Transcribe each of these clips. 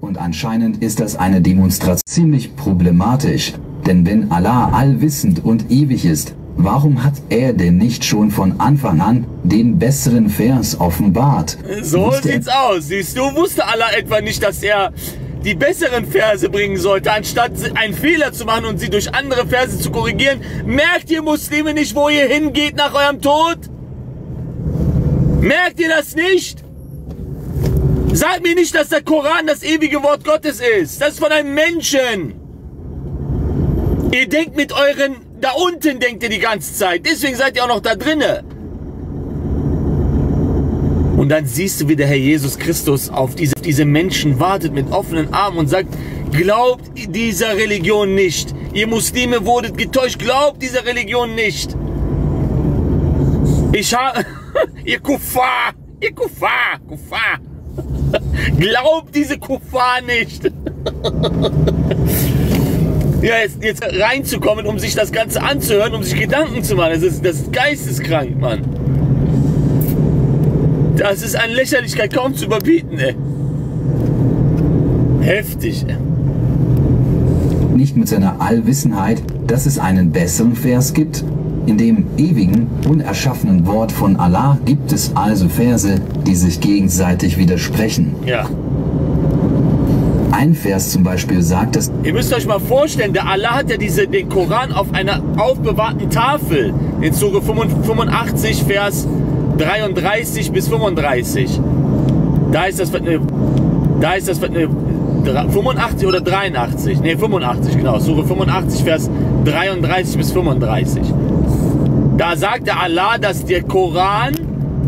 Und anscheinend ist das eine Demonstration ziemlich problematisch, denn wenn Allah allwissend und ewig ist, warum hat er denn nicht schon von Anfang an den besseren Vers offenbart? So Wusste sieht's aus. Siehst du, wusste Allah etwa nicht, dass er die besseren Verse bringen sollte, anstatt einen Fehler zu machen und sie durch andere Verse zu korrigieren? Merkt ihr Muslime nicht, wo ihr hingeht nach eurem Tod? Merkt ihr das nicht? Sagt mir nicht, dass der Koran das ewige Wort Gottes ist. Das ist von einem Menschen. Ihr denkt mit euren, da unten denkt ihr die ganze Zeit. Deswegen seid ihr auch noch da drinne. Und dann siehst du, wie der Herr Jesus Christus auf diese, auf diese Menschen wartet mit offenen Armen und sagt, glaubt dieser Religion nicht. Ihr Muslime wurdet getäuscht, glaubt dieser Religion nicht. Ich habe, ihr Kuffar, ihr Kuffar, Kuffar. Glaubt diese Kuffar nicht. Ja, jetzt, jetzt reinzukommen, um sich das Ganze anzuhören, um sich Gedanken zu machen. Das ist, das ist geisteskrank, Mann. Das ist an Lächerlichkeit kaum zu überbieten, ey. Heftig, ey. nicht mit seiner Allwissenheit, dass es einen besseren Vers gibt? In dem ewigen, unerschaffenen Wort von Allah gibt es also Verse, die sich gegenseitig widersprechen. Ja. Ein Vers zum Beispiel sagt, dass Ihr müsst euch mal vorstellen, der Allah hat ja diese, den Koran auf einer aufbewahrten Tafel in Surah 85, Vers 33 bis 35. Da ist das, eine, da ist das eine, 85 oder 83, ne 85 genau, Surah 85, Vers 33 bis 35. Da sagt der Allah, dass der Koran,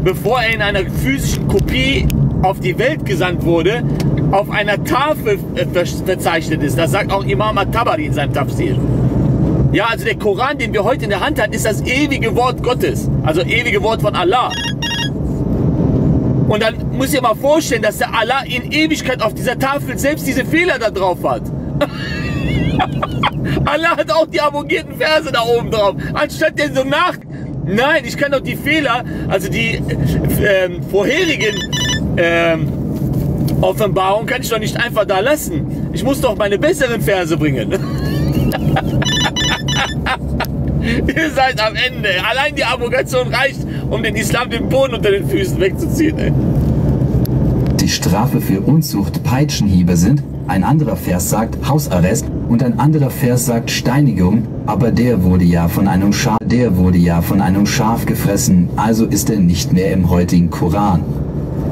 bevor er in einer physischen Kopie auf die Welt gesandt wurde, auf einer Tafel äh, ver- verzeichnet ist. Das sagt auch Imam At-Tabari in seinem Tafsir. Ja, also der Koran, den wir heute in der Hand haben, ist das ewige Wort Gottes. Also ewige Wort von Allah. Und dann muss ihr mal vorstellen, dass der Allah in Ewigkeit auf dieser Tafel selbst diese Fehler da drauf hat. Allah hat auch die abrogierten Verse da oben drauf. Anstatt den so nach... Nein, ich kann doch die Fehler, also die äh, vorherigen ähm, Offenbarungen kann ich doch nicht einfach da lassen. Ich muss doch meine besseren Verse bringen. Ihr seid am Ende. Allein die Abrogation reicht, um den Islam den Boden unter den Füßen wegzuziehen. Ey. die Strafe für Unzucht Peitschenhiebe sind, ein anderer Vers sagt Hausarrest und ein anderer Vers sagt Steinigung, aber der wurde ja von einem Schaf, der wurde ja von einem Schaf gefressen, also ist er nicht mehr im heutigen Koran.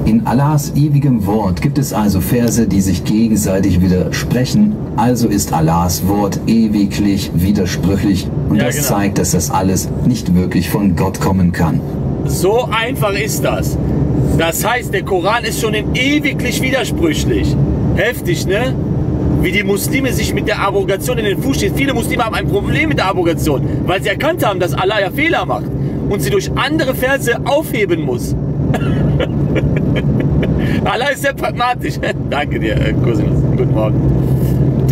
In Allahs ewigem Wort gibt es also Verse, die sich gegenseitig widersprechen, also ist Allahs Wort ewiglich widersprüchlich und Ja, das genau. zeigt, dass das alles nicht wirklich von Gott kommen kann. So einfach ist das. Das heißt, der Koran ist schon in ewiglich widersprüchlich. Heftig, ne? Wie die Muslime sich mit der Abrogation in den Fuß stehen. Viele Muslime haben ein Problem mit der Abrogation, weil sie erkannt haben, dass Allah ja Fehler macht und sie durch andere Verse aufheben muss. Allah ist sehr pragmatisch. Danke dir, äh, Cosinus. Guten Morgen.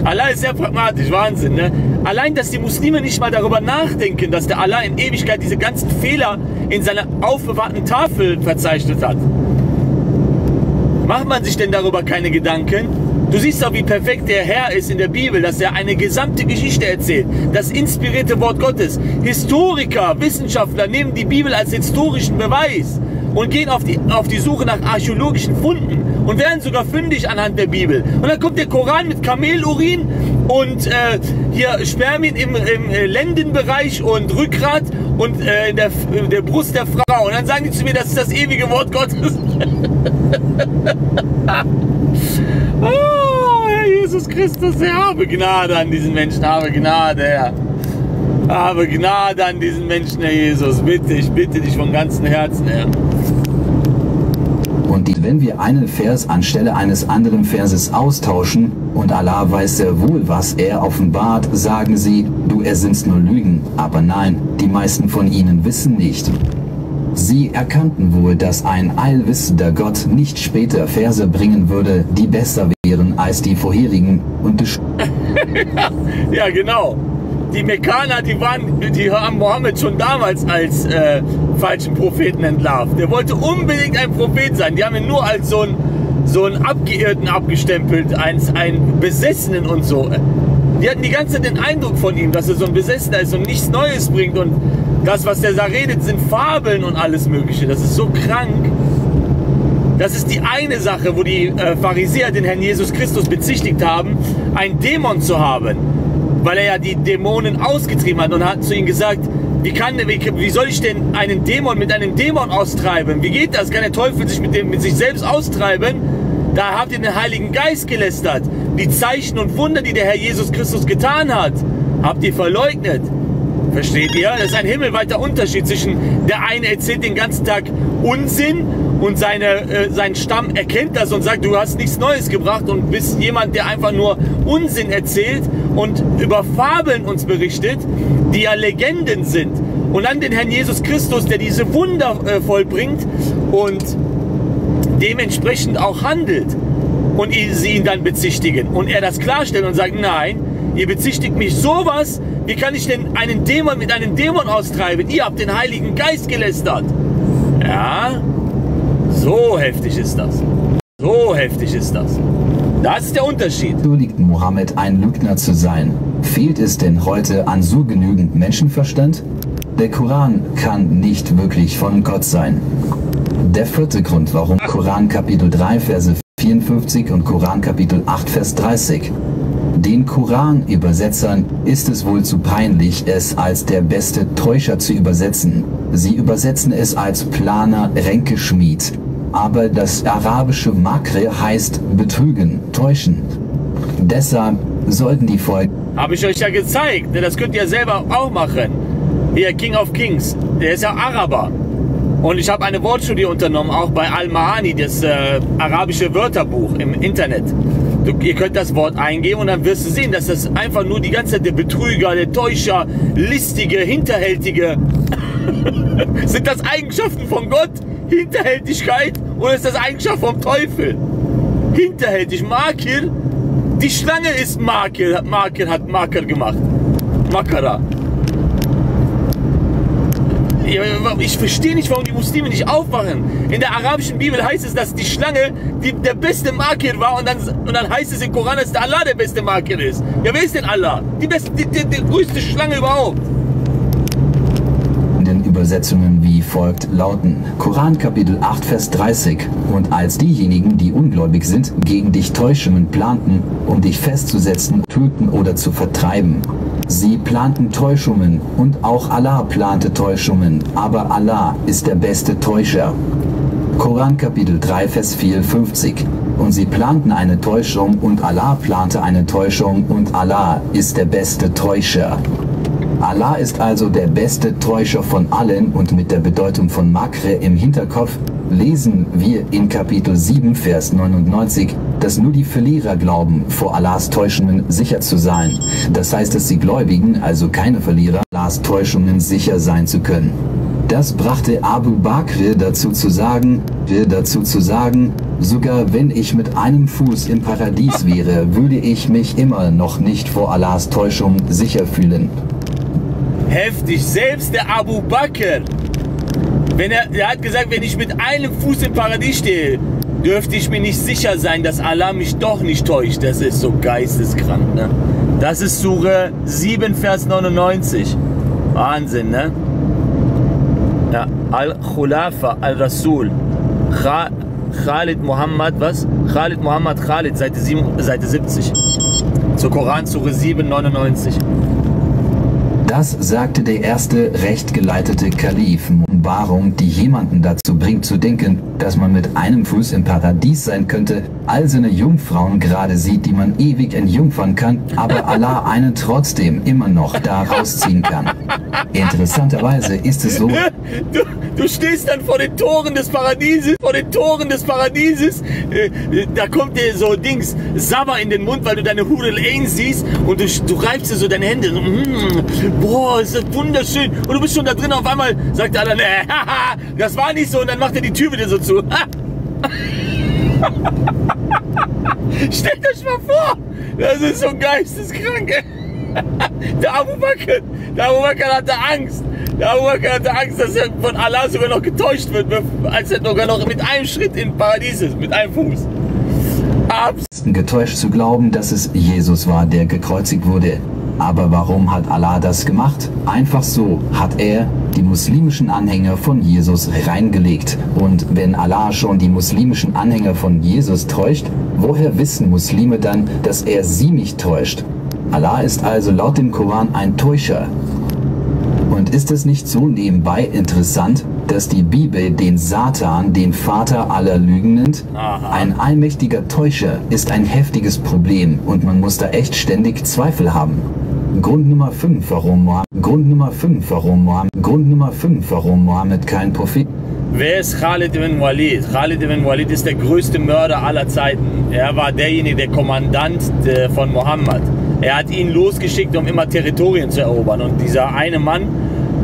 Allah ist sehr pragmatisch, Wahnsinn. Ne? Allein, dass die Muslime nicht mal darüber nachdenken, dass der Allah in Ewigkeit diese ganzen Fehler in seiner aufbewahrten Tafel verzeichnet hat. Macht man sich denn darüber keine Gedanken? Du siehst doch, wie perfekt der Herr ist in der Bibel, dass er eine gesamte Geschichte erzählt. Das inspirierte Wort Gottes. Historiker, Wissenschaftler nehmen die Bibel als historischen Beweis und gehen auf die, auf die Suche nach archäologischen Funden und werden sogar fündig anhand der Bibel. Und dann kommt der Koran mit Kamelurin und äh, hier Spermien im, im äh, Lendenbereich und Rückgrat und äh, in, der, der Brust der Frau. Und dann sagen die zu mir, das ist das ewige Wort Gottes. Oh, Jesus Christus, Herr, habe Gnade an diesen Menschen, habe Gnade, Herr. Habe Gnade an diesen Menschen, Herr Jesus. Bitte, ich bitte dich von ganzem Herzen, Herr. Und die, wenn wir einen Vers anstelle eines anderen Verses austauschen, und Allah weiß sehr wohl, was er offenbart, sagen sie, du ersinnst nur Lügen. Aber nein, die meisten von ihnen wissen nicht. Sie erkannten wohl, dass ein allwissender Gott nicht später Verse bringen würde, die besser wären als die vorherigen, und Ja, genau. Die Mekkaner, die waren, die haben Mohammed schon damals als äh, falschen Propheten entlarvt. Der wollte unbedingt ein Prophet sein. Die haben ihn nur als so ein, so einen Abgeirrten abgestempelt, einen, einen Besessenen und so. Die hatten die ganze Zeit den Eindruck von ihm, dass er so ein Besessener ist und nichts Neues bringt und das, was der da redet, sind Fabeln und alles Mögliche. Das ist so krank. Das ist die eine Sache, wo die äh, Pharisäer den Herrn Jesus Christus bezichtigt haben, einen Dämon zu haben. Weil er ja die Dämonen ausgetrieben hat und hat zu ihnen gesagt, wie, kann, wie, wie soll ich denn einen Dämon mit einem Dämon austreiben? Wie geht das? Kann der Teufel sich mit, dem, mit sich selbst austreiben? Da habt ihr den Heiligen Geist gelästert. Die Zeichen und Wunder, die der Herr Jesus Christus getan hat, habt ihr verleugnet. Versteht ihr? Das ist ein himmelweiter Unterschied zwischen der eine erzählt den ganzen Tag Unsinn und seine, äh, sein Stamm erkennt das und sagt, du hast nichts Neues gebracht und bist jemand, der einfach nur Unsinn erzählt und über Fabeln uns berichtet, die ja Legenden sind. Und dann den Herrn Jesus Christus, der diese Wunder äh, vollbringt und dementsprechend auch handelt und sie ihn dann bezichtigen und er das klarstellt und sagt, nein, ihr bezichtigt mich sowas, wie kann ich denn einen Dämon mit einem Dämon austreiben? Ihr habt den Heiligen Geist gelästert. Ja, so heftig ist das. So heftig ist das. Das ist der Unterschied. Liegt Mohammed ein Lügner zu sein. Fehlt es denn heute an so genügend Menschenverstand? Der Koran kann nicht wirklich von Gott sein. Der vierte Grund, warum Koran Kapitel 3 Verse 54 und Koran Kapitel 8 Vers 30 den Koran-Übersetzern ist es wohl zu peinlich, es als der beste Täuscher zu übersetzen. Sie übersetzen es als Planer Ränkeschmied. Aber das arabische Makre heißt betrügen, täuschen. Deshalb sollten die Folgen. Habe ich euch ja gezeigt. Ne, das könnt ihr selber auch machen. Hier, King of Kings. Der ist ja Araber. Und ich habe eine Wortstudie unternommen, auch bei Al-Mahani, das äh, arabische Wörterbuch im Internet. Du, ihr könnt das Wort eingeben und dann wirst du sehen, dass das einfach nur die ganze Zeit der Betrüger, der Täuscher, listige, hinterhältige. Sind das Eigenschaften von Gott? Hinterhältigkeit oder ist das Eigenschaft vom Teufel? Hinterhältig, Makir. Die Schlange ist Makir, Makir hat Makir gemacht. Makara. Ich verstehe nicht, warum die Muslime nicht aufwachen. In der arabischen Bibel heißt es, dass die Schlange die, der beste Makir war und dann, und dann heißt es im Koran, dass der Allah der beste Makir ist. Ja, wer ist denn Allah? Die, beste, die, die, die größte Schlange überhaupt. Übersetzungen wie folgt lauten. Koran Kapitel 8 Vers 30 Und als diejenigen, die ungläubig sind, gegen dich Täuschungen planten, um dich festzusetzen, töten oder zu vertreiben. Sie planten Täuschungen und auch Allah plante Täuschungen, aber Allah ist der beste Täuscher. Koran Kapitel 3 Vers 54 Und sie planten eine Täuschung und Allah plante eine Täuschung und Allah ist der beste Täuscher. Allah ist also der beste Täuscher von allen und mit der Bedeutung von Makre im Hinterkopf lesen wir in Kapitel 7, Vers 99, dass nur die Verlierer glauben, vor Allahs Täuschungen sicher zu sein. Das heißt, dass die Gläubigen, also keine Verlierer, Allahs Täuschungen sicher sein zu können. Das brachte Abu Bakr dazu zu sagen, dazu zu sagen, sogar wenn ich mit einem Fuß im Paradies wäre, würde ich mich immer noch nicht vor Allahs Täuschung sicher fühlen heftig. Selbst der Abu Bakr, wenn er, er hat gesagt, wenn ich mit einem Fuß im Paradies stehe, dürfte ich mir nicht sicher sein, dass Allah mich doch nicht täuscht. Das ist so geisteskrank, ne? Das ist Sure 7, Vers 99. Wahnsinn, ne? Ja, Al-Khulafa, Al-Rasul. Khalid Muhammad, was? Khalid Muhammad Khalid, Seite, 7, Seite 70. Zur Koran, Sure 7, 99. Das sagte der erste rechtgeleitete Kalif, Offenbarung, die jemanden dazu bringt zu denken, dass man mit einem Fuß im Paradies sein könnte, all seine Jungfrauen gerade sieht, die man ewig entjungfern kann, aber Allah einen trotzdem immer noch da rausziehen kann. Interessanterweise ist es so. Du, du stehst dann vor den Toren des Paradieses, vor den Toren des Paradieses, äh, da kommt dir so Dings, Sabber in den Mund, weil du deine Hudel Ain siehst und du, du reibst dir so deine Hände. Mm, boah, ist das wunderschön. Und du bist schon da drin, auf einmal sagt Allah, das war nicht so und dann macht er die Tür wieder so zu. Stellt euch mal vor, das ist so geisteskrank. Der Abu Bakr, der Abu hatte Angst. Der Abu hatte Angst, dass er von Allah sogar noch getäuscht wird, als er sogar noch mit einem Schritt im Paradies ist, mit einem Fuß. Christen getäuscht zu glauben, dass es Jesus war, der gekreuzigt wurde. Aber warum hat Allah das gemacht? Einfach so hat er die muslimischen Anhänger von Jesus reingelegt. Und wenn Allah schon die muslimischen Anhänger von Jesus täuscht, woher wissen Muslime dann, dass er sie nicht täuscht? Allah ist also laut dem Koran ein Täuscher. Und ist es nicht so nebenbei interessant, dass die Bibel den Satan den Vater aller Lügen nennt? Aha. Ein allmächtiger Täuscher ist ein heftiges Problem und man muss da echt ständig Zweifel haben. Grund Nummer 5, warum Mohammed, Grund Nummer 5, warum Mohammed, Grund Nummer 5, warum Mohammed kein Prophet Wer ist Khalid ibn Walid? Khalid ibn Walid ist der größte Mörder aller Zeiten. Er war derjenige, der Kommandant äh, von Mohammed. Er hat ihn losgeschickt, um immer Territorien zu erobern. Und dieser eine Mann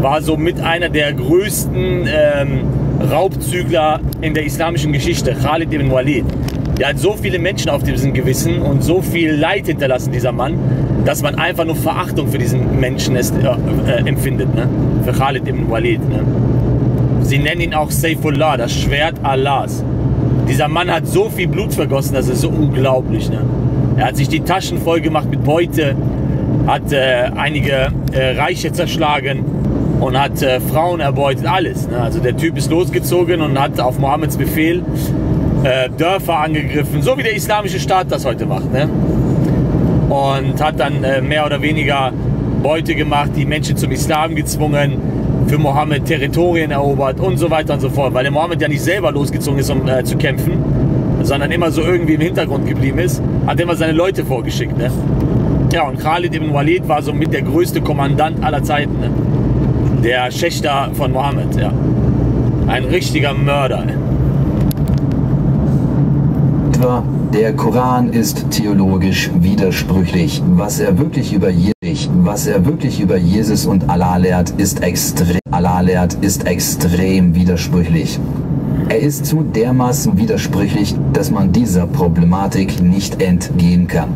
war so mit einer der größten ähm, Raubzügler in der islamischen Geschichte, Khalid ibn Walid. Der hat so viele Menschen auf diesem Gewissen und so viel Leid hinterlassen, dieser Mann, dass man einfach nur Verachtung für diesen Menschen ist, äh, äh, empfindet, ne? für Khalid ibn Walid. Ne? Sie nennen ihn auch Saifullah, das Schwert Allahs. Dieser Mann hat so viel Blut vergossen, das ist so unglaublich. Ne? Er hat sich die Taschen voll gemacht mit Beute, hat äh, einige äh, Reiche zerschlagen und hat äh, Frauen erbeutet, alles. Ne? Also der Typ ist losgezogen und hat auf Mohammeds Befehl äh, Dörfer angegriffen, so wie der islamische Staat das heute macht. Ne? Und hat dann äh, mehr oder weniger Beute gemacht, die Menschen zum Islam gezwungen, für Mohammed Territorien erobert und so weiter und so fort. Weil der Mohammed ja nicht selber losgezogen ist, um äh, zu kämpfen, sondern immer so irgendwie im Hintergrund geblieben ist, hat er immer seine Leute vorgeschickt. Ne? Ja, und Khalid ibn Walid war so mit der größte Kommandant aller Zeiten. Ne? Der Schächter von Mohammed, ja. Ein richtiger Mörder. Ne? Etwa, der Koran ist theologisch widersprüchlich. Was er wirklich über Jesus, was er wirklich über Jesus und Allah lehrt, ist extrem, Allah lehrt, ist extrem widersprüchlich. Er ist zu dermaßen widersprüchlich, dass man dieser Problematik nicht entgehen kann.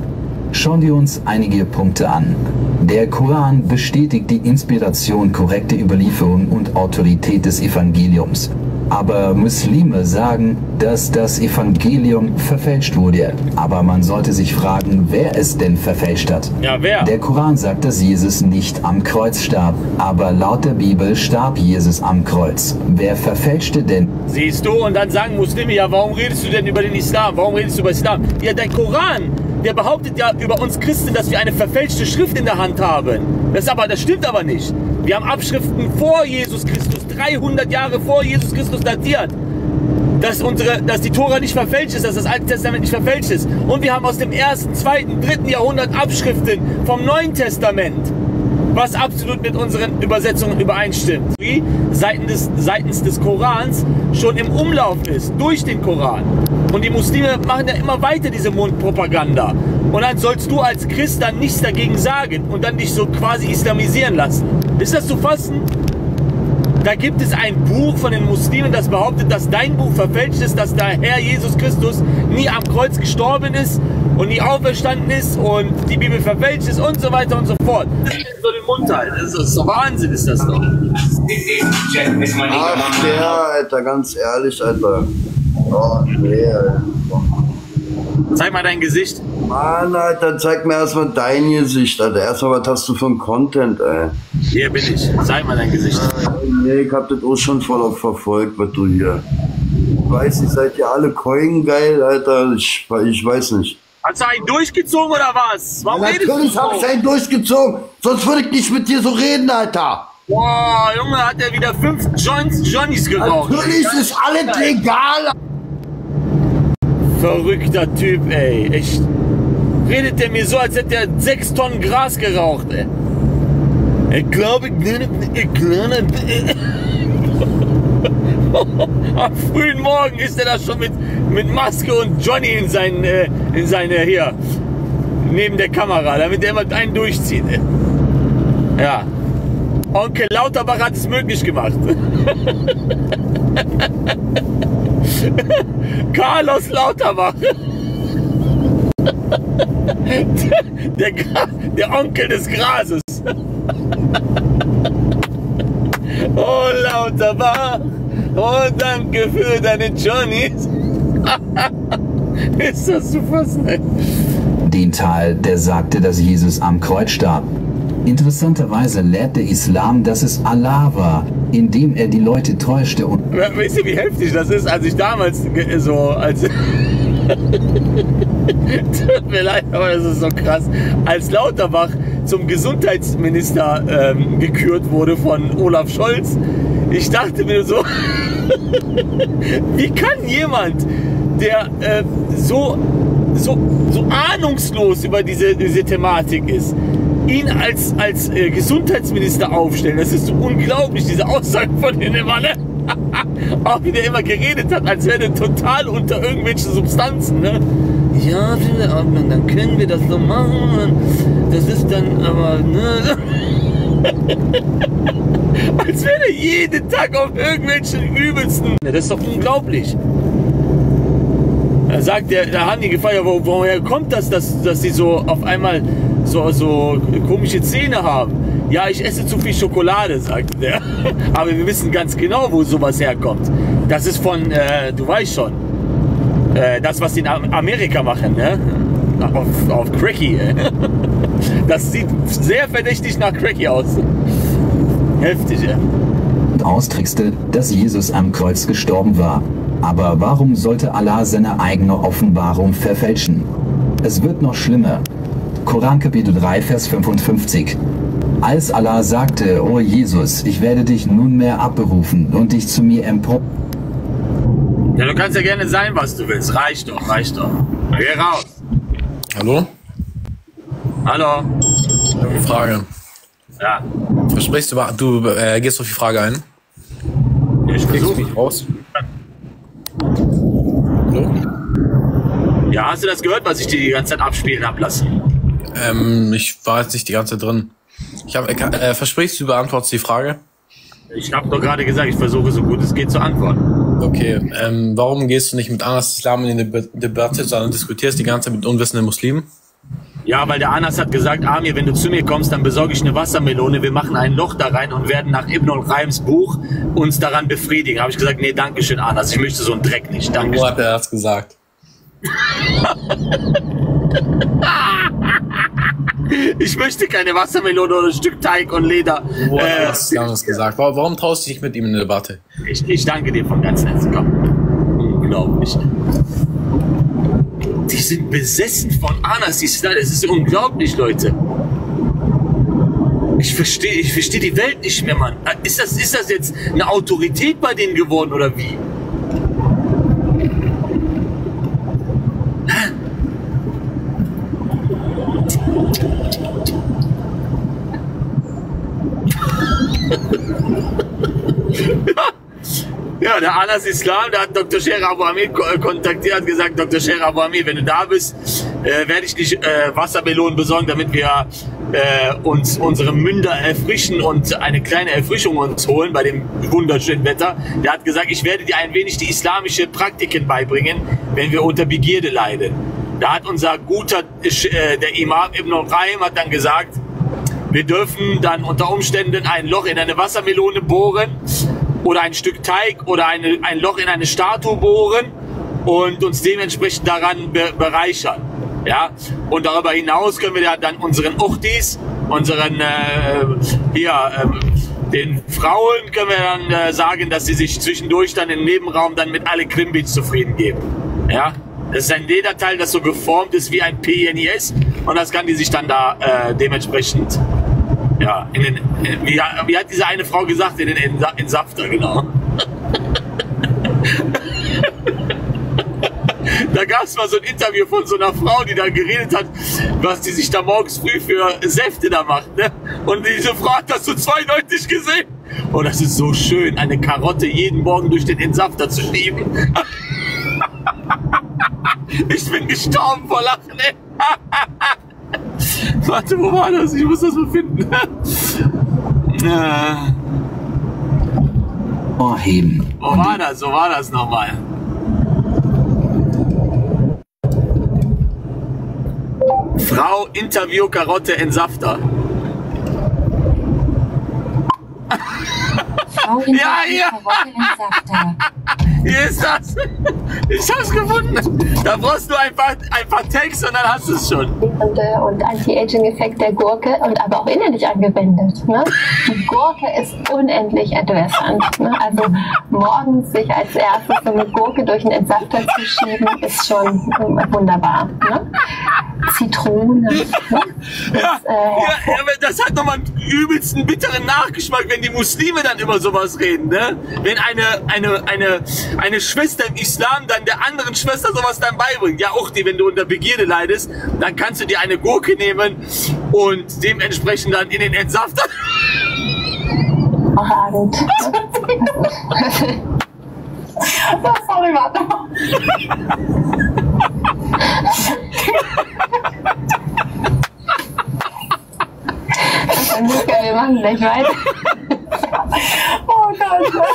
Schauen wir uns einige Punkte an. Der Koran bestätigt die Inspiration, korrekte Überlieferung und Autorität des Evangeliums. Aber Muslime sagen, dass das Evangelium verfälscht wurde. Aber man sollte sich fragen, wer es denn verfälscht hat. Ja, wer? Der Koran sagt, dass Jesus nicht am Kreuz starb, aber laut der Bibel starb Jesus am Kreuz. Wer verfälschte denn? Siehst du, und dann sagen Muslime, ja, warum redest du denn über den Islam? Warum redest du über Islam? Ja, dein Koran, der behauptet ja über uns Christen, dass wir eine verfälschte Schrift in der Hand haben. Das, aber, das stimmt aber nicht. Wir haben Abschriften vor Jesus Christus, 300 Jahre vor Jesus Christus datiert. Dass, unsere, dass die Tora nicht verfälscht ist, dass das Alte Testament nicht verfälscht ist. Und wir haben aus dem ersten, zweiten, dritten Jahrhundert Abschriften vom Neuen Testament was absolut mit unseren Übersetzungen übereinstimmt. Wie seitens des, seitens des Korans schon im Umlauf ist, durch den Koran. Und die Muslime machen ja immer weiter diese Mundpropaganda. Und dann sollst du als Christ dann nichts dagegen sagen und dann dich so quasi islamisieren lassen. Ist das zu fassen? Da gibt es ein Buch von den Muslimen, das behauptet, dass dein Buch verfälscht ist, dass der Herr Jesus Christus nie am Kreuz gestorben ist und nie auferstanden ist und die Bibel verfälscht ist und so weiter und so fort. So den Mund halten, das ist doch Wahnsinn, ist das doch. Ach, der, Alter, ganz ehrlich, Alter. Oh, nee, Alter. Zeig mal dein Gesicht. Mann, Alter, zeig mir erstmal dein Gesicht, Alter. Erstmal, was hast du für ein Content, ey? Hier bin ich. Zeig mal dein Gesicht. Nee, ich hab das auch schon voll auf verfolgt, was du hier. Ich weiß, ihr seid ja alle Coin geil, Alter. Ich, ich weiß nicht. Hast du einen durchgezogen oder was? Warum redest du Natürlich hab ich so? einen durchgezogen. Sonst würde ich nicht mit dir so reden, Alter. Boah, Junge, hat er wieder fünf Joints, Johnnies geraucht. Natürlich ist alles legal. Verrückter Typ, ey. Echt. Redet der mir so, als hätte er sechs Tonnen Gras geraucht, ey. Ich glaube, ich bin ich glaube, Am frühen Morgen ist er da schon mit, mit Maske und Johnny in sein, äh, in seine, hier, neben der Kamera, damit er immer einen durchzieht. Ja. Onkel Lauterbach hat es möglich gemacht. Carlos Lauterbach. Der, der Onkel des Grases. Oh, Lauterbach. Oh, danke für deine Johnnies. Ist das zu fassen? Den Teil, der sagte, dass Jesus am Kreuz starb. Interessanterweise lehrt der Islam, dass es Allah war, indem er die Leute täuschte und Wisst ihr, wie heftig das ist, als ich damals so, als. Tut mir leid, aber das ist so krass. Als Lauterbach zum Gesundheitsminister ähm, gekürt wurde von Olaf Scholz, ich dachte mir so, wie kann jemand, der äh, so, so, so ahnungslos über diese, diese Thematik ist, ihn als, als äh, Gesundheitsminister aufstellen? Das ist so unglaublich, diese Aussage von dem immer, ne? Auch wie der immer geredet hat, als wäre der total unter irgendwelchen Substanzen, ne? Ja, dann können wir das so machen. Das ist dann aber, ne? Als wäre er jeden Tag auf irgendwelchen übelsten. Das ist doch unglaublich. Da sagt der, da haben die gefeiert, wo, woher kommt das, dass, dass sie so auf einmal so, so komische Zähne haben? Ja, ich esse zu viel Schokolade, sagt der. Aber wir wissen ganz genau, wo sowas herkommt. Das ist von, äh, du weißt schon, äh, das, was die in Am- Amerika machen, ne? Auf, auf Cracky. äh. Das sieht sehr verdächtig nach Cracky aus. Heftig, ja. austrickste, dass Jesus am Kreuz gestorben war. Aber warum sollte Allah seine eigene Offenbarung verfälschen? Es wird noch schlimmer. Koran Kapitel 3, Vers 55. Als Allah sagte, O Jesus, ich werde dich nunmehr abberufen und dich zu mir empor... Ja, du kannst ja gerne sein, was du willst. Reicht doch, reicht doch. Geh raus. Hallo? Hallo. Ich habe eine Frage. Ja, Versprichst du, du äh, gehst auf die Frage ein? ich versuche. mich raus? Hallo? Ja, hast du das gehört, was ich dir die ganze Zeit abspielen hab lassen? Ähm, ich war jetzt nicht die ganze Zeit drin. Ich hab, äh, versprichst du, beantwortest die Frage? Ich habe doch gerade gesagt, ich versuche so gut es geht zu antworten. Okay, ähm, warum gehst du nicht mit Anas Islam in die Deb- Debatte, sondern diskutierst die ganze Zeit mit unwissenden Muslimen? Ja, weil der Anas hat gesagt, Amir, wenn du zu mir kommst, dann besorge ich eine Wassermelone, wir machen ein Loch da rein und werden nach Ibn al-Reims Buch uns daran befriedigen. Habe ich gesagt, nee, danke schön, Anas, ich möchte so einen Dreck nicht, danke Wo hat er das gesagt? Ich möchte keine Wassermelone oder ein Stück Teig und Leder. Wo hat er Äh, das gesagt? Warum, traust du dich mit ihm in eine Debatte? ich, ich danke dir von ganzem Herzen, komm. Unglaublich. Die sind besessen von Anas Islam. Es ist unglaublich, Leute. Ich verstehe ich versteh die Welt nicht mehr, Mann. Ist das, ist das jetzt eine Autorität bei denen geworden oder wie? Der Anas Islam, der hat Dr. Sher Abu Amir äh, kontaktiert, hat gesagt, Dr. Sher Abu Amir, wenn du da bist, äh, werde ich dich äh, Wassermelonen besorgen, damit wir äh, uns unsere Münder erfrischen und eine kleine Erfrischung uns holen bei dem wunderschönen Wetter. Der hat gesagt, ich werde dir ein wenig die islamische Praktiken beibringen, wenn wir unter Begierde leiden. Da hat unser guter, äh, der Imam Ibn al-Qaim hat dann gesagt, wir dürfen dann unter Umständen ein Loch in eine Wassermelone bohren oder ein Stück Teig oder eine, ein Loch in eine Statue bohren und uns dementsprechend daran be bereichern. Ja? Und darüber hinaus können wir dann unseren Uchtis, unseren äh, hier, ähm, den Frauen können wir dann äh, sagen, dass sie sich zwischendurch dann im Nebenraum dann mit alle Krimbits zufrieden geben. Ja? Das ist ein Lederteil, das so geformt ist wie ein PNIS und das kann die sich dann da äh, dementsprechend ja, in den, in, wie, wie hat diese eine Frau gesagt, in den in, in Safter, genau. da gab es mal so ein Interview von so einer Frau, die da geredet hat, was die sich da morgens früh für Säfte da macht. Ne? Und diese Frau hat das so zweideutig gesehen. Oh, das ist so schön, eine Karotte jeden Morgen durch den Entsafter zu schieben. ich bin gestorben vor Lachen, ey. Warte, wo war das? Ich muss das mal finden. äh, Heben. wo war das? Wo war das nochmal? Frau Interview Karotte Entsafter. Augen Ja, ja. Karotte entsafter. Hier ist das. Ich hab's gefunden. Da brauchst du einfach, einfach Text und dann hast du es schon. und, äh, und Anti-Aging-Effekt der Gurke und aber auch innerlich angewendet. Ne? Die Gurke ist unendlich entwässernd. Ne? Also morgens sich als erstes so eine Gurke durch den Entsafter zu schieben, ist schon äh, wunderbar. Ne? Zitrone. Ne? Ja, Das, äh, ja, ja, aber das hat nochmal einen übelsten bitteren Nachgeschmack, wenn die Muslime dann über sowas reden, ne? Wenn eine, eine, eine, eine Schwester im Islam dann der anderen Schwester sowas dann beibringt. Ja, auch die, wenn du unter Begierde leidest, dann kannst du dir eine Gurke nehmen und dementsprechend dann in den Entsafter. Hervorragend. Sorry, warte mal. Luca, wir machen gleich weiter. Oh Gott.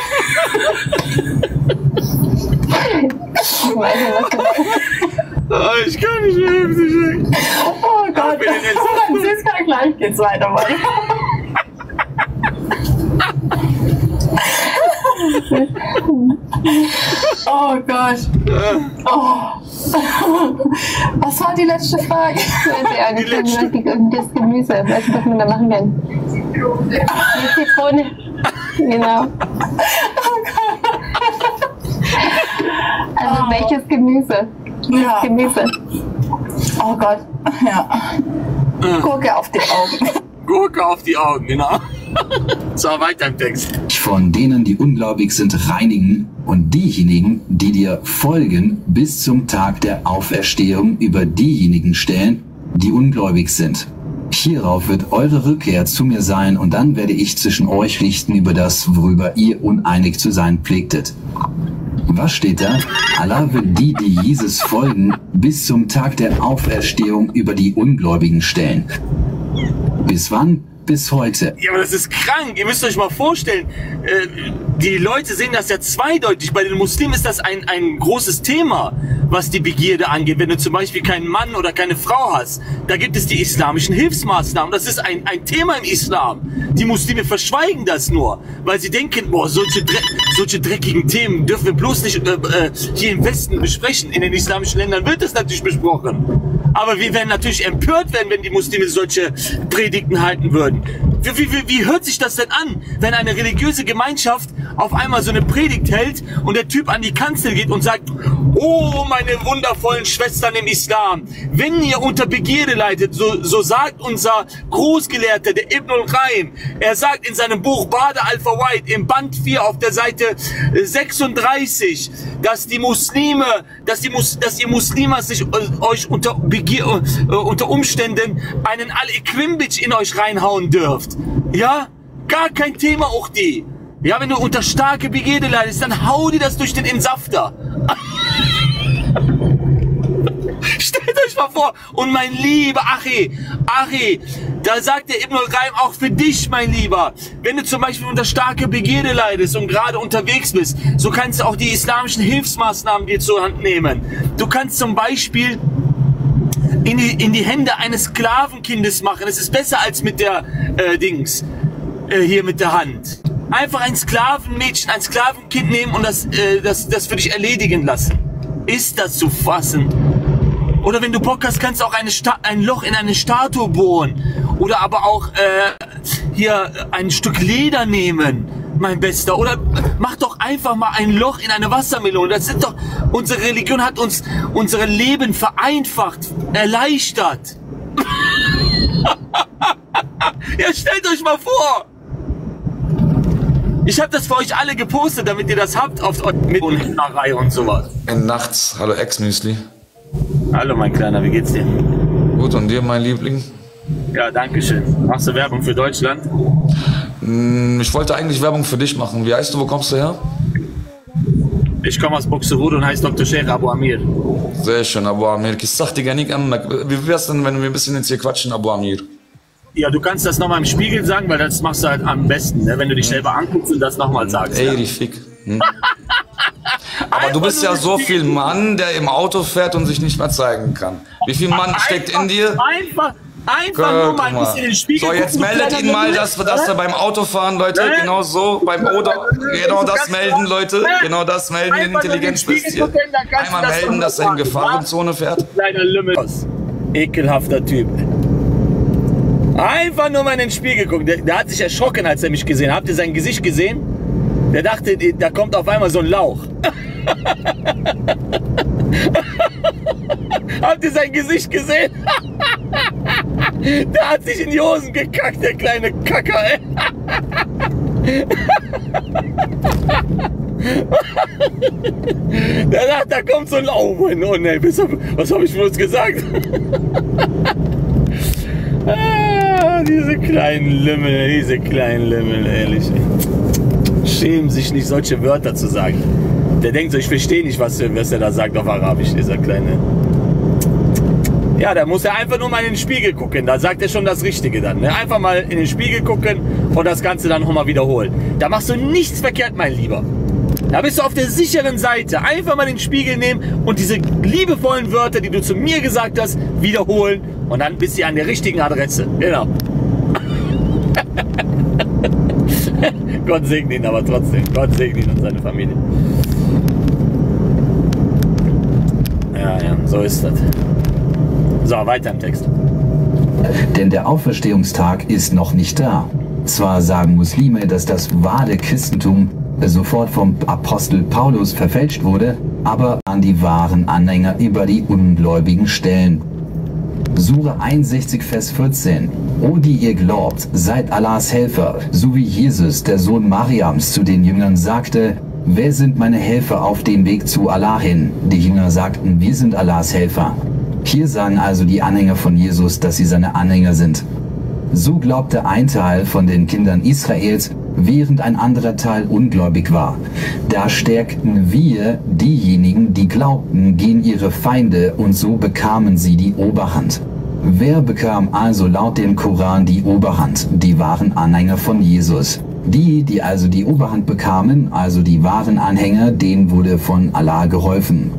Ich Oh, ich kann nicht mehr heftig. Oh Gott. Für den Entsafter. Dann siehst du, gleich geht's weiter, Mann. Oh Gott. Oh. Was war die letzte Frage? Ja, das, Die letzte. das Gemüse. Weißt du, was man da machen kann? Die Zitrone. Genau. Also welches Gemüse? Ja. Gemüse. Oh Gott. Ja. Gurke auf die Augen. Gurke auf die Augen, genau. So, weiter im Text. von denen, die ungläubig sind, reinigen und diejenigen, die dir folgen, bis zum Tag der Auferstehung über diejenigen stellen, die ungläubig sind. Hierauf wird eure Rückkehr zu mir sein und dann werde ich zwischen euch richten über das, worüber ihr uneinig zu sein pflegtet. Was steht da? Allah wird die, die Jesus folgen, bis zum Tag der Auferstehung über die Ungläubigen stellen. Bis wann? Bis heute. Ja, aber das ist krank. Ihr müsst euch mal vorstellen, äh, die Leute sehen das ja zweideutig. Bei den Muslimen ist das ein, ein großes Thema, was die Begierde angeht. Wenn du zum Beispiel keinen Mann oder keine Frau hast, da gibt es die islamischen Hilfsmaßnahmen. Das ist ein, ein Thema im Islam. Die Muslime verschweigen das nur, weil sie denken, boah, solche, Dre solche dreckigen Themen dürfen wir bloß nicht äh, äh, hier im Westen besprechen. In den islamischen Ländern wird das natürlich besprochen. Aber wir werden natürlich empört werden, wenn die Muslime solche Predigten halten würden. Wie, wie, wie, wie hört sich das denn an, wenn eine religiöse Gemeinschaft auf einmal so eine Predigt hält und der Typ an die Kanzel geht und sagt, oh meine wundervollen Schwestern im Islam, wenn ihr unter Begierde leidet, so, so sagt unser Großgelehrter, der Ibn al-Qaim, er sagt in seinem Buch Bade al-Fawaid im Band 4 auf der Seite 36, dass die Muslime, dass, die Mus, dass ihr Muslime sich äh, euch unter, Begier, äh, unter Umständen einen Al-Equimbic in euch reinhauen dürft. Ja? Gar kein Thema auch die. Ja, wenn du unter starke Begierde leidest, dann hau dir das durch den Entsafter. Stellt euch mal vor. Und mein lieber Achi, Achi, da sagt der Ibn al-Qaim auch für dich, mein Lieber, wenn du zum Beispiel unter starke Begierde leidest und gerade unterwegs bist, so kannst du auch die islamischen Hilfsmaßnahmen dir zur Hand nehmen. Du kannst zum Beispiel in die, in die Hände eines Sklavenkindes machen. Es ist besser als mit der äh, Dings äh, hier mit der Hand. Einfach ein Sklavenmädchen, ein Sklavenkind nehmen und das, äh, das, das für dich erledigen lassen. Ist das zu fassen? Oder wenn du Bock hast, kannst du auch ein Loch in eine Statue bohren. Oder aber auch äh, hier ein Stück Leder nehmen, mein Bester. Oder mach doch einfach mal ein Loch in eine Wassermelone. Das sind doch, unsere Religion hat uns unsere Leben vereinfacht, erleichtert. ja, stellt euch mal vor. Ich habe das für euch alle gepostet, damit ihr das habt auf mit und sowas. Nachts, hallo Ex-Müsli. Hallo mein Kleiner, wie geht's dir? Gut, und dir, mein Liebling? Ja, danke schön. Machst du Werbung für Deutschland? Hm, Ich wollte eigentlich Werbung für dich machen. Wie heißt du, wo kommst du her? Ich komme aus Buxtehude und heiße Dr. Sheikh Abu Amir. Sehr schön, Abu Amir. Ich sag dir gar nicht an. Wie wär's denn, wenn wir ein bisschen jetzt hier quatschen, Abu Amir? Ja, du kannst das nochmal im Spiegel sagen, weil das machst du halt am besten, ne? wenn du dich selber anguckst und das nochmal sagst. Ey, ja. Fick. Hm? Aber du bist ja so viel Mann, der im Auto fährt und sich nicht mehr zeigen kann. Wie viel Mann steckt in dir? Einfach, Einfach nur mal ein bisschen in den Spiegel So, jetzt gucken, meldet ihn mal, dass wir das da beim Autofahren, Leute, Nein. genau so, beim Oder, genau das melden, Leute, genau das melden, den Einfach nur in den Intelligenztest Spiegel hier. Einmal melden, dass er in Gefahrenzone fährt. Kleiner Lümmel. Ekelhafter Typ. Einfach nur mal in den Spiegel gucken. Der, der hat sich erschrocken, als er mich gesehen hat. Habt ihr sein Gesicht gesehen? Der dachte, da kommt auf einmal so ein Lauch. Habt ihr sein Gesicht gesehen? Der hat sich in die Hosen gekackt, der kleine Kacker, ey. Der dachte, da kommt so ein Lauch. Oh ne, was habe hab ich bloß gesagt? ah, diese kleinen Lümmel, diese kleinen Lümmel, ehrlich. Schämen sich nicht, solche Wörter zu sagen. Der denkt so, ich verstehe nicht, was, was er da sagt auf Arabisch, dieser kleine. Ja, da muss er einfach nur mal in den Spiegel gucken. Da sagt er schon das Richtige dann. Ne? Einfach mal in den Spiegel gucken und das Ganze dann nochmal wiederholen. Da machst du nichts verkehrt, mein Lieber. Da bist du auf der sicheren Seite. Einfach mal den Spiegel nehmen und diese liebevollen Wörter, die du zu mir gesagt hast, wiederholen. Und dann bist du an der richtigen Adresse. Genau. Gott segne ihn aber trotzdem. Gott segne ihn und seine Familie. Ja, ja, so ist das. So, weiter im Text. Denn der Auferstehungstag ist noch nicht da. Zwar sagen Muslime, dass das wahre Christentum sofort vom Apostel Paulus verfälscht wurde, aber an die wahren Anhänger über die Ungläubigen stellen. Sure 61, Vers 14. O die ihr glaubt, seid Allahs Helfer, so wie Jesus, der Sohn Mariams, zu den Jüngern sagte, Wer sind meine Helfer auf dem Weg zu Allah hin? Die Jünger sagten, wir sind Allahs Helfer. Hier sagen also die Anhänger von Jesus, dass sie seine Anhänger sind. So glaubte ein Teil von den Kindern Israels, während ein anderer Teil ungläubig war. Da stärkten wir diejenigen, die glaubten, gegen ihre Feinde und so bekamen sie die Oberhand. Wer bekam also laut dem Koran die Oberhand? Die waren Anhänger von Jesus. Die, die also die Oberhand bekamen, also die wahren Anhänger, denen wurde von Allah geholfen.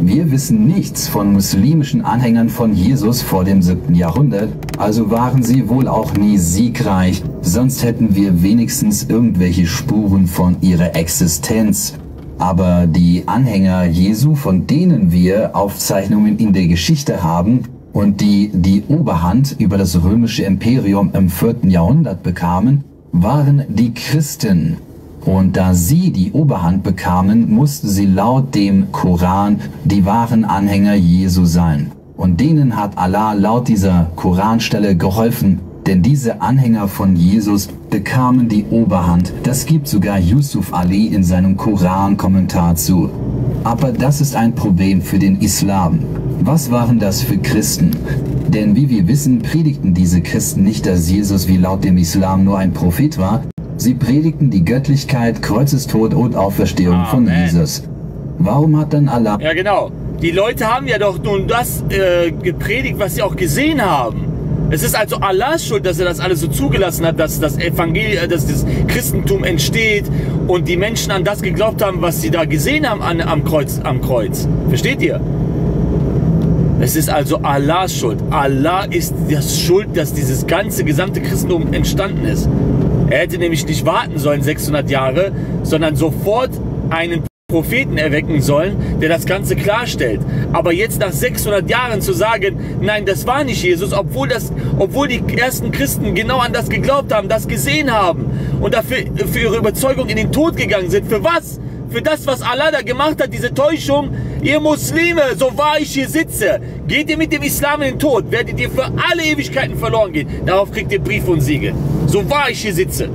Wir wissen nichts von muslimischen Anhängern von Jesus vor dem 7. Jahrhundert, also waren sie wohl auch nie siegreich, sonst hätten wir wenigstens irgendwelche Spuren von ihrer Existenz. Aber die Anhänger Jesu, von denen wir Aufzeichnungen in der Geschichte haben und die die Oberhand über das römische Imperium im 4. Jahrhundert bekamen, waren die Christen. Und da sie die Oberhand bekamen, mussten sie laut dem Koran die wahren Anhänger Jesu sein. Und denen hat Allah laut dieser Koranstelle geholfen, denn diese Anhänger von Jesus bekamen die Oberhand. Das gibt sogar Yusuf Ali in seinem Koran-Kommentar zu. Aber das ist ein Problem für den Islam. Was waren das für Christen? Denn wie wir wissen, predigten diese Christen nicht, dass Jesus wie laut dem Islam nur ein Prophet war. Sie predigten die Göttlichkeit, Kreuzestod und Auferstehung von Amen. Jesus. Warum hat dann Allah Ja, genau. Die Leute haben ja doch nun das äh, gepredigt, was sie auch gesehen haben. Es ist also Allahs Schuld, dass er das alles so zugelassen hat, dass das Evangelium, äh, dass das Christentum entsteht und die Menschen an das geglaubt haben, was sie da gesehen haben an, am, Kreuz, am Kreuz. Versteht ihr? Es ist also Allahs Schuld. Allah ist das Schuld, dass dieses ganze gesamte Christentum entstanden ist. Er hätte nämlich nicht warten sollen 600 Jahre, sondern sofort einen Propheten erwecken sollen, der das Ganze klarstellt. Aber jetzt nach 600 Jahren zu sagen, nein, das war nicht Jesus, obwohl, das, obwohl die ersten Christen genau an das geglaubt haben, das gesehen haben und dafür für ihre Überzeugung in den Tod gegangen sind. Für was? Für das, was Allah da gemacht hat, diese Täuschung. Ihr Muslime, so wahr ich hier sitze, geht ihr mit dem Islam in den Tod, werdet ihr für alle Ewigkeiten verloren gehen. Darauf kriegt ihr Brief und Siegel. So wahr ich hier sitze.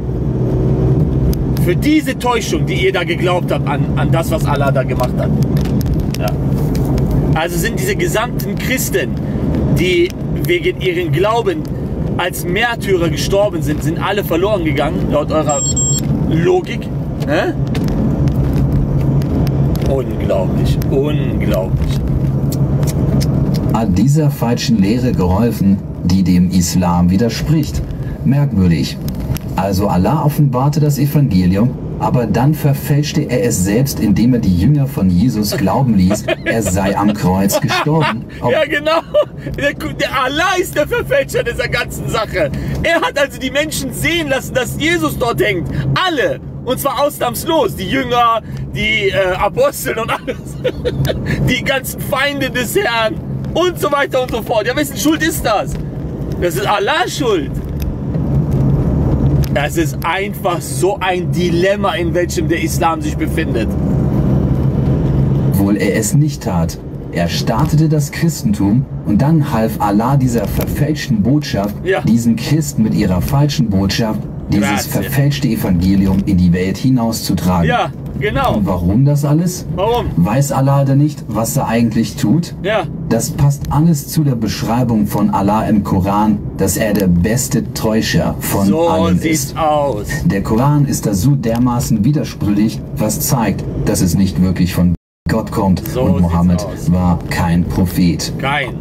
Für diese Täuschung, die ihr da geglaubt habt an, an das, was Allah da gemacht hat. Ja. Also sind diese gesamten Christen, die wegen ihren Glauben als Märtyrer gestorben sind, sind alle verloren gegangen, laut eurer Logik. Hä? Unglaublich, unglaublich. hat dieser falschen Lehre geholfen, die dem Islam widerspricht. Merkwürdig. Also Allah offenbarte das Evangelium aber dann verfälschte er es selbst, indem er die Jünger von Jesus glauben ließ, er sei am Kreuz gestorben. Ob- Ja, genau. Der, der Allah ist der Verfälscher dieser ganzen Sache. Er hat also die Menschen sehen lassen, dass Jesus dort hängt. Alle. Und zwar ausnahmslos. Die Jünger, die äh, Apostel und alles. Die ganzen Feinde des Herrn. Und so weiter und so fort. Ja, wessen Schuld ist das? Das ist Allahs Schuld. Das ist einfach so ein Dilemma, in welchem der Islam sich befindet. obwohl er es nicht tat. Er startete das Christentum und dann half Allah dieser verfälschten Botschaft, Ja. diesen Christen mit ihrer falschen Botschaft, dieses verfälschte Evangelium in die Welt hinauszutragen. Ja, genau. Und warum das alles? Warum? Weiß Allah denn nicht, was er eigentlich tut? Ja. Das passt alles zu der Beschreibung von Allah im Koran, dass er der beste Täuscher von So allen sieht's ist. aus. Der Koran ist da so dermaßen widersprüchlich, was zeigt, dass es nicht wirklich von Gott kommt So und sieht's Mohammed war kein Prophet. Kein.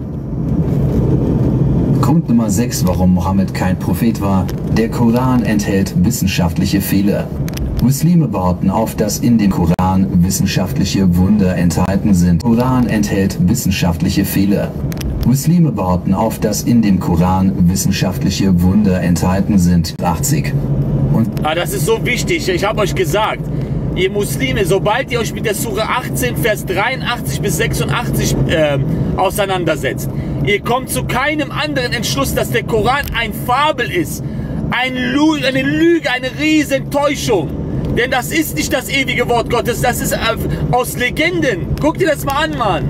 Grund Nummer 6, warum Mohammed kein Prophet war. Der Koran enthält wissenschaftliche Fehler. Muslime behaupten oft, dass in dem Koran wissenschaftliche Wunder enthalten sind. Koran enthält wissenschaftliche Fehler. Muslime behaupten oft, dass in dem Koran wissenschaftliche Wunder enthalten sind. 80. Und Ah, das ist so wichtig. Ich habe euch gesagt, ihr Muslime, sobald ihr euch mit der Sure 18, Vers 83 bis 86 ähm, auseinandersetzt, ihr kommt zu keinem anderen Entschluss, dass der Koran ein Fabel ist. Ein Lu eine Lüge, eine Riesentäuschung. Denn das ist nicht das ewige Wort Gottes, das ist äh, aus Legenden. Guck dir das mal an, Mann.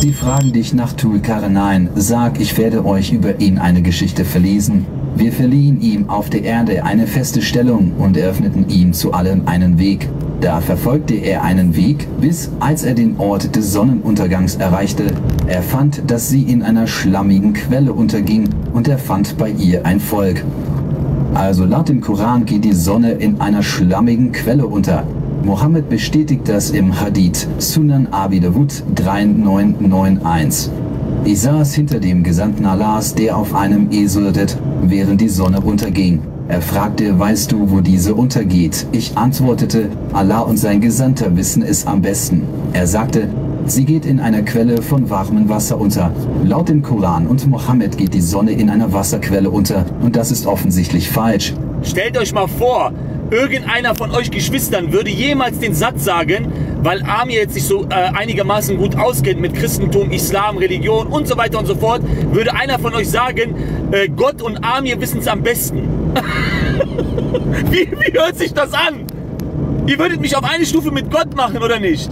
Sie fragen dich nach Tulkarnein. Sag, ich werde euch über ihn eine Geschichte verlesen. Wir verliehen ihm auf der Erde eine feste Stellung und eröffneten ihm zu allem einen Weg. Da verfolgte er einen Weg, bis als er den Ort des Sonnenuntergangs erreichte. Er fand, dass sie in einer schlammigen Quelle unterging und er fand bei ihr ein Volk. Also laut dem Koran geht die Sonne in einer schlammigen Quelle unter. Mohammed bestätigt das im Hadith Sunan Abi Dawud 3991. Ich saß hinter dem Gesandten Allahs, der auf einem Esel ritt, während die Sonne unterging. Er fragte, weißt du, wo diese untergeht? Ich antwortete, Allah und sein Gesandter wissen es am besten. Er sagte, sie geht in einer Quelle von warmem Wasser unter. Laut dem Koran und Mohammed geht die Sonne in einer Wasserquelle unter und das ist offensichtlich falsch. Stellt euch mal vor, irgendeiner von euch Geschwistern würde jemals den Satz sagen, weil Amir jetzt sich so äh, einigermaßen gut auskennt mit Christentum, Islam, Religion und so weiter und so fort, würde einer von euch sagen, äh, Gott und Amir wissen es am besten. wie, wie hört sich das an? Ihr würdet mich auf eine Stufe mit Gott machen, oder nicht?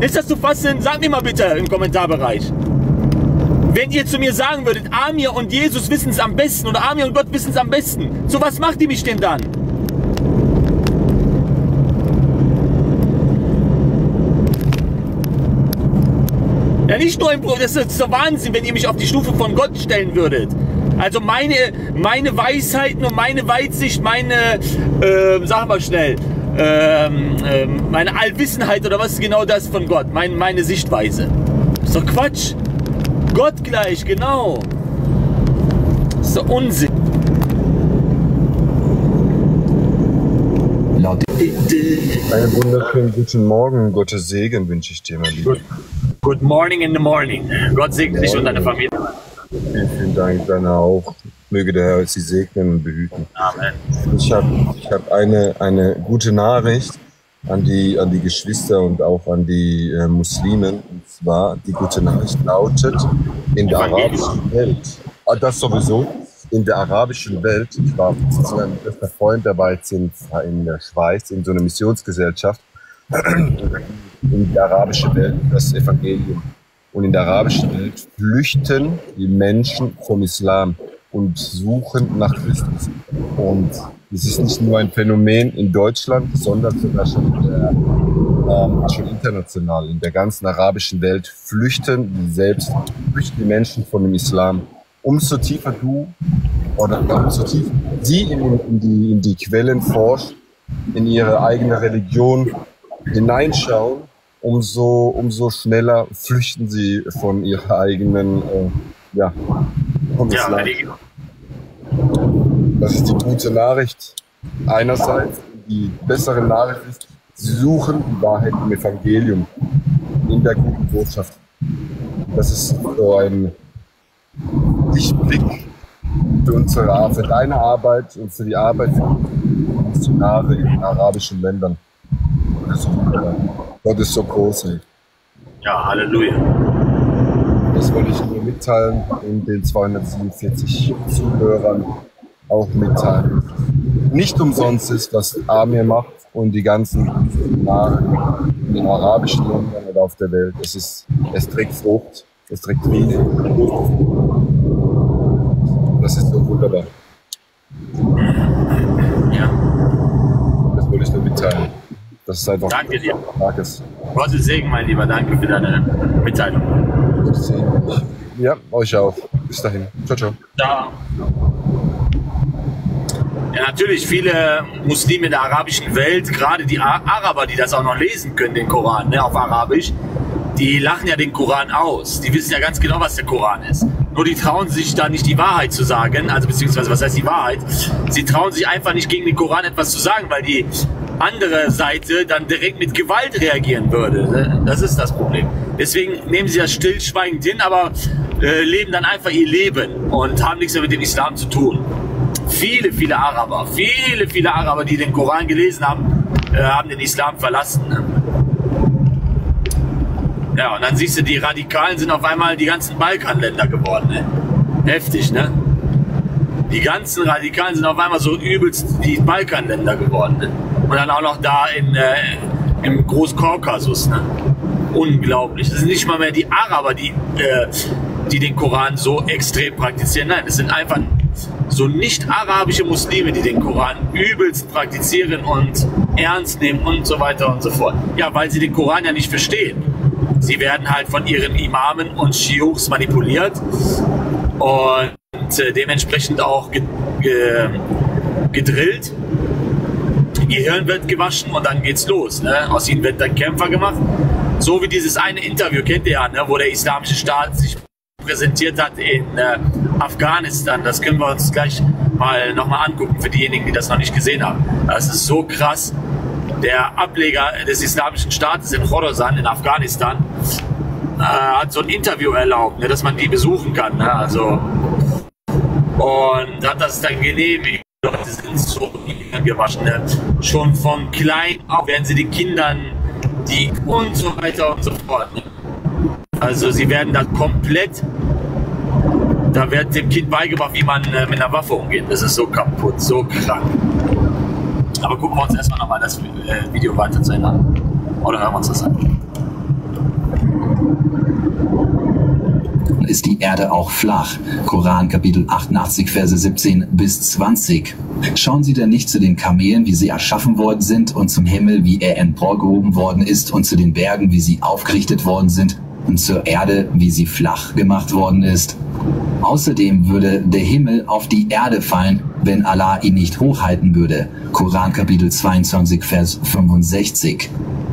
Ist das zu fassen? Sagt mir mal bitte im Kommentarbereich. Wenn ihr zu mir sagen würdet, Amir und Jesus wissen es am besten oder Amir und Gott wissen es am besten, zu was macht ihr mich denn dann? Ja, nicht nur im Pro, das ist so Wahnsinn, wenn ihr mich auf die Stufe von Gott stellen würdet. Also meine, meine Weisheiten und meine Weitsicht, meine, äh, sag mal schnell, ähm, ähm, meine Allwissenheit oder was ist genau das von Gott? Mein, meine Sichtweise. Ist doch Quatsch. Gott gleich, genau. Ist doch Unsinn. Laut Einen wunderschönen guten Morgen, Gottes Segen wünsche ich dir, mein Lieber. Good morning in the morning. Gott segne dich und deine Familie. Vielen, Dank, deiner auch. Möge der Herr sie segnen und behüten. Amen. Ich habe ich hab eine, eine gute Nachricht an die, an die Geschwister und auch an die äh, Muslimen. Und zwar, die gute Nachricht lautet, in der arabischen Welt, ah, das sowieso, in der arabischen Welt, ich war zu einem bester Freund dabei in, in der Schweiz, in so einer Missionsgesellschaft, in der arabischen Welt das Evangelium. Und in der arabischen Welt flüchten die Menschen vom Islam und suchen nach Christus. Und es ist nicht nur ein Phänomen in Deutschland, sondern sogar schon, der, ähm, schon international. In der ganzen arabischen Welt flüchten die selbst, flüchten die Menschen von dem Islam. Umso tiefer du oder umso tiefer sie in, in, die, in die Quellen forscht, in ihre eigene Religion hineinschauen, umso, umso schneller flüchten sie von ihrer eigenen, äh, ja, vom Ja. Das ist die gute Nachricht. einerseits die bessere Nachricht ist, sie suchen die Wahrheit im Evangelium, in der guten Botschaft. Das ist so ein Lichtblick für unsere, für deine Arbeit und für die Arbeit von Missionare in den arabischen Ländern. Das ist wunderbar. Gott ist so groß. Ey. Ja, Halleluja. Das wollte ich nur mitteilen und den 247 Zuhörern auch mitteilen. Nicht umsonst ist, was Amir macht und die ganzen Missionare in den arabischen Ländern oder auf der Welt. Es, ist, es trägt Frucht, es trägt Frucht. Das ist so wunderbar. Ja. Das wollte ich nur mitteilen. Das ist einfach Danke dir. Starkes. Gottes Segen, mein Lieber. Danke für deine Mitteilung. Gottes Segen. Ja, euch auch. Bis dahin. Ciao, ciao. Ciao. Ja, natürlich, viele Muslime der arabischen Welt, gerade die Araber, die das auch noch lesen können, den Koran, ne, auf Arabisch, die lachen ja den Koran aus. Die wissen ja ganz genau, was der Koran ist. Nur die trauen sich da nicht die Wahrheit zu sagen, also beziehungsweise, was heißt die Wahrheit? Sie trauen sich einfach nicht gegen den Koran etwas zu sagen, weil die andere Seite dann direkt mit Gewalt reagieren würde. ne? Das ist das Problem. Deswegen nehmen sie das stillschweigend hin, aber äh, leben dann einfach ihr Leben und haben nichts mehr mit dem Islam zu tun. Viele, viele Araber, viele, viele Araber, die den Koran gelesen haben, äh, haben den Islam verlassen. Ne? Ja, und dann siehst du, die Radikalen sind auf einmal die ganzen Balkanländer geworden. Ne? Heftig, ne? Die ganzen Radikalen sind auf einmal so übelst die Balkanländer geworden. Ne? Und dann auch noch da in, äh, im Großkaukasus. Ne? Unglaublich. Es sind nicht mal mehr die Araber, die, äh, die den Koran so extrem praktizieren. Nein, es sind einfach so nicht-arabische Muslime, die den Koran übelst praktizieren und ernst nehmen und so weiter und so fort. Ja, weil sie den Koran ja nicht verstehen. Sie werden halt von ihren Imamen und Shiuchs manipuliert und äh, dementsprechend auch ge ge gedrillt. Gehirn wird gewaschen und dann geht's los. Ne? Aus ihnen wird dann Kämpfer gemacht. So wie dieses eine Interview, kennt ihr ja, ne? wo der islamische Staat sich präsentiert hat in äh, Afghanistan. Das können wir uns gleich mal nochmal angucken für diejenigen, die das noch nicht gesehen haben. Das ist so krass. Der Ableger des islamischen Staates in Khorasan in Afghanistan äh, hat so ein Interview erlaubt, ne, dass man die besuchen kann. Ne? Also, und hat das dann genehmigt. Leute sind so gewaschen. Ne? Schon von klein auf werden sie den Kindern die und so weiter und so fort. Also sie werden da komplett, da wird dem Kind beigebracht, wie man äh, mit einer Waffe umgeht. Das ist so kaputt, so krank. Aber gucken wir uns erstmal nochmal das äh, Video weiter zu Ende an. Oder hören wir uns das an. Ist die Erde auch flach. Koran Kapitel 88 Verse 17 bis 20. Schauen Sie denn nicht zu den Kamelen, wie sie erschaffen worden sind, und zum Himmel, wie er emporgehoben worden ist, und zu den Bergen, wie sie aufgerichtet worden sind, und zur Erde, wie sie flach gemacht worden ist. Außerdem würde der Himmel auf die Erde fallen, wenn Allah ihn nicht hochhalten würde. Koran Kapitel 22 Vers 65.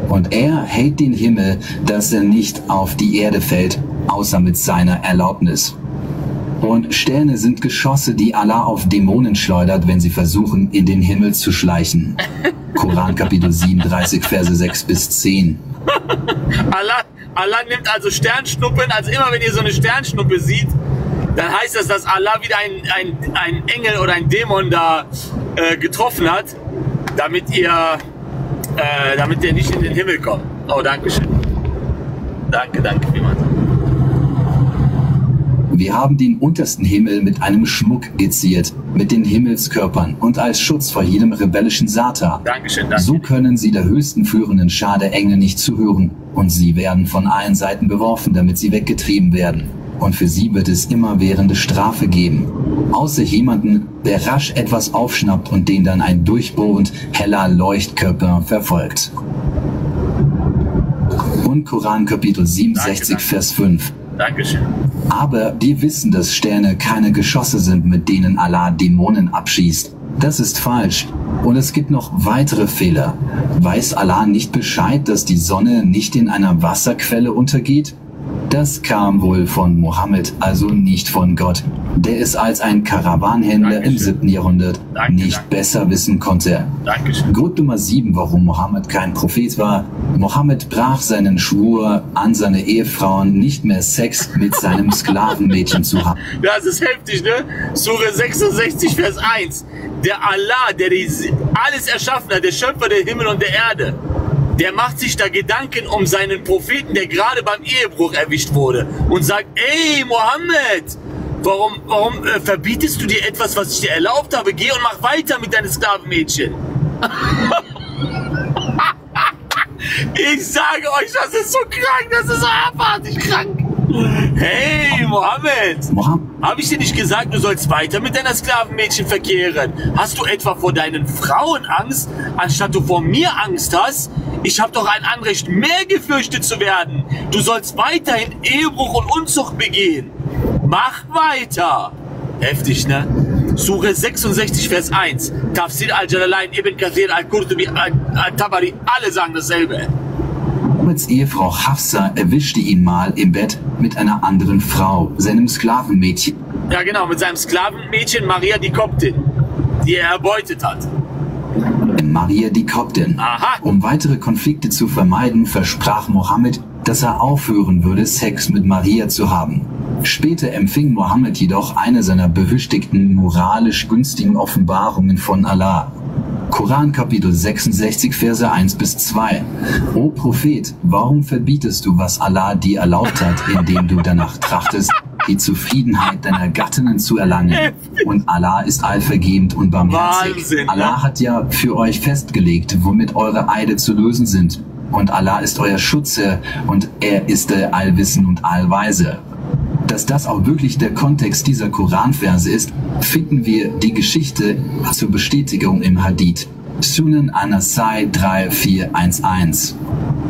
Und er hält den Himmel, dass er nicht auf die Erde fällt, außer mit seiner Erlaubnis. Und Sterne sind Geschosse, die Allah auf Dämonen schleudert, wenn sie versuchen, in den Himmel zu schleichen. Koran Kapitel 37 Verse 6 bis 10. Allah, Allah nimmt also Sternschnuppen, also immer wenn ihr so eine Sternschnuppe sieht, dann heißt das, dass Allah wieder ein, ein, ein Engel oder ein Dämon da äh, getroffen hat, damit ihr, äh, damit ihr nicht in den Himmel kommt. Oh, danke schön. Danke, danke vielmals. Wir haben den untersten Himmel mit einem Schmuck geziert, mit den Himmelskörpern und als Schutz vor jedem rebellischen Satan. Dankeschön, danke. So können sie der höchsten führenden Schar der Engel nicht zuhören und sie werden von allen Seiten beworfen, damit sie weggetrieben werden. Und für sie wird es immerwährende Strafe geben. Außer jemanden, der rasch etwas aufschnappt und den dann ein durchbohrend heller Leuchtkörper verfolgt. Und Koran Kapitel 67 danke. Vers 5. Dankeschön. Aber die wissen, dass Sterne keine Geschosse sind, mit denen Allah Dämonen abschießt. Das ist falsch. Und es gibt noch weitere Fehler. Weiß Allah nicht Bescheid, dass die Sonne nicht in einer Wasserquelle untergeht? Das kam wohl von Mohammed, also nicht von Gott, der es als ein Karawanhändler im Dankeschön. 7. Jahrhundert Danke, nicht danke. besser wissen konnte. Dankeschön. Grund Nummer 7, warum Mohammed kein Prophet war. Mohammed brach seinen Schwur an seine Ehefrauen, nicht mehr Sex mit seinem Sklavenmädchen zu haben. Das ist heftig, ne? Sure 66, Vers 1. Der Allah, der die, alles erschaffen hat, der Schöpfer der Himmel und der Erde, der macht sich da Gedanken um seinen Propheten, der gerade beim Ehebruch erwischt wurde und sagt, ey Mohammed, warum, warum äh, verbietest du dir etwas, was ich dir erlaubt habe? Geh und mach weiter mit deinem Sklavenmädchen. ich sage euch, das ist so krank, das ist so abartig krank. Hey Mohammed, Mohammed habe ich dir nicht gesagt, du sollst weiter mit deiner Sklavenmädchen verkehren? Hast du etwa vor deinen Frauen Angst, anstatt du vor mir Angst hast? Ich habe doch ein Anrecht, mehr gefürchtet zu werden. Du sollst weiterhin Ehebruch und Unzucht begehen. Mach weiter. Heftig, ne? Sure 66, Vers 1. Tafsir al-Jalalain, Ibn Kathir, al-Qurtubi, Al- al-Tabari, alle sagen dasselbe. Mohammeds Ehefrau Hafsa erwischte ihn mal im Bett mit einer anderen Frau, seinem Sklavenmädchen. Ja, genau, mit seinem Sklavenmädchen Maria die Koptin, die er erbeutet hat. Maria die Koptin. Aha. Um weitere Konflikte zu vermeiden, versprach Mohammed, dass er aufhören würde, Sex mit Maria zu haben. Später empfing Mohammed jedoch eine seiner berüchtigten moralisch günstigen Offenbarungen von Allah. Koran Kapitel 66 Verse 1 bis 2. O Prophet, warum verbietest du, was Allah dir erlaubt hat, indem du danach trachtest, die Zufriedenheit deiner Gattinnen zu erlangen? Und Allah ist allvergebend und barmherzig. Wahnsinn, ne? Allah hat ja für euch festgelegt, womit eure Eide zu lösen sind. Und Allah ist euer Schutze und er ist der Allwissen und Allweise. Dass das auch wirklich der Kontext dieser Koranverse ist, finden wir die Geschichte zur Bestätigung im Hadith. Sunan Anasai 3411.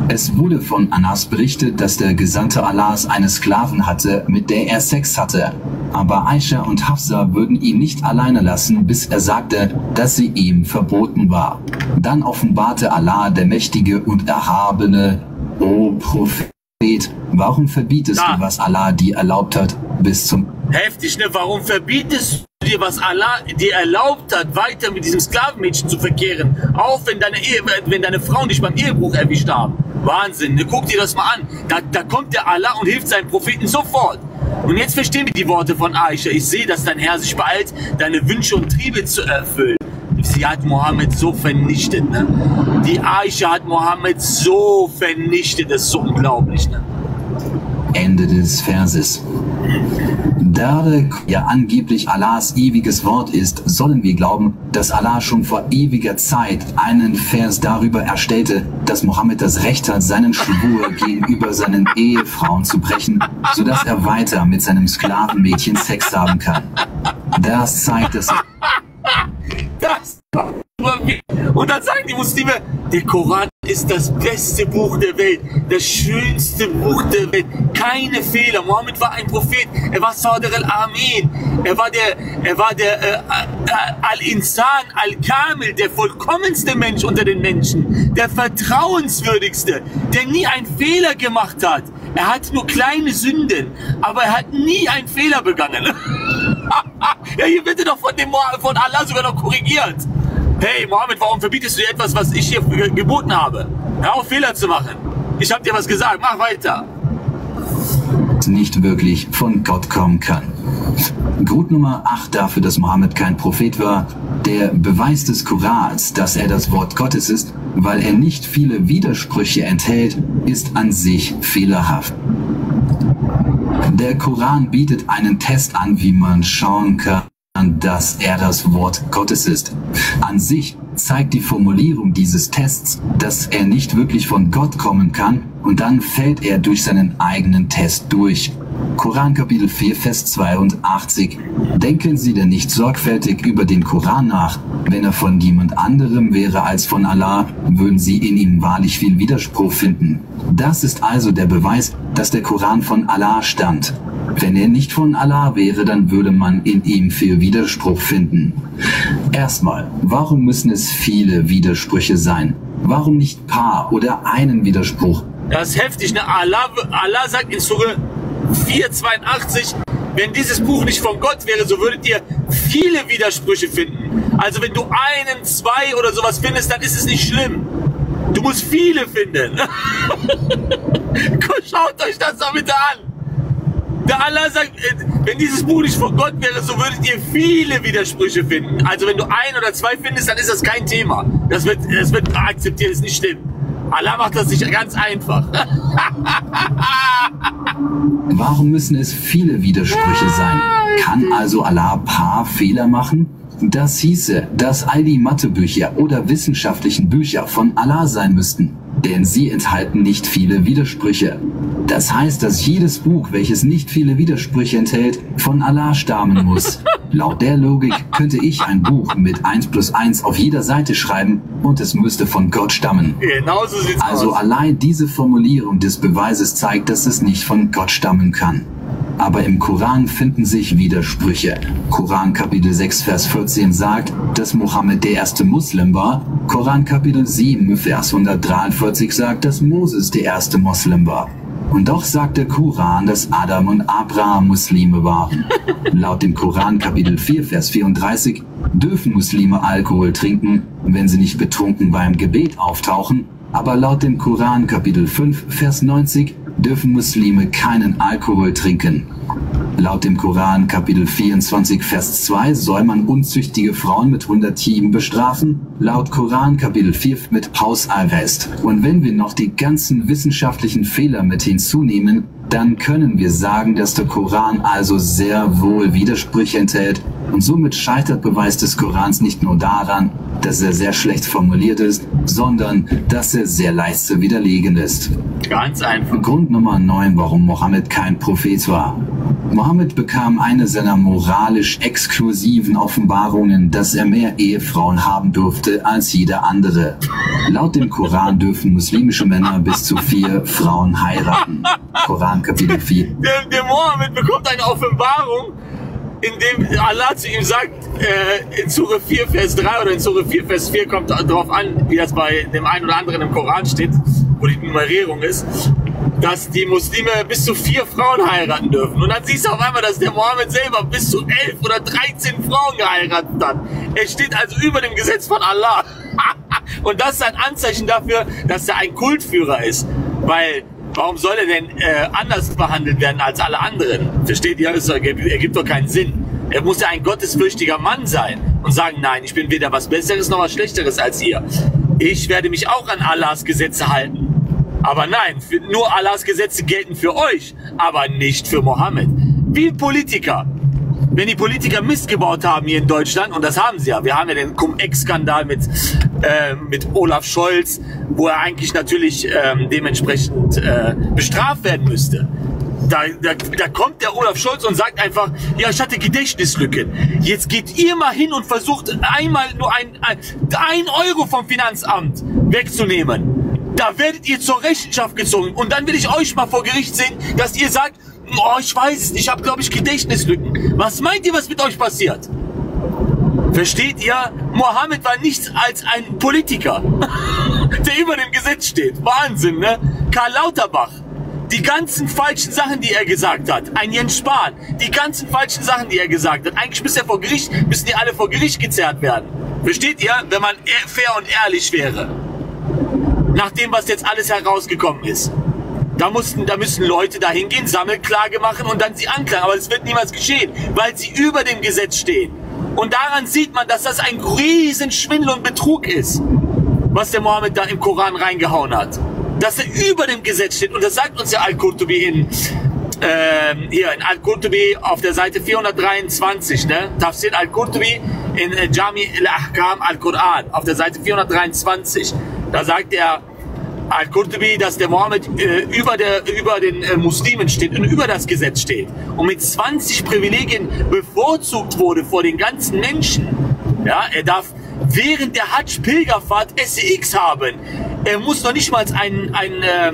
Es wurde von Anas berichtet, dass der Gesandte Allahs eine Sklavin hatte, mit der er Sex hatte. Aber Aisha und Hafsa würden ihn nicht alleine lassen, bis er sagte, dass sie ihm verboten war. Dann offenbarte Allah, der Mächtige und Erhabene, O Prophet, warum verbietest Da. du, was Allah dir erlaubt hat, bis zum Heftig, ne? Warum verbietest du dir, was Allah dir erlaubt hat, weiter mit diesem Sklavenmädchen zu verkehren? Auch wenn deine, Ehe, wenn deine Frauen dich beim Ehebruch erwischt haben. Wahnsinn, ne? Guck dir das mal an. Da, da kommt der Allah und hilft seinen Propheten sofort. Und jetzt verstehen wir die Worte von Aisha. Ich sehe, dass dein Herr sich beeilt, deine Wünsche und Triebe zu erfüllen. Sie hat Mohammed so vernichtet, ne? Die Aisha hat Mohammed so vernichtet, das ist so unglaublich, ne? Ende des Verses. Da ja angeblich Allahs ewiges Wort ist, sollen wir glauben, dass Allah schon vor ewiger Zeit einen Vers darüber erstellte, dass Mohammed das Recht hat, seinen Schwur gegenüber seinen Ehefrauen zu brechen, sodass er weiter mit seinem Sklavenmädchen Sex haben kann. Das zeigt, dass Das und dann sagen die Muslime, der Koran ist das beste Buch der Welt, das schönste Buch der Welt. Keine Fehler. Mohammed war ein Prophet. Er war Sadr al-Amin. Er war der, er war der äh, äh, Al-Insan, Al-Kamil, der vollkommenste Mensch unter den Menschen, der vertrauenswürdigste, der nie einen Fehler gemacht hat. Er hat nur kleine Sünden, aber er hat nie einen Fehler begangen. ja, hier wird er doch von, dem, von Allah sogar noch korrigiert. Hey, Mohammed, warum verbietest du dir etwas, was ich ge- geboten habe? Hör auf, Fehler zu machen. Ich habe dir was gesagt, mach weiter. nicht wirklich von Gott kommen kann. Grund Nummer 8 dafür, dass Mohammed kein Prophet war, der Beweis des Korans, dass er das Wort Gottes ist, weil er nicht viele Widersprüche enthält, ist an sich fehlerhaft. Der Koran bietet einen Test an, wie man schauen kann, dass er das Wort Gottes ist. An sich zeigt die Formulierung dieses Tests, dass er nicht wirklich von Gott kommen kann und dann fällt er durch seinen eigenen Test durch. Koran Kapitel 4 Vers 82. Denken Sie denn nicht sorgfältig über den Koran nach. Wenn er von jemand anderem wäre als von Allah, würden Sie in ihm wahrlich viel Widerspruch finden. Das ist also der Beweis, dass der Koran von Allah stammt. Wenn er nicht von Allah wäre, dann würde man in ihm viel Widerspruch finden. Erstmal, warum müssen es viele Widersprüche sein? Warum nicht paar oder einen Widerspruch? Das ist heftig. Ne? Allah, Allah sagt in Surah 482, wenn dieses Buch nicht von Gott wäre, so würdet ihr viele Widersprüche finden. Also wenn du einen, zwei oder sowas findest, dann ist es nicht schlimm. Du musst viele finden. Schaut euch das doch bitte an. Der Allah sagt, äh, wenn dieses Buch nicht von Gott wäre, so würdet ihr viele Widersprüche finden. Also wenn du ein oder zwei findest, dann ist das kein Thema. Das wird, das wird akzeptiert, ist nicht schlimm. Allah macht das nicht ganz einfach. Warum müssen es viele Widersprüche sein? Kann also Allah paar Fehler machen? Das hieße, dass all die Mathebücher oder wissenschaftlichen Bücher von Allah sein müssten, denn sie enthalten nicht viele Widersprüche. Das heißt, dass jedes Buch, welches nicht viele Widersprüche enthält, von Allah stammen muss. Laut der Logik könnte ich ein Buch mit 1 plus 1 auf jeder Seite schreiben und es müsste von Gott stammen. Genau so sieht's Also aus. allein diese Formulierung des Beweises zeigt, dass es nicht von Gott stammen kann. Aber im Koran finden sich Widersprüche. Koran Kapitel 6 Vers 14 sagt, dass Mohammed der erste Muslim war. Koran Kapitel 7 Vers 143 sagt, dass Moses der erste Muslim war. Und doch sagt der Koran, dass Adam und Abraham Muslime waren. Laut dem Koran Kapitel 4 Vers 34 dürfen Muslime Alkohol trinken, wenn sie nicht betrunken beim Gebet auftauchen, aber laut dem Koran Kapitel 5 Vers 90 dürfen Muslime keinen Alkohol trinken. Laut dem Koran Kapitel 24 Vers 2 soll man unzüchtige Frauen mit 100 Hieben bestrafen, laut Koran Kapitel 4 mit Hausarrest. Und wenn wir noch die ganzen wissenschaftlichen Fehler mit hinzunehmen, dann können wir sagen, dass der Koran also sehr wohl Widersprüche enthält und somit scheitert Beweis des Korans nicht nur daran, dass er sehr schlecht formuliert ist, sondern dass er sehr leicht zu widerlegen ist. Ganz einfach. Grund Nummer 9, warum Mohammed kein Prophet war. Mohammed bekam eine seiner moralisch exklusiven Offenbarungen, dass er mehr Ehefrauen haben durfte als jeder andere. Laut dem Koran dürfen muslimische Männer bis zu vier Frauen heiraten. Koran Kapitel 4. Der, der Mohammed bekommt eine Offenbarung, in dem Allah zu ihm sagt, äh, in Surah 4, Vers 3 oder in Surah 4, Vers 4 kommt darauf an, wie das bei dem einen oder anderen im Koran steht, wo die Nummerierung ist, dass die Muslime bis zu vier Frauen heiraten dürfen. Und dann siehst du auf einmal, dass der Mohammed selber bis zu elf oder 13 Frauen geheiratet hat. Er steht also über dem Gesetz von Allah. Und das ist ein Anzeichen dafür, dass er ein Kultführer ist. Weil Warum soll er denn äh, anders behandelt werden als alle anderen? Versteht ihr? Es ergibt, doch keinen Sinn. Er muss ja ein gottesfürchtiger Mann sein und sagen, nein, ich bin weder was Besseres noch was Schlechteres als ihr. Ich werde mich auch an Allahs Gesetze halten. Aber nein, nur Allahs Gesetze gelten für euch, aber nicht für Mohammed. Wie Politiker. Wenn die Politiker Mist gebaut haben hier in Deutschland, und das haben sie ja, wir haben ja den Cum-Ex-Skandal mit, äh, mit Olaf Scholz, wo er eigentlich natürlich ähm, dementsprechend äh, bestraft werden müsste. Da, da, da kommt der Olaf Scholz und sagt einfach, ja, ich hatte Gedächtnislücken. Jetzt geht ihr mal hin und versucht einmal nur ein, ein, ein Euro vom Finanzamt wegzunehmen. Da werdet ihr zur Rechenschaft gezogen. Und dann will ich euch mal vor Gericht sehen, dass ihr sagt, oh, ich weiß es, ich habe, glaube ich, Gedächtnislücken. Was meint ihr, was mit euch passiert? Versteht ihr? Mohammed war nichts als ein Politiker, der über dem Gesetz steht. Wahnsinn, ne? Karl Lauterbach. Die ganzen falschen Sachen, die er gesagt hat. Ein Jens Spahn. Die ganzen falschen Sachen, die er gesagt hat. Eigentlich müsste er vor Gericht, müssen die alle vor Gericht gezerrt werden. Versteht ihr? Wenn man ehr- fair und ehrlich wäre. Nach dem, was jetzt alles herausgekommen ist. Da, mussten, da müssen Leute da hingehen, Sammelklage machen und dann sie anklagen. Aber es wird niemals geschehen, weil sie über dem Gesetz stehen. Und daran sieht man, dass das ein riesen Schwindel und Betrug ist, was der Mohammed da im Koran reingehauen hat. Dass er über dem Gesetz steht. Und das sagt uns ja Al-Qurtubi in, ähm, hier in Al-Qurtubi auf der Seite 423, ne? Tafsir Al-Qurtubi in äh, Jami al-Ahkam al-Quran auf der Seite 423. Da sagt er, Al-Qurtubi, dass der Mohammed äh, über, der, über den äh, Muslimen steht und über das Gesetz steht und mit 20 Privilegien bevorzugt wurde vor den ganzen Menschen. Ja, er darf während der Hajj-Pilgerfahrt SEX haben. Er muss noch nicht mal ein, ein, äh,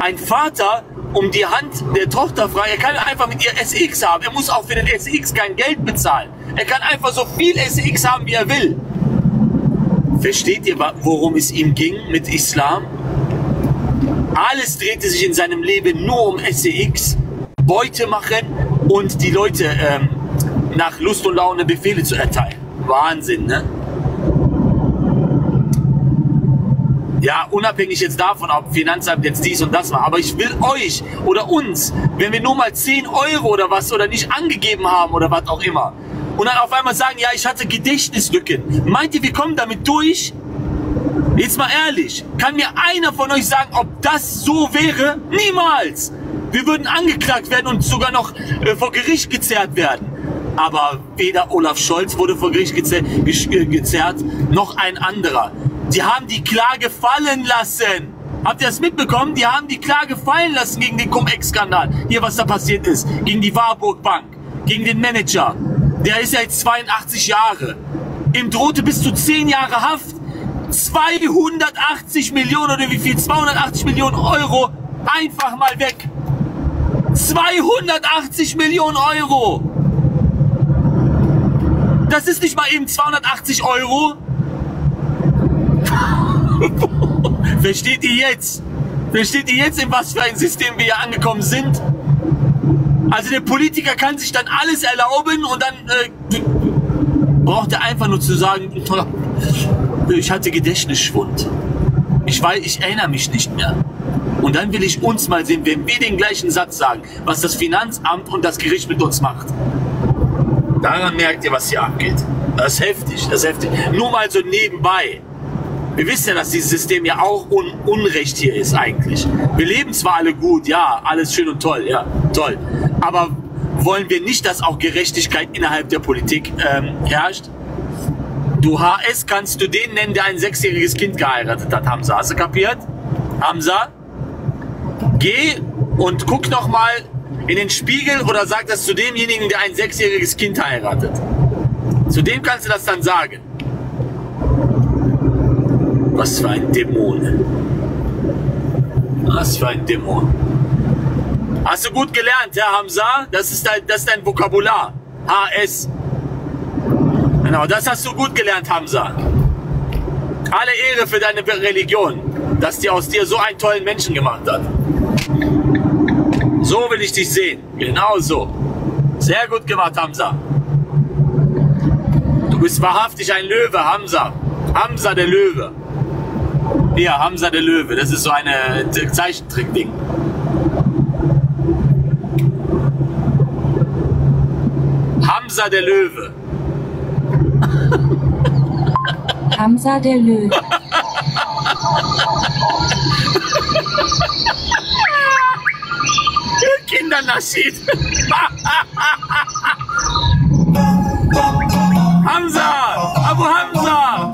ein Vater um die Hand der Tochter fragen. Er kann einfach mit ihr SEX haben. Er muss auch für den SEX kein Geld bezahlen. Er kann einfach so viel SEX haben, wie er will. Versteht ihr, worum es ihm ging mit Islam? Alles drehte sich in seinem Leben nur um SEX, Beute machen und die Leute ähm, nach Lust und Laune Befehle zu erteilen. Wahnsinn, ne? Ja, unabhängig jetzt davon, ob Finanzamt jetzt dies und das war. Aber ich will euch oder uns, wenn wir nur mal 10 Euro oder was oder nicht angegeben haben oder was auch immer. Und dann auf einmal sagen, ja, ich hatte Gedächtnislücken. Meint ihr, wir kommen damit durch? Jetzt mal ehrlich, kann mir einer von euch sagen, ob das so wäre? Niemals! Wir würden angeklagt werden und sogar noch äh, vor Gericht gezerrt werden. Aber weder Olaf Scholz wurde vor Gericht gezerrt, gezerrt noch ein anderer. Die haben die Klage fallen lassen. Habt ihr das mitbekommen? Die haben die Klage fallen lassen gegen den Cum-Ex-Skandal. Hier, was da passiert ist. Gegen die Warburg Bank. Gegen den Manager. Der ist ja jetzt 82 Jahre. Ihm drohte bis zu 10 Jahre Haft. 280 Millionen oder wie viel? 280 Millionen Euro einfach mal weg. 280 Millionen Euro. Das ist nicht mal eben 280 Euro. Versteht ihr jetzt? Versteht ihr jetzt, in was für ein System wir hier angekommen sind? Also der Politiker kann sich dann alles erlauben und dann äh, braucht er einfach nur zu sagen, ich hatte Gedächtnisschwund. Ich weiß, ich erinnere mich nicht mehr. Und dann will ich uns mal sehen, wenn wir den gleichen Satz sagen, was das Finanzamt und das Gericht mit uns macht. Daran merkt ihr, was hier abgeht. Das ist heftig, das ist heftig. Nur mal so nebenbei. Wir wissen ja, dass dieses System ja auch un Unrecht hier ist eigentlich. Wir leben zwar alle gut, ja, alles schön und toll, ja, toll. Aber wollen wir nicht, dass auch Gerechtigkeit innerhalb der Politik ähm, herrscht? Du HS kannst du den nennen, der ein sechsjähriges Kind geheiratet hat, Hamza. Hast du kapiert? Hamza? Geh und guck noch mal in den Spiegel oder sag das zu demjenigen, der ein sechsjähriges Kind heiratet. Zu dem kannst du das dann sagen. Was für ein Dämon. Was für ein Dämon. Hast du gut gelernt, Herr Hamza? Das ist dein, das ist dein Vokabular. HS. Genau, das hast du gut gelernt, Hamza. Alle Ehre für deine Religion, dass die aus dir so einen tollen Menschen gemacht hat. So will ich dich sehen. Genau so. Sehr gut gemacht, Hamza. Du bist wahrhaftig ein Löwe, Hamza. Hamza der Löwe. Ja, Hamza der Löwe. Das ist so eine Zeichentrick-Ding. Hamza der Löwe. Hamza der Löwe. Kindernaschid. Hamza! Abu Hamza!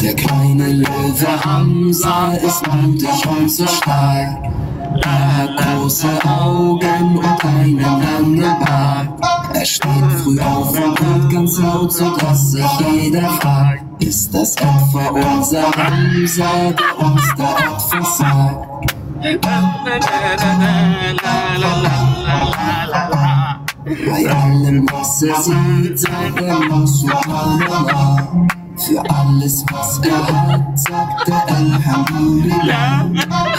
Der kleine Löwe Hamza ist mutig und so stark. Er hat große Augen und einen langen Bart. Er steht früh auf und hört ganz laut, sodass sich jeder fragt. Ist das etwa unser Hamza, der uns da etwas sagt? Bei allem, was er sieht, sagt er noch Subhanallah. Für alles, was er hat, sagt er Alhamdulillah.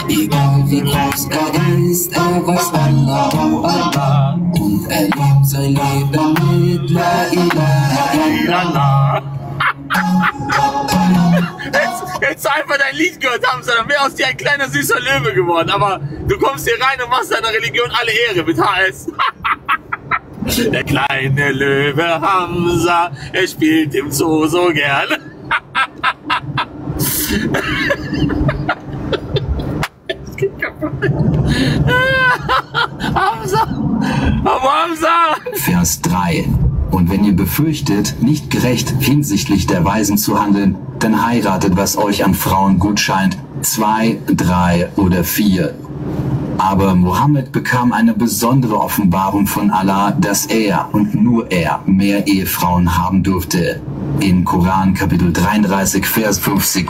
Egal wie groß er ist, er weiß Allahu Allah. Und er lebt sein Leben mit La ilaha illallah. Jetzt, jetzt einfach dein Lied gehört haben, sondern wäre aus dir ein kleiner süßer Löwe geworden. Aber du kommst hier rein und machst deiner Religion alle Ehre mit HS. Der kleine Löwe Hamza, er spielt im Zoo so gern. Es geht kaputt. Hamza! Aber Hamza! Vers 3. Und wenn ihr befürchtet, nicht gerecht hinsichtlich der Weisen zu handeln, dann heiratet, was euch an Frauen gut scheint, zwei, drei oder vier. Aber Mohammed bekam eine besondere Offenbarung von Allah, dass er und nur er mehr Ehefrauen haben durfte. In Koran Kapitel 33, Vers 50.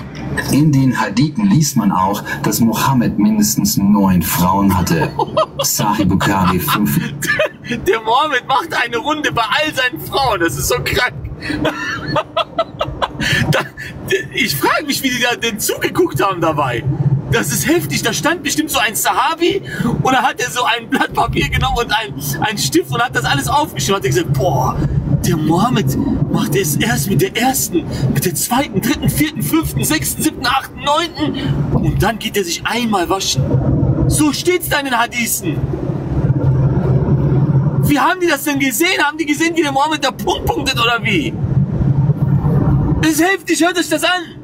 In den Hadithen liest man auch, dass Mohammed mindestens neun Frauen hatte. Sahih Bukhari 5. Der Mohammed macht eine Runde bei all seinen Frauen. Das ist so krank. da, ich frage mich, wie die da denn zugeguckt haben dabei. Das ist heftig. Da stand bestimmt so ein Sahabi und da hat er so ein Blatt Papier genommen und ein, ein Stift und hat das alles aufgeschrieben. Hat er gesagt, boah, der Mohammed macht es erst mit der ersten, mit der zweiten, dritten, vierten, fünften, sechsten, siebten, achten, neunten und dann geht er sich einmal waschen. So steht's da in den Hadithen. Wie haben die das denn gesehen? Haben die gesehen, wie der Mohammed da Punkt punktet oder wie? Das ist heftig, hört euch das an.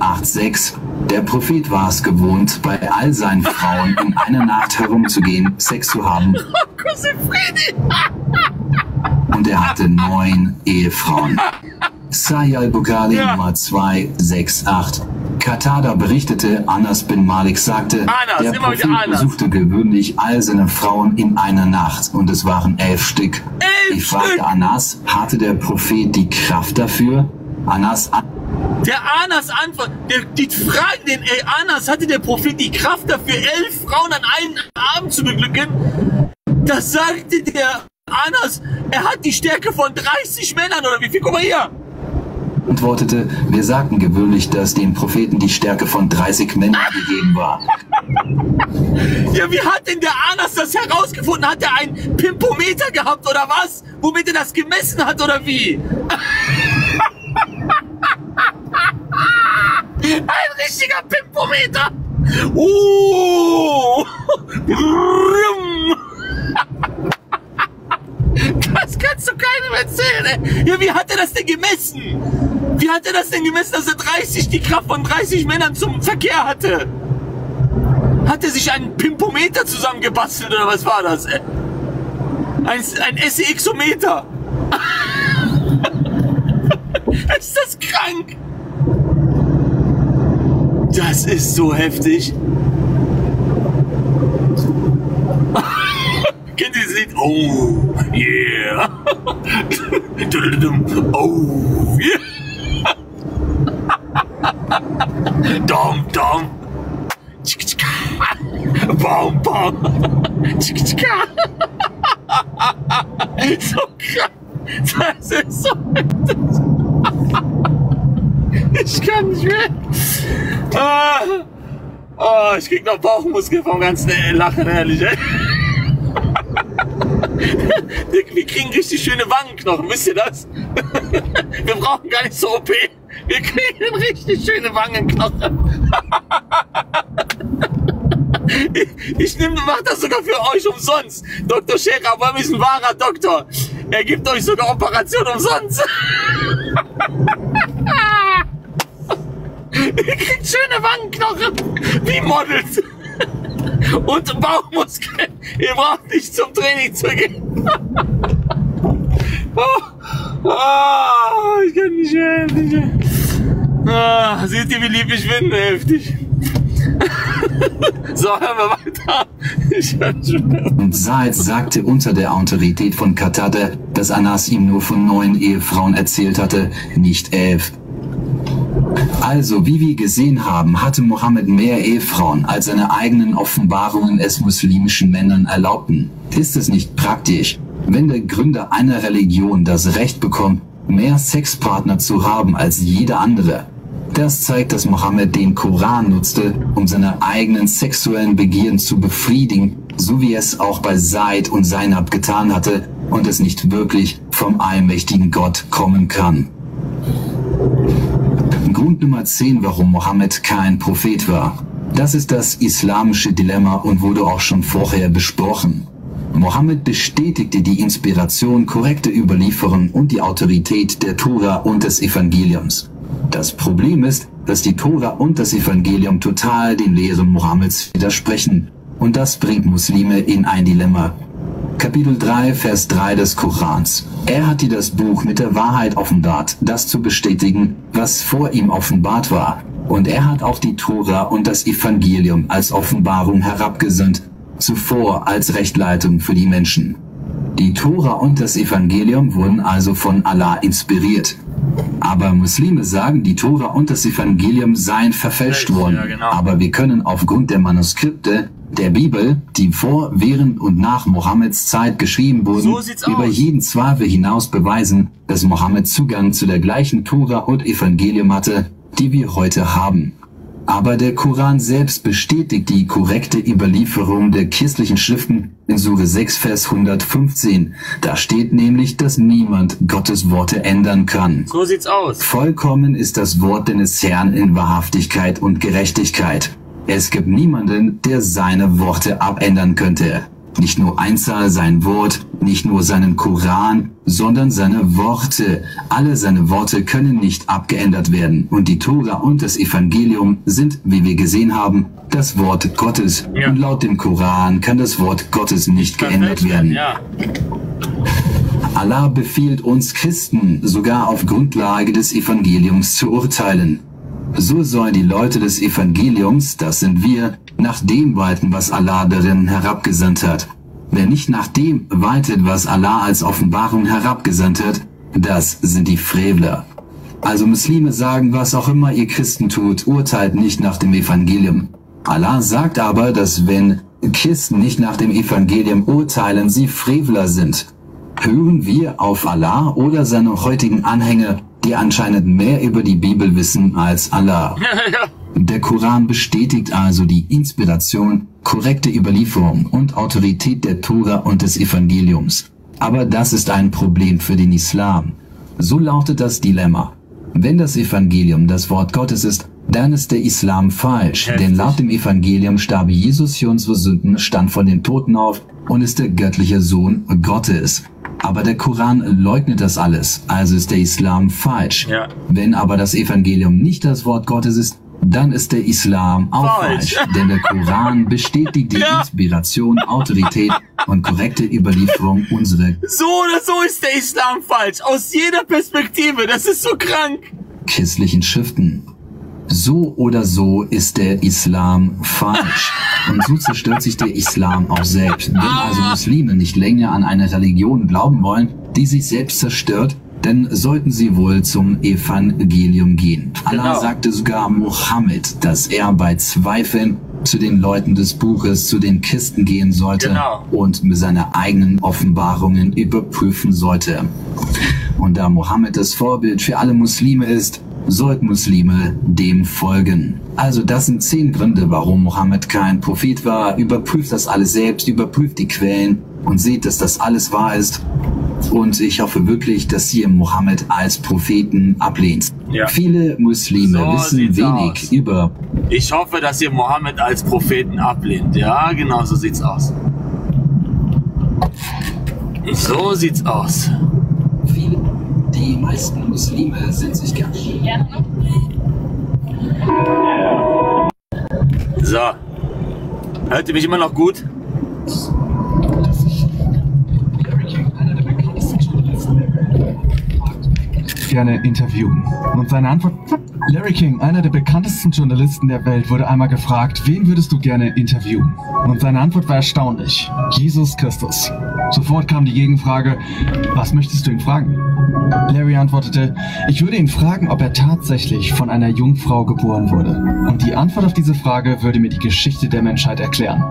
086. Der Prophet war es gewohnt, bei all seinen Frauen in einer Nacht herumzugehen, Sex zu haben. Und er hatte neun Ehefrauen. Sahih al-Bukhari Ja. Nummer 268. Qatada berichtete, Anas bin Malik sagte, Anas, der Prophet besuchte gewöhnlich all seine Frauen in einer Nacht und es waren elf Stück. Elf ich fragte Stück? Anas, hatte der Prophet die Kraft dafür? Anas Der Anas Antwort, der, die Fragen, den ey, Anas hatte der Prophet die Kraft dafür, elf Frauen an einem Abend zu beglücken. Das sagte der Anas, er hat die Stärke von 30 Männern oder wie viel? Guck mal hier. antwortete, wir sagten gewöhnlich, dass dem Propheten die Stärke von 30 Männern gegeben war. Ja, wie hat denn der Anas das herausgefunden? Hat er ein Pimpometer gehabt oder was? Womit er das gemessen hat oder wie? Ein richtiger Pimpometer! Uh! Das kannst du keinem erzählen, ey. Ja, wie hat er das denn gemessen? Wie hat er das denn gemessen, dass er 30, die Kraft von 30 Männern zum Verkehr hatte? Hat er sich einen Pimpometer zusammengebastelt oder was war das? ey? Ein, ein SEXometer. Ist das krank? Das ist so heftig. Kennt ihr das Lied? Oh, yeah. oh, yeah. Dom, dom. Tschik, tschika. So krass. Das ist so heftig. Ich kann nicht mehr. Ah. Oh, ich krieg noch Bauchmuskeln vom ganzen Lachen, ehrlich. Wir kriegen richtig schöne Wangenknochen, wisst ihr das? Wir brauchen gar nicht so OP. Wir kriegen richtig schöne Wangenknochen. Ich, ich nehme, mach das sogar für euch umsonst. Dr. Scherer, Bam ist ein wahrer Doktor. Er gibt euch sogar Operation umsonst. Ihr kriegt schöne Wangenknochen. Wie Models. Und Bauchmuskeln. Ihr braucht nicht zum Training zu gehen. Oh, oh, ich kann nicht mehr. Nicht. Ah, seht ihr, wie lieb ich bin? Heftig. So, hören wir weiter. Ich. Und Said sagte unter der Autorität von Qatada, dass Anas ihm nur von neun Ehefrauen erzählt hatte, nicht elf. Also, wie wir gesehen haben, hatte Mohammed mehr Ehefrauen, als seine eigenen Offenbarungen es muslimischen Männern erlaubten. Ist es nicht praktisch, wenn der Gründer einer Religion das Recht bekommt, mehr Sexpartner zu haben als jeder andere? Das zeigt, dass Mohammed den Koran nutzte, um seine eigenen sexuellen Begierden zu befriedigen, so wie es auch bei Said und Zainab getan hatte und es nicht wirklich vom allmächtigen Gott kommen kann. Grund Nummer 10, warum Mohammed kein Prophet war. Das ist das islamische Dilemma und wurde auch schon vorher besprochen. Mohammed bestätigte die Inspiration, korrekte Überlieferung und die Autorität der Tora und des Evangeliums. Das Problem ist, dass die Tora und das Evangelium total den Lehren Mohammeds widersprechen. Und das bringt Muslime in ein Dilemma. Kapitel 3, Vers 3 des Korans. Er hat dir das Buch mit der Wahrheit offenbart, das zu bestätigen, was vor ihm offenbart war. Und er hat auch die Tora und das Evangelium als Offenbarung herabgesandt, zuvor als Rechtleitung für die Menschen. Die Tora und das Evangelium wurden also von Allah inspiriert. Aber Muslime sagen, die Tora und das Evangelium seien verfälscht worden. ja, genau. Aber wir können aufgrund der Manuskripte der Bibel, die vor, während und nach Mohammeds Zeit geschrieben wurden, So über aus. jeden Zweifel hinaus beweisen, dass Mohammed Zugang zu der gleichen Tora und Evangelium hatte, die wir heute haben. Aber der Koran selbst bestätigt die korrekte Überlieferung der christlichen Schriften in Sure 6, Vers 115. Da steht nämlich, dass niemand Gottes Worte ändern kann. So sieht's aus. Vollkommen ist das Wort deines Herrn in Wahrhaftigkeit und Gerechtigkeit. Es gibt niemanden, der seine Worte abändern könnte. Nicht nur Einzahl sein Wort, nicht nur seinen Koran, sondern seine Worte. Alle seine Worte können nicht abgeändert werden. Und die Tora und das Evangelium sind, wie wir gesehen haben, das Wort Gottes. Ja. Und laut dem Koran kann das Wort Gottes nicht geändert werden. Ja. Allah befiehlt uns Christen sogar auf Grundlage des Evangeliums zu urteilen. So sollen die Leute des Evangeliums, das sind wir, nach dem walten, was Allah darin herabgesandt hat. Wer nicht nach dem waltet, was Allah als Offenbarung herabgesandt hat, das sind die Frevler. Also Muslime sagen, was auch immer ihr Christen tut, urteilt nicht nach dem Evangelium. Allah sagt aber, dass wenn Christen nicht nach dem Evangelium urteilen, sie Frevler sind. Hören wir auf Allah oder seine heutigen Anhänger, die anscheinend mehr über die Bibel wissen als Allah? Der Koran bestätigt also die Inspiration, korrekte Überlieferung und Autorität der Tora und des Evangeliums. Aber das ist ein Problem für den Islam. So lautet das Dilemma. Wenn das Evangelium das Wort Gottes ist, dann ist der Islam falsch, denn laut dem Evangelium starb Jesus für unsere Sünden, stand von den Toten auf und ist der göttliche Sohn Gottes. Aber der Koran leugnet das alles, also ist der Islam falsch. Ja. Wenn aber das Evangelium nicht das Wort Gottes ist, dann ist der Islam auch Falsch. falsch. Denn der Koran bestätigt die Ja. Inspiration, Autorität und korrekte Überlieferung unserer So oder so ist der Islam falsch. Aus jeder Perspektive. Das ist so krank. christlichen Schriften. So oder so ist der Islam falsch. Und so zerstört sich der Islam auch selbst. Wenn also Muslime nicht länger an eine Religion glauben wollen, die sich selbst zerstört, dann sollten sie wohl zum Evangelium gehen. Allah Genau. sagte sogar Mohammed, dass er bei Zweifeln zu den Leuten des Buches, zu den Kisten gehen sollte Genau. und seine eigenen Offenbarungen überprüfen sollte. Und da Mohammed das Vorbild für alle Muslime ist, sollten Muslime dem folgen. Also das sind zehn Gründe, warum Mohammed kein Prophet war. Überprüft das alles selbst, überprüft die Quellen und seht, dass das alles wahr ist. Und ich hoffe wirklich, dass ihr Mohammed als Propheten ablehnt. Ja. Viele Muslime So wissen wenig aus. über Ich hoffe, dass ihr Mohammed als Propheten ablehnt. Ja, genau so sieht's aus. So sieht's aus. Die meisten Muslime sind sich nicht. So. Hört ihr mich immer noch gut? Gerne interviewen. Und seine Antwort, Larry King, einer der bekanntesten Journalisten der Welt, wurde einmal gefragt, wen würdest du gerne interviewen? Und seine Antwort war erstaunlich. Jesus Christus. Sofort kam die Gegenfrage, was möchtest du ihn fragen? Larry antwortete, ich würde ihn fragen, ob er tatsächlich von einer Jungfrau geboren wurde. Und die Antwort auf diese Frage würde mir die Geschichte der Menschheit erklären.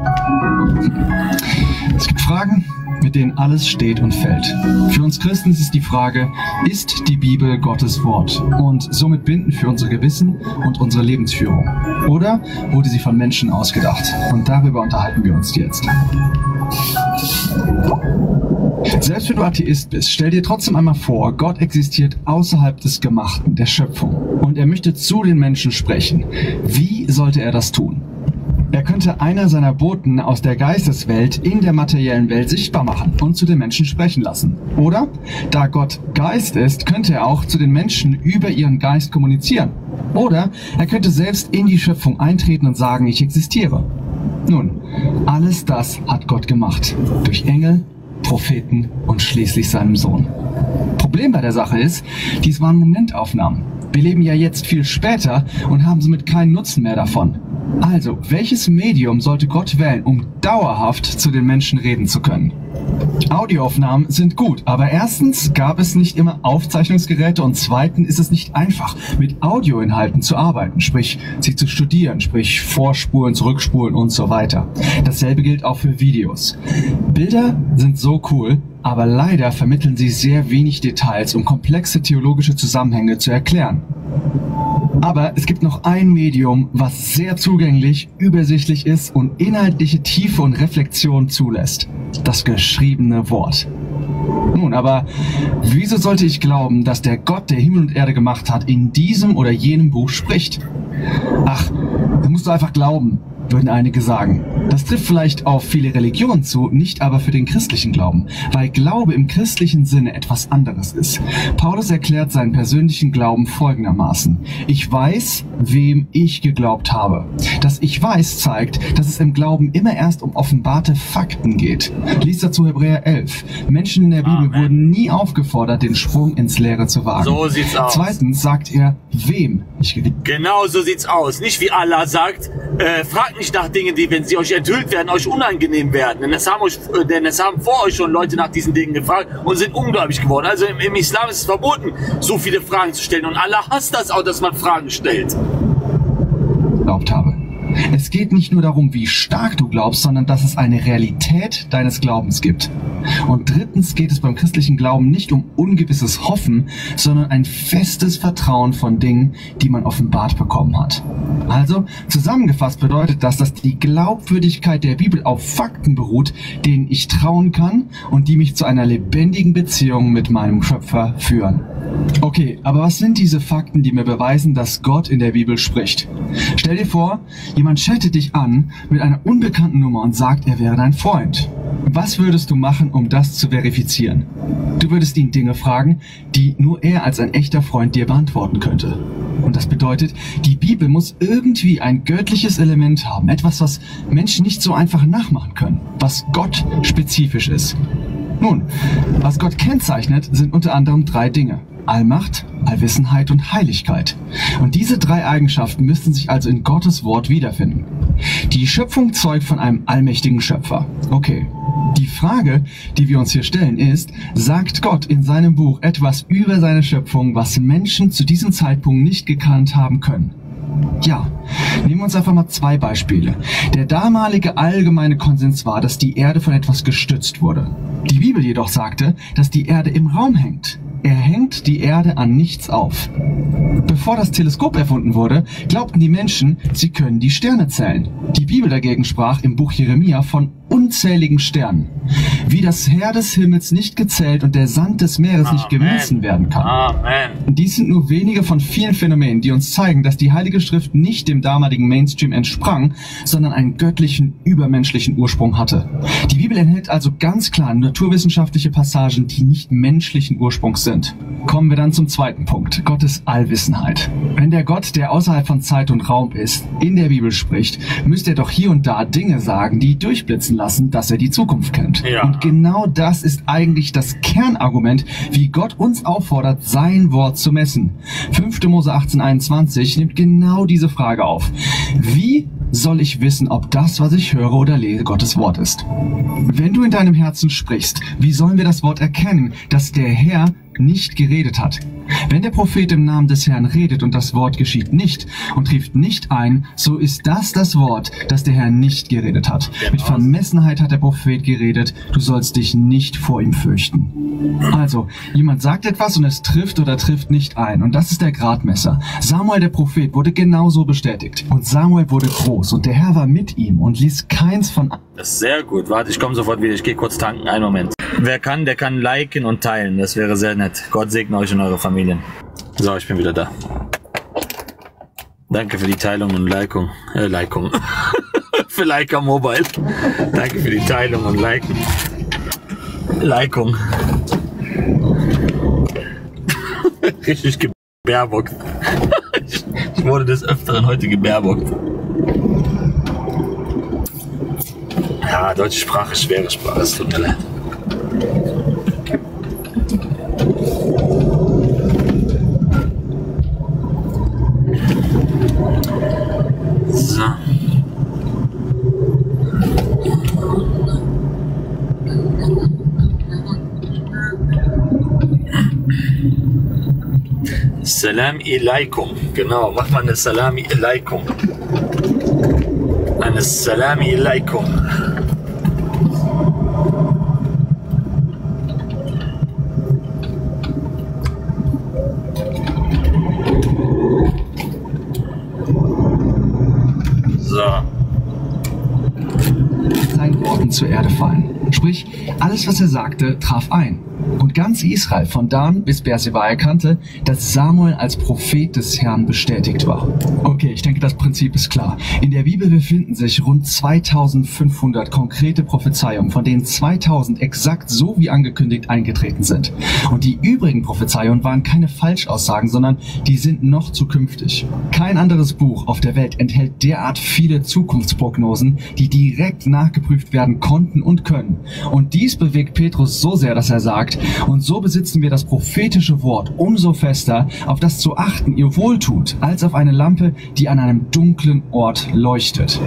Es gibt Fragen, mit denen alles steht und fällt. Für uns Christen ist es die Frage, ist die Bibel Gottes Wort und somit bindend für unser Gewissen und unsere Lebensführung? Oder wurde sie von Menschen ausgedacht? Und darüber unterhalten wir uns jetzt. Selbst wenn du Atheist bist, stell dir trotzdem einmal vor, Gott existiert außerhalb des Gemachten, der Schöpfung. Und er möchte zu den Menschen sprechen. Wie sollte er das tun? Er könnte einer seiner Boten aus der Geisteswelt in der materiellen Welt sichtbar machen und zu den Menschen sprechen lassen. Oder, da Gott Geist ist, könnte er auch zu den Menschen über ihren Geist kommunizieren. Oder er könnte selbst in die Schöpfung eintreten und sagen, ich existiere. Nun, alles das hat Gott gemacht. Durch Engel, Propheten und schließlich seinem Sohn. Problem bei der Sache ist, dies waren Momentaufnahmen. Wir leben ja jetzt viel später und haben somit keinen Nutzen mehr davon. Also, welches Medium sollte Gott wählen, um dauerhaft zu den Menschen reden zu können? Audioaufnahmen sind gut, aber erstens gab es nicht immer Aufzeichnungsgeräte und zweitens ist es nicht einfach, mit Audioinhalten zu arbeiten, sprich sie zu studieren, sprich vorspulen, zurückspulen und so weiter. Dasselbe gilt auch für Videos. Bilder sind so cool, aber leider vermitteln sie sehr wenig Details, um komplexe theologische Zusammenhänge zu erklären. Aber es gibt noch ein Medium, was sehr zugänglich, übersichtlich ist und inhaltliche Tiefe und Reflexion zulässt. Das geschriebene Wort. Nun, aber wieso sollte ich glauben, dass der Gott, der Himmel und Erde gemacht hat, in diesem oder jenem Buch spricht? Ach, da musst du einfach glauben, würden einige sagen. Das trifft vielleicht auf viele Religionen zu, nicht aber für den christlichen Glauben, weil Glaube im christlichen Sinne etwas anderes ist. Paulus erklärt seinen persönlichen Glauben folgendermaßen. Ich weiß, wem ich geglaubt habe. Das Ich weiß zeigt, dass es im Glauben immer erst um offenbarte Fakten geht. Lies dazu Hebräer 11. Menschen in der Bibel wurden nie aufgefordert, den Sprung ins Leere zu wagen. So sieht's aus. Zweitens sagt er, wem ich geglaubt Genau so sieht's aus. Nicht wie Allah sagt, äh, fragt nicht nach Dingen, die, wenn sie euch enthüllt werden, euch unangenehm werden. Denn es haben, euch, äh, denn es haben vor euch schon Leute nach diesen Dingen gefragt und sind ungläubig geworden. Also im, im Islam ist es verboten, so viele Fragen zu stellen. Und Allah hasst das auch, dass man Fragen stellt. Es geht nicht nur darum, wie stark du glaubst, sondern dass es eine Realität deines Glaubens gibt. Und drittens geht es beim christlichen Glauben nicht um ungewisses Hoffen, sondern ein festes Vertrauen von Dingen, die man offenbart bekommen hat. Also, zusammengefasst bedeutet das, dass die Glaubwürdigkeit der Bibel auf Fakten beruht, denen ich trauen kann und die mich zu einer lebendigen Beziehung mit meinem Schöpfer führen. Okay, aber was sind diese Fakten, die mir beweisen, dass Gott in der Bibel spricht? Stell dir vor, jemand chattet dich an mit einer unbekannten Nummer und sagt, er wäre dein Freund. Was würdest du machen, um das zu verifizieren? Du würdest ihn Dinge fragen, die nur er als ein echter Freund dir beantworten könnte. Und das bedeutet, die Bibel muss irgendwie ein göttliches Element haben, etwas, was Menschen nicht so einfach nachmachen können, was Gott spezifisch ist. Nun, was Gott kennzeichnet, sind unter anderem drei Dinge. Allmacht, Allwissenheit und Heiligkeit. Und diese drei Eigenschaften müssten sich also in Gottes Wort wiederfinden. Die Schöpfung zeugt von einem allmächtigen Schöpfer. Okay. Die Frage, die wir uns hier stellen, ist, sagt Gott in seinem Buch etwas über seine Schöpfung, was Menschen zu diesem Zeitpunkt nicht gekannt haben können? Ja, nehmen wir uns einfach mal zwei Beispiele. Der damalige allgemeine Konsens war, dass die Erde von etwas gestützt wurde. Die Bibel jedoch sagte, dass die Erde im Raum hängt. Er hängt die Erde an nichts auf. Bevor das Teleskop erfunden wurde, glaubten die Menschen, sie können die Sterne zählen. Die Bibel dagegen sprach im Buch Jeremia von unzähligen Sternen. Wie das Heer des Himmels nicht gezählt und der Sand des Meeres nicht gemessen werden kann. Amen. Dies sind nur wenige von vielen Phänomenen, die uns zeigen, dass die Heilige Schrift nicht dem damaligen Mainstream entsprang, sondern einen göttlichen, übermenschlichen Ursprung hatte. Die Bibel enthält also ganz klar naturwissenschaftliche Passagen, die nicht menschlichen Ursprungs sind. Kommen wir dann zum zweiten Punkt, Gottes Allwissenheit. Wenn der Gott, der außerhalb von Zeit und Raum ist, in der Bibel spricht, müsste er doch hier und da Dinge sagen, die durchblitzen lassen, dass er die Zukunft kennt. Ja. Und genau das ist eigentlich das Kernargument, wie Gott uns auffordert, sein Wort zu messen. 5. Mose 1821 nimmt genau diese Frage auf. Wie soll ich wissen, ob das, was ich höre oder lese, Gottes Wort ist? Wenn du in deinem Herzen sprichst, wie sollen wir das Wort erkennen, dass der Herr nicht geredet hat. Wenn der Prophet im Namen des Herrn redet und das Wort geschieht nicht und trifft nicht ein, so ist das das Wort, das der Herr nicht geredet hat. Mit Vermessenheit hat der Prophet geredet, du sollst dich nicht vor ihm fürchten. Also, jemand sagt etwas und es trifft oder trifft nicht ein. Und das ist der Gradmesser. Samuel, der Prophet, wurde genauso bestätigt. Und Samuel wurde groß und der Herr war mit ihm und ließ keins von Das ist sehr gut. Warte, ich komme sofort wieder. Ich gehe kurz tanken. Einen Moment. Wer kann, der kann liken und teilen. Das wäre sehr nett. Gott segne euch und eure Familien. So, ich bin wieder da. Danke für die Teilung und Likung. Äh, Likung. für Leica Mobile. Danke für die Teilung und Liken. Likung. Richtig gebärbockt. ich, wurde des Öfteren heute gebärbockt. Ja, deutsche Sprache, schwere Sprache, es tut mir leid. So. Salam alaikum. Genau, mach mal eine Salami alaikum. Eine Salami alaikum. Zur Erde fallen. Sprich, alles, was er sagte, traf ein. Und ganz Israel von Dan bis Beersheba erkannte, dass Samuel als Prophet des Herrn bestätigt war. Okay, ich denke, das Prinzip ist klar. In der Bibel befinden sich rund 2500 konkrete Prophezeiungen, von denen 2000 exakt so wie angekündigt eingetreten sind. Und die übrigen Prophezeiungen waren keine Falschaussagen, sondern die sind noch zukünftig. Kein anderes Buch auf der Welt enthält derart viele Zukunftsprognosen, die direkt nachgeprüft werden konnten und können. Und dies bewegt Petrus so sehr, dass er sagt, und so besitzen wir das prophetische Wort umso fester, auf das zu achten ihr wohltut, als auf eine Lampe, die an einem dunklen Ort leuchtet.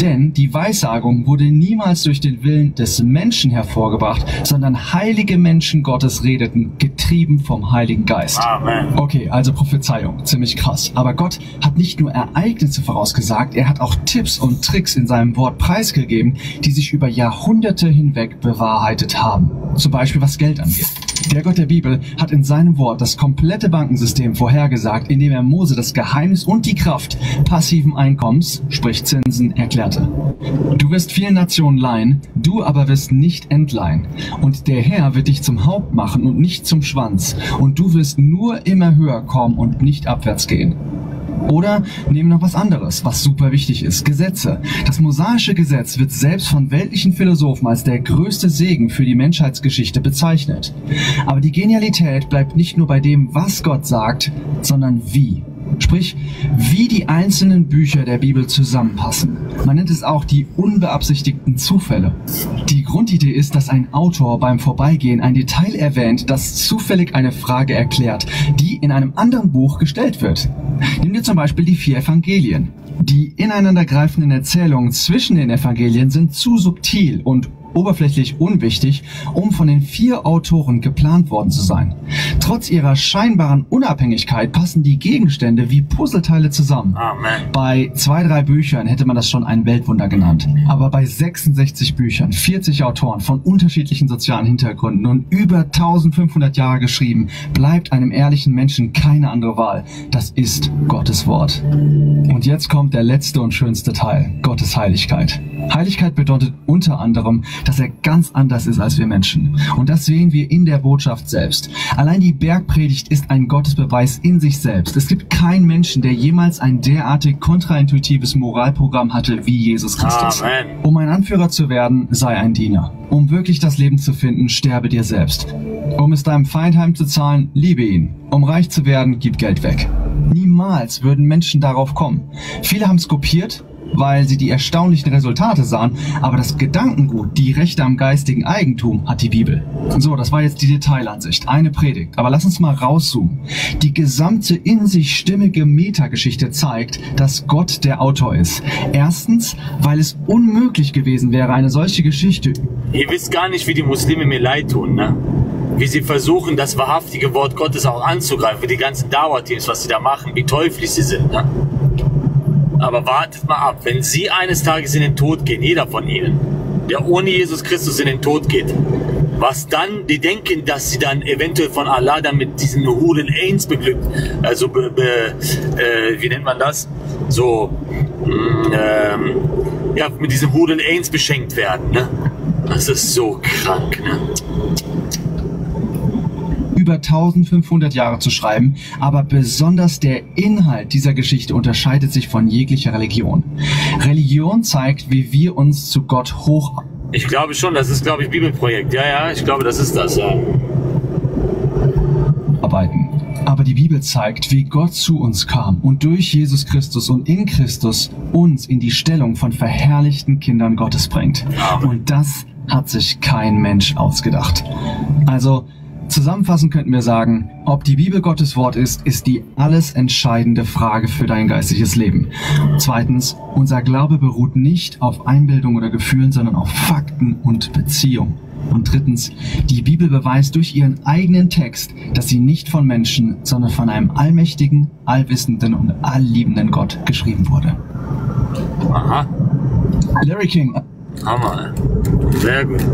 Denn die Weissagung wurde niemals durch den Willen des Menschen hervorgebracht, sondern heilige Menschen Gottes redeten, getrieben vom Heiligen Geist. Amen. Okay, also Prophezeiung, ziemlich krass. Aber Gott hat nicht nur Ereignisse vorausgesagt, er hat auch Tipps und Tricks in seinem Wort preisgegeben, die sich über Jahrhunderte hinweg bewahrheitet haben. Zum Beispiel was Geld angeht. Der Gott der Bibel hat in seinem Wort das komplette Bankensystem vorhergesagt, indem er Mose das Geheimnis und die Kraft passiven Einkommens, sprich Zinsen, erklärte. Du wirst vielen Nationen leihen, du aber wirst nicht entleihen. Und der Herr wird dich zum Haupt machen und nicht zum Schwanz. Und du wirst nur immer höher kommen und nicht abwärts gehen. Oder nehmen noch was anderes, was super wichtig ist. Gesetze. Das mosaische Gesetz wird selbst von weltlichen Philosophen als der größte Segen für die Menschheitsgeschichte bezeichnet. Aber die Genialität bleibt nicht nur bei dem, was Gott sagt, sondern wie. Sprich, wie die einzelnen Bücher der Bibel zusammenpassen. Man nennt es auch die unbeabsichtigten Zufälle. Die Grundidee ist, dass ein Autor beim Vorbeigehen ein Detail erwähnt, das zufällig eine Frage erklärt, die in einem anderen Buch gestellt wird. Nimm dir zum Beispiel die vier Evangelien. Die ineinandergreifenden Erzählungen zwischen den Evangelien sind zu subtil und oberflächlich unwichtig, um von den vier Autoren geplant worden zu sein. Trotz ihrer scheinbaren Unabhängigkeit passen die Gegenstände wie Puzzleteile zusammen. Amen. Bei zwei, drei Büchern hätte man das schon ein Weltwunder genannt. Aber bei 66 Büchern, 40 Autoren von unterschiedlichen sozialen Hintergründen und über 1500 Jahre geschrieben, bleibt einem ehrlichen Menschen keine andere Wahl. Das ist Gottes Wort. Und jetzt kommt der letzte und schönste Teil, Gottes Heiligkeit. Heiligkeit bedeutet unter anderem, dass er ganz anders ist als wir Menschen. Und das sehen wir in der Botschaft selbst. Allein die Bergpredigt ist ein Gottesbeweis in sich selbst. Es gibt keinen Menschen, der jemals ein derartig kontraintuitives Moralprogramm hatte wie Jesus Christus. Amen. Um ein Anführer zu werden, sei ein Diener. Um wirklich das Leben zu finden, sterbe dir selbst. Um es deinem Feind heimzuzahlen, liebe ihn. Um reich zu werden, gib Geld weg. Niemals würden Menschen darauf kommen. Viele haben es kopiert, weil sie die erstaunlichen Resultate sahen, aber das Gedankengut, die Rechte am geistigen Eigentum, hat die Bibel. So, das war jetzt die Detailansicht, eine Predigt. Aber lass uns mal rauszoomen. Die gesamte in sich stimmige Metageschichte zeigt, dass Gott der Autor ist. Erstens, weil es unmöglich gewesen wäre, eine solche Geschichte Ihr wisst gar nicht, wie die Muslime mir leid tun, ne? Wie sie versuchen, das wahrhaftige Wort Gottes auch anzugreifen, wie die ganzen Dauerteams, was sie da machen, wie teuflisch sie sind, ne? Aber wartet mal ab, wenn sie eines Tages in den Tod gehen, jeder von ihnen, der ohne Jesus Christus in den Tod geht, was dann, die denken, dass sie dann eventuell von Allah dann mit diesen Hulen Ains beglückt, also be, be, äh, wie nennt man das? So, mh, ähm, ja, mit diesen Hulen Ains beschenkt werden, ne? Das ist so krank, ne? Über 1500 Jahre zu schreiben, aber besonders der Inhalt dieser Geschichte unterscheidet sich von jeglicher Religion. Religion zeigt, wie wir uns zu Gott hoch Ich glaube schon, das ist, glaube ich, Bibelprojekt. Ja, ja, ich glaube, das ist das, ja. arbeiten. Aber die Bibel zeigt, wie Gott zu uns kam und durch Jesus Christus und in Christus uns in die Stellung von verherrlichten Kindern Gottes bringt. Und das hat sich kein Mensch ausgedacht. Also, zusammenfassend könnten wir sagen, ob die Bibel Gottes Wort ist, ist die alles entscheidende Frage für dein geistiges Leben. Zweitens, unser Glaube beruht nicht auf Einbildung oder Gefühlen, sondern auf Fakten und Beziehung. Und drittens, die Bibel beweist durch ihren eigenen Text, dass sie nicht von Menschen, sondern von einem allmächtigen, allwissenden und allliebenden Gott geschrieben wurde. Aha, Larry King, Hammer. Sehr gut.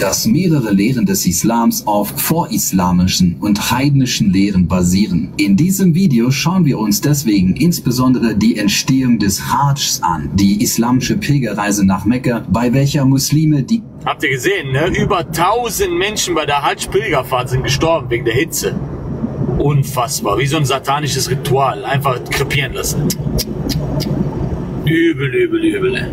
Dass mehrere Lehren des Islams auf vorislamischen und heidnischen Lehren basieren. In diesem Video schauen wir uns deswegen insbesondere die Entstehung des Hajjs an, die islamische Pilgerreise nach Mekka, bei welcher Muslime die Habt ihr gesehen, ne? Über 1000 Menschen bei der Hajj-Pilgerfahrt sind gestorben wegen der Hitze. Unfassbar. Wie so ein satanisches Ritual. Einfach krepieren lassen. Übel, übel, übel.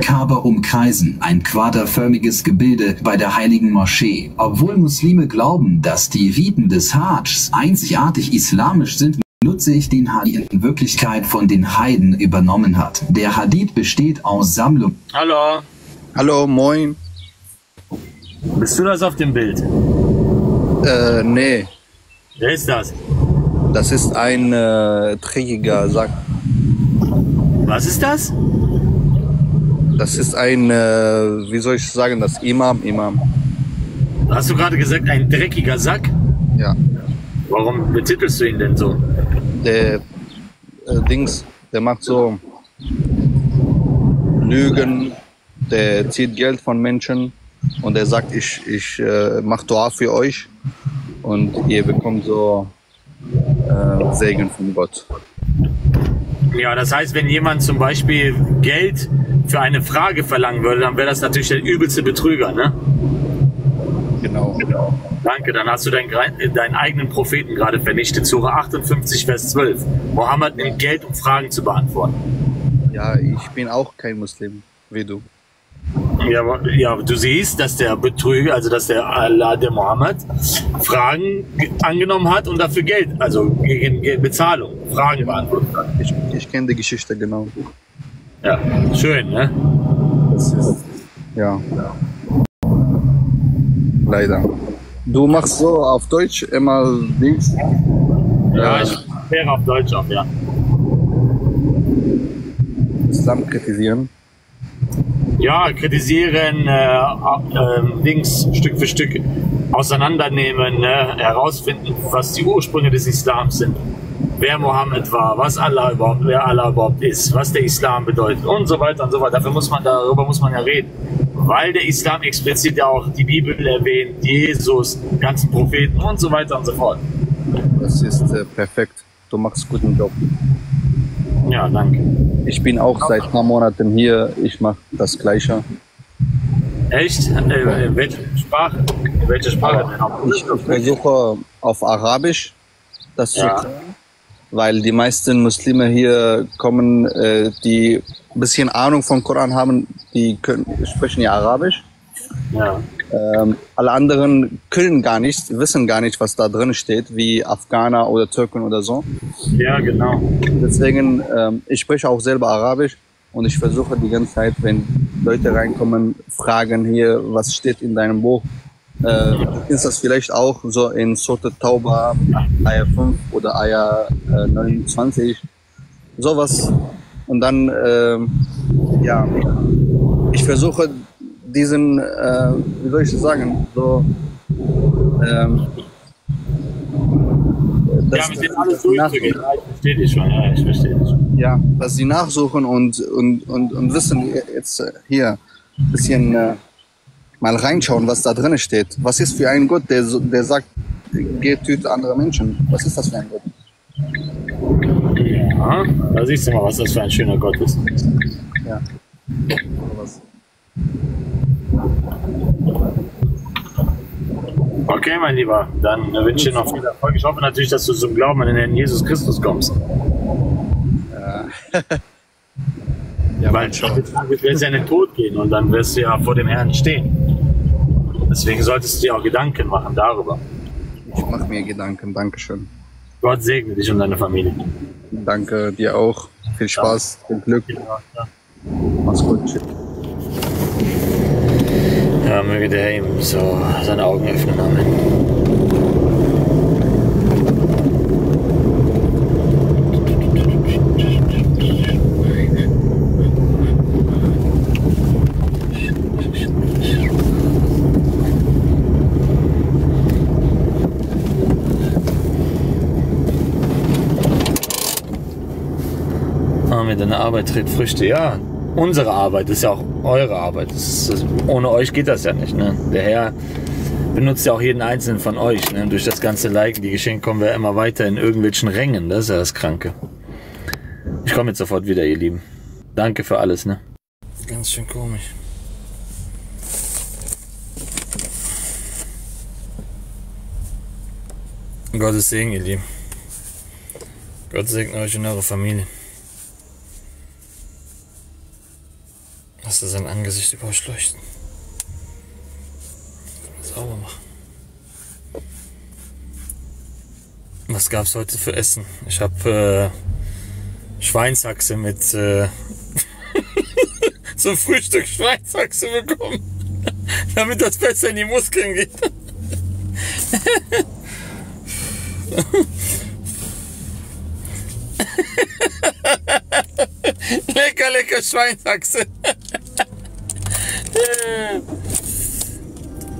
Kaaba umkreisen, ein quaderförmiges Gebilde bei der heiligen Moschee. Obwohl Muslime glauben, dass die Riten des Hajjs einzigartig islamisch sind, nutze ich den Hadith in Wirklichkeit von den Heiden übernommen hat. Der Hadith besteht aus Sammlung. Hallo. Hallo, moin. Bist du das auf dem Bild? Äh, nee. Wer ist das? Das ist ein äh, dreckiger Sack. Was ist das? Das ist ein, äh, wie soll ich sagen, das Imam, Imam. Hast du gerade gesagt, ein dreckiger Sack? Ja. Warum betitelst du ihn denn so? Der äh, Dings, der macht so Lügen, der zieht Geld von Menschen und der sagt, ich, ich äh, mache Dua für euch und ihr bekommt so äh, Segen von Gott. Ja, das heißt, wenn jemand zum Beispiel Geld für eine Frage verlangen würde, dann wäre das natürlich der übelste Betrüger, ne? Genau. Danke, dann hast du deinen, deinen eigenen Propheten gerade vernichtet. Sura 58, Vers 12. Mohammed nimmt Geld, um Fragen zu beantworten. Ja, ich bin auch kein Muslim, wie du. Ja, ja, du siehst, dass der Betrüger, also dass der Allah, der Mohammed, Fragen ge- angenommen hat und dafür Geld, also gegen Ge- Bezahlung, Fragen beantwortet hat. Ich, ich kenne die Geschichte genau. Ja, schön, ne? Das ist, ja. Leider. Du machst so auf Deutsch immer Dings. Ja, äh, ich wäre auf Deutsch auf, ja. Islam kritisieren. Ja, kritisieren, äh, äh, Dings Stück für Stück auseinandernehmen, ne? herausfinden, was die Ursprünge des Islams sind. Wer Mohammed war, was Allah überhaupt, wer Allah überhaupt ist, was der Islam bedeutet und so weiter und so weiter. Dafür muss man, darüber muss man ja reden. Weil der Islam explizit ja auch die Bibel erwähnt, Jesus, ganzen Propheten und so weiter und so fort. Das ist äh, perfekt. Du machst guten Job. Ja, danke. Ich bin auch seit ein paar Monaten hier. Ich mache das Gleiche. Echt? Äh, in welcher Sprache? In welcher Sprache denn? Ich versuche auf Arabisch das Ja. zu tun, weil die meisten Muslime hier kommen, äh, die ein bisschen Ahnung vom Koran haben, die können, sprechen ja Arabisch. Ja. Ähm, alle anderen können gar nicht, wissen gar nicht, was da drin steht, wie Afghaner oder Türken oder so. Ja, genau. Deswegen, ähm, ich spreche auch selber Arabisch und ich versuche die ganze Zeit, wenn Leute reinkommen, fragen hier, was steht in deinem Buch. Äh, ist das vielleicht auch so in Surah Tauba, Ayah 5 oder Ayah äh, 29, sowas. Und dann, ähm, ja, ich versuche diesen, äh, wie soll ich das sagen, so, ähm, ja, mit dem alles durchzugehen. Ich verstehe dich schon, ja, ich verstehe dich schon. ja, dass sie nachsuchen und, und, und, und wissen, jetzt äh, hier ein bisschen äh, mal reinschauen, was da drin steht. Was ist für ein Gott, der, der sagt, geh töte andere Menschen? Was ist das für ein Gott? Ja, da siehst du mal, was das für ein schöner Gott ist. Ja. Okay, mein Lieber, dann äh, wünsche ich dir noch viel Erfolg. Ich hoffe natürlich, dass du zum Glauben an den Herrn Jesus Christus kommst. Ja, Weil du wirst ja in den Tod gehen und dann wirst du ja vor dem Herrn stehen. Deswegen solltest du dir auch Gedanken machen darüber. Ich mache mir Gedanken. Dankeschön. Gott segne dich und deine Familie. Danke dir auch. Viel Spaß, viel Glück. Mach's gut. Tschüss. Ja, möge der ihm so seine Augen öffnen. Amen. Ah, mit deiner Arbeit trägt Früchte. Ja, unsere Arbeit, ist ja auch eure Arbeit. Ist, das, ohne euch geht das ja nicht. Ne? Der Herr benutzt ja auch jeden einzelnen von euch. Ne? Durch das ganze Liken, die Geschenke kommen wir immer weiter in irgendwelchen Rängen. Das ist ja das Kranke. Ich komme jetzt sofort wieder, ihr Lieben. Danke für alles, ne? Ganz schön komisch. Gottes Segen, ihr Lieben. Gott segne euch und eure Familie. Lasst er sein Angesicht über euch leuchten. Sauber machen. Was gab's heute für Essen? Ich habe äh, Schweinshaxe mit äh, ein Frühstück Schweinshaxe bekommen, damit das besser in die Muskeln geht. lecker, lecker Schweinshaxe.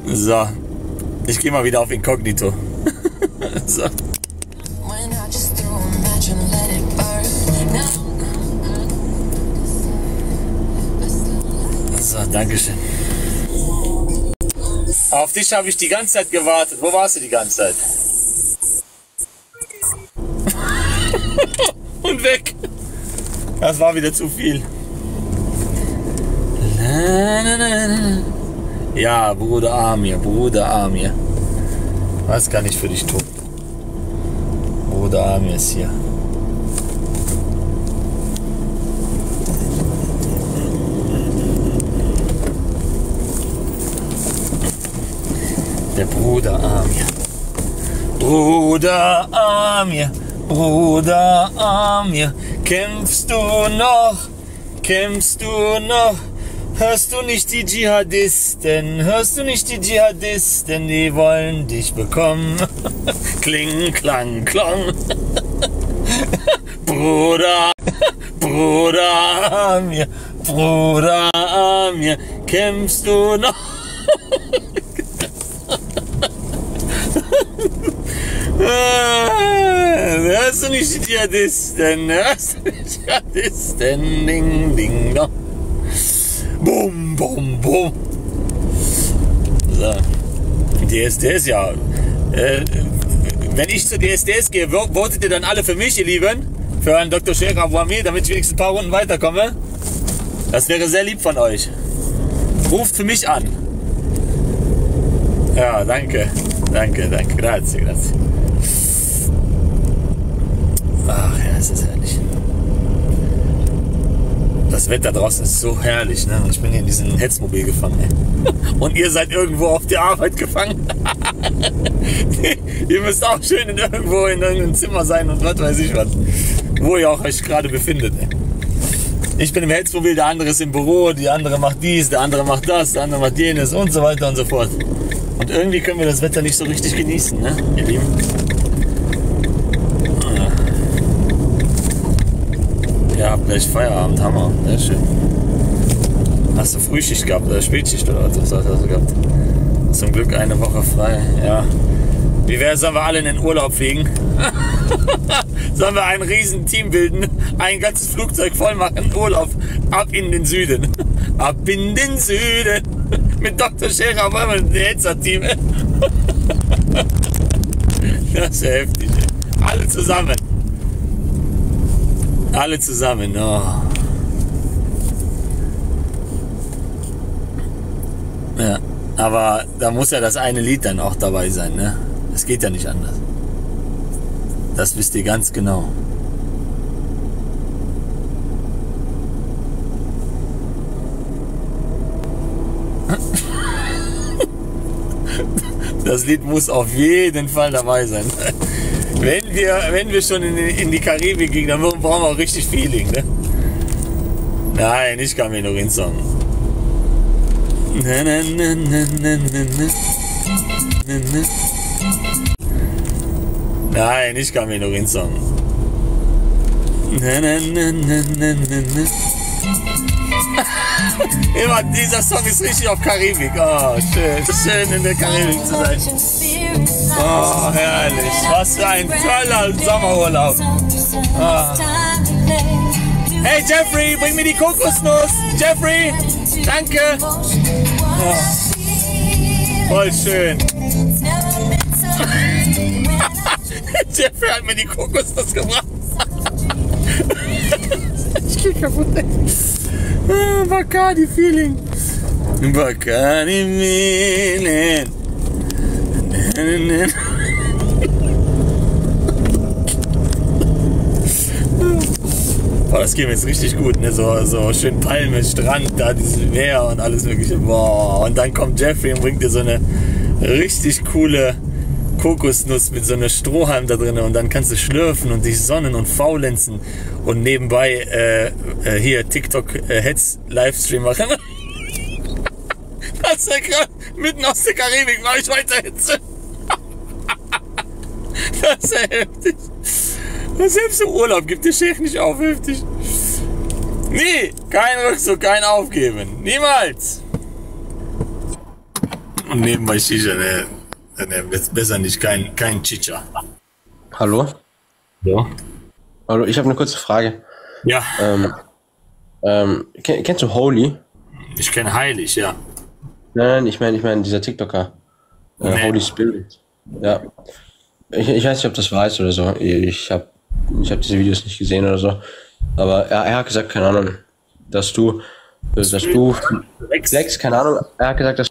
so, ich gehe mal wieder auf Inkognito. so. So, Dankeschön. Auf dich habe ich die ganze Zeit gewartet. Wo warst du die ganze Zeit? Und weg. Das war wieder zu viel. Ja, Bruder Amir, Bruder Amir. Was kann ich für dich tun? Bruder Amir ist hier. Der Bruder Amir. Bruder Amir, Bruder Amir, kämpfst du noch, kämpfst du noch? Hörst du nicht die Dschihadisten, hörst du nicht die Dschihadisten, die wollen dich bekommen. Kling, klang, klong. Bruder, Bruder Amir, Bruder Amir, kämpfst du noch? Hörst du nicht die Dschihadisten? Hörst du die Dschihadisten? Ding, ding, dong. Bum, bum, bum. So. DSDS, ja. Äh, wenn ich zu DSDS gehe, votet ihr dann alle für mich, ihr Lieben? Für einen Dr. Sheikh Abouami, damit ich wenigstens ein paar Runden weiterkomme? Das wäre sehr lieb von euch. Ruft für mich an. Ja, danke. Danke, danke. Grazie, grazie. Ach ja, es ist herrlich. Das Wetter draußen ist so herrlich, ne? Und ich bin hier in diesem Hetzmobil gefangen, ey. Und ihr seid irgendwo auf der Arbeit gefangen. ihr müsst auch schön in irgendwo in irgendeinem Zimmer sein und was weiß ich was. Wo ihr auch euch gerade befindet, ey. Ich bin im Hetzmobil, der andere ist im Büro, die andere macht dies, der andere macht das, der andere macht jenes und so weiter und so fort. Und irgendwie können wir das Wetter nicht so richtig genießen, ne, ihr Lieben? Ja, hab gleich Feierabend, Hammer, sehr schön. Hast du Frühschicht gehabt oder Spätschicht oder was hast du gehabt? Zum Glück eine Woche frei, ja. Wie wäre es, wenn wir alle in den Urlaub fliegen? Sollen wir ein riesen Team bilden, ein ganzes Flugzeug voll machen, Urlaub, ab in den Süden. Ab in den Süden. Mit Dr. Scherer, aber mit dem Hetzer-Team. Das ist ja heftig. Alle zusammen. Alle zusammen. Oh. Ja, aber da muss ja das eine Lied dann auch dabei sein, ne? Es geht ja nicht anders. Das wisst ihr ganz genau. Das Lied muss auf jeden Fall dabei sein. Wenn wir, wenn wir schon in, die- in die Karibik gehen, dann brauchen wir auch richtig Feeling, ne? Nein, ich kann mir nur den Song. Nein, ich kann mir nur den Song. Immer, dieser Song ist richtig auf Karibik. Oh, schön. Schön in der Karibik zu sein. Oh, herrlich. Was für ein toller Sommerurlaub. Ah. Hey Jeffrey, bring mir die Kokosnuss. Jeffrey, danke. Oh, voll schön. Jeffrey hat mir die Kokosnuss gebracht. ich geh kaputt. Ah, Bacardi Feeling. Bacardi Feeling. Boah, das geht mir jetzt richtig gut, ne? So, so schön Palme, Strand, da dieses Meer und alles mögliche. Boah, und dann kommt Jeffrey und bringt dir so eine richtig coole Kokosnuss mit so einer Strohhalm da drin und dann kannst du schlürfen und dich sonnen und faulenzen und nebenbei äh, äh, hier TikTok äh, machen. Das ist ja gerade mitten aus der Karibik, mach ich weiter Hitze. Das ist heftig. Selbst im Urlaub gibt der Chef nicht auf, heftig. Nee, kein Rückzug, kein Aufgeben. Niemals. Und nebenbei Shisha, ne, ne, besser nicht, kein, kein Chicha. Hallo? Ja. Hallo, ich habe eine kurze Frage. Ja. Ähm, ähm, kenn, kennst du Holy? Ich kenne Heilig, ja. Nein, nein, ich meine, ich meine, dieser TikToker. Äh, Nee. Holy Spirit. Ja. Ich, ich weiß nicht, ob das wahr ist oder so. Ich habe ich hab diese Videos nicht gesehen oder so. Aber er, er hat gesagt, keine Ahnung, dass du, äh, dass du Flex, keine Ahnung, er hat gesagt, dass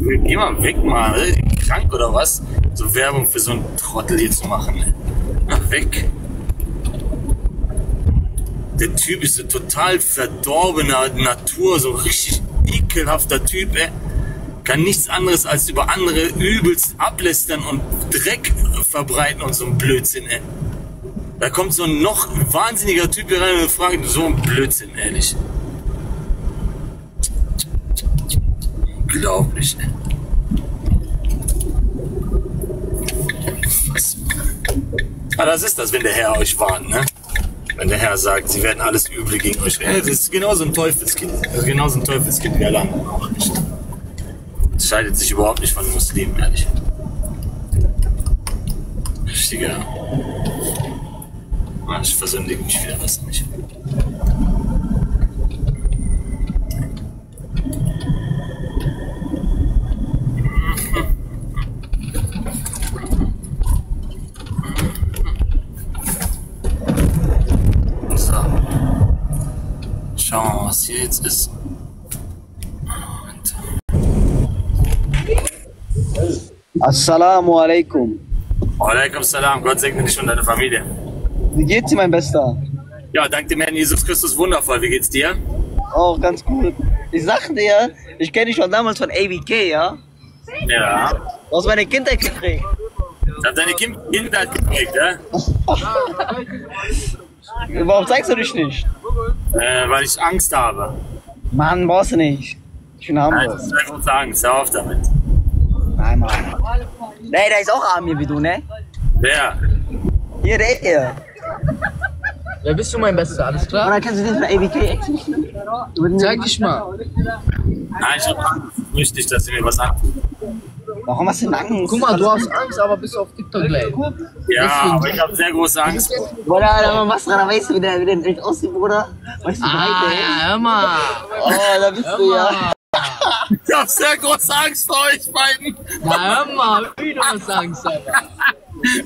Geh mal weg, Mann. Ey, Krank oder was? So Werbung für so einen Trottel hier zu machen. Mach weg. Der Typ ist eine total verdorbener Natur, so richtig ekelhafter Typ, ey. Kann nichts anderes als über andere übelst ablästern und Dreck verbreiten und so ein Blödsinn, ey. Da kommt so ein noch wahnsinniger Typ hier rein und fragt, so ein Blödsinn, ehrlich. Unglaublich, ey. Ah, das ist das, wenn der Herr euch warnt, ne? Wenn der Herr sagt, sie werden alles Üble gegen euch. Das ist genauso ein Teufelskind. Das ist genauso ein Teufelskind wie alle anderen auch nicht. Das scheidet sich überhaupt nicht von Muslimen, ehrlich. Richtiger. Ah, Ich versündige mich wieder was nicht. So. Schauen wir mal, was hier jetzt ist. Assalamu alaikum. Walaikum salam, Gott segne dich und deine Familie. Wie geht's dir, mein Bester? Ja, dank dem Herrn Jesus Christus wundervoll. Wie geht's dir? Auch ganz gut. Ich sag dir, ich kenne dich schon damals von ABK, ja? Ja. Aus meiner Kindheit geprägt. Ich hab deine Kind Kindheit geprägt, ja? Warum zeigst du dich nicht? Äh, weil ich Angst habe. Mann, brauchst du nicht. Ich bin Nein, harmlos. das ist große Angst. Hör auf damit. Nein, Mann. Nee, der ist auch arm hier wie du, ne? Wer? Hier, der hier. Wer bist du, mein Bester? Alles klar? Oder kennst du den von ABK? Zeig dich mal. Nein, ich hab Angst. Ich möchte nicht, dass sie mir was antun. Warum hast du denn Angst? Guck mal, du hast Angst, aber bist auf TikTok live. Ja, Deswegen- aber ich habe sehr große Angst. Bruder, Alter, was dran, weißt du, wie der, wie der nicht aussieht, Bruder? Weißt du, wie Ah, breit der ist? ja, hör mal. Oh, da bist du ja. Ich hab sehr große Angst vor euch beiden. Na, hör mal, wie du was Angst hast.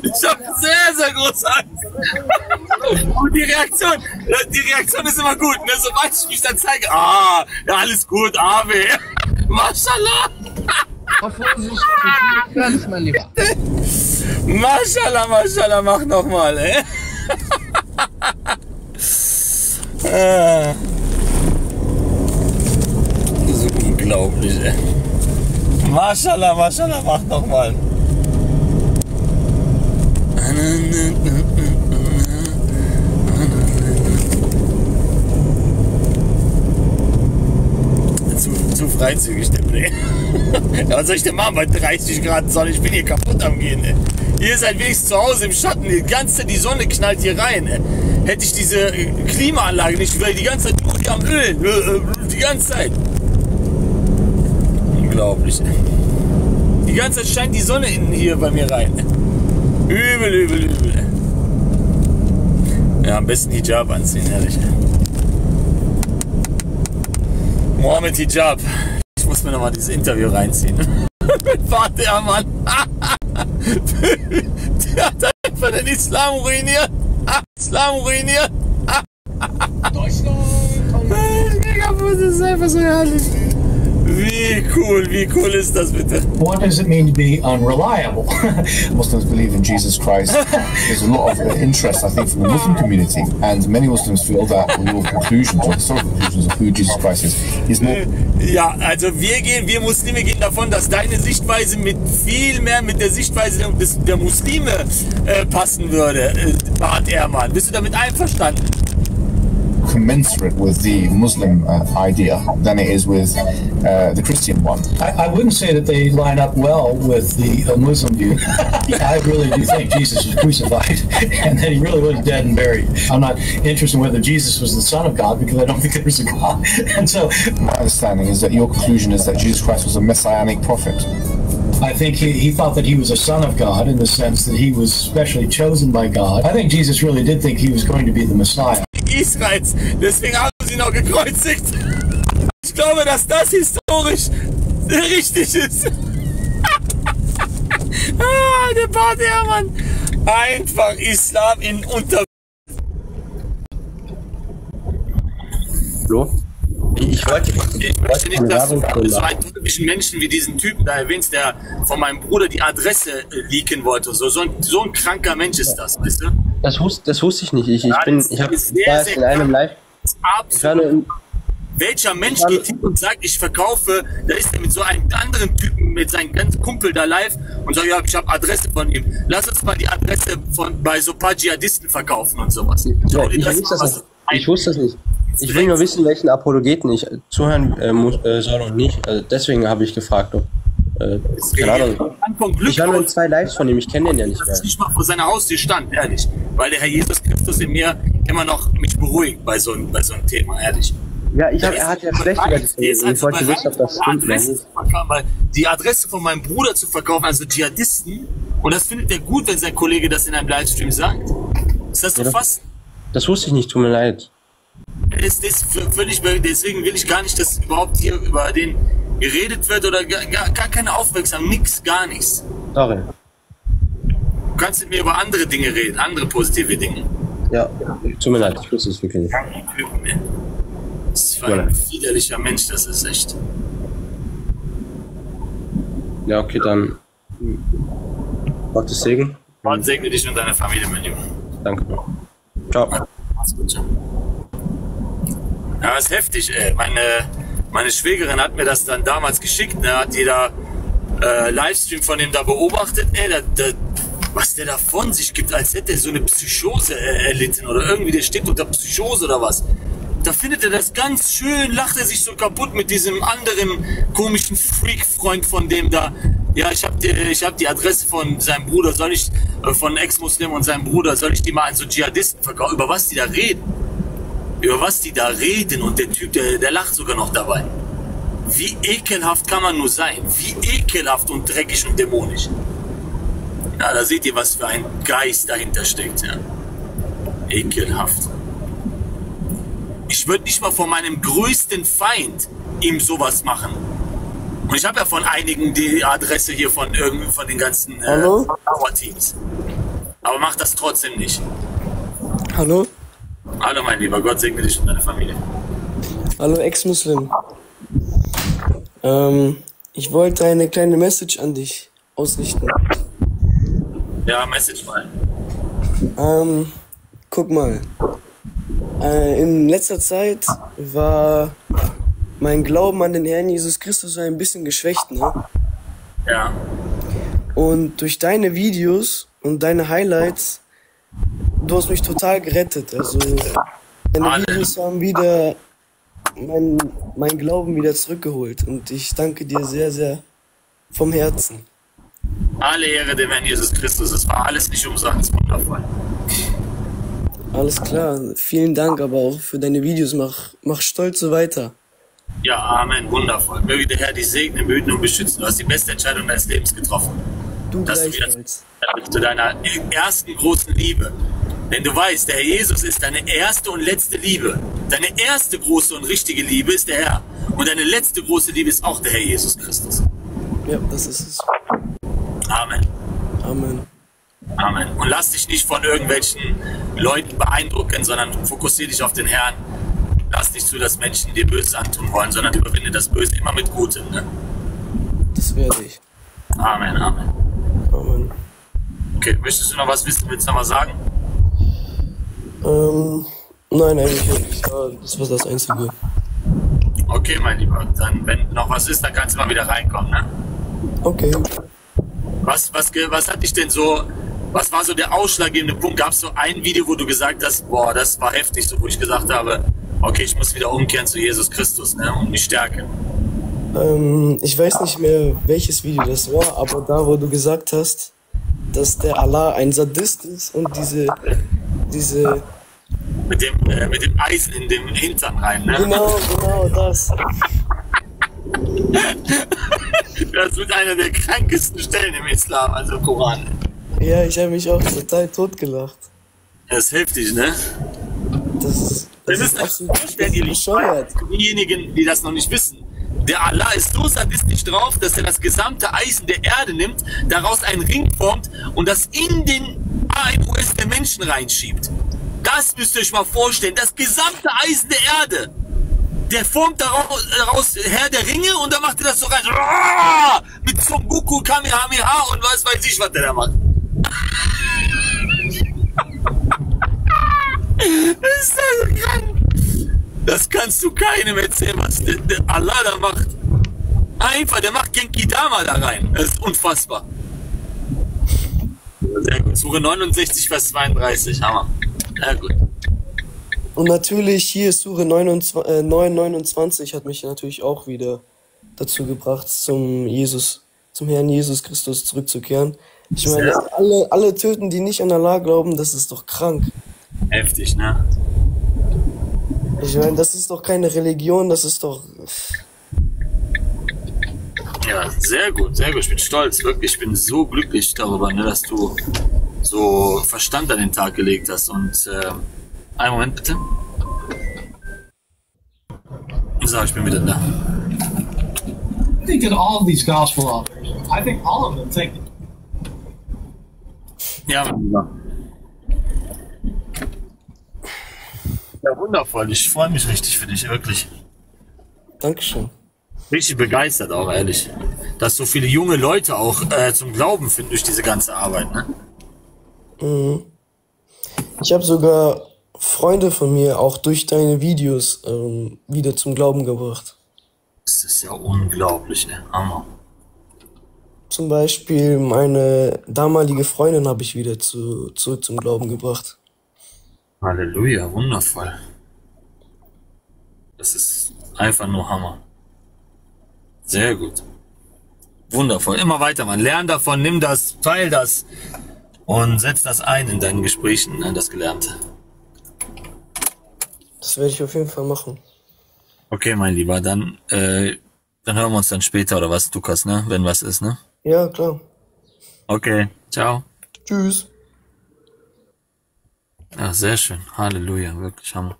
Ich hab sehr, sehr große Angst. Und die Reaktion, die Reaktion ist immer gut, ne? Sobald ich mich dann zeige, ah, ja, alles gut, Ave. Mashallah. Vorsicht, gefährlich, mein Lieber. Mashallah, Mashallah, mach nochmal, ey. Ah. So unglaublich, ey. Mashallah, Mashallah, mach nochmal. Zu, zu freizügig, der Play. ja, was soll ich denn machen bei 30 Grad Sonne? Ich bin hier kaputt am Gehen, ey. Ihr seid wenigstens zu Hause im Schatten. Die ganze die Sonne knallt hier rein, ey. Hätte ich diese äh, Klimaanlage nicht, wäre die ganze Zeit nur am Ölen. Äh, äh, Die ganze Zeit. Unglaublich. Die ganze Zeit scheint die Sonne in, hier bei mir rein. Übel, übel, übel. Ja, am besten Hijab anziehen, ehrlich. Mohammed Hijab. Ich muss mir nochmal dieses Interview reinziehen. Warte, ja, Mann. Der hat einfach den Islam ruiniert. Islam ruiniert. Deutschland! Das ist einfach so herrlich. Wie cool, wie cool ist das bitte? What does it mean to be unreliable? Muslims believe in Jesus Christ. There's a lot of interest, I think, from the Muslim community, and many Muslims feel that your conclusions or historical conclusions of who Jesus Christ is is more. Ja, also wir gehen, wir Muslime gehen davon, dass deine Sichtweise mit viel mehr mit der Sichtweise des, der Muslime äh, passen würde, äh, Bart Ehrmann. Bist du damit einverstanden? Commensurate with the Muslim uh, idea than it is with uh, the Christian one. I, I wouldn't say that they line up well with the uh, Muslim view. I really do think Jesus was crucified and that he really was dead and buried. I'm not interested in whether Jesus was the Son of God because I don't think there's a God. And so My understanding is that your conclusion is that Jesus Christ was a messianic prophet. I think he, he thought that he was a son of God in the sense that he was specially chosen by God. I think Jesus really did think he was going to be the Messiah. Israels. Deswegen haben sie ihn auch gekreuzigt. Ich glaube, dass das historisch richtig ist. ah, der Bart Hermann. Einfach Islam in unter. Hallo? Ich, ich wollte, Ich möchte nicht, dass du so einen typischen Menschen wie diesen Typen da erwähnst, der von meinem Bruder die Adresse äh, leaken wollte. So, so, ein, so ein kranker Mensch ist das, weißt du? Das wusste, das wusste ich nicht. Ich, ich Ja, bin, ich habe sehr, sehr in einem Live. Ich im, Welcher Mensch geht hin und sagt, ich verkaufe, da ist er mit so einem anderen Typen, mit seinem ganzen Kumpel da live und sagt, ja, ich habe Adresse von ihm. Lass uns mal die Adresse von bei so ein paar Dschihadisten verkaufen und sowas. ja, ich, das wusste das ich wusste das nicht. Ich will nur wissen, welchen Apologeten ich zuhören äh, muss, äh, soll und nicht. Also deswegen habe ich gefragt, ob. Äh, keine Ahnung. Ich habe nur zwei Lives von ihm, ich kenne den ja nicht mehr. ich nicht mal vor seiner Haustür stand, ehrlich. Weil der Herr Jesus Christus in mir immer noch mich beruhigt bei so, einem- bei so einem Thema, ehrlich. Ja, ich hab, er hat ja schlecht über das. Ich wollte wissen, ob das stimmt Adresse verkaufen, weil die Adresse von meinem Bruder zu verkaufen, also Dschihadisten, und das findet er gut, wenn sein Kollege das in einem Livestream sagt. Ist das so Ja, fast? Das wusste ich nicht, tut mir leid. Ist, v- völlig, be- deswegen will ich gar nicht, dass überhaupt hier über den geredet wird oder gar, gar, keine Aufmerksamkeit, nix, gar nichts. Sorry. Du kannst mit mir über andere Dinge reden, andere positive Dinge. Ja, tut mir leid, ich wusste es wirklich nicht. Das ist für ein widerlicher Mensch, das ist echt. Ja, okay, dann. Gottes Segen. Gott segne dich und deine Familie, mein Junge. Danke. Ciao. Mach's gut, ciao. Ja, ist heftig, ey. Meine, meine Schwägerin hat mir das dann damals geschickt, ne? Hat die da äh, Livestream von dem da beobachtet, ey, da, da, was der da von sich gibt, als hätte er so eine Psychose äh, erlitten oder irgendwie, der steht unter Psychose oder was. Da findet er das ganz schön, lacht er sich so kaputt mit diesem anderen komischen Freak-Freund von dem da. Ja, ich habe die, hab die Adresse von seinem Bruder, soll ich, äh, von Ex-Muslim und seinem Bruder, soll ich die mal an so Dschihadisten verkaufen? Über was die da reden? Über was die da reden und der Typ, der, der lacht sogar noch dabei. Wie ekelhaft kann man nur sein? Wie ekelhaft und dreckig und dämonisch. Ja, da seht ihr, was für ein Geist dahinter steckt. Ja. Ekelhaft. Ich würde nicht mal von meinem größten Feind ihm sowas machen. Und ich habe ja von einigen die Adresse hier von von den ganzen äh, Hallo? Power-Teams. Aber mach das trotzdem nicht. Hallo? Hallo mein Lieber, Gott segne dich und deine Familie. Hallo Ex-Muslim. Ähm, ich wollte eine kleine Message an dich ausrichten. Ja, Message mal. Ähm, guck mal. Äh, in letzter Zeit war mein Glauben an den Herrn Jesus Christus so ein bisschen geschwächt, ne? Ja. Und durch deine Videos und deine Highlights, du hast mich total gerettet. Also deine Videos haben wieder mein, mein Glauben wieder zurückgeholt. Und ich danke dir sehr, sehr vom Herzen. Alle Ehre dem Herrn Jesus Christus. Es war alles nicht umsonst. Wundervoll. Alles klar. Vielen Dank aber auch für deine Videos. Mach, mach stolz so weiter. Ja, Amen. Wundervoll. Möge der Herr dich segnen, behüten und beschützen. Du hast die beste Entscheidung deines Lebens getroffen. Du Dass du wieder zu deiner ersten großen Liebe. Denn du weißt, der Herr Jesus ist deine erste und letzte Liebe. Deine erste große und richtige Liebe ist der Herr. Und deine letzte große Liebe ist auch der Herr Jesus Christus. Ja, das ist es. Amen. Amen. Amen. Und lass dich nicht von irgendwelchen Leuten beeindrucken, sondern fokussiere dich auf den Herrn. Lass nicht zu, dass Menschen dir Böses antun wollen, sondern überwinde das Böse immer mit Gutem. Ne? Das werde ich. Amen, Amen. Amen. Okay, möchtest du noch was wissen? Willst du noch was sagen? Ähm, nein, eigentlich nicht. Das war das Einzige. Okay, mein Lieber. Dann, wenn noch was ist, dann kannst du mal wieder reinkommen. Ne? Okay. Was, was, was hat dich denn so, was war so der ausschlaggebende Punkt? Gab es so ein Video, wo du gesagt hast, boah, das war heftig, so wo ich gesagt habe, okay, ich muss wieder umkehren zu Jesus Christus ne, und mich stärken. Ähm, ich weiß nicht mehr, welches Video das war, aber da, wo du gesagt hast, dass der Allah ein Sadist ist und diese, diese, Mit dem, äh, mit dem Eisen in dem Hintern rein. Ne? genau, genau das. Das wird einer der krankesten Stellen im Islam, also im Koran. Ja, ich habe mich auch total totgelacht. Das ist heftig, ne? Das ist, Das ist absolut vorstellen, ihr Lieben, diejenigen, die das noch nicht wissen. Der Allah ist so sadistisch drauf, dass er das gesamte Eisen der Erde nimmt, daraus einen Ring formt und das in den ANUS der Menschen reinschiebt. Das müsst ihr euch mal vorstellen. Das gesamte Eisen der Erde. Der formt daraus, Herr der Ringe und dann macht er das so rein. Mit Son Goku, Kamehameha und was weiß ich, was der da macht. Das ist also krank. Das kannst du keinem erzählen, was der, der Allah da macht. Einfach, der macht Genki Dama da rein. Das ist unfassbar. Sehr gut. Suche 69, Vers 32. Hammer. Ja, gut. Und natürlich hier Sure 29, äh, 929 hat mich natürlich auch wieder dazu gebracht, zum Jesus, zum Herrn Jesus Christus zurückzukehren. Ich meine, alle, alle töten, die nicht an Allah glauben, das ist doch krank. Heftig, ne? Ich meine, das ist doch keine Religion, das ist doch. Ja, sehr gut, sehr gut. Ich bin stolz, wirklich. Ich bin so glücklich darüber, ne, dass du so Verstand an den Tag gelegt hast. Und äh, einen Moment bitte. So, ich bin wieder da. I think in all of these gospel authors, I think all of them think Ja, mein Ja, wundervoll. Ich freue mich richtig für dich, wirklich. Dankeschön. Richtig begeistert auch, ehrlich. Dass so viele junge Leute auch äh, zum Glauben finden durch diese ganze Arbeit, ne? Mhm. Ich habe sogar Freunde von mir auch durch deine Videos ähm, wieder zum Glauben gebracht. Das ist ja unglaublich, ne? Hammer. Zum Beispiel meine damalige Freundin habe ich wieder zu, zurück zum Glauben gebracht. Halleluja, wundervoll. Das ist einfach nur Hammer. Sehr gut. Wundervoll. Immer weiter, man. Lern davon, nimm das, teil das und setz das ein in deinen Gesprächen, ne, das Gelernte. Das werde ich auf jeden Fall machen. Okay, mein Lieber, dann, äh, dann hören wir uns dann später oder was, Lukas, ne? Wenn was ist, ne? Ja, klar. Okay, ciao. Tschüss. Ja, sehr schön. Halleluja, wirklich Hammer.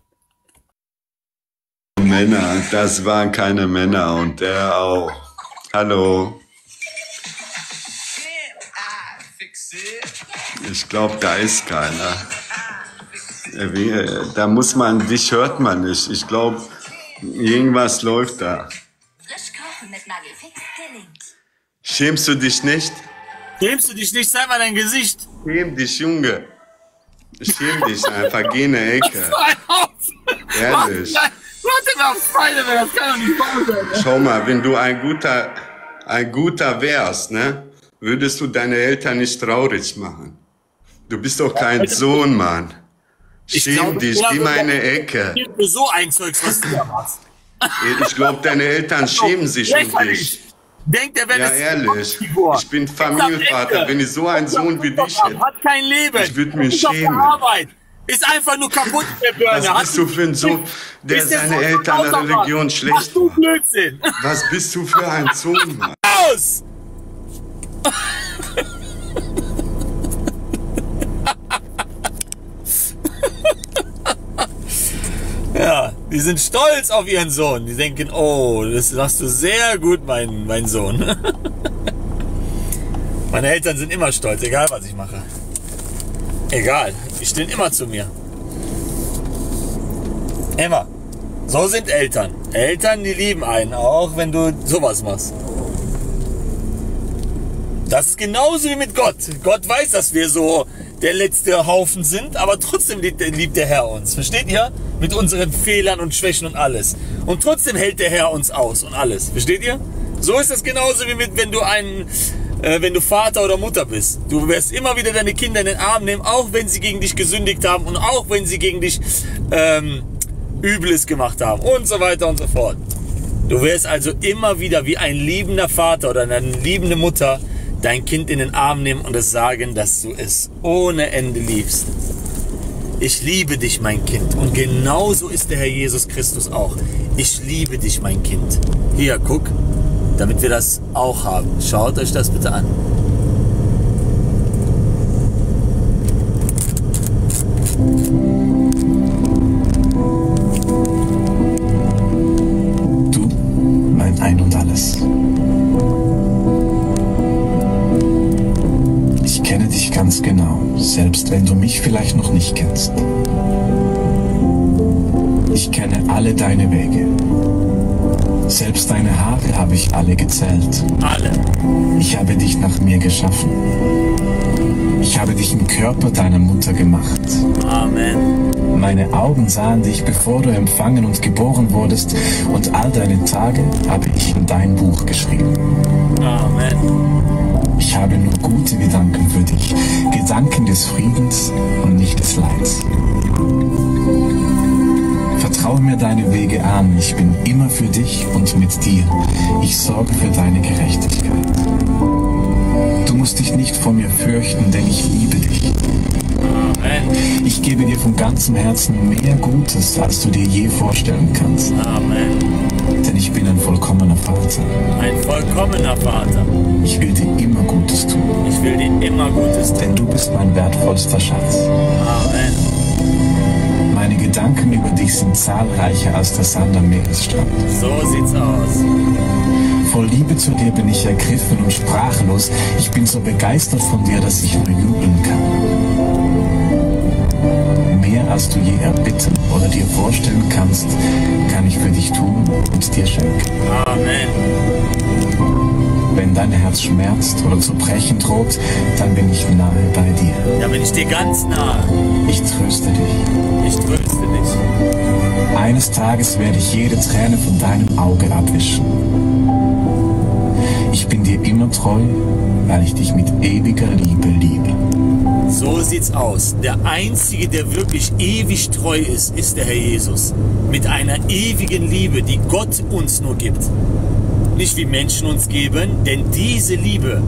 Männer, das waren keine Männer und der auch. Hallo. Ich glaube, da ist keiner. Äh, äh, Da muss man, dich hört man nicht. Ich glaube, irgendwas läuft da. Schämst du dich nicht? Schämst du dich nicht? Zeig mal dein Gesicht. Schäm dich, Junge. Schäm dich einfach, geh in eine Ecke. Ehrlich. Warte mal, Spider-Man, das kann doch nicht wahr sein. ne? Schau mal, wenn du ein guter, ein guter wärst, ne, würdest du deine Eltern nicht traurig machen. Du bist doch kein Sohn, Mann. Schäm glaube, dich, ja, geh mal in eine Ecke. So ein Zeugs, was du da machst. Ich glaube, deine Eltern schämen sich um dich. Denkt er, wenn Ja, es ehrlich. Ich bin Familienvater. Wenn ich so einen Sohn wie dich hätte, hat kein Leben. ich würde mich schämen. Arbeit. Ist einfach nur kaputt, der Burner. Was bist du für ein Sohn, der seine Eltern der? Religion schlecht du Blödsinn. Was bist du für ein Sohn, Mann? Aus! Ja, die sind stolz auf ihren Sohn. Die denken, oh, das machst du sehr gut, mein, mein Sohn. Meine Eltern sind immer stolz, egal was ich mache. Egal, die stehen immer zu mir. Immer. So sind Eltern. Eltern, die lieben einen, auch wenn du sowas machst. Das ist genauso wie mit Gott. Gott weiß, dass wir so der letzte Haufen sind, aber trotzdem liebt, liebt der Herr uns. Versteht ihr? Mit unseren Fehlern und Schwächen und alles. Und trotzdem hält der Herr uns aus und alles. Versteht ihr? So ist das genauso wie mit, wenn du einen, äh, wenn du Vater oder Mutter bist. Du wirst immer wieder deine Kinder in den Arm nehmen, auch wenn sie gegen dich gesündigt haben und auch wenn sie gegen dich ähm, Übles gemacht haben und so weiter und so fort. Du wirst also immer wieder wie ein liebender Vater oder eine liebende Mutter dein Kind in den Arm nehmen und es sagen, dass du es ohne Ende liebst. Ich liebe dich, mein Kind. Und genauso ist der Herr Jesus Christus auch. Ich liebe dich, mein Kind. Hier, guck, damit wir das auch haben. Schaut euch das bitte an. Geschaffen. Ich habe dich im Körper deiner Mutter gemacht. Amen. Meine Augen sahen dich, bevor du empfangen und geboren wurdest, und all deine Tage habe ich in dein Buch geschrieben. Amen. Ich habe nur gute Gedanken für dich, Gedanken des Friedens und nicht des Leids. Vertraue mir deine Wege an, ich bin immer für dich und mit dir. Ich sorge für deine Gerechtigkeit. Du musst dich nicht vor mir fürchten, denn ich liebe dich. Ich gebe dir von ganzem Herzen mehr Gutes, als du dir je vorstellen kannst. Amen. Denn ich bin ein vollkommener Vater. Ein vollkommener Vater. Ich will dir immer Gutes tun. Ich will dir immer Gutes tun. Denn du bist mein wertvollster Schatz. Amen. Meine Gedanken über dich sind zahlreicher als der Sand am Meeresstrand. So sieht's aus. Voll Liebe zu dir bin ich ergriffen und sprachlos. Ich bin so begeistert von dir, dass ich nur jubeln kann. Mehr als du je erbitten oder dir vorstellen kannst, kann ich für dich tun und dir schenken. Amen. Wenn dein Herz schmerzt oder zu brechen droht, dann bin ich nahe bei dir. Da bin ich dir ganz nah. Ich tröste dich. Ich tröste dich. Eines Tages werde ich jede Träne von deinem Auge abwischen. Ich bin dir immer treu, weil ich dich mit ewiger Liebe liebe. So sieht's aus. Der Einzige, der wirklich ewig treu ist, ist der Herr Jesus. Mit einer ewigen Liebe, die Gott uns nur gibt. Nicht wie Menschen uns geben, denn diese Liebe,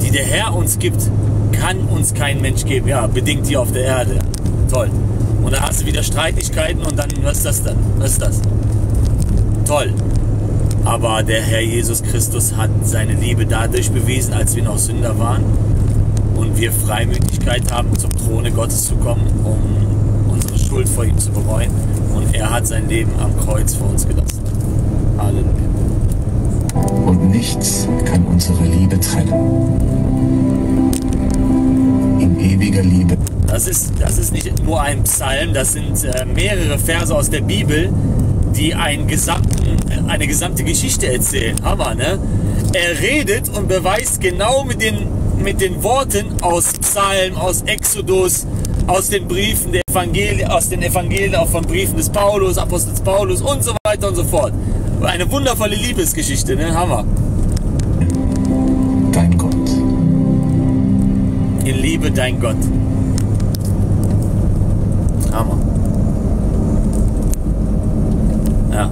die der Herr uns gibt, kann uns kein Mensch geben. Ja, bedingt hier auf der Erde. Toll. Und dann hast du wieder Streitigkeiten und dann, was ist das dann? Was ist das? Toll. Aber der Herr Jesus Christus hat seine Liebe dadurch bewiesen, als wir noch Sünder waren und wir Freimütigkeit haben, zum Throne Gottes zu kommen, um unsere Schuld vor ihm zu bereuen. Und er hat sein Leben am Kreuz vor uns gelassen. Halleluja. Und nichts kann unsere Liebe trennen. In ewiger Liebe. Das ist, das ist nicht nur ein Psalm, das sind äh, mehrere Verse aus der Bibel, die einen gesamten, eine gesamte Geschichte erzählen. Hammer, ne? Er redet und beweist genau mit den, mit den Worten aus Psalm, aus Exodus, aus den Briefen der Evangelien, aus den Evangelien, auch von Briefen des Paulus, Apostels Paulus und so weiter und so fort. Eine wundervolle Liebesgeschichte, ne? Hammer. Dein Gott. In Liebe dein Gott. Hammer. Ja.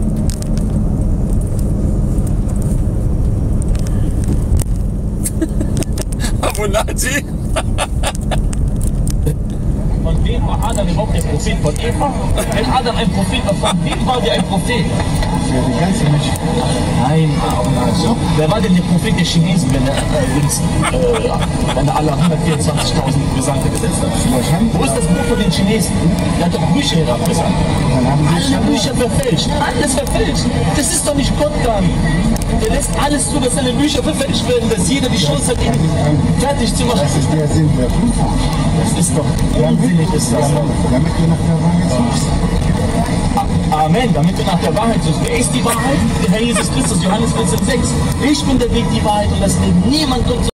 Abunaji. Von wem war Adam überhaupt der Prophet von Eva? Wenn Adam ein Prophet war, von wem war der ein Prophet? Für die ganze Menschheit. Nein, also, wer war denn der Prophet der Chinesen, wenn er, äh, wenn, äh, wenn er alle 124.000 Gesandte gesetzt hat? Wo ist das Buch von den Chinesen, der hat doch Bücher herabgesandt. Alle Bücher verfälscht, alles verfälscht. Das ist doch nicht Gott dann. Der lässt alles zu, dass seine Bücher verfälscht werden, dass jeder die Chance hat, ihn fertig zu machen. Das ist der Sinn der Prüfung. Das ist doch unsinnig, ist das. Damit wir nach der Wahrheit suchst. Amen, damit du nach der Wahrheit suchst. Wer ist die Wahrheit? Der Herr Jesus Christus, Johannes 14, 6. Ich bin der Weg, die Wahrheit und das Leben. Niemand kommt zu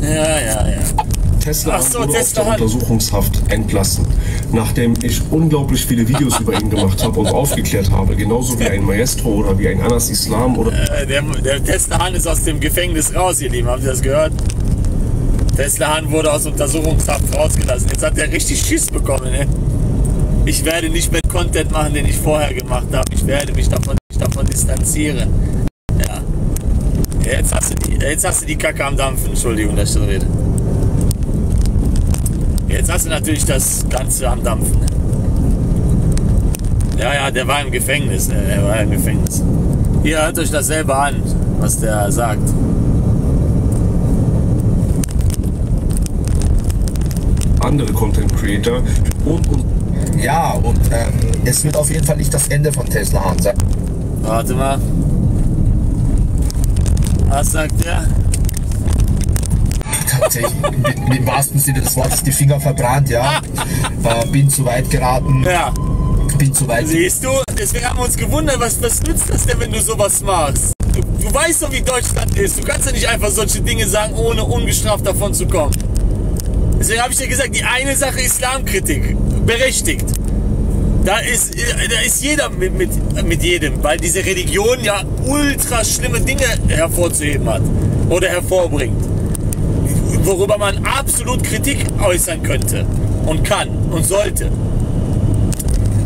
Ja, ja, ja. Tesla Ach so, wurde Tesla aus der hat- Untersuchungshaft entlassen, nachdem ich unglaublich viele Videos über ihn gemacht habe und aufgeklärt habe, genauso wie ein Maestro oder wie ein Anas Islam oder Äh, Der, der Tesla Hahn ist aus dem Gefängnis raus, ihr Lieben. Haben Sie das gehört? Tesla Hahn wurde aus Untersuchungshaft rausgelassen. Jetzt hat er richtig Schiss bekommen. Ne? Ich werde nicht mehr Content machen, den ich vorher gemacht habe. Ich werde mich davon, mich davon distanzieren. Ja. Jetzt hast, du die, jetzt hast du die Kacke am Dampfen. Entschuldigung, dass ich so rede. Jetzt hast du natürlich das Ganze am Dampfen. Ja, ja, der war im Gefängnis. ne? Der war im Gefängnis. Ihr hört euch das selber an, was der sagt. andere Content Creator und, und Ja, und ähm, es wird auf jeden Fall nicht das Ende von Tesla Hahn sein. Warte mal. Was sagt er? Tatsächlich, im, wahrsten Sinne des Wortes, die Finger verbrannt, ja. Äh, bin zu weit geraten. Ja. Bin zu weit. Siehst du? Deswegen haben wir uns gewundert, was, was nützt das denn, wenn du sowas machst? Du, du weißt doch, wie Deutschland ist. Du kannst ja nicht einfach solche Dinge sagen, ohne ungestraft davon zu kommen. Deswegen habe ich dir gesagt, die eine Sache Islamkritik, berechtigt. Da ist, da ist jeder mit, mit, mit jedem, weil diese Religion ja ultra schlimme Dinge hervorzuheben hat oder hervorbringt. Worüber man absolut Kritik äußern könnte und kann und sollte.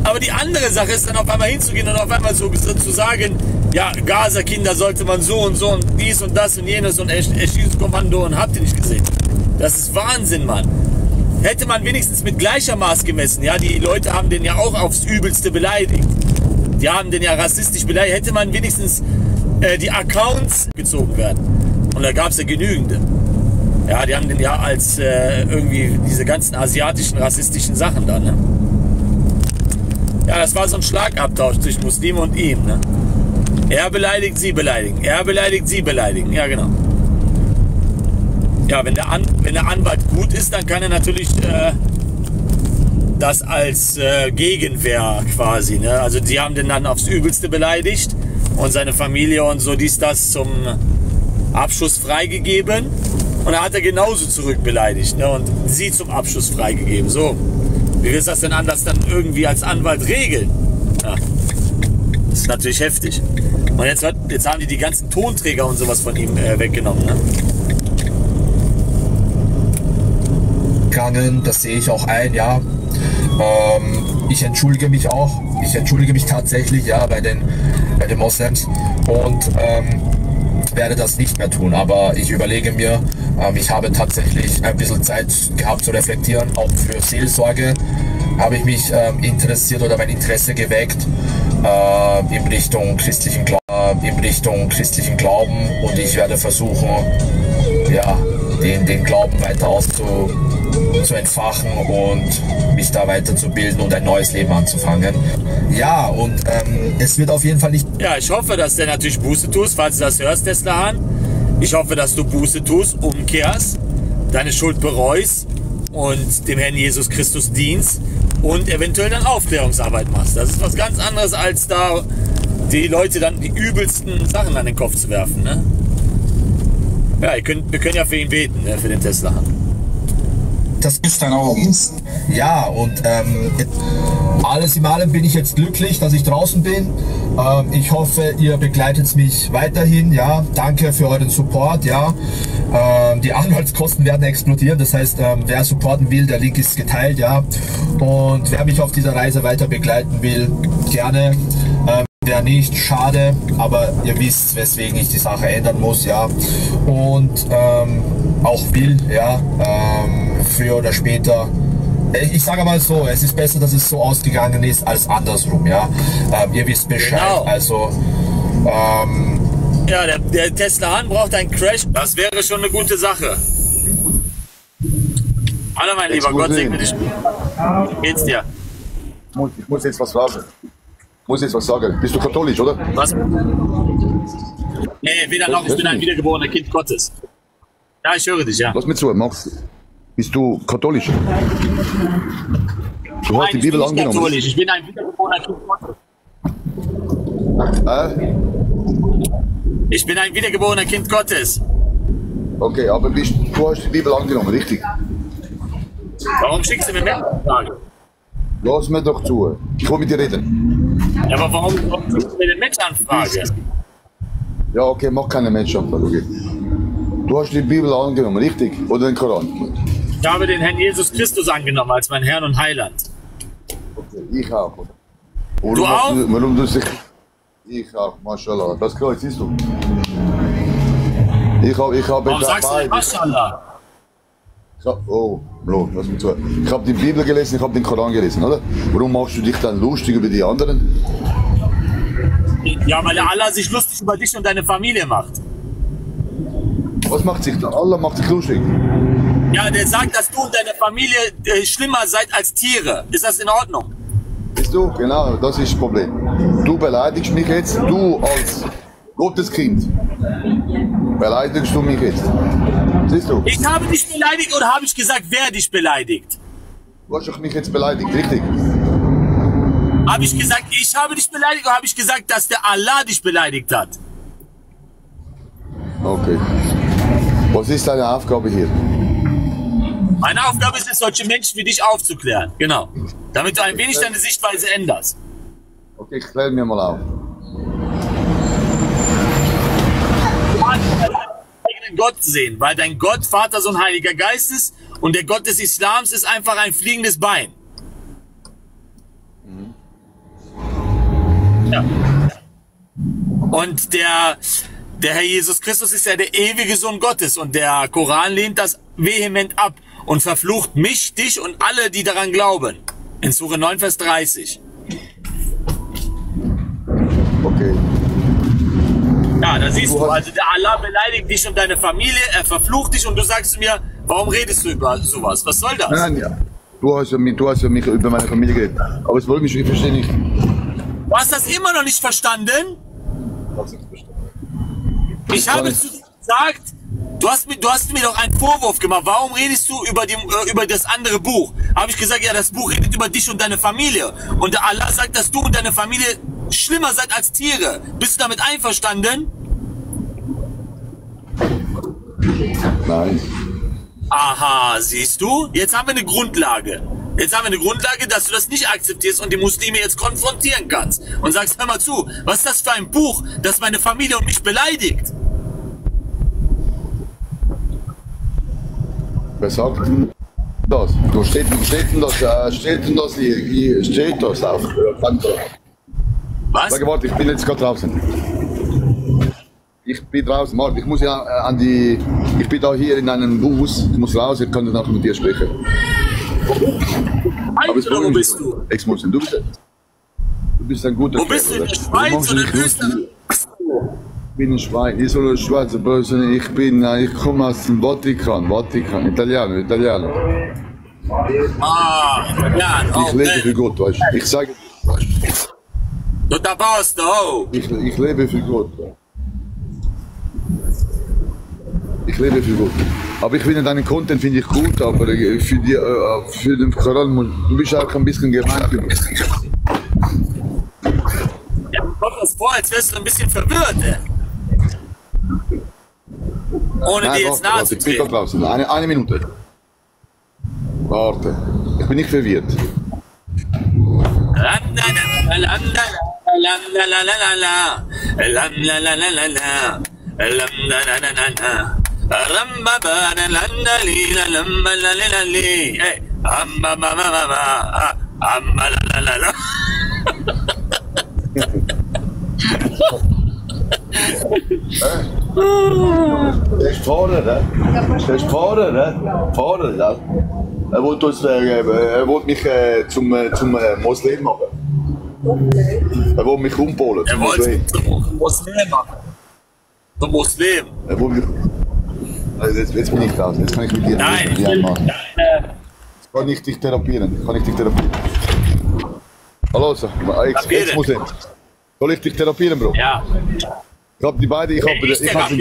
Aber die andere Sache ist dann auf einmal hinzugehen und auf einmal so zu sagen, ja, Gaza-Kinder sollte man so und so und dies und das und jenes und Ersch- Erschießungskommando und habt ihr nicht gesehen. Das ist Wahnsinn, Mann. Hätte man wenigstens mit gleicher Maß gemessen, ja, die Leute haben den ja auch aufs Übelste beleidigt. Die haben den ja rassistisch beleidigt. Hätte man wenigstens äh, die Accounts gezogen werden. Und da gab es ja genügende. Ja, die haben den ja als äh, irgendwie diese ganzen asiatischen rassistischen Sachen da, ne? Ja, das war so ein Schlagabtausch zwischen Muslime und ihm, ne? Er beleidigt, sie beleidigen. Er beleidigt, sie beleidigen. Ja, genau. Ja, wenn der, An wenn der Anwalt gut ist, dann kann er natürlich äh, das als äh, Gegenwehr quasi. Ne? Also die haben den dann aufs Übelste beleidigt und seine Familie und so dies, das zum Abschuss freigegeben. Und er hat er genauso zurück beleidigt ne? und sie zum Abschuss freigegeben. So, wie willst du das denn anders dann irgendwie als Anwalt regeln? Ja. Das ist natürlich heftig. Und jetzt, wird- jetzt haben die die ganzen Tonträger und sowas von ihm äh, weggenommen. Ne? gegangen, das sehe ich auch ein, ja. Ähm, ich entschuldige mich auch, ich entschuldige mich tatsächlich, ja, bei den, bei den Moslems und ähm, werde das nicht mehr tun, aber ich überlege mir, ähm, ich habe tatsächlich ein bisschen Zeit gehabt zu reflektieren, auch für Seelsorge habe ich mich ähm, interessiert oder mein Interesse geweckt äh, in Richtung christlichen Glauben, in Richtung christlichen Glauben und ich werde versuchen, ja, den, den Glauben weiter auszu, zu entfachen und mich da weiterzubilden und ein neues Leben anzufangen. Ja, und ähm, es wird auf jeden Fall nicht Ja, ich hoffe, dass du natürlich Buße tust, falls du das hörst, Tesla Hahn. Ich hoffe, dass du Buße tust, umkehrst, deine Schuld bereust und dem Herrn Jesus Christus dienst und eventuell dann Aufklärungsarbeit machst. Das ist was ganz anderes, als da die Leute dann die übelsten Sachen an den Kopf zu werfen. Ne? Ja, könnt, wir können ja für ihn beten, ne, für den Tesla das ist dein Augen. Ja, und ähm, alles in allem bin ich jetzt glücklich, dass ich draußen bin. Ähm, ich hoffe, ihr begleitet mich weiterhin. Ja, danke für euren Support. Ja, ähm, die Anwaltskosten werden explodieren. Das heißt, ähm, wer supporten will, der Link ist geteilt. Ja, und wer mich auf dieser Reise weiter begleiten will, gerne. Ähm, Wer nicht, schade, aber ihr wisst, weswegen ich die Sache ändern muss, ja. Und ähm, auch will, ja, ähm, früher oder später. Äh, Ich sage mal so, es ist besser, dass es so ausgegangen ist, als andersrum, ja. Ähm, ihr wisst Bescheid, Genau. also ähm, Ja, der, der Tesla Han braucht einen Crash. Das wäre schon eine gute Sache. Hallo mein Lieber, Gott segne dich. Wie geht's dir? Ich muss, ich muss jetzt was fragen. Ich muss jetzt was sagen. Bist du katholisch, oder? Was? Nee, weder noch, ich bin ein wiedergeborener Kind Gottes. Ja, ich höre dich, ja. Lass mir zu, Max. Bist du katholisch? Du hast Nein, die ich bin Bibel angenommen. katholisch, ich bin ein wiedergeborener Kind Gottes. Äh? Ich bin ein wiedergeborener Kind Gottes. Okay, aber bist, du hast die Bibel angenommen, richtig? Warum schickst du mir Menschenanfrage? Lass mir doch zu. Ich will mit dir reden. Ja, aber warum, warum schickst du mir eine Menschenanfrage? Ja, okay, mach keine Menschenanfrage. Okay. Du hast die Bibel angenommen, richtig? Oder den Koran? Ich habe den Herrn Jesus Christus angenommen als mein Herrn und Heiland. Okay, ich auch. Warum Du auch? Du, warum du sich... Ich auch, mashallah. Das Kreuz siehst du. Ich habe... Ich habe Warum sagst du. Maschallah? Ich hab, oh, Bro, lass mich zu. Ich habe die Bibel gelesen, ich habe den Koran gelesen, oder? Warum machst du dich dann lustig über die anderen? Ja, weil der Allah sich lustig über dich und deine Familie macht. Was macht sich da? Allah macht sich lustig. Ja, der sagt, dass du und deine Familie äh, schlimmer seid als Tiere. Ist das in Ordnung? Siehst du? Genau, das ist das Problem. Du beleidigst mich jetzt, du als Gotteskind. Beleidigst du mich jetzt. Siehst du? Ich habe dich beleidigt oder habe ich gesagt, wer dich beleidigt? Du hast mich jetzt beleidigt, richtig? Habe ich gesagt, ich habe dich beleidigt oder habe ich gesagt, dass der Allah dich beleidigt hat? Okay. Was ist deine Aufgabe hier? Meine Aufgabe ist es, solche Menschen wie dich aufzuklären. Genau. Damit du ein wenig deine Sichtweise änderst. Okay, ich klär mir mal auf. Du kannst deinen eigenen Gott sehen, weil dein Gott Vater, Sohn, Heiliger Geist ist und der Gott des Islams ist einfach ein fliegendes Bein. Ja. Und der, der Herr Jesus Christus ist ja der ewige Sohn Gottes und der Koran lehnt das vehement ab und verflucht mich, dich und alle, die daran glauben. In Sure 9, Vers 30. Okay. Ja, da siehst du, also der Allah beleidigt dich und deine Familie, er verflucht dich und du sagst mir, warum redest du über sowas? Was soll das? Nein, ja. Du hast ja, mich- du hast ja mich über meine Familie geredet. Aber es wollte mich, ich verstehe nicht. Du hast das immer noch nicht verstanden? Ich habe zu dir gesagt, du hast, mir, du hast mir doch einen Vorwurf gemacht. Warum redest du über, die, äh, über das andere Buch? Habe ich gesagt, ja, das Buch redet über dich und deine Familie. Und der Allah sagt, dass du und deine Familie schlimmer seid als Tiere. Bist du damit einverstanden? Nein. Aha, siehst du? Jetzt haben wir eine Grundlage. Jetzt haben wir eine Grundlage, dass du das nicht akzeptierst und die Muslime jetzt konfrontieren kannst. Und sagst, hör mal zu, was ist das für ein Buch, das meine Familie und mich beleidigt? Wer sagt das? Du steht, steht denn das, äh, steht denn das steht das auf. Was? Sag, warte, ich bin jetzt gerade draußen. Ich bin draußen, warte, ich muss ja äh, an die, ich bin da hier in einem Bus, ich muss raus, ich kann dann nachher mit dir sprechen. Aber es wo bist du? Ex-Muslim, du bist, du bist ein guter Wo bist du, in der Schweiz oder in Österreich? Ich bin in Schweiz, ich sono Schweizer Börse, ich bin, äh, ich komme aus dem Vatikan, Vatikan, Italiano, Italiano. Ah, ja, Ich oh, lebe bene. für Gott, weißt du. Ich sage, Tutto a posto, oh. ich, ich lebe für Gott. Ich lebe für Gott. Aber ich finde deinen Content finde ich gut, aber äh, für, die, äh, für den Koran, muss- du bist auch ein bisschen gemein. Ja, kommt das vor, als wärst du ein bisschen verwirrt, ey. Ohne Nein, dir jetzt nahe zu treten. Eine, eine Minute. Warte. Ich bin nicht verwirrt. Det is vader, hè? Dat is vader, hè? Vader, ja. Er wollte uns, er wollte mich zum, zum Moslem machen. Er wollte mich umpolen. Er wollte mich zum Moslem machen. Zum Moslem. Er wollte mich. Also jetzt, jetzt bin ich raus. Jetzt kann ich mit dir Nein, dir machen. Nein. Kann ich dich therapieren. Kann ich dich therapieren? Hallo, jetzt, jetzt muss ich. Soll ich dich therapieren, Bro? Ja. Ich habe die beiden, ich habe Ich hab den,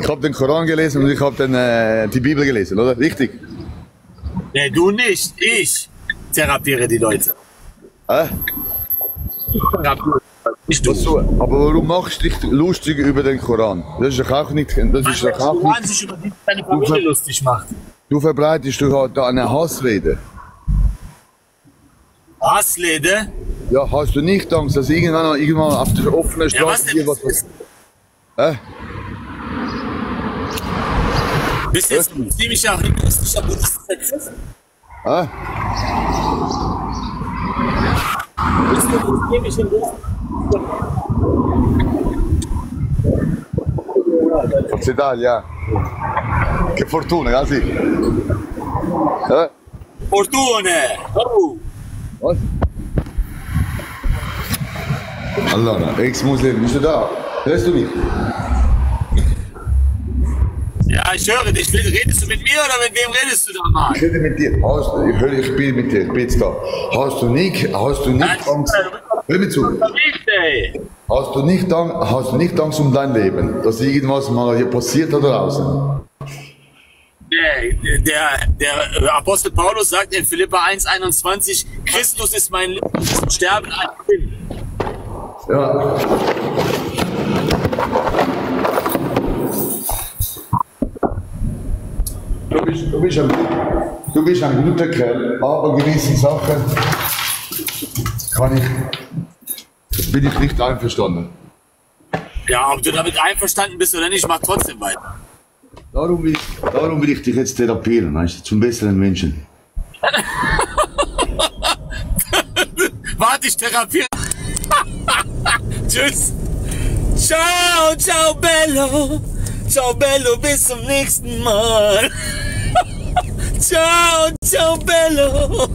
ich hab den Koran gelesen und ich habe äh, die Bibel gelesen, oder? Richtig? Nee, du nicht. Ich therapiere die Leute. Hä? Nicht du. So, aber warum machst du dich lustig über den Koran? Das ist doch auch nicht, das ist doch auch Koran sich über die- seine Familie lustig macht. du verbreitest doch da eine Hassrede. Hassrede? Ja, hast du nicht Angst, dass irgendwann, irgendwann auf der offenen Ja, was Straße dir was passiert? Eh? Bist du jetzt muslimischer, hinduistischer, buddhistischer Christ? Eh? Bist du muslimisch, hinduistisch? Forza Italia! Che fortuna, quasi! Eh? Fortune! Oh. Allora, ex muslim, mi dice da! Hörst du mich? Ja, ich höre dich. Redest du mit mir oder mit wem redest du da mal? Ich rede mit dir. Hast, ich, höre, ich bin mit dir, ich bin da. Hast du nicht, hast du nicht Angst? Hör mir zu. Hast du nicht, Angst, hast du nicht Angst um dein Leben, dass irgendwas mal hier passiert da draußen? Der, der, der Apostel Paulus sagt in Philippa 1,21, Christus ist mein Leben, Sterben ein Gewinn. Ja. Du bist, du bist, ein, du bist ein guter Kerl, aber gewisse Sachen kann ich, bin ich nicht einverstanden. Ja, ob du damit einverstanden bist oder nicht, mach trotzdem weiter. Darum will, darum will ich dich jetzt therapieren, weißt du, zum besseren Menschen. Warte, ich therapiere. Tschüss. Ciao, ciao, Bello. Ciao, Bello, bis zum nächsten Mal. ciao, ciao, Bello.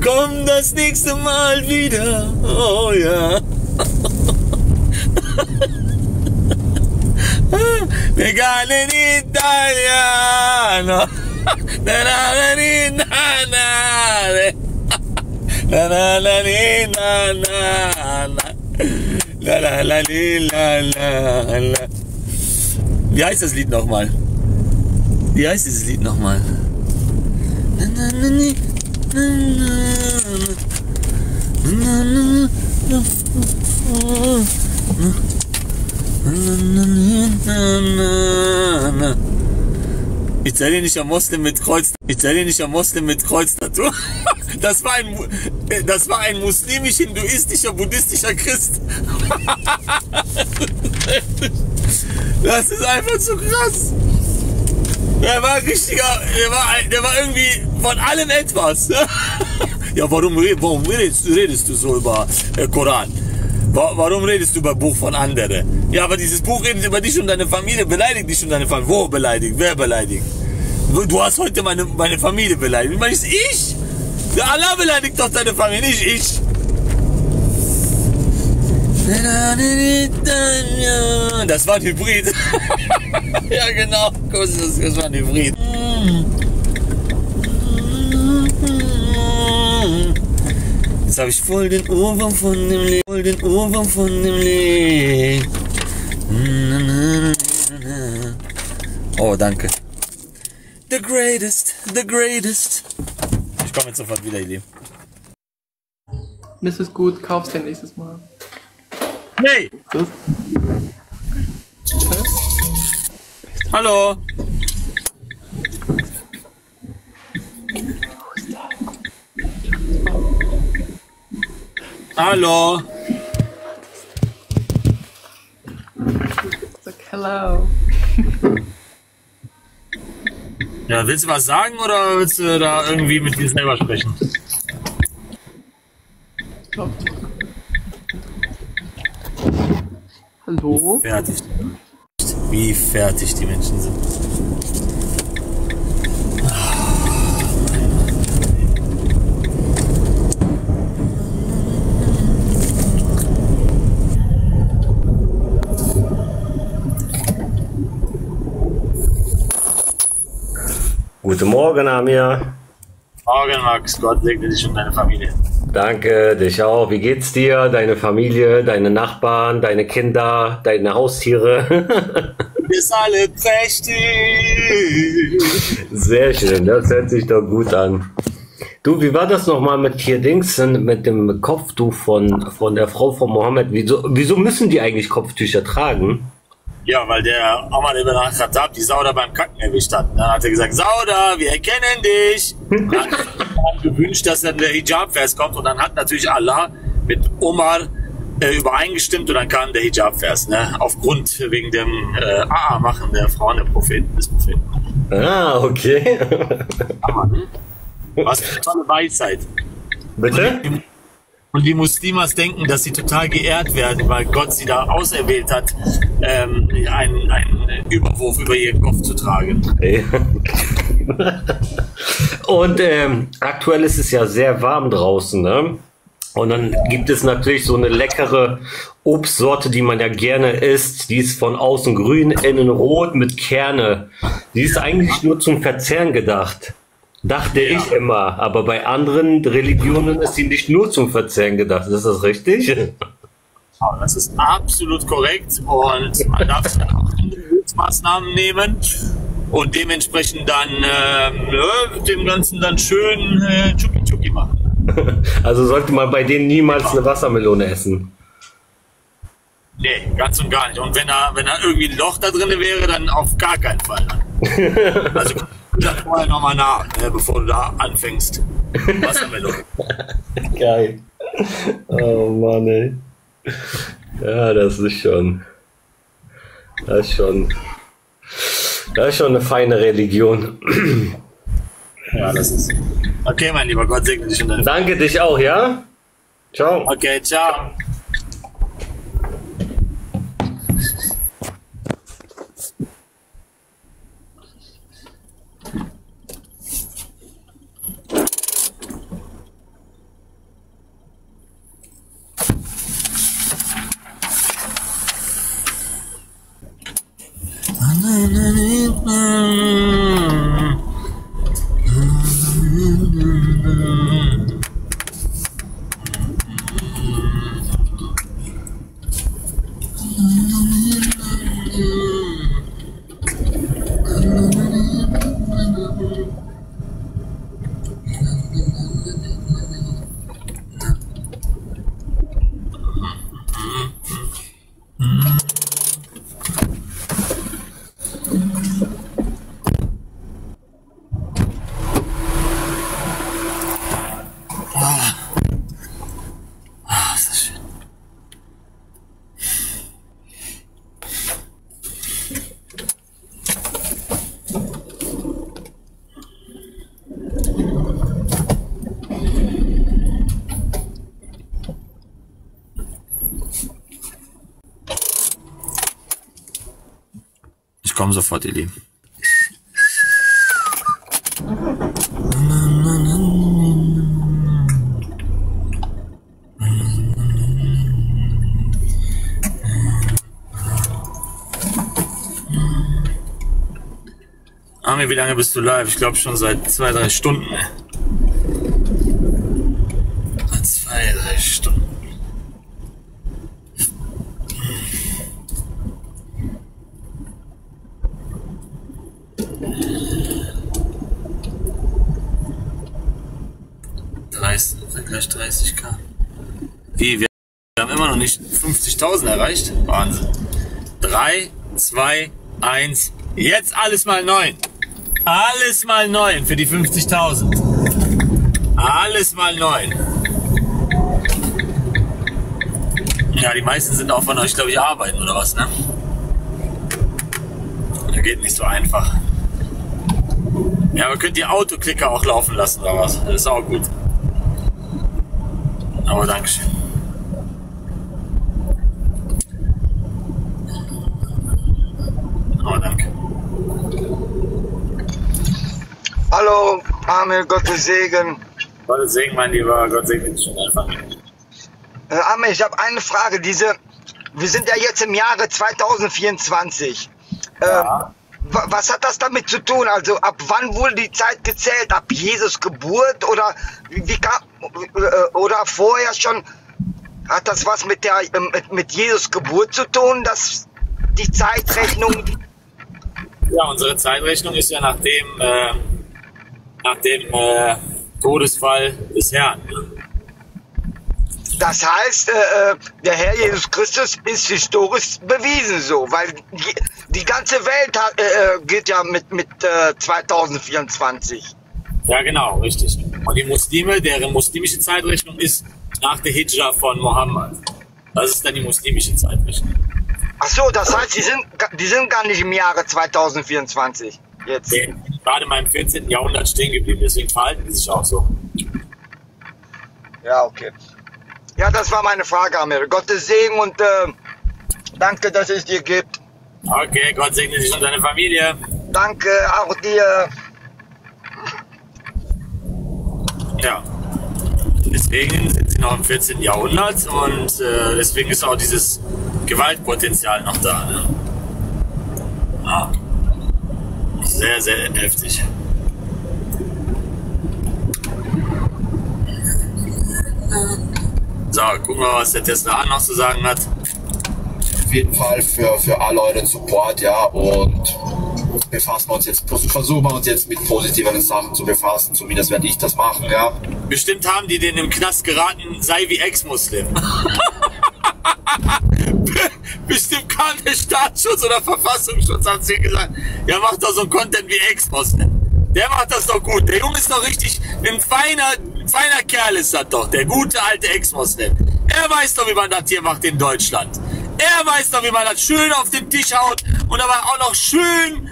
Komm das nächste Mal wieder. Oh ja. Regale in italiano. Na na na ni, na na na. La la la la la la. La wie heißt das Lied nochmal? Wie heißt dieses Lied nochmal? Italienischer Moslem mit Kreuz. Italienischer Moslem mit Kreuztattoo. Das war ein, das war ein muslimisch-hinduistischer, buddhistischer Christ. Das ist einfach zu krass. Der war richtiger, der war, der war irgendwie von allem etwas. Ja, warum, warum redest, du- redest du so über äh, Koran? Wa- Warum redest du über Buch von anderen? Ja, aber dieses Buch redet über dich und deine Familie, beleidigt dich und deine Familie. Wo beleidigt? Wer beleidigt? Du du hast heute meine, meine Familie beleidigt. Meinst ich? Der Allah beleidigt doch deine Familie, nicht ich. Das war ein Hybrid. ja, genau. Das war ein Hybrid. Jetzt habe ich voll den Ohrwurm von dem Lied. Voll den Ohrwurm von dem Lied. Oh, danke. The greatest, the greatest. Ich komme jetzt sofort wieder, Idee. Das ist gut, kauf's dir nächstes Mal. Hey! Hallo! Hallo! Sag hello. Ja, willst du was sagen oder willst du da irgendwie mit dir selber sprechen? Hallo? Wie fertig, wie fertig die Menschen sind. Guten Morgen, Amir. Morgen, Max. Gott segne dich und deine Familie. Danke, dich auch. Wie geht's dir, deine Familie, deine Nachbarn, deine Kinder, deine Haustiere? Wir sind alle prächtig. Sehr schön, das hört sich doch gut an. Du, wie war das nochmal mit hier Dingsen, mit dem Kopftuch von, von der Frau von Mohammed? Wieso, wieso müssen die eigentlich Kopftücher tragen? Ja, weil der Omar ibn al-Khattab die Sauda beim Kacken erwischt hat. Dann hat er gesagt, Sauda, wir erkennen dich. Dann hat er gewünscht, dass dann der Hijab-Vers kommt und dann hat natürlich Allah mit Omar äh, übereingestimmt und dann kam der Hijab-Vers, ne? Aufgrund wegen dem äh, AA-Machen der Frauen der Propheten, des Propheten. Ah, okay. Was für eine tolle Weisheit. Bitte? Und die Muslimas denken, dass sie total geehrt werden, weil Gott sie da auserwählt hat, ähm, einen, einen Überwurf über ihren Kopf zu tragen. Und ähm, aktuell ist es ja sehr warm draußen, ne? Und dann gibt es natürlich so eine leckere Obstsorte, die man ja gerne isst. Die ist von außen grün, innen rot mit Kerne. Die ist eigentlich nur zum Verzehren gedacht. Dachte ich immer. Aber bei anderen Religionen ist sie nicht nur zum Verzehren gedacht. Ist das richtig? Ja, Das ist absolut korrekt und man darf dann auch andere Hilfsmaßnahmen nehmen und dementsprechend dann ja, dem Ganzen dann schön äh, Chuki Chuki machen. Also sollte man bei denen niemals eine Wassermelone essen. Nee, ganz und gar nicht. Und wenn da, wenn da irgendwie ein Loch da drin wäre, dann auf gar keinen Fall. Also guck da vorher nochmal nach, äh, bevor du da anfängst. Wassermelone. Geil. Oh Mann, ey. Ja, das ist schon. Das ist schon. Das ist schon eine feine Religion. Ja, das ist. Okay, mein lieber Gott segne dich und deine Danke dich auch, ja? Ciao. Okay, ciao. Lieben. Armin, wie lange bist du live? Ich glaube schon seit zwei, drei Stunden. ey. Seit zwei, drei Stunden. Dreißig, gleich 30k. Wie, wir haben immer noch nicht 50.000 erreicht? Wahnsinn. 3, 2, 1, jetzt alles mal 9. Alles mal 9 für die 50.000. Alles mal 9. Ja, die meisten sind auch von euch, glaube ich, arbeiten oder was, ne? Das geht nicht so einfach. Ja, aber könnt ihr Autoklicker auch laufen lassen oder was? Das ist auch gut. Aber Dankeschön. Hallo, Amir, Gottes Segen. Gottes Segen, mein Lieber. Gott segne dich schon einfach. Äh, Amir, ich habe eine Frage. Diese, wir sind ja jetzt im Jahre 2024. Ähm, wa- was hat das damit zu tun? Also ab wann wurde die Zeit gezählt? Ab Jesus Geburt oder wie kam, äh, oder vorher schon? Hat das was mit der ähm, mit- mit Jesus Geburt zu tun, dass die Zeitrechnung? Ja, unsere Zeitrechnung ist ja nach dem, äh, nach dem äh, Todesfall des Herrn. Das heißt, äh, äh, der Herr Jesus Christus ist historisch bewiesen so, weil die, die ganze Welt hat, äh, äh, geht ja mit, mit äh, 2024. Ja, genau, richtig. Und die Muslime, deren muslimische Zeitrechnung ist nach der Hijra von Mohammed. Das ist dann die muslimische Zeitrechnung. Ach so, das heißt, die sind, die sind gar nicht im Jahre 2024 jetzt. Nee, gerade mal im 14. Jahrhundert stehen geblieben, deswegen verhalten die sich auch so. Ja, okay. Ja, das war meine Frage, Amir. Gottes Segen und äh, danke, dass es dir gibt. Okay, Gott segne dich und deine Familie. Danke auch dir. Ja. Deswegen noch im 14. Jahrhundert und äh, deswegen ist auch dieses Gewaltpotenzial noch da. Ne? Ja. Sehr, sehr heftig. So, gucken wir mal, was der Tesla A noch zu sagen hat. Auf jeden Fall für, für alle euren Support, ja, und befassen wir uns jetzt, versuchen wir uns jetzt mit positiveren Sachen zu befassen, zumindest werde ich das machen, ja. Bestimmt haben die den im Knast geraten, sei wie Ex-Muslim. Bestimmt kam der Staatsschutz oder Verfassungsschutz, hat sie gesagt, ja, mach doch so ein Content wie Ex-Muslim. Der macht das doch gut. Der Junge ist doch richtig, ein feiner, feiner Kerl ist das doch, der gute alte Ex-Muslim. Er weiß doch, wie man das hier macht in Deutschland. Er weiß doch, wie man das schön auf den Tisch haut und aber auch noch schön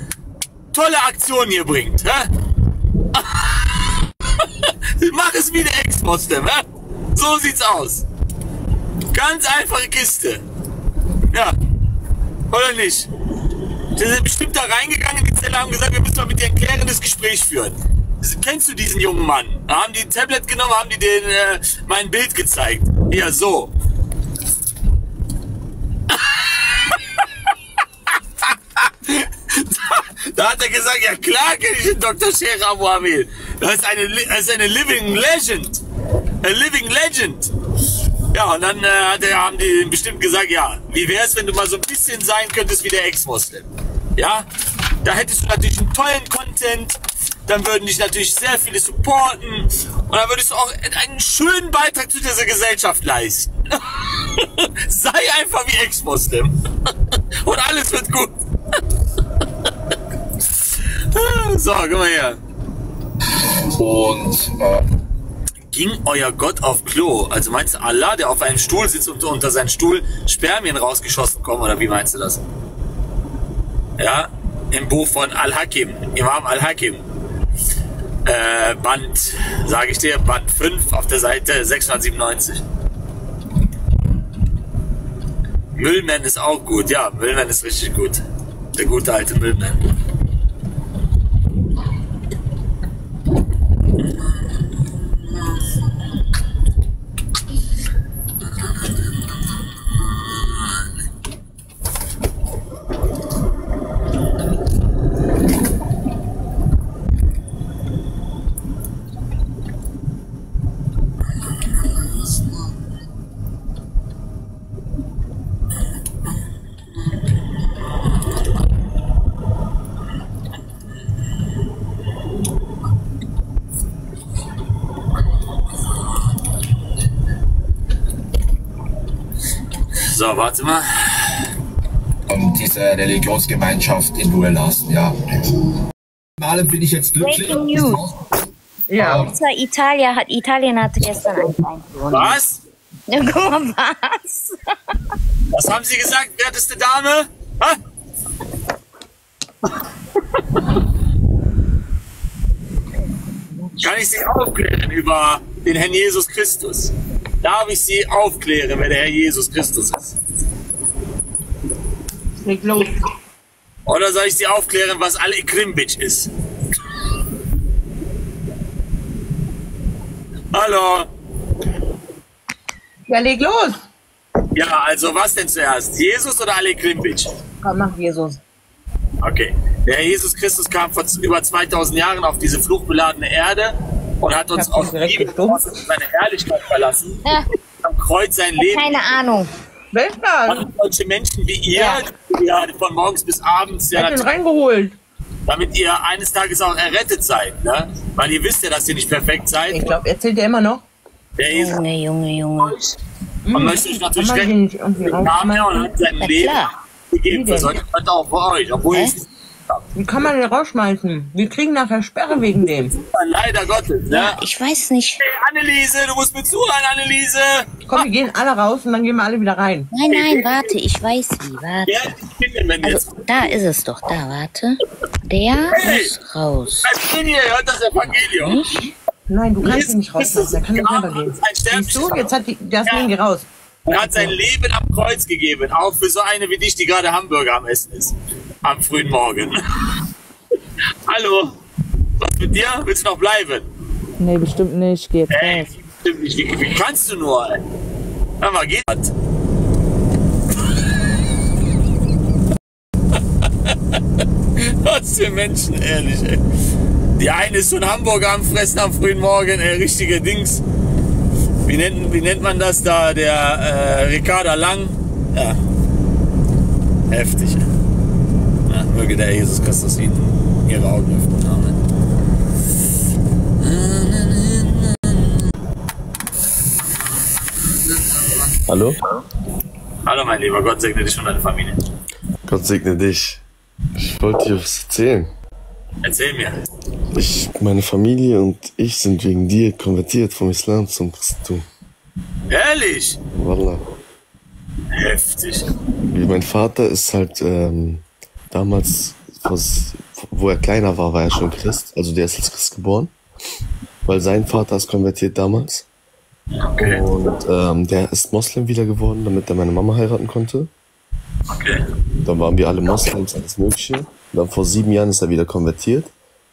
tolle Aktionen hier bringt. Hä? Mach es wie der Ex-Muslim, hä? So sieht's aus. Ganz einfache Kiste. Ja. Oder nicht? Die sind bestimmt da reingegangen in die Zelle haben gesagt, wir müssen mal mit dir ein klärendes Gespräch führen. Kennst du diesen jungen Mann? Da haben die ein Tablet genommen, haben die den äh, mein Bild gezeigt. Ja, so. Da hat er gesagt, ja klar kenne ich den Dr. Sheikh Abu Hamid. Das ist eine, das ist eine Living Legend. A Living Legend. Ja, und dann äh, er, haben die bestimmt gesagt, ja, wie wäre es, wenn du mal so ein bisschen sein könntest wie der Ex-Muslim? Ja, da hättest du natürlich einen tollen Content, dann würden dich natürlich sehr viele supporten und dann würdest du auch einen schönen Beitrag zu dieser Gesellschaft leisten. Sei einfach wie Ex-Muslim und alles wird gut. so, guck mal her. Und äh, Ging euer Gott auf Klo? Also meinst du Allah, der auf einem Stuhl sitzt und unter seinen Stuhl Spermien rausgeschossen kommen? Oder wie meinst du das? Ja, im Buch von Al-Hakim, Imam Al-Hakim. Äh, Band, sage ich dir, Band 5 auf der Seite 697. Müllman ist auch gut, ja, Müllman ist richtig gut. Der gute alte Müllman. Thank you. So, warte mal. und diese Religionsgemeinschaft in Ruhe lassen, ja. In allem bin ich jetzt glücklich. Breaking News. Ja. Zwar Italien hat, Italien hatte gestern ein gewonnen. Was? Ja, guck mal, was? Was haben Sie gesagt, werteste Dame? Ha? Kann ich Sie aufklären über den Herrn Jesus Christus? Darf ich Sie aufklären, wer der Herr Jesus Christus ist? Leg los. Oder soll ich Sie aufklären, was Al-Ikrimbic ist? Hallo? Ja, leg los. Ja, also was denn zuerst? Jesus oder Ali Klimpic? Komm, mach Jesus. Okay. Der Herr Jesus Christus kam vor über 2000 Jahren auf diese fluchbeladene Erde und hat uns aus Liebe und seine Herrlichkeit verlassen. Ja. Am Kreuz sein Leben. Keine Ahnung. Und solche Menschen wie ihr, die ja von morgens bis abends ja hat reingeholt? damit ihr eines Tages auch errettet seid, ne? Weil ihr wisst ja, dass ihr nicht perfekt seid. Ich glaube, erzählt er immer noch. Der Jesus Junge, Junge, Junge. man möchte euch natürlich retten. er und hat sein Na Leben klar. gegeben solche Leute auch für euch, obwohl Hä? ich es Wie kann man den rausschmeißen? Wir kriegen nachher Sperre wegen dem. leider Gottes, ne? Ja, ich weiß nicht. Hey, Anneliese, du musst mir zuhören, Anneliese! Komm, wir gehen alle raus und dann gehen wir alle wieder rein. Nein, nein, warte, ich weiß wie, warte. Wer hat dich finden, wenn jetzt? Also, da ist es doch, da, warte. Der Hey! muss raus. Wenn ihr hört das Evangelium. Nicht? Nein, du kannst ihn nicht rausschmeißen. Der kann nicht selber gehen. Siehst du, jetzt hat die, das Ja. Ding geh raus. Er hat sein Leben am Kreuz gegeben, auch für so eine wie dich, die gerade Hamburger am Essen ist. Am frühen Morgen. Hallo, was mit dir? Willst du noch bleiben? Nee, bestimmt nicht. Geh jetzt Ey, raus. stimmt nicht. Wie, wie kannst du nur? Hör mal, geht das? Was für Menschen, ehrlich, ey. Die eine ist ein Hamburger am Fressen am frühen Morgen, ey, richtige Dings. Wie nennt, wie nennt man das da? Der äh, Ricarda Lang. Ja. Heftig. ey. Möge der Jesus Christus ihnen ihre Augen öffnen. Amen. Hallo? Hallo mein Lieber, Gott segne dich und deine Familie. Gott segne dich. Ich wollte dir was erzählen. Erzähl mir. Ich, meine Familie und ich sind wegen dir konvertiert vom Islam zum Christentum. Ehrlich? Wallah. Heftig. Wie mein Vater ist halt ähm, damals, wo er kleiner war, war er schon Christ. Also der ist als Christ geboren. Weil sein Vater ist konvertiert damals. Okay. Und ähm, der ist Moslem wieder geworden, damit er meine Mama heiraten konnte. Okay. Dann waren wir alle Moslems, alles Mögliche. Und dann vor sieben Jahren ist er wieder konvertiert.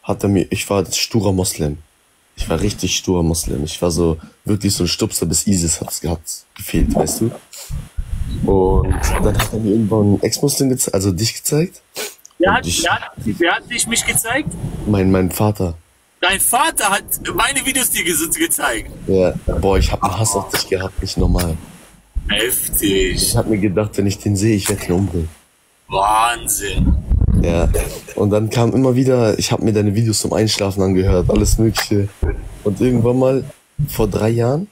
Hat er mir, ich war sturer Moslem. Ich war richtig sturer Moslem. Ich war so wirklich so ein Stupser bis ISIS hat's gehabt, gefehlt, weißt du? Und dann hat er mir irgendwann Ex-Muslim gezeigt, also dich gezeigt. Wer hat, ich, wer, hat, wer hat dich mich gezeigt? mein, mein Vater. Dein Vater hat meine Videos dir ge gezeigt. Ja, boah, ich hab einen Hass auf dich gehabt, nicht normal. Heftig. Ich hab mir gedacht, wenn ich den sehe, ich werde ihn umbringen. Wahnsinn. Ja, und dann kam immer wieder, ich habe mir deine Videos zum Einschlafen angehört, alles Mögliche. Und irgendwann mal, vor drei Jahren,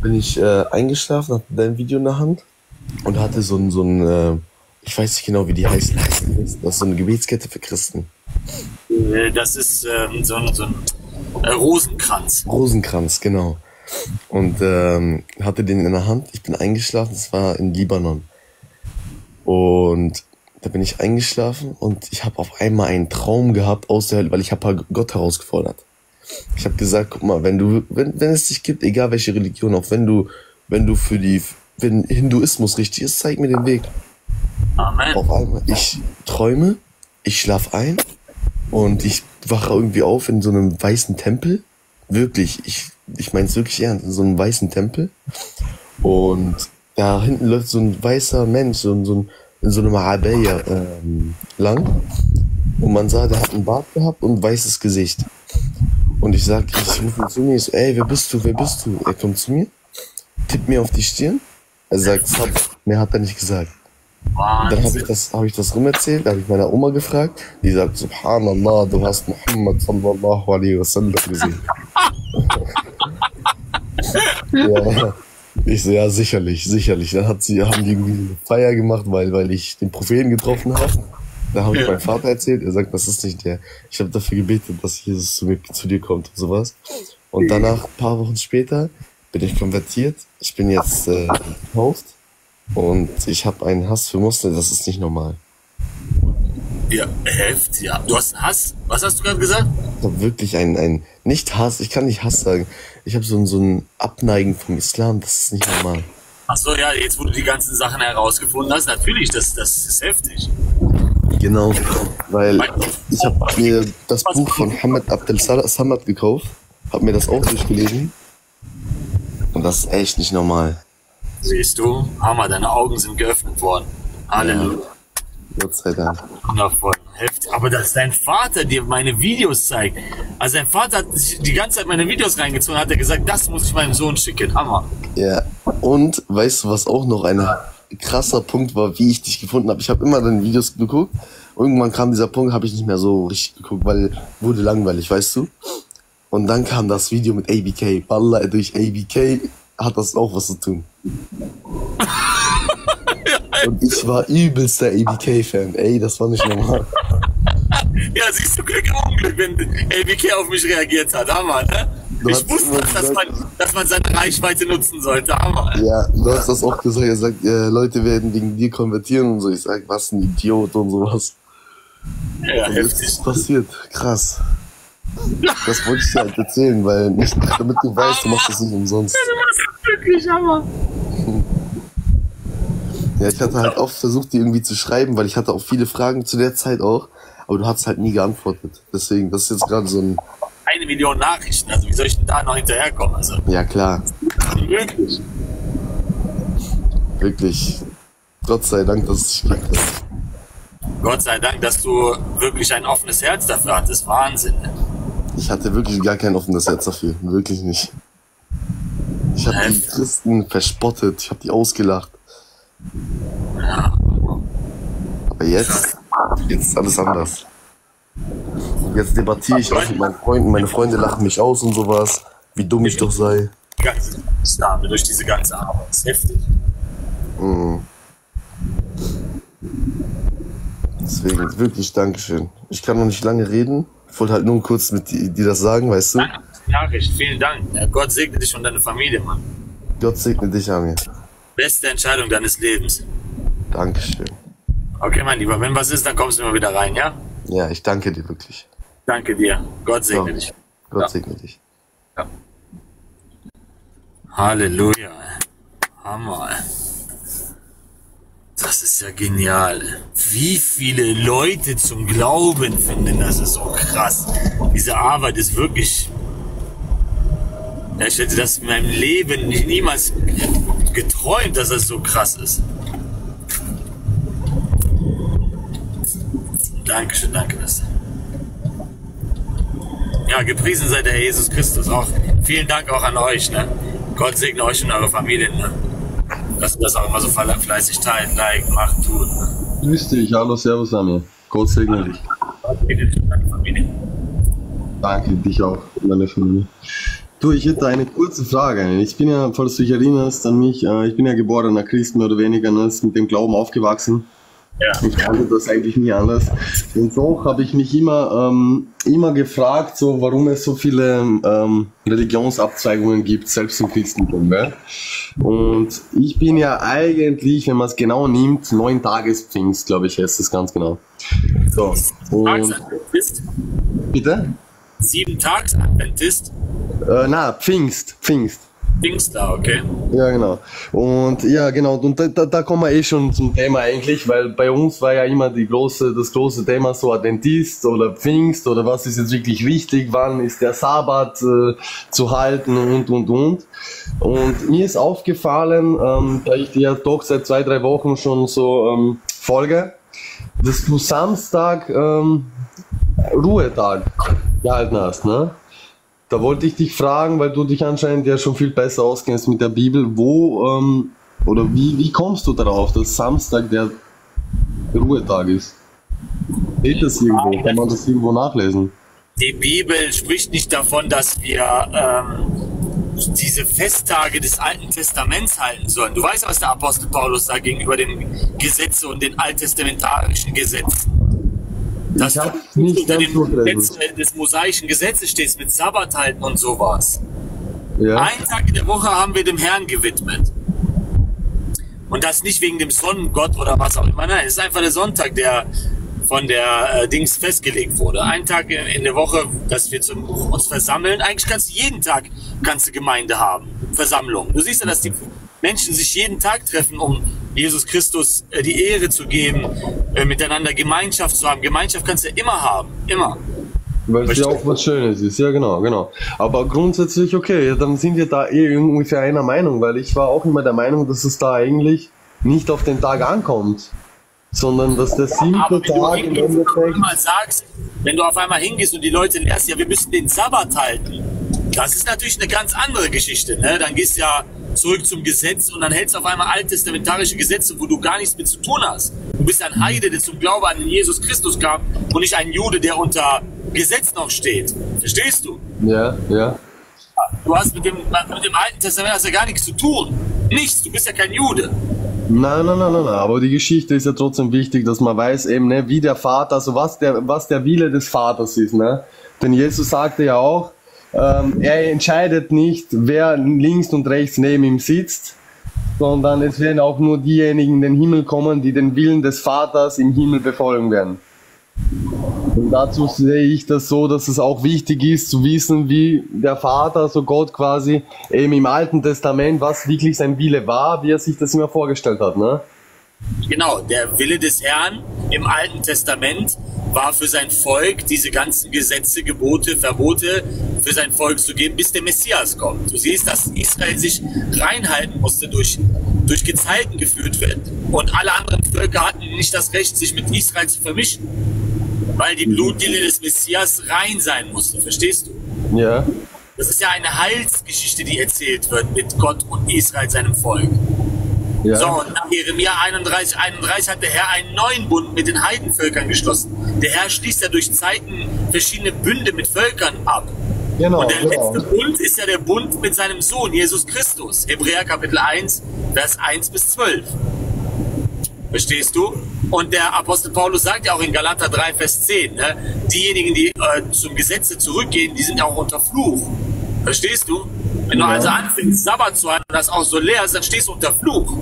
bin ich äh, eingeschlafen, hatte dein Video in der Hand und hatte so ein, so ein äh, ich weiß nicht genau, wie die heißen. Das ist so eine Gebetskette für Christen. Äh, Das ist ähm, so ein, so ein äh, Rosenkranz. Rosenkranz, genau. Und ähm, hatte den in der Hand. Ich bin eingeschlafen, das war in Libanon. Und da bin ich eingeschlafen und ich habe auf einmal einen Traum gehabt aus der Hölle, weil ich habe Gott herausgefordert. Ich habe gesagt, guck mal, wenn du, wenn, wenn es dich gibt, egal welche Religion, auch wenn du, wenn du für die, wenn Hinduismus richtig ist, zeig mir den Weg. Amen. Auf einmal, ich träume, ich schlaf ein und ich wache irgendwie auf in so einem weißen Tempel. Wirklich, ich, ich meine es wirklich ernst, in so einem weißen Tempel. Und da hinten läuft so ein weißer Mensch, so, ein- so ein, in so einem Arabeya ähm, lang. Und man sah, der hat einen Bart gehabt und ein weißes Gesicht. Und ich sag, ich rufe zu mir, ich so, ey, wer bist du, wer bist du? Er kommt zu mir, tippt mir auf die Stirn. Er sagt, mehr hat er nicht gesagt. Und dann habe ich das, habe ich das rumerzählt, da habe ich meine Oma gefragt, die sagt, Subhanallah, du hast Muhammad sallallahu alaihi wasallam gesehen. ja. Ich so, ja, sicherlich, sicherlich. Dann hat sie, haben die irgendwie eine Feier gemacht, weil, weil ich den Propheten getroffen habe. Da habe ich meinem Vater erzählt, er sagt, das ist nicht der. Ich habe dafür gebetet, dass Jesus zu, mir, zu dir kommt und sowas. Und danach, ein paar Wochen später, bin ich konvertiert. Ich bin jetzt äh, getauft und ich habe einen Hass für Muslimen, das ist nicht normal. Ja, Heft, ja. Du hast einen Hass? Was hast du gerade gesagt? Ich habe wirklich einen, einen, nicht Hass, ich kann nicht Hass sagen. Ich habe so, ein- so ein Abneigen vom Islam, das ist nicht normal. Ach so, ja, jetzt wo du die ganzen Sachen herausgefunden hast, natürlich, das, das ist heftig. Genau, weil ich habe mir das Buch von Hamid Abdel Samad gekauft, habe mir das auch durchgelesen das ist echt nicht normal. Siehst du, Hammer, deine Augen sind geöffnet worden. Halleluja. Gott sei Dank. Wundervoll. Heftig. Aber dass dein Vater dir meine Videos zeigt. Also dein Vater hat sich die ganze Zeit meine Videos reingezogen, hat er gesagt, das muss ich meinem Sohn schicken. Hammer. Ja, und weißt du, was auch noch ein krasser Punkt war, wie ich dich gefunden habe? Ich habe immer deine Videos geguckt. Irgendwann kam dieser Punkt, habe ich nicht mehr so richtig geguckt, weil wurde langweilig, weißt du? Und dann kam das Video mit ABK. Wallah, durch ABK hat das auch was zu tun. Und ich war übelster ABK-Fan. Ey, das war nicht normal. Ja, siehst du Glück im Unglück, wenn LBK auf mich reagiert hat. Hammer, ne? Du Ich wusste, dass man, dass man seine Reichweite nutzen sollte. Hammer. Ja, du hast das auch gesagt. Er sagt, äh, Leute werden wegen dir konvertieren und so. Ich sag, was ein Idiot und sowas. Ja, und jetzt ist passiert. Krass. Das wollte ich dir halt erzählen, weil nicht, damit du weißt, du machst das nicht umsonst. Du machst wirklich Hammer. Ja, ich hatte halt oft versucht, die irgendwie zu schreiben, weil ich hatte auch viele Fragen zu der Zeit auch, aber du hast halt nie geantwortet. Deswegen, das ist jetzt gerade so ein, Eine Million Nachrichten. Also wie soll ich denn da noch hinterherkommen? Also ja klar, wirklich. wirklich, Gott sei Dank, dass es geklappt hat. Gott sei Dank, dass du wirklich ein offenes Herz dafür hattest. Wahnsinn. Ich hatte wirklich gar kein offenes Herz dafür, wirklich nicht. Ich habe die Christen verspottet, ich habe die ausgelacht. Aber jetzt, jetzt ist alles anders. Jetzt debattiere ich auch mit meinen Freunden, meine Freunde lachen mich aus und sowas, wie dumm ich doch sei. Ganz Dame durch diese ganze Arbeit. Das ist heftig. Mhm. Deswegen wirklich Dankeschön. Ich kann noch nicht lange reden. Ich wollte halt nur kurz mit dir das sagen, weißt du? Nachricht, vielen Dank. Ja, Gott segne dich und deine Familie, Mann. Gott segne dich, Amir. Beste Entscheidung deines Lebens. Dankeschön. Okay, mein Lieber, wenn was ist, dann kommst du immer wieder rein, ja? Ja, ich danke dir wirklich. Danke dir. Gott segne Ja. dich. Gott Ja. segne dich. Halleluja. Hammer. Das ist ja genial. Wie viele Leute zum Glauben finden, das ist so krass. Diese Arbeit ist wirklich. Ich hätte das in meinem Leben nie- niemals geträumt, dass das so krass ist. Dankeschön, danke, Beste. Ja, gepriesen sei der Herr Jesus Christus. Auch vielen Dank auch an euch. Ne? Gott segne euch und eure Familien. Ne? Dass ihr das auch immer so fle- fleißig teilt, like, macht, tut. Ne? Grüß dich, hallo, servus Amir. Gott segne dich. Deine Familie. Danke, dich auch deine Familie. Du, ich hätte eine kurze Frage. Ich bin ja, falls du dich erinnerst an mich, äh, ich bin ja geborener Christ, mehr oder weniger, ne, ist mit dem Glauben aufgewachsen. Ja. Ich kannte das eigentlich nie anders. Und doch habe ich mich immer, ähm, immer gefragt, so, warum es so viele ähm, Religionsabzweigungen gibt, selbst im Christentum. Gell? Und ich bin ja eigentlich, wenn man es genau nimmt, neun Tagespfingst, glaube ich, heißt es ganz genau. So. Und, bitte? Sieben Tags Adventist? Äh, na, Pfingst, Pfingst. Pfingstler, okay. Ja, genau. Und ja, genau. Und da, da, da kommen wir eh schon zum Thema eigentlich, weil bei uns war ja immer die große, das große Thema so Adventist oder Pfingst oder was ist jetzt wirklich wichtig, wann ist der Sabbat äh, zu halten und und und. Und mir ist aufgefallen, ähm, da ich dir ja doch seit zwei, drei Wochen schon so ähm, folge, dass du Samstag ähm, Ruhetag gehalten hast, ne? Da wollte ich dich fragen, weil du dich anscheinend ja schon viel besser auskennst mit der Bibel, wo ähm, oder wie, wie kommst du darauf, dass Samstag der Ruhetag ist? Steht das irgendwo? Kann man das irgendwo nachlesen? Die Bibel spricht nicht davon, dass wir ähm, diese Festtage des Alten Testaments halten sollen. Du weißt, was der Apostel Paulus da gegenüber den Gesetzen und den alttestamentarischen Gesetzen. Dass du nicht unter dem Gesetz des mosaischen Gesetzes stehst mit Sabbat halten und sowas. Ja. Einen Tag in der Woche haben wir dem Herrn gewidmet. Und das nicht wegen dem Sonnengott oder was auch immer. Nein, es ist einfach der Sonntag, der von der äh, Dings festgelegt wurde. Ein Tag in, in der Woche, dass wir zum, uns versammeln. Eigentlich kannst du jeden Tag du Gemeinde haben, Versammlung. Du siehst ja, dass die Menschen sich jeden Tag treffen, um Jesus Christus äh, die Ehre zu geben, äh, miteinander Gemeinschaft zu haben. Gemeinschaft kannst du ja immer haben, immer. Weil es ja auch was Schönes ist, ja genau, genau. Aber grundsätzlich okay, ja, dann sind wir da eh ungefähr einer Meinung, weil ich war auch immer der Meinung, dass es da eigentlich nicht auf den Tag ankommt, sondern dass der siebte du Tag im Endeffekt. einmal sagst, wenn du auf einmal hingehst und die Leute lehrst, ja, wir müssen den Sabbat halten, das ist natürlich eine ganz andere Geschichte. Ne? Dann gehst du ja zurück zum Gesetz und dann hältst du auf einmal alttestamentarische Gesetze, wo du gar nichts mit zu tun hast. Du bist ein Heide, der zum Glauben an Jesus Christus kam und nicht ein Jude, der unter Gesetz noch steht. Verstehst du? Ja, ja. Du hast mit dem, mit dem Alten Testament hast ja gar nichts zu tun. Nichts, du bist ja kein Jude. Nein, nein, nein, nein, nein, aber die Geschichte ist ja trotzdem wichtig, dass man weiß eben, ne, wie der Vater, also was der, was der Wille des Vaters ist, ne. Denn Jesus sagte ja auch, ähm, er entscheidet nicht, wer links und rechts neben ihm sitzt, sondern es werden auch nur diejenigen in den Himmel kommen, die den Willen des Vaters im Himmel befolgen werden. Und dazu sehe ich das so, dass es auch wichtig ist zu wissen, wie der Vater, so Gott quasi, eben im Alten Testament, was wirklich sein Wille war, wie er sich das immer vorgestellt hat, ne? Genau, der Wille des Herrn im Alten Testament war für sein Volk, diese ganzen Gesetze, Gebote, Verbote für sein Volk zu geben, bis der Messias kommt. Du siehst, dass Israel sich reinhalten musste, durch, durch Gezeiten geführt wird. Und alle anderen Völker hatten nicht das Recht, sich mit Israel zu vermischen, weil die Blutlinie des Messias rein sein musste. Verstehst du? Ja. Das ist ja eine Heilsgeschichte, die erzählt wird mit Gott und Israel, seinem Volk. Ja. So, und nach Jeremia 31, 31 hat der Herr einen neuen Bund mit den Heidenvölkern geschlossen. Der Herr schließt ja durch Zeiten verschiedene Bünde mit Völkern ab. Genau, und der genau. letzte Bund ist ja der Bund mit seinem Sohn, Jesus Christus. Hebräer Kapitel 1, Vers 1 bis 12. Verstehst du? Und der Apostel Paulus sagt ja auch in Galater 3, Vers 10, ne, diejenigen, die äh, zum Gesetze zurückgehen, die sind ja auch unter Fluch. Verstehst du? Wenn du Ja. also anfängst, Sabbat zu halten und das auch so leer ist, dann stehst du unter Fluch.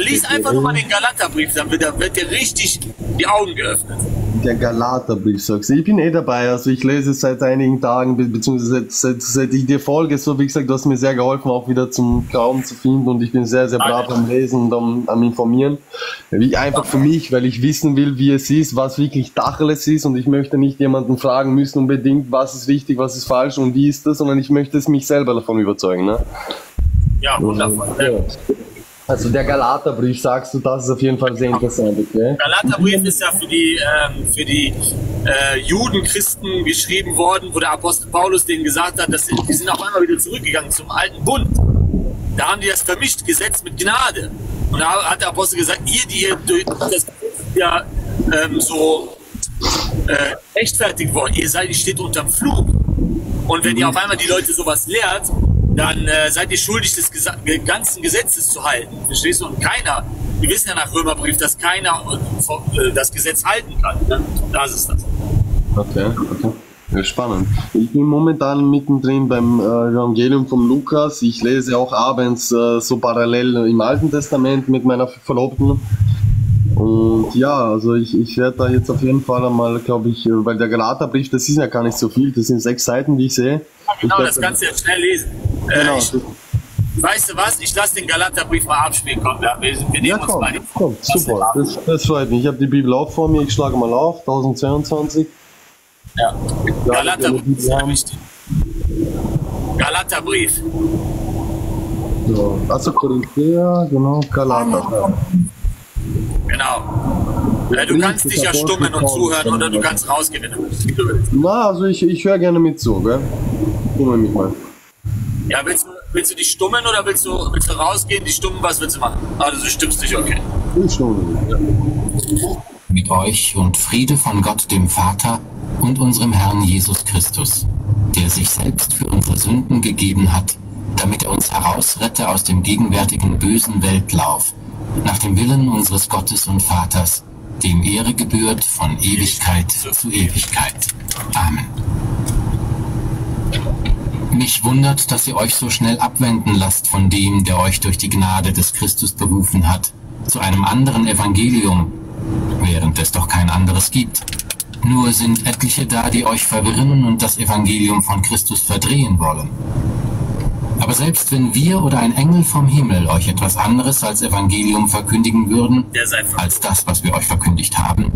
Lies einfach nur mal den Galaterbrief, dann wird, dann wird dir richtig die Augen geöffnet. Der Galaterbrief, sagst du. Ich bin eh dabei, also ich lese es seit einigen Tagen, be beziehungsweise seit, seit, seit ich dir folge, so wie gesagt, du hast mir sehr geholfen, auch wieder zum Glauben zu finden und ich bin sehr, sehr brav am Lesen und am, am Informieren. Wie einfach für mich, weil ich wissen will, wie es ist, was wirklich Tacheles ist und ich möchte nicht jemanden fragen müssen unbedingt, was ist richtig, was ist falsch und wie ist das, sondern ich möchte es mich selber davon überzeugen, ne? Ja, wundervoll. Also der Galaterbrief, sagst du, das ist auf jeden Fall sehr interessant, okay? Galaterbrief ist ja für die, ähm, für die äh, Juden, Christen geschrieben worden, wo der Apostel Paulus denen gesagt hat, dass sie, die sind auf einmal wieder zurückgegangen zum alten Bund. Da haben die das vermischt, Gesetz mit Gnade. Und da hat der Apostel gesagt, ihr, die ihr durch das ja ähm, so äh, rechtfertigt worden, ihr seid, ihr steht unterm Fluch. Und wenn ihr auf einmal die Leute sowas lehrt, dann äh, seid ihr schuldig, des Gesa ge- ganzen Gesetzes zu halten. Verstehst du? Und keiner, wir wissen ja nach Römerbrief, dass keiner äh, äh, das Gesetz halten kann. Ne? Das ist das. Okay, okay. Spannend. Ich bin momentan mittendrin beim äh, Evangelium von Lukas. Ich lese auch abends äh, so parallel im Alten Testament mit meiner Verlobten. Und ja, also ich, ich werde da jetzt auf jeden Fall einmal, glaube ich, äh, weil der Galaterbrief, das ist ja gar nicht so viel, das sind sechs Seiten, die ich sehe. Genau, ich das kannst du ja schnell lesen. Äh, Genau. ich, weißt du was? Ich lasse den Galaterbrief mal abspielen. Komm, wir, wir, wir nehmen uns beide. Komm, super, das, das freut mich. Ich habe die Bibel auch vor mir, ich schlage mal auf, 1022. Ja. Ja, Galaterbrief ist sehr wichtig. Galaterbrief. So. Also Korinthea, genau, Galater. Genau. Äh, du kannst dich ja stummen und zuhören oder du kannst rausgehen, wenn du willst. Na, also ich, ich höre gerne mit zu, gell? Kümmere mich mal. Ja, willst du, willst du dich stummen oder willst du, willst du rausgehen, die stummen, was willst du machen? Also du stimmst dich, okay. Ich stumme. mit euch und Friede von Gott dem Vater und unserem Herrn Jesus Christus, der sich selbst für unsere Sünden gegeben hat, damit er uns herausrette aus dem gegenwärtigen bösen Weltlauf, nach dem Willen unseres Gottes und Vaters, dem Ehre gebührt von Ewigkeit zu Ewigkeit. Amen. Mich wundert, dass ihr euch so schnell abwenden lasst von dem, der euch durch die Gnade des Christus berufen hat, zu einem anderen Evangelium, während es doch kein anderes gibt. Nur sind etliche da, die euch verwirren und das Evangelium von Christus verdrehen wollen. Aber selbst wenn wir oder ein Engel vom Himmel euch etwas anderes als Evangelium verkündigen würden, als das, was wir euch verkündigt haben,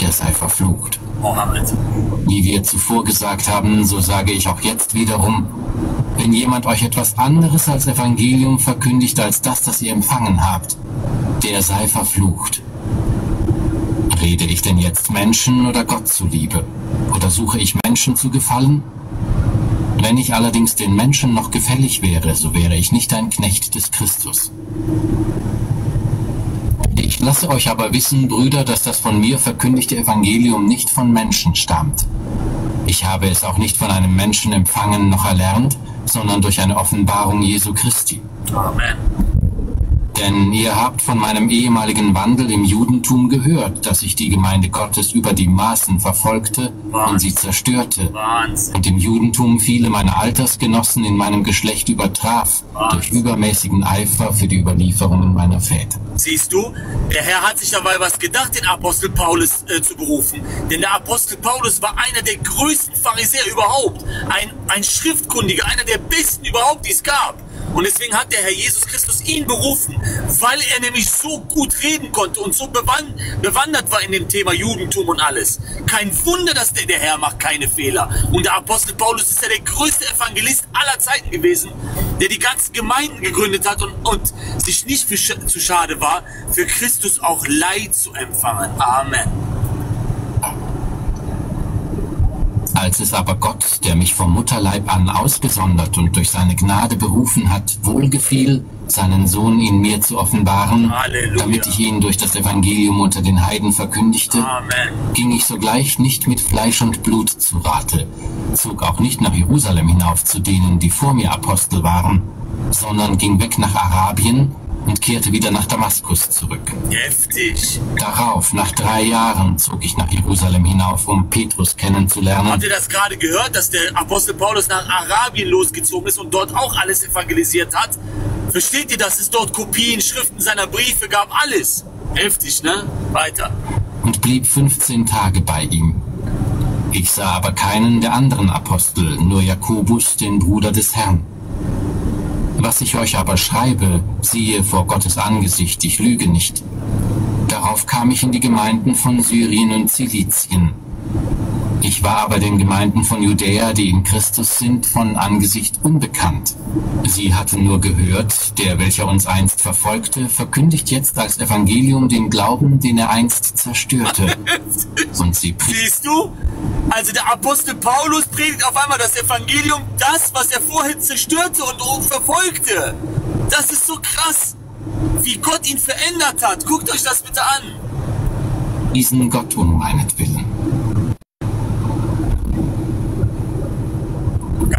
der sei verflucht. Mohammed. Wie wir zuvor gesagt haben, so sage ich auch jetzt wiederum, wenn jemand euch etwas anderes als Evangelium verkündigt als das, das ihr empfangen habt, der sei verflucht. Rede ich denn jetzt Menschen oder Gott zuliebe? Oder suche ich Menschen zu gefallen? Wenn ich allerdings den Menschen noch gefällig wäre, so wäre ich nicht ein Knecht des Christus. Ich lasse euch aber wissen, Brüder, dass das von mir verkündigte Evangelium nicht von Menschen stammt. Ich habe es auch nicht von einem Menschen empfangen noch erlernt, sondern durch eine Offenbarung Jesu Christi. Amen. Denn ihr habt von meinem ehemaligen Wandel im Judentum gehört, dass ich die Gemeinde Gottes über die Maßen verfolgte und sie zerstörte Wahnsinn. und im Judentum viele meiner Altersgenossen in meinem Geschlecht übertraf durch übermäßigen Eifer für die Überlieferungen meiner Väter. Siehst du, der Herr hat sich dabei was gedacht, den Apostel Paulus äh, zu berufen. Denn der Apostel Paulus war einer der größten Pharisäer überhaupt. Ein, ein Schriftkundiger, einer der besten überhaupt, die es gab. Und deswegen hat der Herr Jesus Christus ihn berufen, weil er nämlich so gut reden konnte und so bewan bewandert war in dem Thema Judentum und alles. Kein Wunder, dass der, der Herr macht keine Fehler. Und der Apostel Paulus ist ja der größte Evangelist aller Zeiten gewesen, der die ganzen Gemeinden gegründet hat und, und sich nicht für, zu schade war, für Christus auch Leid zu empfangen. Amen. Als es aber Gott, der mich vom Mutterleib an ausgesondert und durch seine Gnade berufen hat, wohlgefiel, seinen Sohn in mir zu offenbaren, Halleluja. damit ich ihn durch das Evangelium unter den Heiden verkündigte, Amen. ging ich sogleich nicht mit Fleisch und Blut zu Rate, zog auch nicht nach Jerusalem hinauf zu denen, die vor mir Apostel waren, sondern ging weg nach Arabien und kehrte wieder nach Damaskus zurück. Heftig. Darauf, nach drei Jahren, zog ich nach Jerusalem hinauf, um Petrus kennenzulernen. Habt ihr das gerade gehört, dass der Apostel Paulus nach Arabien losgezogen ist und dort auch alles evangelisiert hat? Versteht ihr, dass es dort Kopien, Schriften seiner Briefe gab? Alles. Heftig, ne? Weiter. und blieb 15 Tage bei ihm. Ich sah aber keinen der anderen Apostel, nur Jakobus, den Bruder des Herrn. Was ich euch aber schreibe, siehe vor Gottes Angesicht, ich lüge nicht. Darauf kam ich in die Gemeinden von Syrien und Zilizien. Ich war aber den Gemeinden von Judäa, die in Christus sind, von Angesicht unbekannt. Sie hatten nur gehört, der, welcher uns einst verfolgte, verkündigt jetzt als Evangelium den Glauben, den er einst zerstörte. Und sie Siehst du? Also der Apostel Paulus predigt auf einmal das Evangelium, das, was er vorher zerstörte und verfolgte. Das ist so krass, wie Gott ihn verändert hat. Guckt euch das bitte an. diesen Gott um meinetwillen.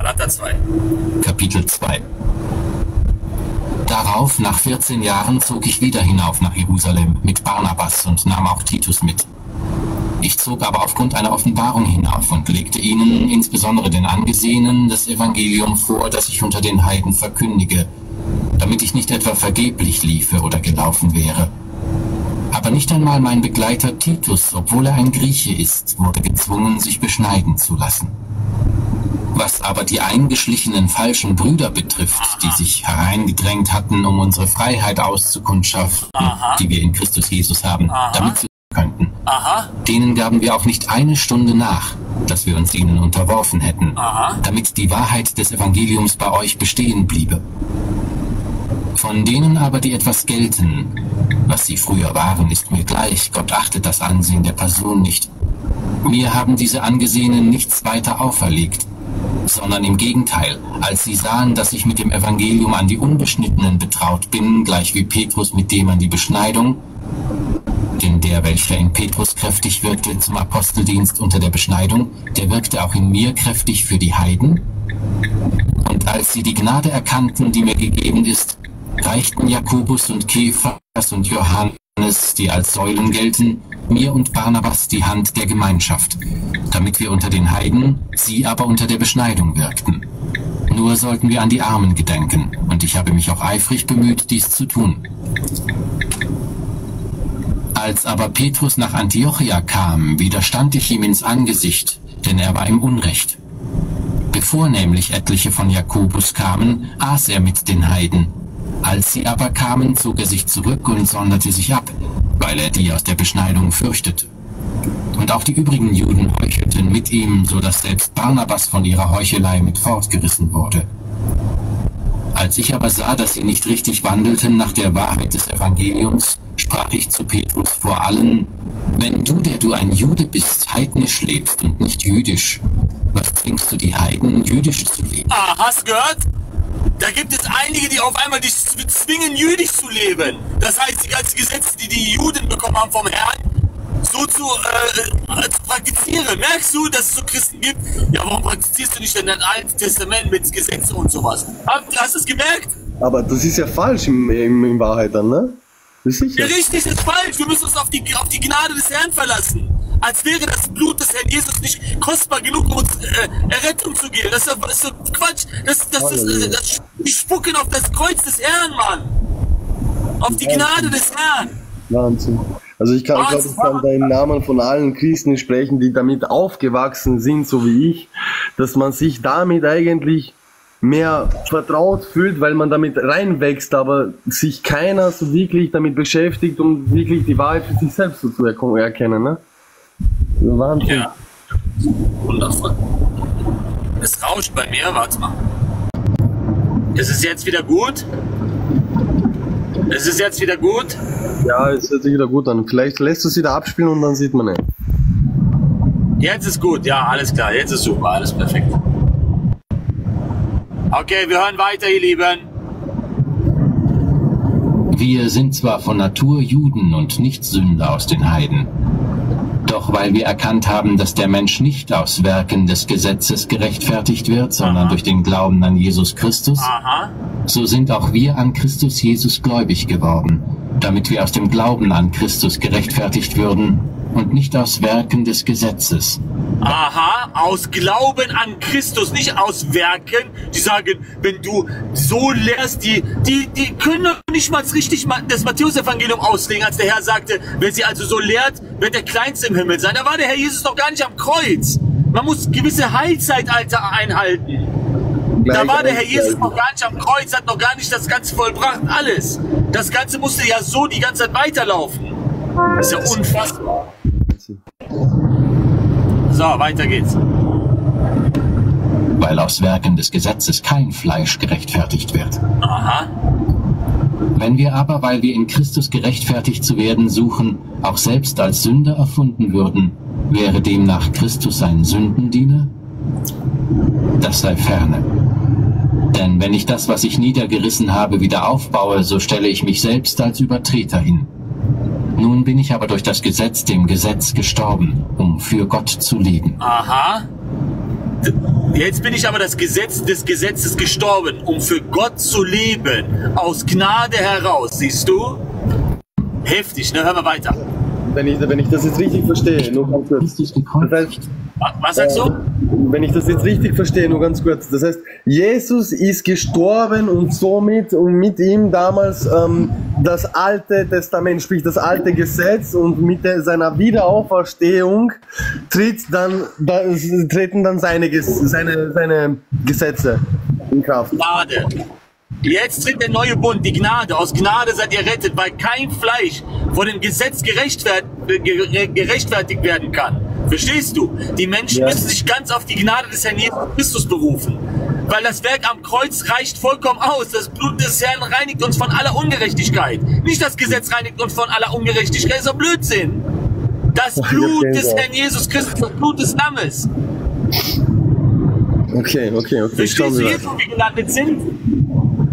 Galater 2. Kapitel 2 Darauf, nach 14 Jahren, zog ich wieder hinauf nach Jerusalem mit Barnabas und nahm auch Titus mit. Ich zog aber aufgrund einer Offenbarung hinauf und legte ihnen, insbesondere den Angesehenen, das Evangelium vor, das ich unter den Heiden verkündige, damit ich nicht etwa vergeblich liefe oder gelaufen wäre. Aber nicht einmal mein Begleiter Titus, obwohl er ein Grieche ist, wurde gezwungen, sich beschneiden zu lassen. Was aber die eingeschlichenen falschen Brüder betrifft, die sich hereingedrängt hatten, um unsere Freiheit auszukundschaften, die wir in Christus Jesus haben, damit sie könnten, Aha. denen gaben wir auch nicht eine Stunde nach, dass wir uns ihnen unterworfen hätten, Aha. damit die Wahrheit des Evangeliums bei euch bestehen bliebe. Von denen aber, die etwas gelten, was sie früher waren, ist mir gleich, Gott achtet das Ansehen der Person nicht. Mir haben diese Angesehenen nichts weiter auferlegt, sondern im Gegenteil, als sie sahen, dass ich mit dem Evangelium an die Unbeschnittenen betraut bin, gleich wie Petrus mit dem an die Beschneidung, denn der, welcher in Petrus kräftig wirkte zum Aposteldienst unter der Beschneidung, der wirkte auch in mir kräftig für die Heiden. Und als sie die Gnade erkannten, die mir gegeben ist, reichten Jakobus und Kephas und Johannes, die als Säulen gelten, mir und Barnabas die Hand der Gemeinschaft, damit wir unter den Heiden, sie aber unter der Beschneidung wirkten. Nur sollten wir an die Armen gedenken, und ich habe mich auch eifrig bemüht, dies zu tun. Als aber Petrus nach Antiochia kam, widerstand ich ihm ins Angesicht, denn er war im Unrecht. Bevor nämlich etliche von Jakobus kamen, aß er mit den Heiden. Als sie aber kamen, zog er sich zurück und sonderte sich ab, weil er die aus der Beschneidung fürchtete. Und auch die übrigen Juden heuchelten mit ihm, so dass selbst Barnabas von ihrer Heuchelei mit fortgerissen wurde. Als ich aber sah, dass sie nicht richtig wandelten nach der Wahrheit des Evangeliums, sprach ich zu Petrus vor allen, wenn du, der du ein Jude bist, heidnisch lebst und nicht jüdisch, was zwingst du die Heiden, jüdisch zu leben? Ah, hast gehört? Da gibt es einige, die auf einmal dich zwingen, jüdisch zu leben. Das heißt, die ganzen Gesetze, die die Juden bekommen haben vom Herrn, so zu, äh, zu praktizieren. Merkst du, dass es so Christen gibt? Ja, warum praktizierst du nicht denn dein Altes Testament mit Gesetzen und sowas? Hast du es gemerkt? Aber das ist ja falsch im, im, in Wahrheit dann, ne? Das sicher. richtig, das ist falsch. Wir müssen uns auf die, auf die Gnade des Herrn verlassen. Als wäre das Blut des Herrn Jesus nicht kostbar genug, um uns äh, Errettung zu geben. Das ist das ist Quatsch. Das, das ist äh, das, die spucken auf das Kreuz des Herrn, Mann. Auf die Gnade des Herrn. Wahnsinn. Also ich kann, ich glaube, ich kann da im Namen von allen Christen sprechen, die damit aufgewachsen sind, so wie ich, dass man sich damit eigentlich mehr vertraut fühlt, weil man damit reinwächst, aber sich keiner so wirklich damit beschäftigt, um wirklich die Wahrheit für sich selbst so zu erkennen. Ne? Wahnsinn. Ja. Wundervoll. Es rauscht bei mir, warte mal. Ist es jetzt wieder gut? Ist es jetzt wieder gut? Ja, es hört sich wieder gut an. Vielleicht lässt du es wieder abspielen und dann sieht man es. Jetzt ist gut, ja, alles klar. Jetzt ist super, alles perfekt. Okay, wir hören weiter, ihr Lieben. Wir sind zwar von Natur Juden und nicht Sünder aus den Heiden. Doch weil wir erkannt haben, dass der Mensch nicht aus Werken des Gesetzes gerechtfertigt wird, sondern durch den Glauben an Jesus Christus, Aha. so sind auch wir an Christus Jesus gläubig geworden, damit wir aus dem Glauben an Christus gerechtfertigt würden und nicht aus Werken des Gesetzes. Aha, aus Glauben an Christus, nicht aus Werken. Die sagen, wenn du so lehrst, die, die, die können nicht mal richtig das Matthäus-Evangelium auslegen, als der Herr sagte, wer sie also so lehrt, wird der Kleinste im Himmel sein. Da war der Herr Jesus noch gar nicht am Kreuz. Man muss gewisse Heilzeitalter einhalten. Da war der Herr Jesus noch gar nicht am Kreuz, hat noch gar nicht das Ganze vollbracht, alles. Das Ganze musste ja so die ganze Zeit weiterlaufen. Das ist ja unfassbar. So, weiter geht's. weil aus Werken des Gesetzes kein Fleisch gerechtfertigt wird. Aha. Wenn wir aber, weil wir in Christus gerechtfertigt zu werden suchen, auch selbst als Sünder erfunden würden, wäre demnach Christus ein Sündendiener? Das sei ferne. Denn wenn ich das, was ich niedergerissen habe, wieder aufbaue, so stelle ich mich selbst als Übertreter hin. Nun bin ich aber durch das Gesetz dem Gesetz gestorben, um für Gott zu leben. Aha. Jetzt bin ich aber das Gesetz des Gesetzes gestorben, um für Gott zu leben. Aus Gnade heraus, siehst du? Heftig, ne? Hör mal weiter. Wenn ich, wenn ich das jetzt richtig verstehe, nur ganz kurz. Das heißt, Was sagst du? Wenn ich das jetzt richtig verstehe, nur ganz kurz. Das heißt, Jesus ist gestorben und somit und mit ihm damals ähm, das alte Testament, sprich das alte Gesetz und mit der, seiner Wiederauferstehung tritt dann, da, treten dann seine, seine, seine Gesetze in Kraft. Gnade. Jetzt tritt der neue Bund, die Gnade. Aus Gnade seid ihr rettet, weil kein Fleisch vor dem Gesetz ge- gerechtfertigt werden kann. Verstehst du? Die Menschen müssen sich ganz auf die Gnade des Herrn Jesus Christus berufen. Weil das Werk am Kreuz reicht vollkommen aus. Das Blut des Herrn reinigt uns von aller Ungerechtigkeit. Nicht das Gesetz reinigt uns von aller Ungerechtigkeit. Das ist doch Blödsinn. Das Blut des. Herrn Jesus Christus, das Blut des Lammes. Okay, okay, okay. Verstehst du jetzt, wo wir gelandet sind?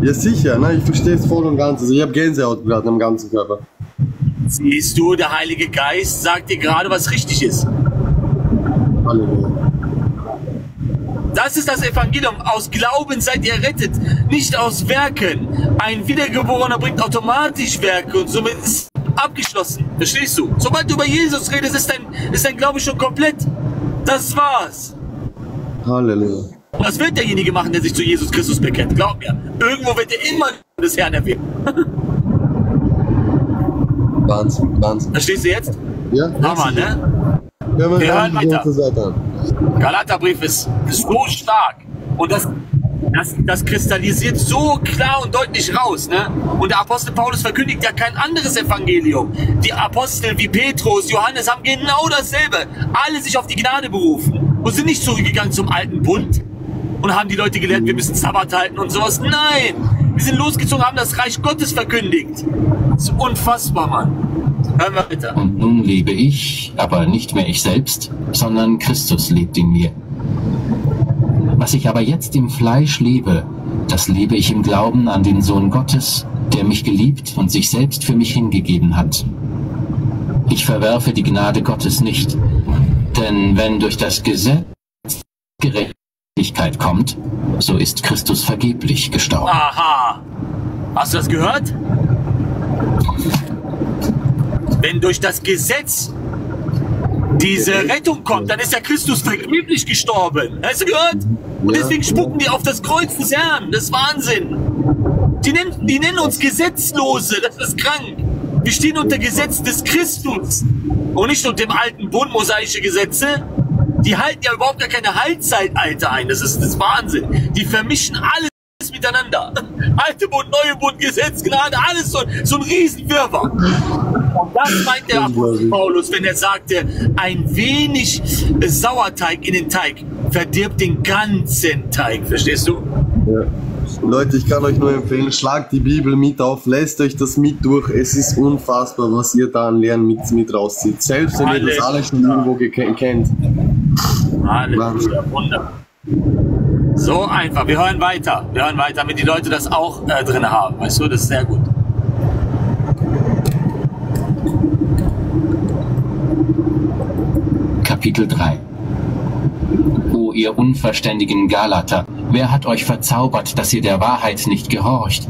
Ja, sicher, ne? ich verstehe es voll und ganz. Also ich habe Gänsehaut gerade am ganzen Körper. Siehst du, der Heilige Geist sagt dir gerade, was richtig ist. Halleluja. Das ist das Evangelium. Aus Glauben seid ihr rettet, nicht aus Werken. Ein Wiedergeborener bringt automatisch Werke und somit ist abgeschlossen. Verstehst du? Sobald du über Jesus redest, ist dein, ist dein Glaube schon komplett. Das war's. Halleluja. Und das wird derjenige machen, der sich zu Jesus Christus bekennt. Glaub mir. Irgendwo wird er immer des Herrn erwähnen. Wahnsinn, Wahnsinn. Verstehst du jetzt? Ja, Hammer, ne? Hören wir hören weiter. Galaterbrief ist, ist so stark und das, das, das kristallisiert so klar und deutlich raus. Ne? Und der Apostel Paulus verkündigt ja kein anderes Evangelium. Die Apostel wie Petrus, Johannes haben genau dasselbe. Alle sich auf die Gnade berufen und sind nicht zurückgegangen zum alten Bund und haben die Leute gelehrt, wir müssen Sabbat halten und sowas. Nein, wir sind losgezogen, haben das Reich Gottes verkündigt. Das ist unfassbar, Mann. Hören wir weiter. Und nun lebe ich, aber nicht mehr ich selbst, sondern Christus lebt in mir. Was ich aber jetzt im Fleisch lebe, das lebe ich im Glauben an den Sohn Gottes, der mich geliebt und sich selbst für mich hingegeben hat. Ich verwerfe die Gnade Gottes nicht, denn wenn durch das Gesetz Gerechtigkeit kommt, so ist Christus vergeblich gestorben. Aha. Hast du das gehört? Wenn durch das Gesetz diese Rettung kommt, dann ist der Christus vergeblich gestorben. Hast du gehört? Und deswegen spucken die auf das Kreuz des Herrn. Das ist Wahnsinn. Die nennen, die nennen uns Gesetzlose. Das ist krank. Wir stehen unter Gesetz des Christus und nicht unter dem alten Bund, mosaische Gesetze. Die halten ja überhaupt gar keine Heilzeitalter ein. Das ist, das ist Wahnsinn. Die vermischen alles miteinander. Alte Bund, neue Bund, Gesetz, Gnade, alles so, so ein Riesenwirrwarr. Und das meint der Apostel Paulus, wenn er sagte, ein wenig Sauerteig in den Teig verdirbt den ganzen Teig. Verstehst du? Ja. Leute, ich kann euch nur empfehlen, schlagt die Bibel mit auf, lest euch das mit durch. Es ist unfassbar, was ihr da an Lernen mit, mit rauszieht. Selbst wenn ihr das alles schon irgendwo kennt. Halleluja, Wunder. So einfach. Wir hören weiter. Wir hören weiter, damit die Leute das auch äh, drin haben. Weißt du, das ist sehr gut. Kapitel 3 O ihr unverständigen Galater, wer hat euch verzaubert, dass ihr der Wahrheit nicht gehorcht?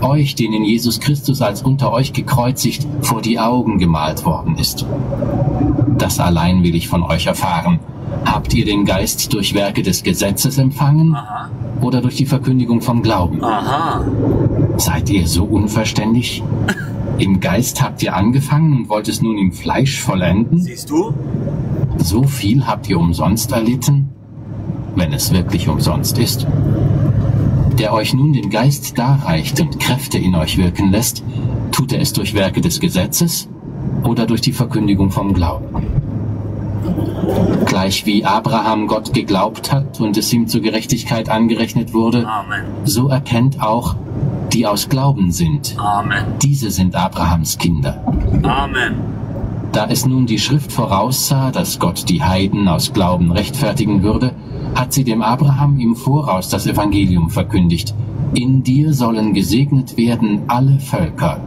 Euch, denen Jesus Christus als unter euch gekreuzigt vor die Augen gemalt worden ist. Das allein will ich von euch erfahren. Habt ihr den Geist durch Werke des Gesetzes empfangen oder durch die Verkündigung vom Glauben? Aha. Seid ihr so unverständig? Im Geist habt ihr angefangen und wollt es nun im Fleisch vollenden? Siehst du? So viel habt ihr umsonst erlitten, wenn es wirklich umsonst ist. Der euch nun den Geist darreicht und Kräfte in euch wirken lässt, tut er es durch Werke des Gesetzes oder durch die Verkündigung vom Glauben. Gleich wie Abraham Gott geglaubt hat und es ihm zur Gerechtigkeit angerechnet wurde, Amen. so erkennt auch, die aus Glauben sind. Amen. Diese sind Abrahams Kinder. Amen. Da es nun die Schrift voraussah, dass Gott die Heiden aus Glauben rechtfertigen würde, hat sie dem Abraham im Voraus das Evangelium verkündigt. In dir sollen gesegnet werden alle Völker.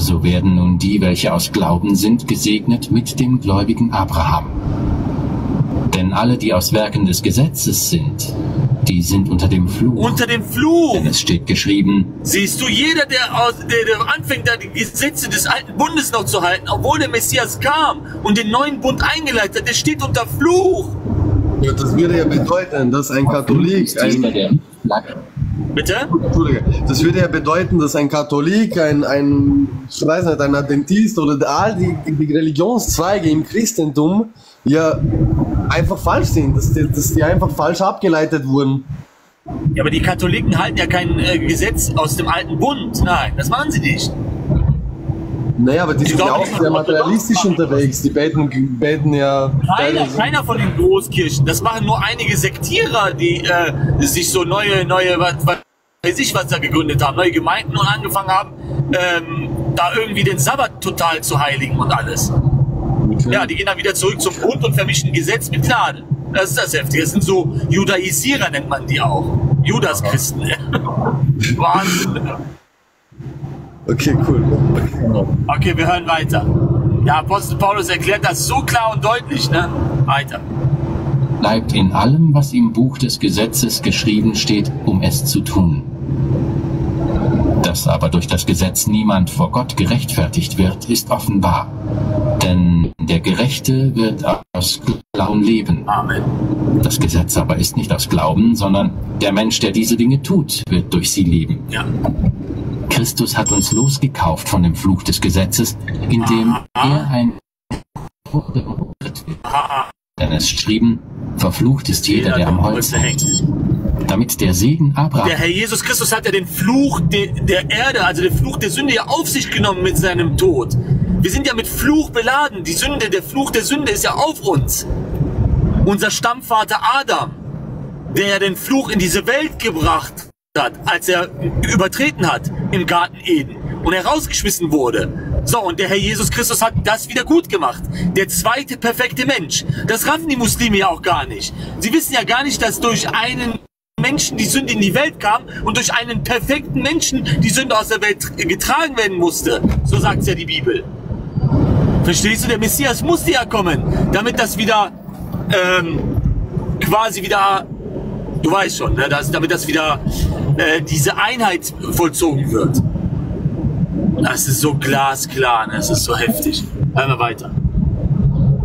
So werden nun die, welche aus Glauben sind, gesegnet mit dem gläubigen Abraham. Denn alle, die aus Werken des Gesetzes sind, die sind unter dem Fluch. Unter dem Fluch. Denn es steht geschrieben, Siehst du, jeder, der, aus, der, der anfängt, da die Gesetze des alten Bundes noch zu halten, obwohl der Messias kam und den neuen Bund eingeleitet hat, der steht unter Fluch. Ja, das würde ja bedeuten, dass ein Katholik, ein, Bitte? Entschuldige, das würde ja bedeuten, dass ein Katholik, ein, ein ich weiß nicht, ein Adventist oder all die, die Religionszweige im Christentum ja einfach falsch sind, dass die, dass die einfach falsch abgeleitet wurden. Ja, aber die Katholiken halten ja kein äh, Gesetz aus dem alten Bund. Nein, das machen sie nicht. Naja, aber die Ich sind ja auch sehr materialistisch unterwegs. Die beten, beten ja. Keiner, keiner von den Großkirchen. Das machen nur einige Sektierer, die äh, sich so neue, neue, was, was weiß ich, was da gegründet haben, neue Gemeinden und angefangen haben, ähm, da irgendwie den Sabbat total zu heiligen und alles. Ja, die gehen dann wieder zurück zum Bund und vermischen Gesetz mit Gnade. Das ist das Heftige. Das sind so Judaisierer, nennt man die auch. Judaschristen. Wahnsinn. Okay, cool. Okay, wir hören weiter. Ja, Apostel Paulus erklärt das so klar und deutlich, ne? Weiter. bleibt in allem, was im Buch des Gesetzes geschrieben steht, um es zu tun. Dass aber durch das Gesetz niemand vor Gott gerechtfertigt wird, ist offenbar. Denn der Gerechte wird aus Glauben leben. Amen. Das Gesetz aber ist nicht aus Glauben, sondern der Mensch, der diese Dinge tut, wird durch sie leben. Ja. Christus hat uns losgekauft von dem Fluch des Gesetzes, indem er ein denn es schrieben, verflucht ist jeder, der am Holz hängt. Damit der Segen Abraham Der Herr Jesus Christus hat ja den Fluch de, der Erde, also den Fluch der Sünde ja auf sich genommen mit seinem Tod. Wir sind ja mit Fluch beladen. Die Sünde, der Fluch der Sünde ist ja auf uns. Unser Stammvater Adam, der ja den Fluch in diese Welt gebracht hat, als er übertreten hat im Garten Eden und herausgeschmissen wurde. So, und der Herr Jesus Christus hat das wieder gut gemacht. Der zweite perfekte Mensch. Das raffen die Muslime ja auch gar nicht. Sie wissen ja gar nicht, dass durch einen Menschen die Sünde in die Welt kam und durch einen perfekten Menschen die Sünde aus der Welt getragen werden musste. So sagt ja die Bibel. Verstehst du? Der Messias musste ja kommen, damit das wieder ähm, quasi wieder, du weißt schon, ne, dass, damit das wieder äh, diese Einheit vollzogen wird. Das ist so glasklar, ne? das ist so heftig. Wir weiter.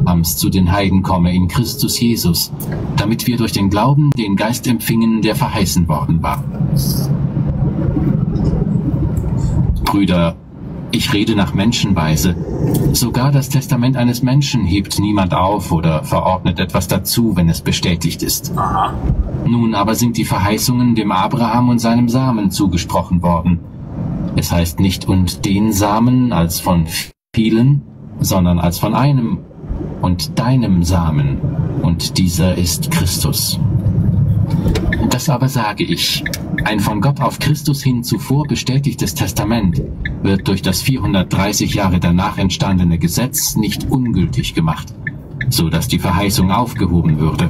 Abends zu den Heiden komme in Christus Jesus, damit wir durch den Glauben den Geist empfingen, der verheißen worden war. Brüder, ich rede nach Menschenweise. Sogar das Testament eines Menschen hebt niemand auf oder verordnet etwas dazu, wenn es bestätigt ist. Nun aber sind die Verheißungen dem Abraham und seinem Samen zugesprochen worden. Es heißt nicht und den Samen als von vielen, sondern als von einem und deinem Samen, und dieser ist Christus. Das aber sage ich, ein von Gott auf Christus hin zuvor bestätigtes Testament wird durch das 430 Jahre danach entstandene Gesetz nicht ungültig gemacht, so dass die Verheißung aufgehoben würde.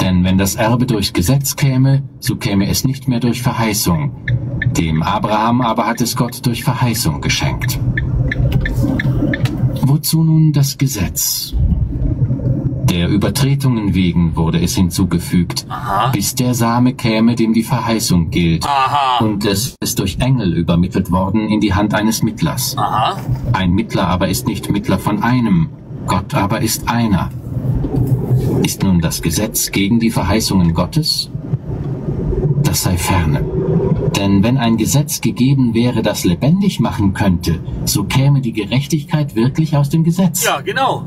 Denn wenn das Erbe durch Gesetz käme, so käme es nicht mehr durch Verheißung. Dem Abraham aber hat es Gott durch Verheißung geschenkt. Wozu nun das Gesetz? Der Übertretungen wegen wurde es hinzugefügt, bis der Same käme, dem die Verheißung gilt. Und es ist durch Engel übermittelt worden in die Hand eines Mittlers. Ein Mittler aber ist nicht Mittler von einem, Gott aber ist einer. Ist nun das Gesetz gegen die Verheißungen Gottes? Das sei ferne. Denn wenn ein Gesetz gegeben wäre, das lebendig machen könnte, so käme die Gerechtigkeit wirklich aus dem Gesetz. Ja, genau.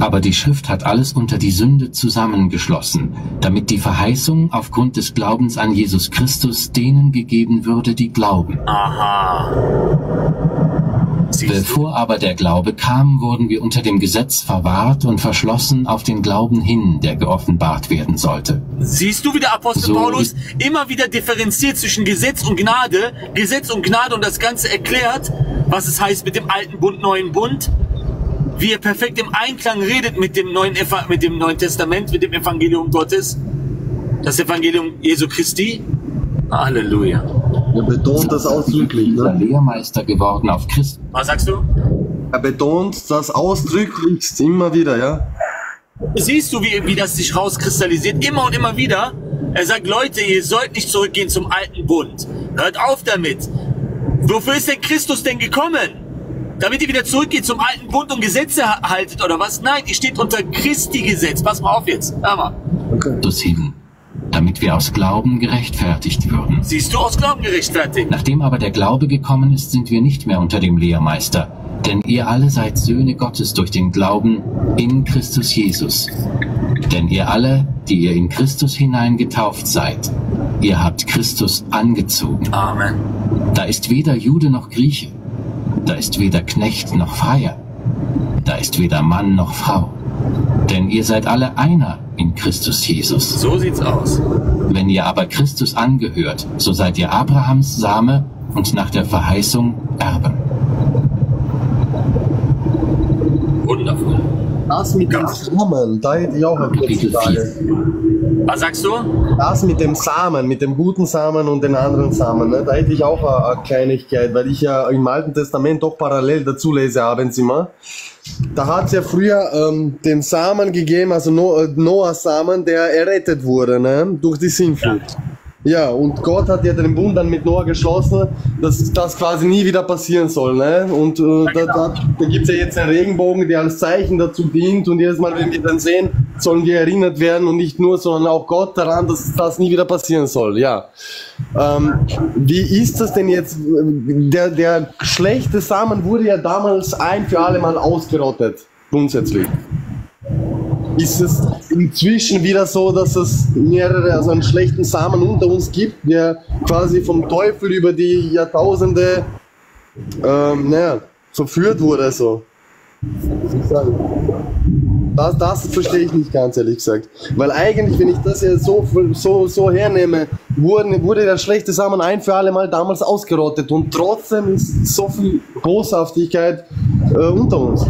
Aber die Schrift hat alles unter die Sünde zusammengeschlossen, damit die Verheißung aufgrund des Glaubens an Jesus Christus denen gegeben würde, die glauben. Bevor aber der Glaube kam, wurden wir unter dem Gesetz verwahrt und verschlossen auf den Glauben hin, der geoffenbart werden sollte. Siehst du, wie der Apostel So Paulus immer wieder differenziert zwischen Gesetz und Gnade, Gesetz und Gnade und das Ganze erklärt, was es heißt mit dem alten Bund, neuen Bund, wie er perfekt im Einklang redet mit dem neuen, Eva mit dem Neuen Testament, mit dem Evangelium Gottes, das Evangelium Jesu Christi. Halleluja. Er betont das ausdrücklich, ne? Lehrmeister geworden auf Christus. Was sagst du? Er betont das ausdrücklichst immer wieder, ja? Siehst du, wie, wie das sich rauskristallisiert? Immer und immer wieder. Er sagt, Leute, ihr sollt nicht zurückgehen zum alten Bund. Hört auf damit. Wofür ist denn Christus denn gekommen? Damit ihr wieder zurückgeht zum alten Bund und Gesetze ha- haltet oder was? Nein, ihr steht unter Christi Gesetz. Pass mal auf jetzt. Hör mal. Christus hin, damit wir aus Glauben gerechtfertigt würden. Siehst du aus Glauben gerechtfertigt? Nachdem aber der Glaube gekommen ist, sind wir nicht mehr unter dem Lehrmeister, denn ihr alle seid Söhne Gottes durch den Glauben in Christus Jesus. Denn ihr alle, die ihr in Christus hinein getauft seid, ihr habt Christus angezogen. Amen. Da ist weder Jude noch Grieche, da ist weder Knecht noch Freier, da ist weder Mann noch Frau. Denn ihr seid alle einer in Christus Jesus. So sieht's aus. Wenn ihr aber Christus angehört, so seid ihr Abrahams Same und nach der Verheißung Erben. Wundervoll. Das mit dem Samen, da hätte ich auch eine kurze Frage. Was sagst du? Das mit dem Samen, mit dem guten Samen und den anderen Samen, ne, da hätte ich auch eine, eine Kleinigkeit, weil ich ja im Alten Testament doch parallel dazu lese abends immer. Da hat es ja früher ähm, den Samen gegeben, also No Noahs Samen, der errettet wurde ne, durch die Sintflut. Ja, und Gott hat ja den Bund dann mit Noah geschlossen, dass das quasi nie wieder passieren soll. Ne? Und äh, da, da, da gibt es ja jetzt einen Regenbogen, der als Zeichen dazu dient. Und jedes Mal, wenn wir dann sehen, sollen wir erinnert werden und nicht nur, sondern auch Gott daran, dass das nie wieder passieren soll. Ja. Ähm, wie ist das denn jetzt? Der, der schlechte Samen wurde ja damals ein für alle Mal ausgerottet, grundsätzlich. Ist es inzwischen wieder so, dass es mehrere, also einen schlechten Samen unter uns gibt, der quasi vom Teufel über die Jahrtausende ähm, naja, verführt wurde? So. Das, das verstehe ich nicht ganz ehrlich gesagt. Weil eigentlich, wenn ich das ja so, so, so hernehme, wurden, wurde der schlechte Samen ein für alle Mal damals ausgerottet und trotzdem ist so viel Boshaftigkeit äh, unter uns.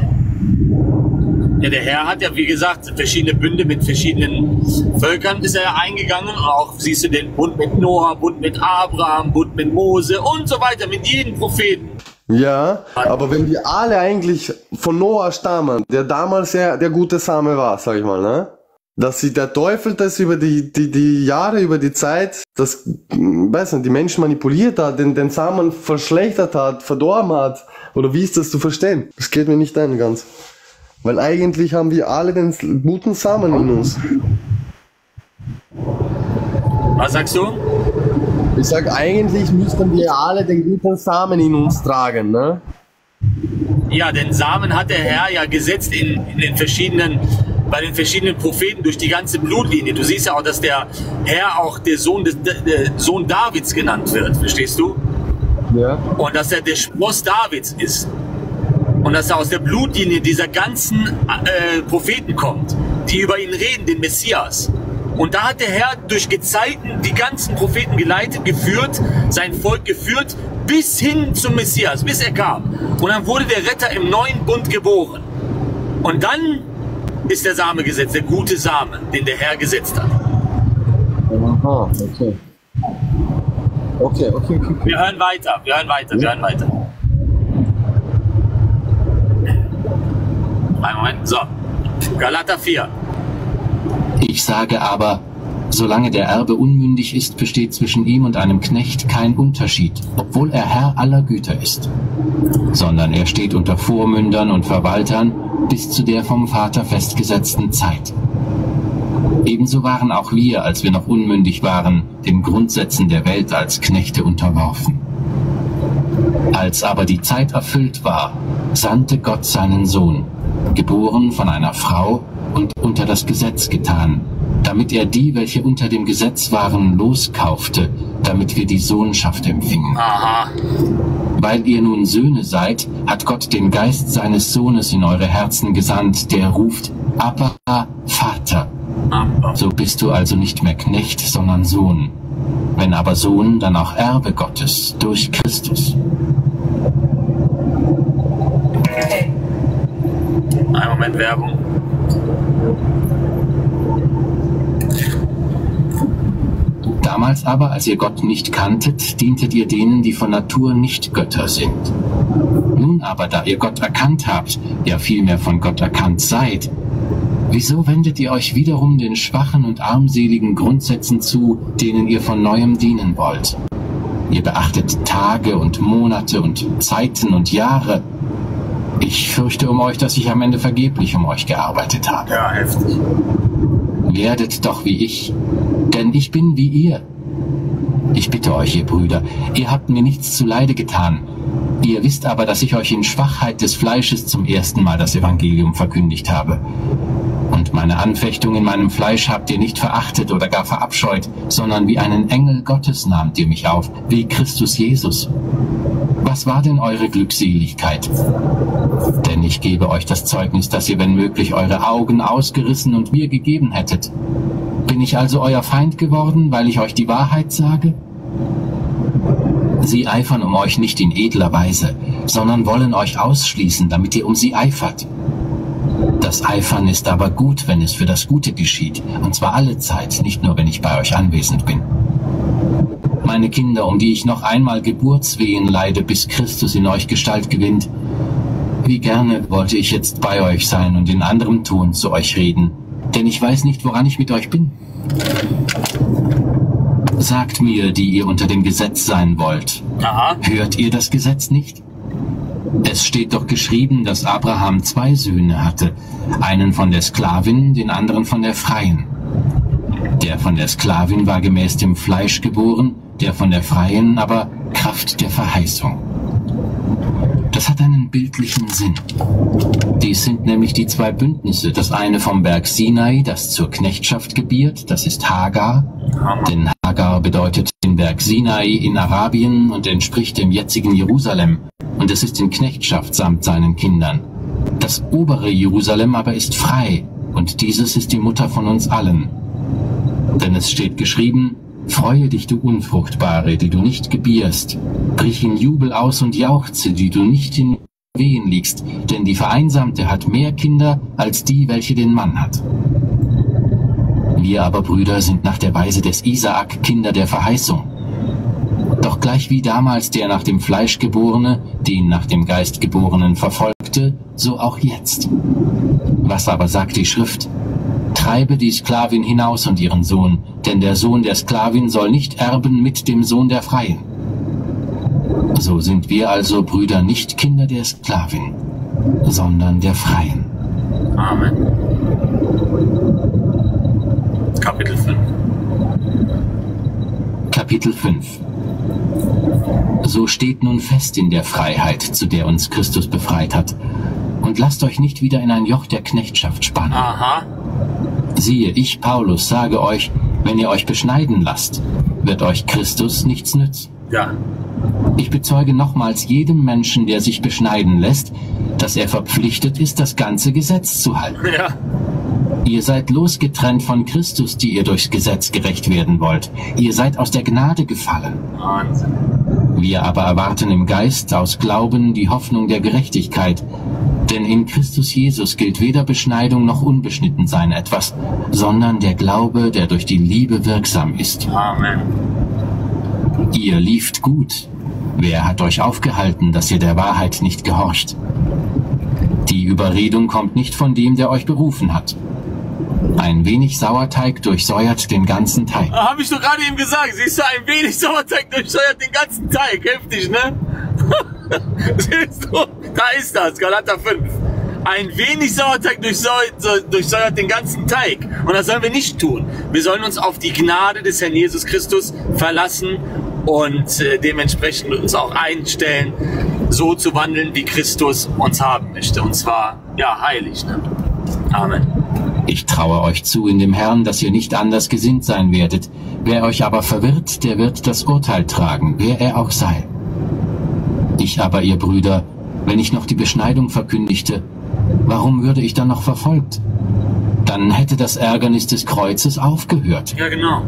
Ja, der Herr hat ja, wie gesagt, verschiedene Bünde mit verschiedenen Völkern ist er ja eingegangen. Auch siehst du den Bund mit Noah, Bund mit Abraham, Bund mit Mose und so weiter, mit jedem Propheten. Ja, aber wenn die alle eigentlich von Noah stammen, der damals ja der gute Same war, sag ich mal, ne? Dass sie der Teufel das über die, die, die Jahre, über die Zeit, das, hm, weiß nicht, die Menschen manipuliert hat, den, den Samen verschlechtert hat, verdorben hat. Oder wie ist das zu verstehen? Das geht mir nicht ein ganz. Weil eigentlich haben wir alle den guten Samen in uns. Was sagst du? Ich sag, eigentlich müssten wir alle den guten Samen in uns tragen, ne? Ja, den Samen hat der Herr ja gesetzt in, in den verschiedenen, bei den verschiedenen Propheten durch die ganze Blutlinie. Du siehst ja auch, dass der Herr auch der Sohn, des, der Sohn Davids genannt wird, verstehst du? Ja. Und dass er der Spross Davids ist. Und dass er aus der Blutlinie dieser ganzen äh, Propheten kommt, die über ihn reden, den Messias. Und da hat der Herr durch Gezeiten die ganzen Propheten geleitet, geführt, sein Volk geführt, bis hin zum Messias, bis er kam. Und dann wurde der Retter im neuen Bund geboren. Und dann ist der Same gesetzt, der gute Same, den der Herr gesetzt hat. Aha, okay. Okay, okay, okay. okay. Wir hören weiter, wir hören weiter, wir hören weiter. Einen Moment, so. Galater 4. Ich sage aber, solange der Erbe unmündig ist, besteht zwischen ihm und einem Knecht kein Unterschied, obwohl er Herr aller Güter ist, sondern er steht unter Vormündern und Verwaltern bis zu der vom Vater festgesetzten Zeit. Ebenso waren auch wir, als wir noch unmündig waren, den Grundsätzen der Welt als Knechte unterworfen. Als aber die Zeit erfüllt war, sandte Gott seinen Sohn, geboren von einer Frau und unter das Gesetz getan, damit er die, welche unter dem Gesetz waren, loskaufte, damit wir die Sohnschaft empfingen. Aha. Weil ihr nun Söhne seid, hat Gott den Geist seines Sohnes in eure Herzen gesandt, der ruft, Abba, Vater. So bist du also nicht mehr Knecht, sondern Sohn. Wenn aber Sohn, dann auch Erbe Gottes durch Christus. Ein Moment Werbung. Damals aber, als ihr Gott nicht kanntet, dientet ihr denen, die von Natur nicht Götter sind. Nun aber, da ihr Gott erkannt habt, ja vielmehr von Gott erkannt seid, wieso wendet ihr euch wiederum den schwachen und armseligen Grundsätzen zu, denen ihr von neuem dienen wollt? Ihr beachtet Tage und Monate und Zeiten und Jahre. Ich fürchte um euch, dass ich am Ende vergeblich um euch gearbeitet habe. Ja, heftig. Werdet doch wie ich, denn ich bin wie ihr. Ich bitte euch, ihr Brüder, ihr habt mir nichts zuleide getan. Ihr wisst aber, dass ich euch in Schwachheit des Fleisches zum ersten Mal das Evangelium verkündigt habe. Und meine Anfechtung in meinem Fleisch habt ihr nicht verachtet oder gar verabscheut, sondern wie einen Engel Gottes nahmt ihr mich auf, wie Christus Jesus. Was war denn eure Glückseligkeit? Denn ich gebe euch das Zeugnis, dass ihr, wenn möglich, eure Augen ausgerissen und mir gegeben hättet. Bin ich also euer Feind geworden, weil ich euch die Wahrheit sage? Sie eifern um euch nicht in edler Weise, sondern wollen euch ausschließen, damit ihr um sie eifert. Das Eifern ist aber gut, wenn es für das Gute geschieht, und zwar alle Zeit, nicht nur wenn ich bei euch anwesend bin. Meine Kinder, um die ich noch einmal Geburtswehen leide, bis Christus in euch Gestalt gewinnt, wie gerne wollte ich jetzt bei euch sein und in anderem Ton zu euch reden, denn ich weiß nicht, woran ich mit euch bin. Sagt mir, die ihr unter dem Gesetz sein wollt, hört ihr das Gesetz nicht? Es steht doch geschrieben, dass Abraham zwei Söhne hatte, einen von der Sklavin, den anderen von der Freien. Der von der Sklavin war gemäß dem Fleisch geboren, der von der Freien aber Kraft der Verheißung. Das hat einen bildlichen Sinn. Dies sind nämlich die zwei Bündnisse. Das eine vom Berg Sinai, das zur Knechtschaft gebiert, das ist Hagar. Denn Hagar bedeutet den Berg Sinai in Arabien und entspricht dem jetzigen Jerusalem. Und es ist in Knechtschaft samt seinen Kindern. Das obere Jerusalem aber ist frei, und dieses ist die Mutter von uns allen. Denn es steht geschrieben, Freue dich, du Unfruchtbare, die du nicht gebierst. Brich in Jubel aus und jauchze, die du nicht in Wehen liegst, denn die Vereinsamte hat mehr Kinder als die, welche den Mann hat. Wir aber, Brüder, sind nach der Weise des Isaak Kinder der Verheißung. Doch gleich wie damals der nach dem Fleisch geborene, den nach dem Geist geborenen verfolgte, so auch jetzt. Was aber sagt die Schrift? Treibe die Sklavin hinaus und ihren Sohn, denn der Sohn der Sklavin soll nicht erben mit dem Sohn der Freien. So sind wir also Brüder nicht Kinder der Sklavin, sondern der Freien. Amen. Kapitel 5. Kapitel 5 So steht nun fest in der Freiheit, zu der uns Christus befreit hat, und lasst euch nicht wieder in ein Joch der Knechtschaft spannen. Aha. Siehe, ich, Paulus, sage euch, wenn ihr euch beschneiden lasst, wird euch Christus nichts nützen. Ja. Ich bezeuge nochmals jedem Menschen, der sich beschneiden lässt, dass er verpflichtet ist, das ganze Gesetz zu halten. Ja. Ihr seid losgetrennt von Christus, die ihr durchs Gesetz gerecht werden wollt. Ihr seid aus der Gnade gefallen. Wahnsinn. Wir aber erwarten im Geist aus Glauben die Hoffnung der Gerechtigkeit. Denn in Christus Jesus gilt weder Beschneidung noch Unbeschnittensein etwas, sondern der Glaube, der durch die Liebe wirksam ist. Amen. Ihr lieft gut. Wer hat euch aufgehalten, dass ihr der Wahrheit nicht gehorcht? Die Überredung kommt nicht von dem, der euch berufen hat. Ein wenig Sauerteig durchsäuert den ganzen Teig. Ah, Hab ich doch gerade eben gesagt. Siehst du, ein wenig Sauerteig durchsteuert den ganzen Teig. Heftig, ne? Siehst du? Da ist das, Galater 5. Ein wenig Sauerteig durchsäuert, durchsäuert den ganzen Teig. Und das sollen wir nicht tun. Wir sollen uns auf die Gnade des Herrn Jesus Christus verlassen und äh, dementsprechend uns auch einstellen, so zu wandeln, wie Christus uns haben möchte. Und zwar, ja, heilig. Ne? Amen. Ich traue euch zu in dem Herrn, dass ihr nicht anders gesinnt sein werdet. Wer euch aber verwirrt, der wird das Urteil tragen, wer er auch sei. Ich aber, ihr Brüder, wenn ich noch die Beschneidung verkündigte, warum würde ich dann noch verfolgt? Dann hätte das Ärgernis des Kreuzes aufgehört. Ja, genau.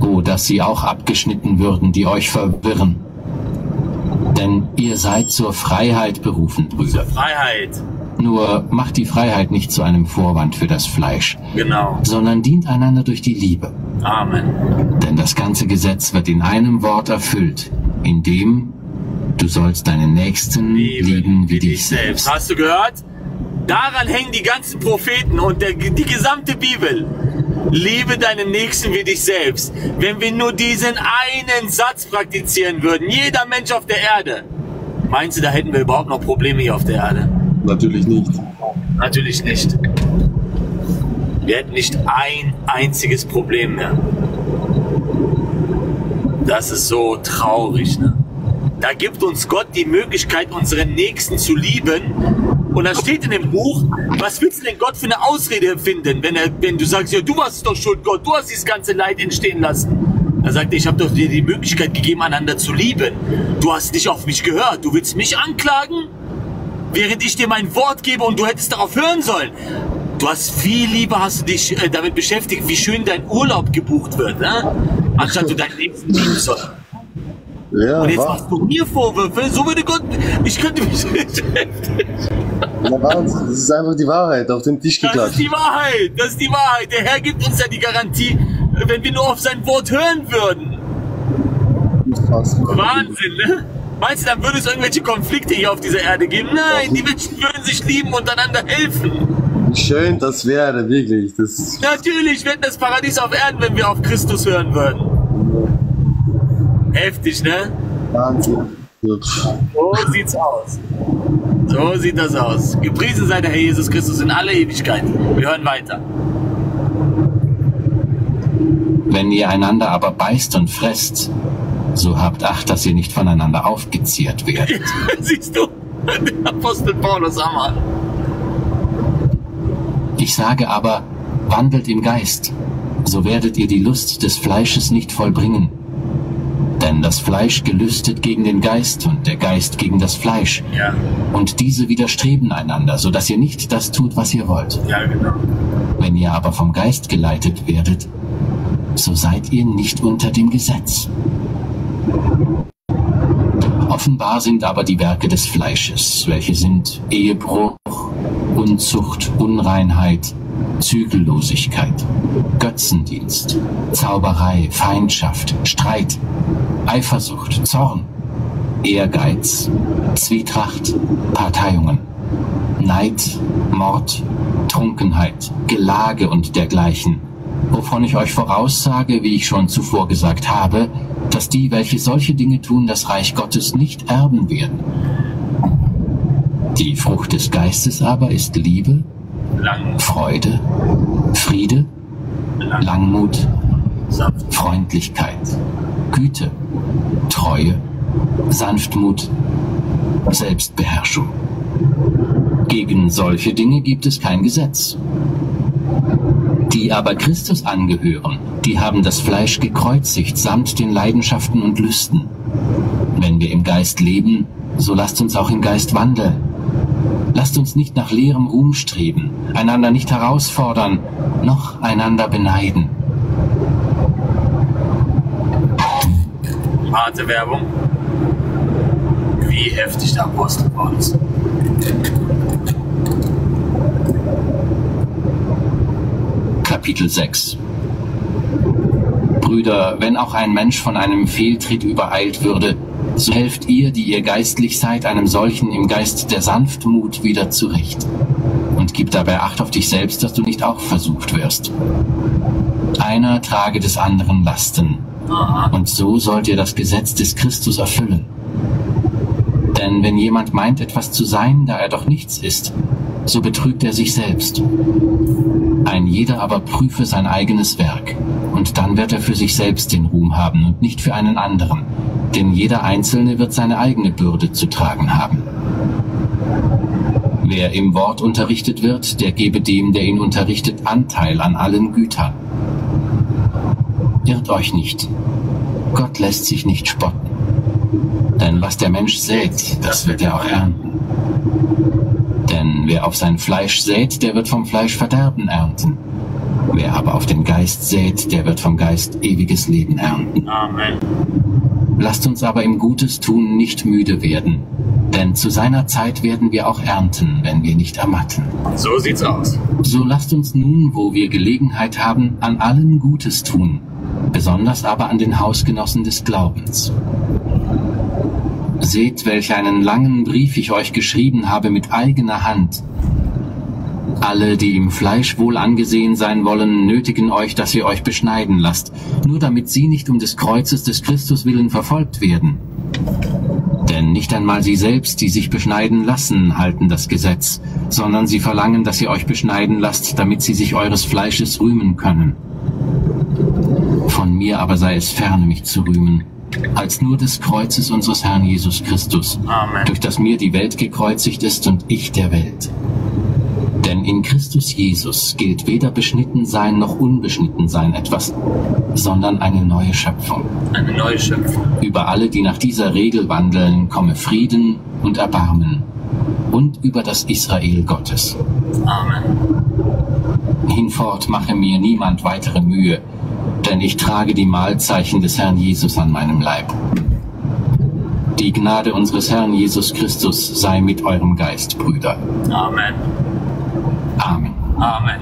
Oh, dass sie auch abgeschnitten würden, die euch verwirren. Denn ihr seid zur Freiheit berufen, Brüder. Freiheit. Nur macht die Freiheit nicht zu einem Vorwand für das Fleisch, Genau. sondern dient einander durch die Liebe. Amen. Denn das ganze Gesetz wird in einem Wort erfüllt, in dem du sollst deinen Nächsten lieben wie dich selbst. Hast du gehört? Daran hängen die ganzen Propheten und der, die gesamte Bibel. Liebe deinen Nächsten wie dich selbst. Wenn wir nur diesen einen Satz praktizieren würden, jeder Mensch auf der Erde, meinst du, da hätten wir überhaupt noch Probleme hier auf der Erde? Natürlich nicht. Natürlich nicht. Wir hätten nicht ein einziges Problem mehr. Das ist so traurig, ne? Da gibt uns Gott die Möglichkeit, unseren Nächsten zu lieben. Und da steht in dem Buch, was willst du denn Gott für eine Ausrede finden, wenn, er, wenn du sagst, ja, du warst doch schuld, Gott, du hast dieses ganze Leid entstehen lassen. Da sagt er, ich habe doch dir die Möglichkeit gegeben, einander zu lieben. Du hast nicht auf mich gehört. Du willst mich anklagen, während ich dir mein Wort gebe und du hättest darauf hören sollen. Du hast viel lieber hast du dich äh, damit beschäftigt, wie schön dein Urlaub gebucht wird, ne? anstatt du deinen Nächsten lieben sollst. Ja, Und jetzt wa- machst du mir Vorwürfe, so würde Gott, ich könnte mich ja, Wahnsinn. Das ist einfach die Wahrheit auf den Tisch Das ist geklatscht. die Wahrheit, das ist die Wahrheit. Der Herr gibt uns ja die Garantie, wenn wir nur auf sein Wort hören würden. Wahnsinn, ne? Meinst du, dann würde es irgendwelche Konflikte hier auf dieser Erde geben? Nein, die Menschen würden sich lieben und einander helfen. Wie schön das wäre, wirklich. Das Natürlich wird das Paradies auf Erden, wenn wir auf Christus hören würden. Heftig, ne? Wahnsinn. So sieht's aus. So sieht das aus. Gepriesen sei der Herr Jesus Christus in aller Ewigkeit. Wir hören weiter. Wenn ihr einander aber beißt und fresst, so habt Acht, dass ihr nicht voneinander aufgezehrt werdet. Siehst du? Der Apostel Paulus Hammer. Ich sage aber, wandelt im Geist, so werdet ihr die Lust des Fleisches nicht vollbringen. Denn das Fleisch gelüstet gegen den Geist und der Geist gegen das Fleisch. Ja. Und diese widerstreben einander, so dass ihr nicht das tut, was ihr wollt. Ja, genau. Wenn ihr aber vom Geist geleitet werdet, so seid ihr nicht unter dem Gesetz. Offenbar sind aber die Werke des Fleisches, welche sind Ehebruch, Unzucht, Unreinheit, Zügellosigkeit, Götzendienst, Zauberei, Feindschaft, Streit, Eifersucht, Zorn, Ehrgeiz, Zwietracht, Parteiungen, Neid, Mord, Trunkenheit, Gelage und dergleichen, wovon ich euch voraussage, wie ich schon zuvor gesagt habe, dass die, welche solche Dinge tun, das Reich Gottes nicht erben werden. Die Frucht des Geistes aber ist Liebe, Freude, Friede, Langmut, Freundlichkeit, Güte, Treue, Sanftmut, Selbstbeherrschung. Gegen solche Dinge gibt es kein Gesetz. Die aber Christus angehören, die haben das Fleisch gekreuzigt samt den Leidenschaften und Lüsten. Wenn wir im Geist leben, so lasst uns auch im Geist wandeln. Lasst uns nicht nach leerem Ruhm streben, einander nicht herausfordern, noch einander beneiden. Harte Werbung. Wie heftig der Apostel Paulus. Kapitel 6 Brüder, wenn auch ein Mensch von einem Fehltritt übereilt würde, so helft ihr, die ihr geistlich seid, einem solchen im Geist der Sanftmut wieder zurecht. Und gib dabei Acht auf dich selbst, dass du nicht auch versucht wirst. Einer trage des anderen Lasten. Und so sollt ihr das Gesetz des Christus erfüllen. Denn wenn jemand meint, etwas zu sein, da er doch nichts ist, so betrügt er sich selbst. Ein jeder aber prüfe sein eigenes Werk, und dann wird er für sich selbst den Ruhm haben und nicht für einen anderen, denn jeder Einzelne wird seine eigene Bürde zu tragen haben. Wer im Wort unterrichtet wird, der gebe dem, der ihn unterrichtet, Anteil an allen Gütern. Irrt euch nicht. Gott lässt sich nicht spotten. Denn was der Mensch sät, das wird er auch ernten. Denn wer auf sein Fleisch sät, der wird vom Fleisch Verderben ernten. Wer aber auf den Geist sät, der wird vom Geist ewiges Leben ernten. Amen. Lasst uns aber im Gutes tun nicht müde werden, denn zu seiner Zeit werden wir auch ernten, wenn wir nicht ermatten. So sieht's aus. So lasst uns nun, wo wir Gelegenheit haben, an allen Gutes tun, besonders aber an den Hausgenossen des Glaubens. Seht, welch einen langen Brief ich euch geschrieben habe mit eigener Hand. Alle, die im Fleisch wohl angesehen sein wollen, nötigen euch, dass ihr euch beschneiden lasst, nur damit sie nicht um des Kreuzes des Christus willen verfolgt werden. Denn nicht einmal sie selbst, die sich beschneiden lassen, halten das Gesetz, sondern sie verlangen, dass ihr euch beschneiden lasst, damit sie sich eures Fleisches rühmen können. Von mir aber sei es ferne, mich zu rühmen, als nur des Kreuzes unseres Herrn Jesus Christus, Amen. durch das mir die Welt gekreuzigt ist und ich der Welt. Denn in Christus Jesus gilt weder beschnitten sein noch unbeschnitten sein etwas, sondern eine neue Schöpfung. Eine neue Schöpfung. Über alle, die nach dieser Regel wandeln, komme Frieden und Erbarmen und über das Israel Gottes. Amen. Hinfort mache mir niemand weitere Mühe, denn ich trage die Mahlzeichen des Herrn Jesus an meinem Leib. Die Gnade unseres Herrn Jesus Christus sei mit eurem Geist, Brüder. Amen. Amen. Amen.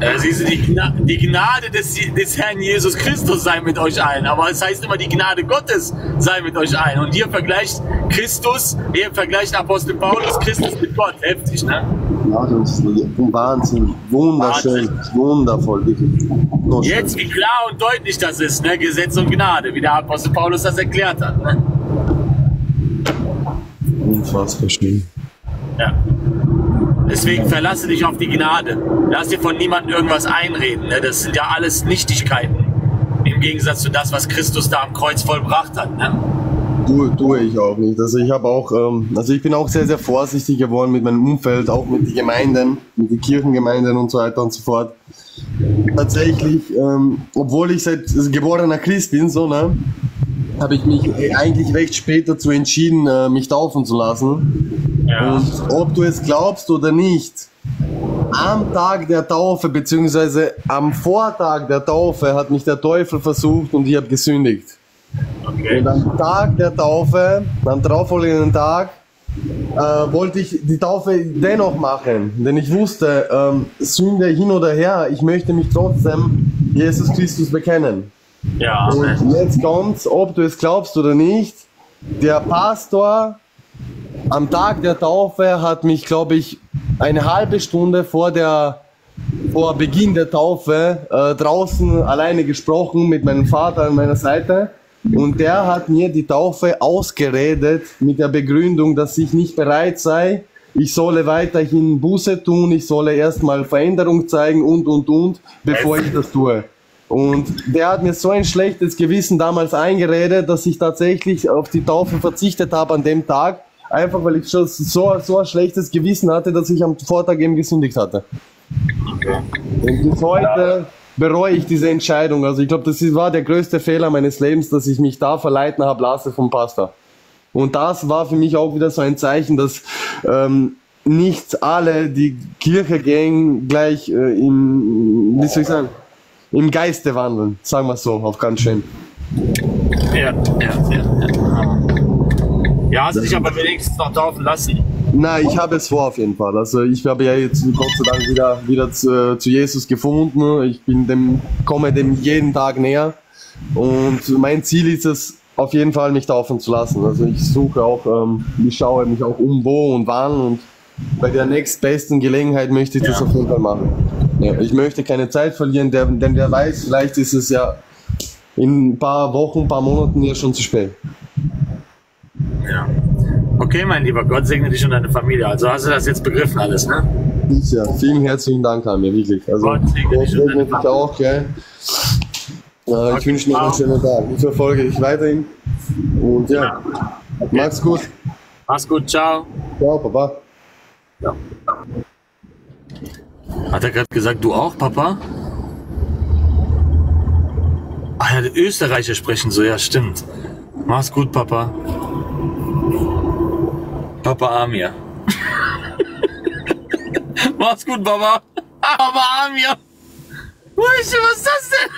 Äh, siehst du, die, Gna die Gnade des, des Herrn Jesus Christus sei mit euch allen. Aber es heißt immer, die Gnade Gottes sei mit euch allen. Und hier vergleicht Christus, hier vergleicht Apostel Paulus Christus mit Gott. Heftig, ne? Ja, das ist ein Wahnsinn. Wunderschön. Wundervoll, wirklich. Nur schön. Jetzt, wie klar und deutlich das ist, ne? Gesetz und Gnade, wie der Apostel Paulus das erklärt hat. Ne? Unfassbar schön. Ja. Deswegen verlasse dich auf die Gnade. Lass dir von niemandem irgendwas einreden. Ne? Das sind ja alles Nichtigkeiten. Im Gegensatz zu das, was Christus da am Kreuz vollbracht hat. Ne? Tue, ich auch nicht. Also ich habe auch, ähm, also ich bin auch sehr, sehr vorsichtig geworden mit meinem Umfeld, auch mit den Gemeinden, mit den Kirchengemeinden und so weiter und so fort. Tatsächlich, ähm, obwohl ich seit also geborener Christ bin, so, ne, habe ich mich eigentlich recht spät dazu entschieden, äh, mich taufen zu lassen. Und ob du es glaubst oder nicht, am Tag der Taufe, beziehungsweise am Vortag der Taufe, hat mich der Teufel versucht und ich habe gesündigt. Und am Tag der Taufe, am darauffolgenden Tag, äh, wollte ich die Taufe dennoch machen, denn ich wusste, ähm, Sünde hin oder her, ich möchte mich trotzdem Jesus Christus bekennen. Ja. Und jetzt kommt's, ob du es glaubst oder nicht, der Pastor am Tag der Taufe hat mich, glaube ich, eine halbe Stunde vor der vor Beginn der Taufe äh, draußen alleine gesprochen mit meinem Vater an meiner Seite. Und der hat mir die Taufe ausgeredet mit der Begründung, dass ich nicht bereit sei, ich solle weiterhin Buße tun, ich solle erstmal Veränderung zeigen und und und, bevor ich das tue. Und der hat mir so ein schlechtes Gewissen damals eingeredet, dass ich tatsächlich auf die Taufe verzichtet habe an dem Tag, einfach weil ich schon so, so ein schlechtes Gewissen hatte, dass ich am Vortag eben gesündigt hatte. Und bis heute bereue ich diese Entscheidung. Also ich glaube, das war der größte Fehler meines Lebens, dass ich mich da verleiten habe lassen vom Pastor. Und das war für mich auch wieder so ein Zeichen, dass ähm, nicht alle, die Kirche gehen, gleich äh, im, wie soll ich sagen, im Geiste wandeln. Sagen wir so, auf ganz schön. Ja, ja, ja. Ja, ja hast du dich aber wenigstens noch taufen lassen? Nein, ich habe es vor auf jeden Fall. Also ich habe ja jetzt Gott sei Dank wieder, wieder zu, zu Jesus gefunden. Ich bin dem, komme dem jeden Tag näher. Und mein Ziel ist es, auf jeden Fall mich taufen zu lassen. Also ich suche auch, ähm, ich schaue mich auch um wo und wann und bei der nächstbesten Gelegenheit möchte ich das auf jeden Fall machen. Ja, ich möchte keine Zeit verlieren, denn wer weiß, vielleicht ist es ja in ein paar Wochen, ein paar Monaten ja schon zu spät. Ja. Okay, mein Lieber, Gott segne dich und deine Familie. Also hast du das jetzt begriffen alles, ne? Ja, vielen herzlichen Dank an mir, wirklich. Also, Gott segne dich und deine auch, gell? Äh, ich wünsche dir noch einen schönen Tag. Ich verfolge dich weiterhin. Und ja, mach's gut. Mach's gut, ciao. Ciao, Papa. Hat er gerade gesagt, du auch, Papa? Ah ja, die Österreicher sprechen so, ja, stimmt. Mach's gut, Papa. Papa Amir. Mach's gut, Papa. Papa Amir. Weißt du, was ist das denn?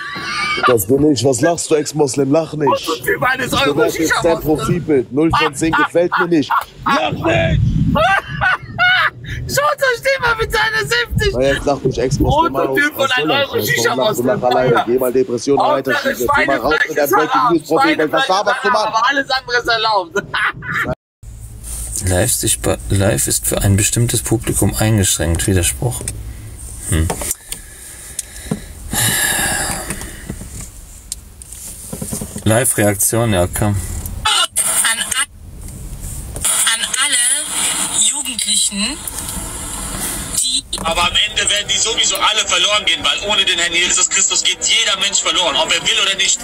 Das bin ich. Was lachst du, Ex-Moslem? Lach nicht. Was für eines Ich Euro bewerte jetzt dein Profilbild. 0 von 10 gefällt mir nicht. Lach nicht! Schaut euch den mal mit seiner 70. Na, jetzt lach mich, Ex-Moslem. Und der Typ von einem Euro Shisha Du lach alleine. Geh mal Depressionen weiter. Geh mal raus mit deinem Breaking News Profilbild. Was laberst du, Mann? Aber alles andere ist erlaubt. Live ist, bei- live ist für ein bestimmtes Publikum eingeschränkt. Widerspruch. Hm. Live-Reaktion, ja, komm. an alle Jugendlichen, Aber am Ende werden die sowieso alle verloren gehen, weil ohne den Herrn Jesus Christus geht jeder Mensch verloren, ob er will oder nicht.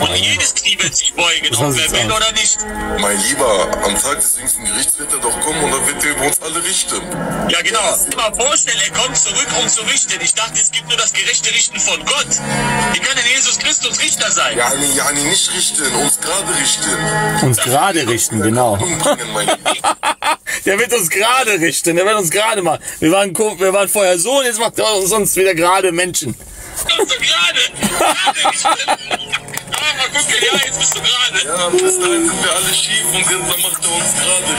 Und jedes Knie wird sich beugen, ob er will oder nicht. Mein Lieber, am Tag des jüngsten Gerichts wird er doch kommen und dann wird er über uns alle richten. Ja, genau. Mal vorstellen, er kommt zurück, um zu richten. Ich dachte, es gibt nur das gerechte Richten von Gott. Wie kann denn Jesus Christus Richter sein? Ja, nee, ja, nee, nicht richten, uns gerade richten. Uns gerade richten, genau. Der wird uns gerade richten, der wird uns gerade mal. Wir waren, wir waren vorher so und jetzt macht er sonst wieder gerade Menschen. Kommst du gerade? Ah, mal gucken, ja, jetzt bist du gerade. Ja, bis dahin sind wir alle schief und jetzt dann macht er uns gerade.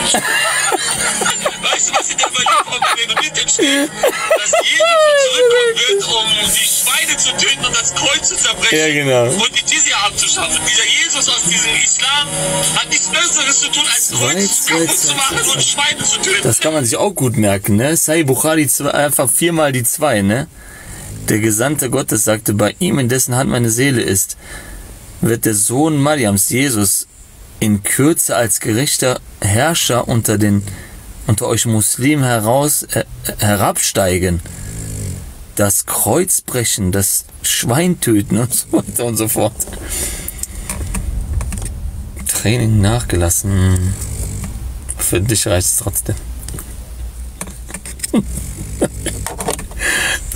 Weißt du, was in der Evangelium steht? Dass Jesus zurückkommen wird, um die Schweine zu töten und das Kreuz zu zerbrechen. Ja, genau. Und die Jizya abzuschaffen. Dieser Jesus aus diesem Islam hat nichts Besseres zu tun, als Kreuz kaputt zu machen und Schweine zu töten. Das kann man sich auch gut merken, ne? Sai Bukhari einfach viermal die zwei, ne? Der Gesandte Gottes sagte, bei ihm, in dessen Hand meine Seele ist, wird der Sohn Mariams, Jesus, in Kürze als gerechter Herrscher unter den unter euch Muslimen heraus äh, herabsteigen, das Kreuz brechen, das Schwein töten und so weiter und so fort. Training nachgelassen. Für dich reicht es trotzdem.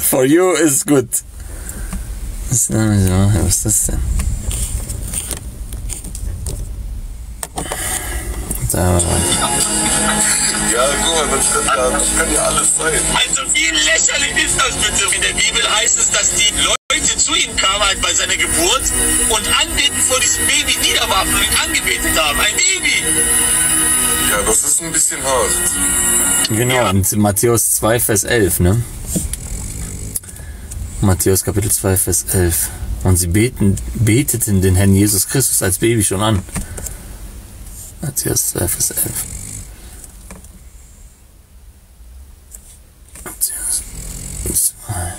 For you is good. Was ist denn- was ist das denn? Da, Ja, guck mal, das kann ja, das kann ja alles sein. Also wie lächerlich ist das bitte? In der Bibel heißt es, dass die Leute zu ihm kamen halt bei seiner Geburt und anbeten vor diesem Baby niederwarfen und ihn angebetet haben. Ein Baby! Ja, das ist ein bisschen hart. genau, in Matthäus 2, Vers 11, ne? Matthäus Kapitel 2, Vers 11. Und sie beten, beteten den Herrn Jesus Christus als Baby schon an. Matthäus 2, Vers 11. Matthäus 2.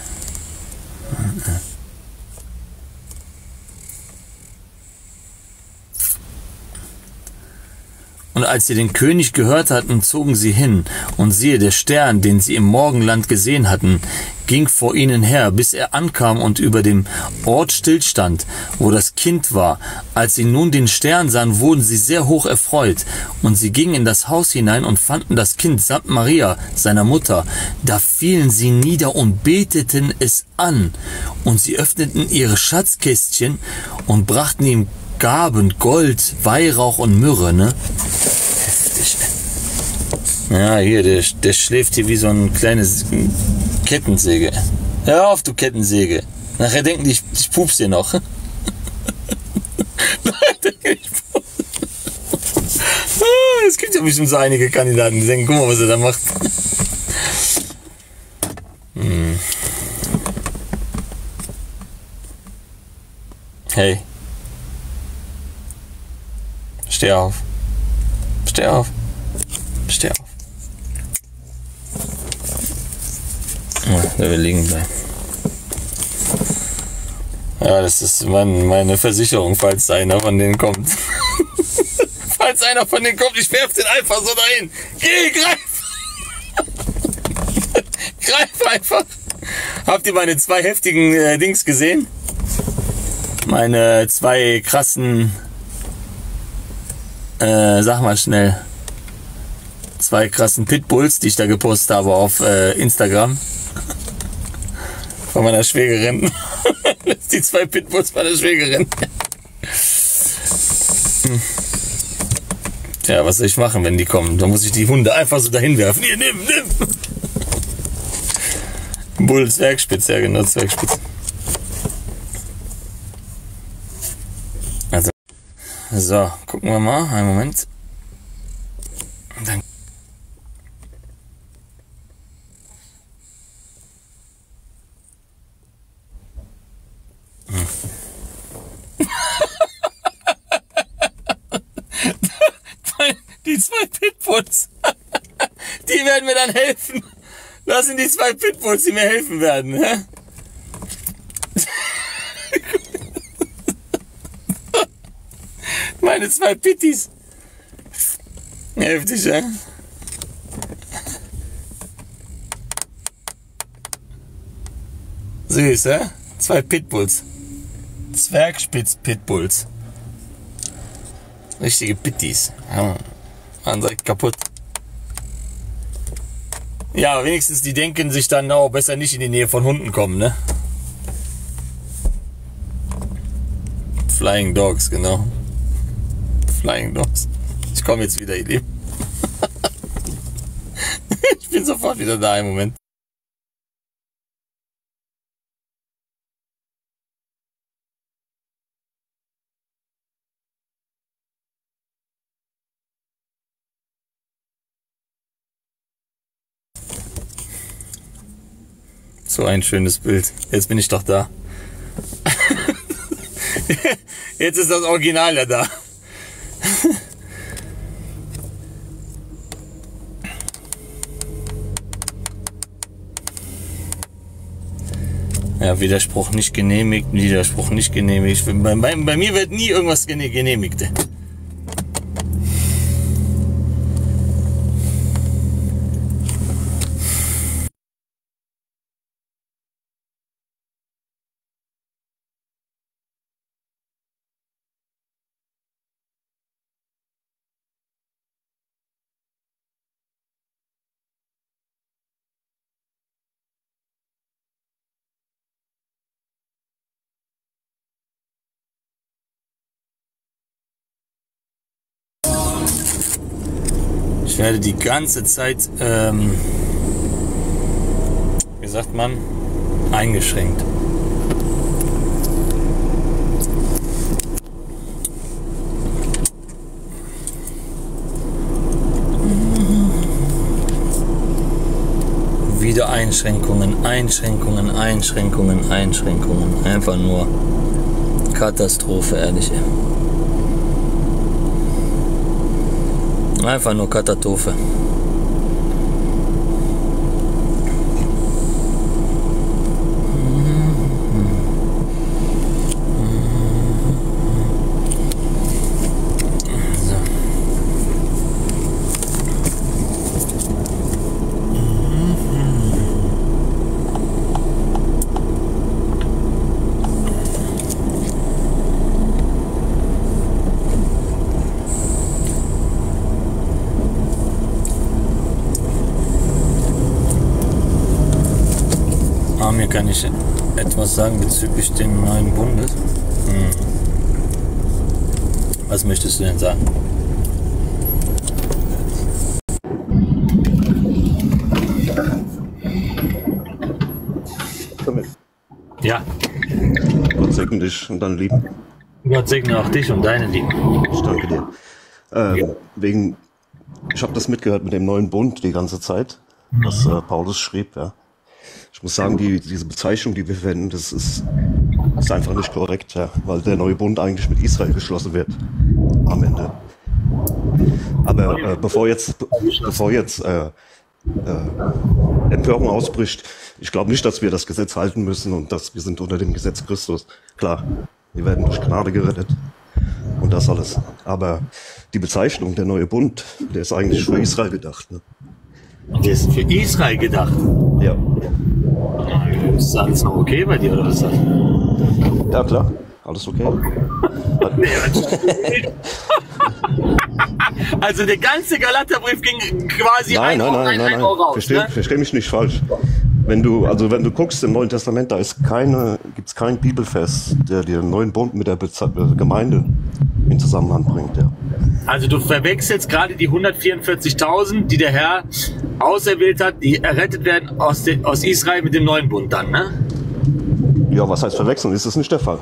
Und als sie den König gehört hatten, zogen sie hin, und siehe, der Stern, den sie im Morgenland gesehen hatten, ging vor ihnen her, bis er ankam und über dem Ort stillstand, wo das Kind war. Als sie nun den Stern sahen, wurden sie sehr hoch erfreut, und sie gingen in das Haus hinein und fanden das Kind samt Maria, seiner Mutter. Da fielen sie nieder und beteten es an, und sie öffneten ihre Schatzkästchen und brachten ihm Gaben, Gold, Weihrauch und Myrrhe, ne? Heftig, ey. Ja, hier, der, der schläft hier wie so ein kleines Kettensäge. Hör auf, du Kettensäge. Nachher denken die, ich, ich pups dir noch. Ah, Es gibt ja bestimmt so einige Kandidaten, die denken, guck mal, was er da macht. Hm. Hey. Steh auf. Steh auf. Steh auf. Ja, der will liegen bleiben. Ja, das ist mein, meine Versicherung, falls einer von denen kommt. falls einer von denen kommt, ich werf den einfach so dahin. Geh, greif! greif einfach! Habt ihr meine zwei heftigen äh, Dings gesehen? Meine zwei krassen äh, sag mal schnell, zwei krassen Pitbulls, die ich da gepostet habe auf äh, Instagram. Von meiner Schwägerin. die zwei Pitbulls meiner Schwägerin. Hm. Tja, was soll ich machen, wenn die kommen? Da muss ich die Hunde einfach so dahin werfen. Hier, nimm, nimm! Bull Zwergspitz, ja genau, Zwergspitz. So, gucken wir mal. Einen Moment. Dann. Die zwei Pitbulls. Die werden mir dann helfen. Das sind die zwei Pitbulls, die mir helfen werden. hä? Meine zwei Pittis. Heftig, ja? Süß, ja? Zwei Pitbulls. Zwergspitz-Pitbulls. Richtige Pittis. Ja, waren direkt kaputt. Ja, wenigstens die denken sich dann, oh, besser nicht in die Nähe von Hunden kommen, ne? Flying Dogs, genau. Flying Dogs. Ich komme jetzt wieder, ihr Lieben. ich bin sofort wieder da im Moment. So ein schönes Bild. Jetzt bin ich doch da. Jetzt ist das Original ja da. Ja, Widerspruch nicht genehmigt, Widerspruch nicht genehmigt. Bei, bei, bei mir wird nie irgendwas gene- genehmigt. Ich werde die ganze Zeit, ähm, wie sagt man, eingeschränkt. Wieder Einschränkungen, Einschränkungen, Einschränkungen, Einschränkungen. Einfach nur Katastrophe, ehrlich. Einfach nur Katastrophe. Amir, kann ich etwas sagen bezüglich dem neuen Bundes? Hm. Was möchtest du denn sagen? Ja. Gott segne dich und deine Lieben. Gott segne auch dich und deine Lieben. Ich danke dir. Ähm, Wegen, ich habe das mitgehört mit dem neuen Bund die ganze Zeit, was äh, Paulus schrieb. Ja. Ich muss sagen, die, diese Bezeichnung, die wir verwenden, das ist, ist einfach nicht korrekt, ja, weil der neue Bund eigentlich mit Israel geschlossen wird am Ende. Aber äh, bevor jetzt, bevor jetzt äh, äh, Empörung ausbricht, ich glaube nicht, dass wir das Gesetz halten müssen und dass wir sind unter dem Gesetz Christus. Klar, wir werden durch Gnade gerettet und das alles. Aber die Bezeichnung, der neue Bund, der ist eigentlich für Israel gedacht. Ne? Der ist für Israel gedacht. Ja. Ist alles noch okay bei dir oder was ist das? Ja, klar. Alles okay. Also der ganze Galaterbrief ging quasi Nein, ein nein, nein, nein, ein nein. Versteh, ne? versteh mich nicht falsch. Wenn du, also wenn du guckst im Neuen Testament, da ist keine, gibt's keinen Bibelvers, der den neuen Bund mit der äh, Gemeinde in Zusammenhang bringt. Ja. Also du verwechselst gerade die 144.000, die der Herr auserwählt hat, die errettet werden aus, de, aus Israel mit dem neuen Bund dann, ne? ja, was heißt verwechseln? Ist das nicht der Fall?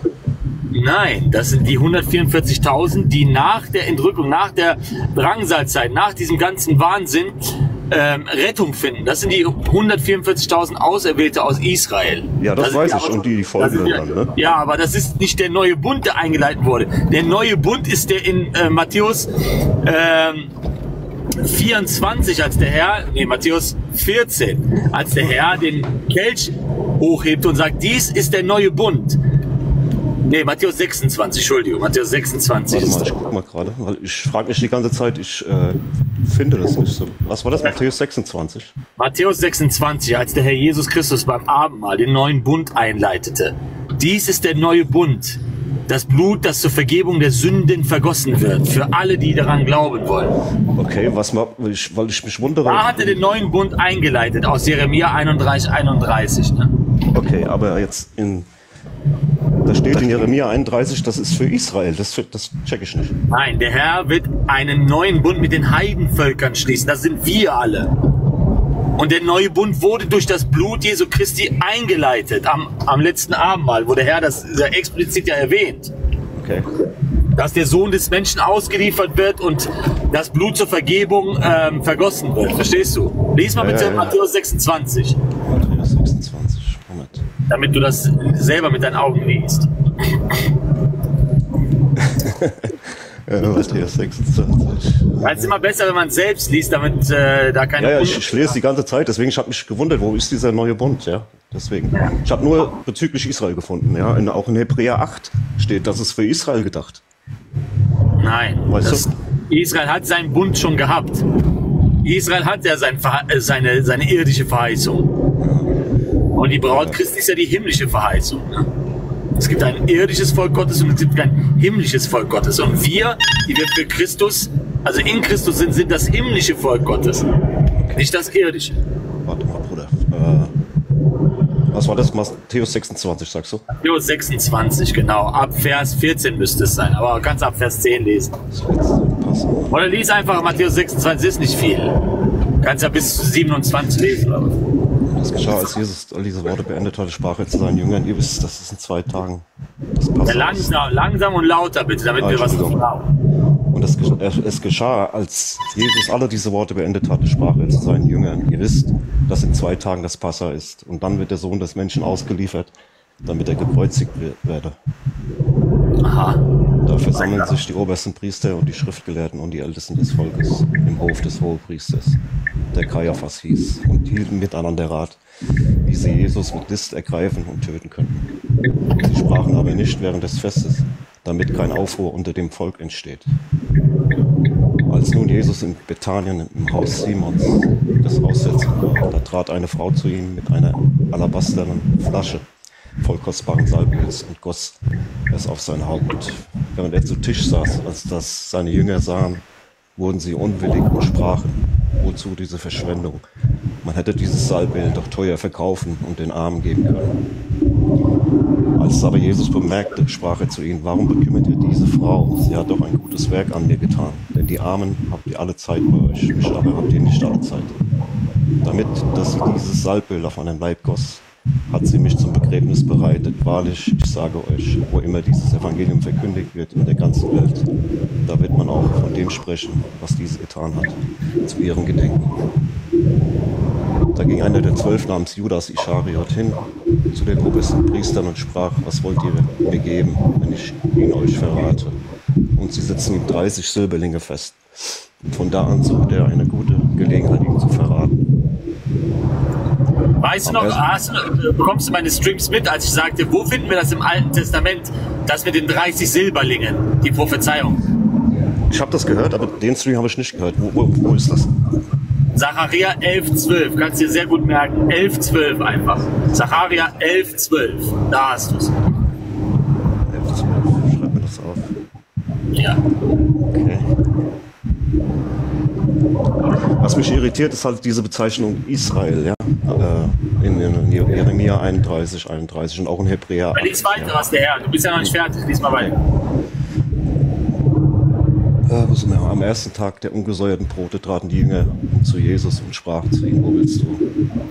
Nein, das sind die 144.000, die nach der Entrückung, nach der Drangsalzeit, nach diesem ganzen Wahnsinn ähm, Rettung finden. Das sind die 144.000 Auserwählte aus Israel. Ja, das, sind weiß ich. Und die, die das die- dann, ne? Ja, aber das ist nicht der neue Bund, der eingeleitet wurde. Der neue Bund ist der in äh, Matthäus ähm, 24, als der Herr, nee, Matthäus 14, als der Herr den Kelch hochhebt und sagt, dies ist der neue Bund. Nee, Matthäus 26, Entschuldigung, Matthäus 26 Warte mal, das. ich guck mal gerade, weil ich frage mich die ganze Zeit, ich äh, finde das nicht so. Was war das? Matthäus 26? Matthäus 26, als der Herr Jesus Christus beim Abendmahl den neuen Bund einleitete. Dies ist der neue Bund. Das Blut, das zur Vergebung der Sünden vergossen wird, für alle, die daran glauben wollen. Okay, was ma, weil ich, weil ich mich wundere. Da hat er den neuen Bund eingeleitet aus Jeremia 31, 31. Ne? Okay, aber jetzt in. Da steht in Jeremia 31, das ist für Israel. Das, das check ich nicht. Nein, der Herr wird einen neuen Bund mit den Heidenvölkern schließen. Das sind wir alle. Und der neue Bund wurde durch das Blut Jesu Christi eingeleitet am, am letzten Abendmahl, wo der Herr das ja explizit ja erwähnt. Okay. Dass der Sohn des Menschen ausgeliefert wird und das Blut zur Vergebung ähm, vergossen wird. Verstehst du? Lies mal Ja, bitte ja, ja. Matthäus 26, Matthäus 26. Damit du das selber mit deinen Augen liest. Ja, Matthäus 26. Es ist immer besser, wenn man es selbst liest, damit äh, da keine Ja, ja, ich, ich lese die ganze Zeit, deswegen ich habe mich gewundert, wo ist dieser neue Bund, ja? Deswegen. Ich habe nur bezüglich Israel gefunden, ja. In, auch in Hebräer 8 steht, das ist für Israel gedacht. Nein, Weißt das, Israel hat seinen Bund schon gehabt. Israel hat ja sein, äh, seine, seine irdische Verheißung. Und die Braut Christi ist ja die himmlische Verheißung. Ne? Es gibt ein irdisches Volk Gottes und es gibt ein himmlisches Volk Gottes. Und wir, die wir für Christus, also in Christus sind, sind das himmlische Volk Gottes. Nicht das irdische. Warte mal, Bruder. Äh, Was war das? Matthäus 26, sagst du? Matthäus 26, genau. Ab Vers 14 müsste es sein, aber kannst ab Vers 10 lesen. Oder lies einfach Matthäus 26, ist nicht viel. Kannst ja bis 27 lesen. Oder? Das geschah, als Jesus all diese Worte beendet hatte, sprach er zu seinen Jüngern, ihr wisst, das ist in zwei Tagen. Das passt. Ja, langsam, langsam und lauter bitte, damit Ah, wir was haben. Und es, es geschah, als Jesus alle diese Worte beendet hatte, sprach er zu seinen Jüngern, ihr wisst, dass in zwei Tagen das Passa ist. Und dann wird der Sohn des Menschen ausgeliefert, damit er gekreuzigt wer- werde. Aha. Da versammeln sich die obersten Priester und die Schriftgelehrten und die Ältesten des Volkes im Hof des Hohepriesters, der Kaiaphas hieß, und hielten miteinander Rat, wie sie Jesus mit List ergreifen und töten könnten. Sie sprachen aber nicht während des Festes, damit kein Aufruhr unter dem Volk entsteht. Als nun Jesus in Bethanien im Haus Simons des Aussätzigen war, da trat eine Frau zu ihm mit einer alabasternen Flasche voll kostbaren Salböls und goss es auf sein Haupt. Während er zu Tisch saß, als das seine Jünger sahen, wurden sie unwillig und sprachen, wozu diese Verschwendung? Man hätte dieses Salböl doch teuer verkaufen und den Armen geben können. Als es aber Jesus bemerkte, sprach er zu ihnen, warum bekümmert ihr diese Frau? Sie hat doch ein gutes Werk an mir getan. Denn die Armen habt ihr alle Zeit bei euch, mich aber habt ihr nicht alle Zeit. Damit, dass sie dieses Salböl auf meinen Leib goss, hat sie mich zum Begräbnis bereitet. Wahrlich, ich sage euch, wo immer dieses Evangelium verkündigt wird in der ganzen Welt, da wird man auch von dem sprechen, was diese getan hat, zu ihrem Gedenken. Da ging einer der zwölf namens Judas Ischariot hin zu den obersten Priestern und sprach, was wollt ihr mir geben, wenn ich ihn euch verrate? Und sie setzten ihm 30 Silberlinge fest. Von da an suchte er eine gute Gelegenheit, ihn zu verraten. Weißt du noch, hast äh, bekommst du meine Streams mit, als ich sagte, wo finden wir das im Alten Testament, das mit den 30 Silberlingen, die Prophezeiung? Ich habe das gehört, aber den Stream habe ich nicht gehört. Wo, wo, wo ist das? Zacharia 11,12, kannst dir sehr gut merken. 11,12 einfach. Zacharia 11,12, da hast du es. Schreib mir das auf. Ja. Okay. Was mich irritiert, ist halt diese Bezeichnung Israel, ja. Äh, in, in Jeremia 31, 31 und auch in Hebräer 8. Lies weiter, was der Herr. Du bist ja noch nicht fertig. Lies mal weiter. Äh, wo sind wir? Am ersten Tag der ungesäuerten Brote traten die Jünger zu Jesus und sprachen zu ihm, wo willst du,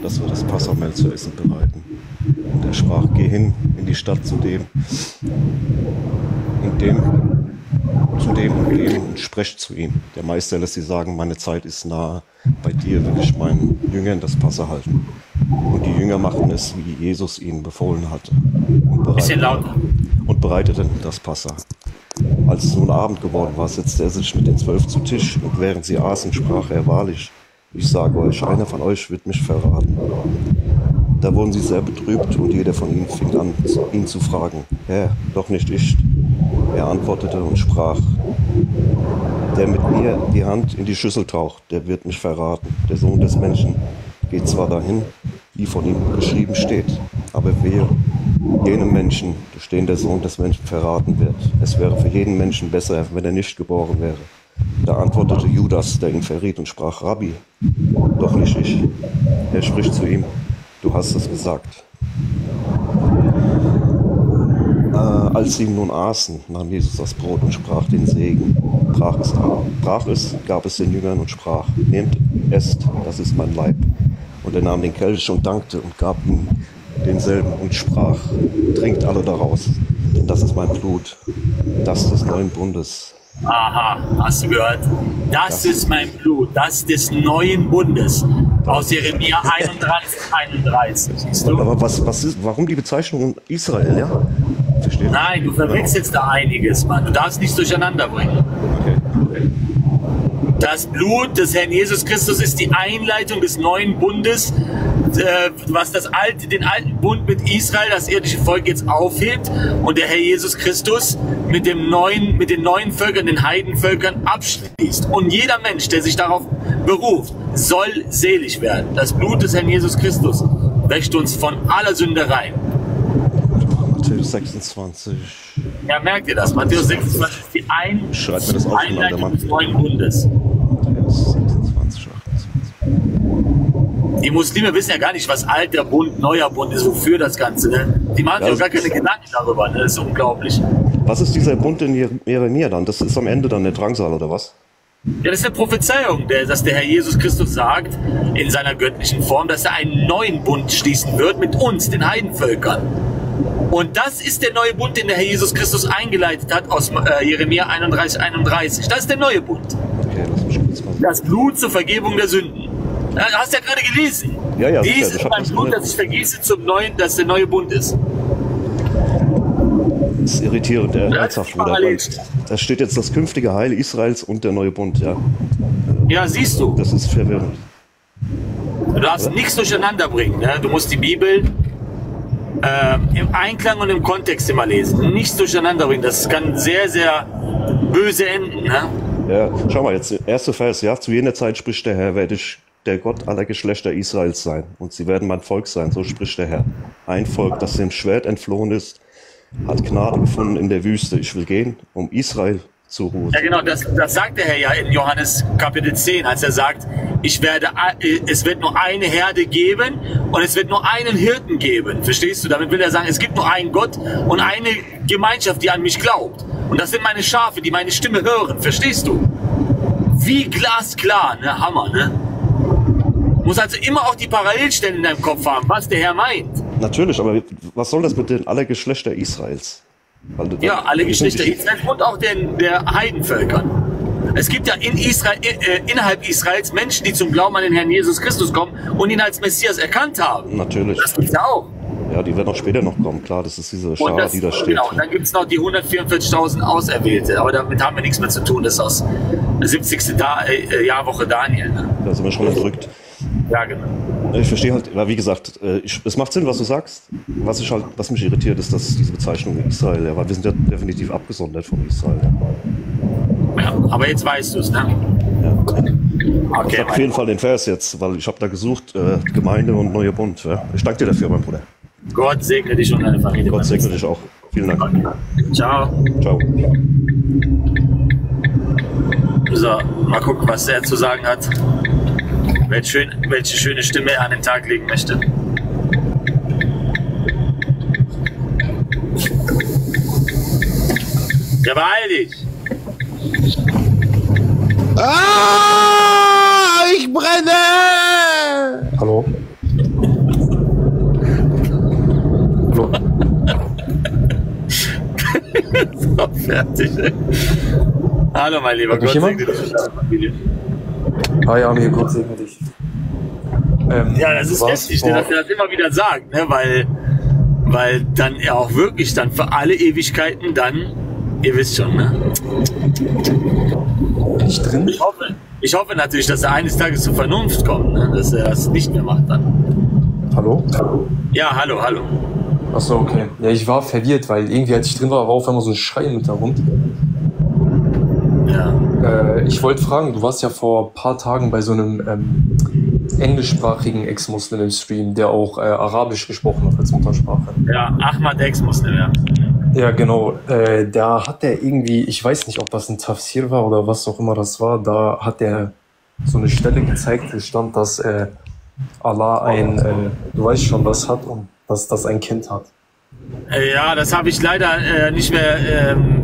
dass wir das Passamehl zu essen bereiten? Und er sprach, geh hin in die Stadt zu dem und dem, zu dem und dem und sprecht zu ihm. Der Meister lässt sie sagen, meine Zeit ist nahe, bei dir will ich meinen Jüngern das Passa halten. Und die Jünger machten es, wie Jesus ihnen befohlen hatte. Und Bisschen bereiteten, lauter. und bereiteten das Passa. Als es nun Abend geworden war, setzte er sich mit den Zwölf zu Tisch, und während sie aßen, sprach er wahrlich, ich sage euch, einer von euch wird mich verraten. Da wurden sie sehr betrübt, und jeder von ihnen fing an, ihn zu fragen, Herr, doch nicht ich. Er antwortete und sprach, der mit mir die Hand in die Schüssel taucht, der wird mich verraten. Der Sohn des Menschen geht zwar dahin, wie von ihm geschrieben steht, aber wehe jenem Menschen, durch den der Sohn des Menschen verraten wird. Es wäre für jeden Menschen besser, wenn er nicht geboren wäre. Da antwortete Judas, der ihn verriet, und sprach, Rabbi, doch nicht ich. Er spricht zu ihm, du hast es gesagt. Als sie nun aßen, nahm Jesus das Brot und sprach den Segen, brach es, ab, brach es, gab es den Jüngern und sprach, nehmt, esst, das ist mein Leib. Und er nahm den Kelch und dankte und gab ihm denselben und sprach, trinkt alle daraus, denn das ist mein Blut, das des neuen Bundes. Aha, hast du gehört? Das ist mein Blut, das des neuen Bundes. Aus Jeremia 31, 31. Siehst du? Aber was, was ist, warum die Bezeichnung Israel, ja? Verstehe. Nein, du verwechselst da einiges, Mann. Du darfst nichts durcheinander bringen. Das Blut des Herrn Jesus Christus ist die Einleitung des neuen Bundes, äh, was das alte, den alten Bund mit Israel, das irdische Volk jetzt aufhebt und der Herr Jesus Christus mit dem neuen, mit den neuen Völkern, den Heidenvölkern abschließt. Und jeder Mensch, der sich darauf beruft, soll selig werden. Das Blut des Herrn Jesus Christus wäscht uns von aller Sünderei. Matthäus 26. Ja, merkt ihr das? Matthäus 26 ist die Ein Schreibt mir das auf, Einleitung Mann. des neuen Bundes. Matthäus 26, 28. Die Muslime wissen ja gar nicht, was alter Bund, neuer Bund ist, wofür das Ganze. Ne? Die machen sich Ja, auch gar keine Gedanken darüber. Ne? Das ist unglaublich. Was ist dieser Bund in Jer- Jeremia dann? Das ist am Ende dann der Drangsal oder was? Ja, das ist eine Prophezeiung, der, dass der Herr Jesus Christus sagt, in seiner göttlichen Form, dass er einen neuen Bund schließen wird mit uns, den Heidenvölkern. Und das ist der neue Bund, den der Herr Jesus Christus eingeleitet hat aus äh, Jeremia 31, 31. Das ist der neue Bund. Okay, lass mich kurz mal. Das Blut zur Vergebung der Sünden. Ja, hast ja gerade gelesen. Ja, ja, Dies ist mein das Blut, das ich vergieße zum neuen, dass der neue Bund ist. Das ist irritierend, äh, Ja, ernsthaft, Bruder. Da steht jetzt das künftige Heil Israels und der neue Bund, ja. Ja, siehst du. Das ist verwirrend. Du darfst nichts durcheinander bringen. Ne? Du musst die Bibel ähm, im Einklang und im Kontext immer lesen. Nichts durcheinander bringen. Das kann sehr, sehr böse enden. Ne? Ja, schau mal, jetzt erste Vers, ja. Zu jener Zeit spricht der Herr, werde ich der Gott aller Geschlechter Israels sein. Und sie werden mein Volk sein, so spricht der Herr. Ein Volk, das dem Schwert entflohen ist, hat Gnade gefunden in der Wüste. Ich will gehen, um Israel zur Ruhe Ja, zu genau, das, das sagt der Herr ja in Johannes Kapitel 10, als er sagt, ich werde, äh, es wird nur eine Herde geben und es wird nur einen Hirten geben. Verstehst du? Damit will er sagen, es gibt nur einen Gott und eine Gemeinschaft, die an mich glaubt. Und das sind meine Schafe, die meine Stimme hören. Verstehst du? Wie glasklar, ne? Hammer, ne? Muss also immer auch die Parallelstellen in deinem Kopf haben, was der Herr meint. Natürlich, aber was soll das mit den aller Geschlechter Israels? Du- Ja, alle Geschlechter Israels und auch den, der Heidenvölkern. Es gibt ja in Israel, äh, innerhalb Israels Menschen, die zum Glauben an den Herrn Jesus Christus kommen und ihn als Messias erkannt haben. Natürlich. Das gibt's ja auch. Ja, die werden auch später noch kommen, klar, das ist diese Schar, das, die da steht. genau, und dann gibt es noch die 144.000 Auserwählte, aber damit haben wir nichts mehr zu tun. Das ist aus der 70. Da, äh, Jahrwoche Daniel. Ne? Da sind wir schon entrückt. Ja, genau. Ich verstehe halt, aber wie gesagt, äh, ich, es macht Sinn, was du sagst. Was, ich halt, was mich irritiert, ist, dass diese Bezeichnung Israel, ja, weil wir sind ja definitiv abgesondert von Israel. Ja, aber jetzt weißt du es, ne? ich habe auf jeden Fall den Vers jetzt, weil ich habe da gesucht, äh, Gemeinde und neuer Bund. Ja. Ich danke dir dafür, mein Bruder. Gott segne dich und deine Familie. Gott segne dich auch. Vielen Dank. Ciao. Ciao. So, mal gucken, was er zu sagen hat. Welche, schön, welche schöne Stimme er an den Tag legen möchte. Ja, beeil dich! Ah, ich brenne! Hallo? Hallo? so, fertig, ey. Hallo, mein Lieber. Gott Hi, Amir, Gott segne dich. Ähm, Ja, das ist heftig, vor- dass er das immer wieder sagt, ne, weil, weil dann er auch wirklich dann für alle Ewigkeiten dann, ihr wisst schon, ne? Bin ich drin? Ich hoffe, ich hoffe natürlich, dass er eines Tages zur Vernunft kommt, ne, dass er das nicht mehr macht dann. Hallo? Ja, hallo, hallo. Achso, okay. Ja, ich war verwirrt, weil irgendwie, als ich drin war, war auf einmal so ein Schrei im Hintergrund. Ja. Äh, ich wollte fragen, du warst ja vor ein paar Tagen bei so einem ähm, englischsprachigen Ex-Muslim im Stream, der auch äh, Arabisch gesprochen hat als Muttersprache. Ja, Ahmad Ex-Muslim, ja. Ja, genau. Äh, da hat er irgendwie, ich weiß nicht, ob das ein Tafsir war oder was auch immer das war, da hat er so eine Stelle gezeigt, wo stand, dass äh, Allah ein, äh, du weißt schon, was hat und dass das ein Kind hat. Äh, Ja, das habe ich leider äh, nicht mehr ähm,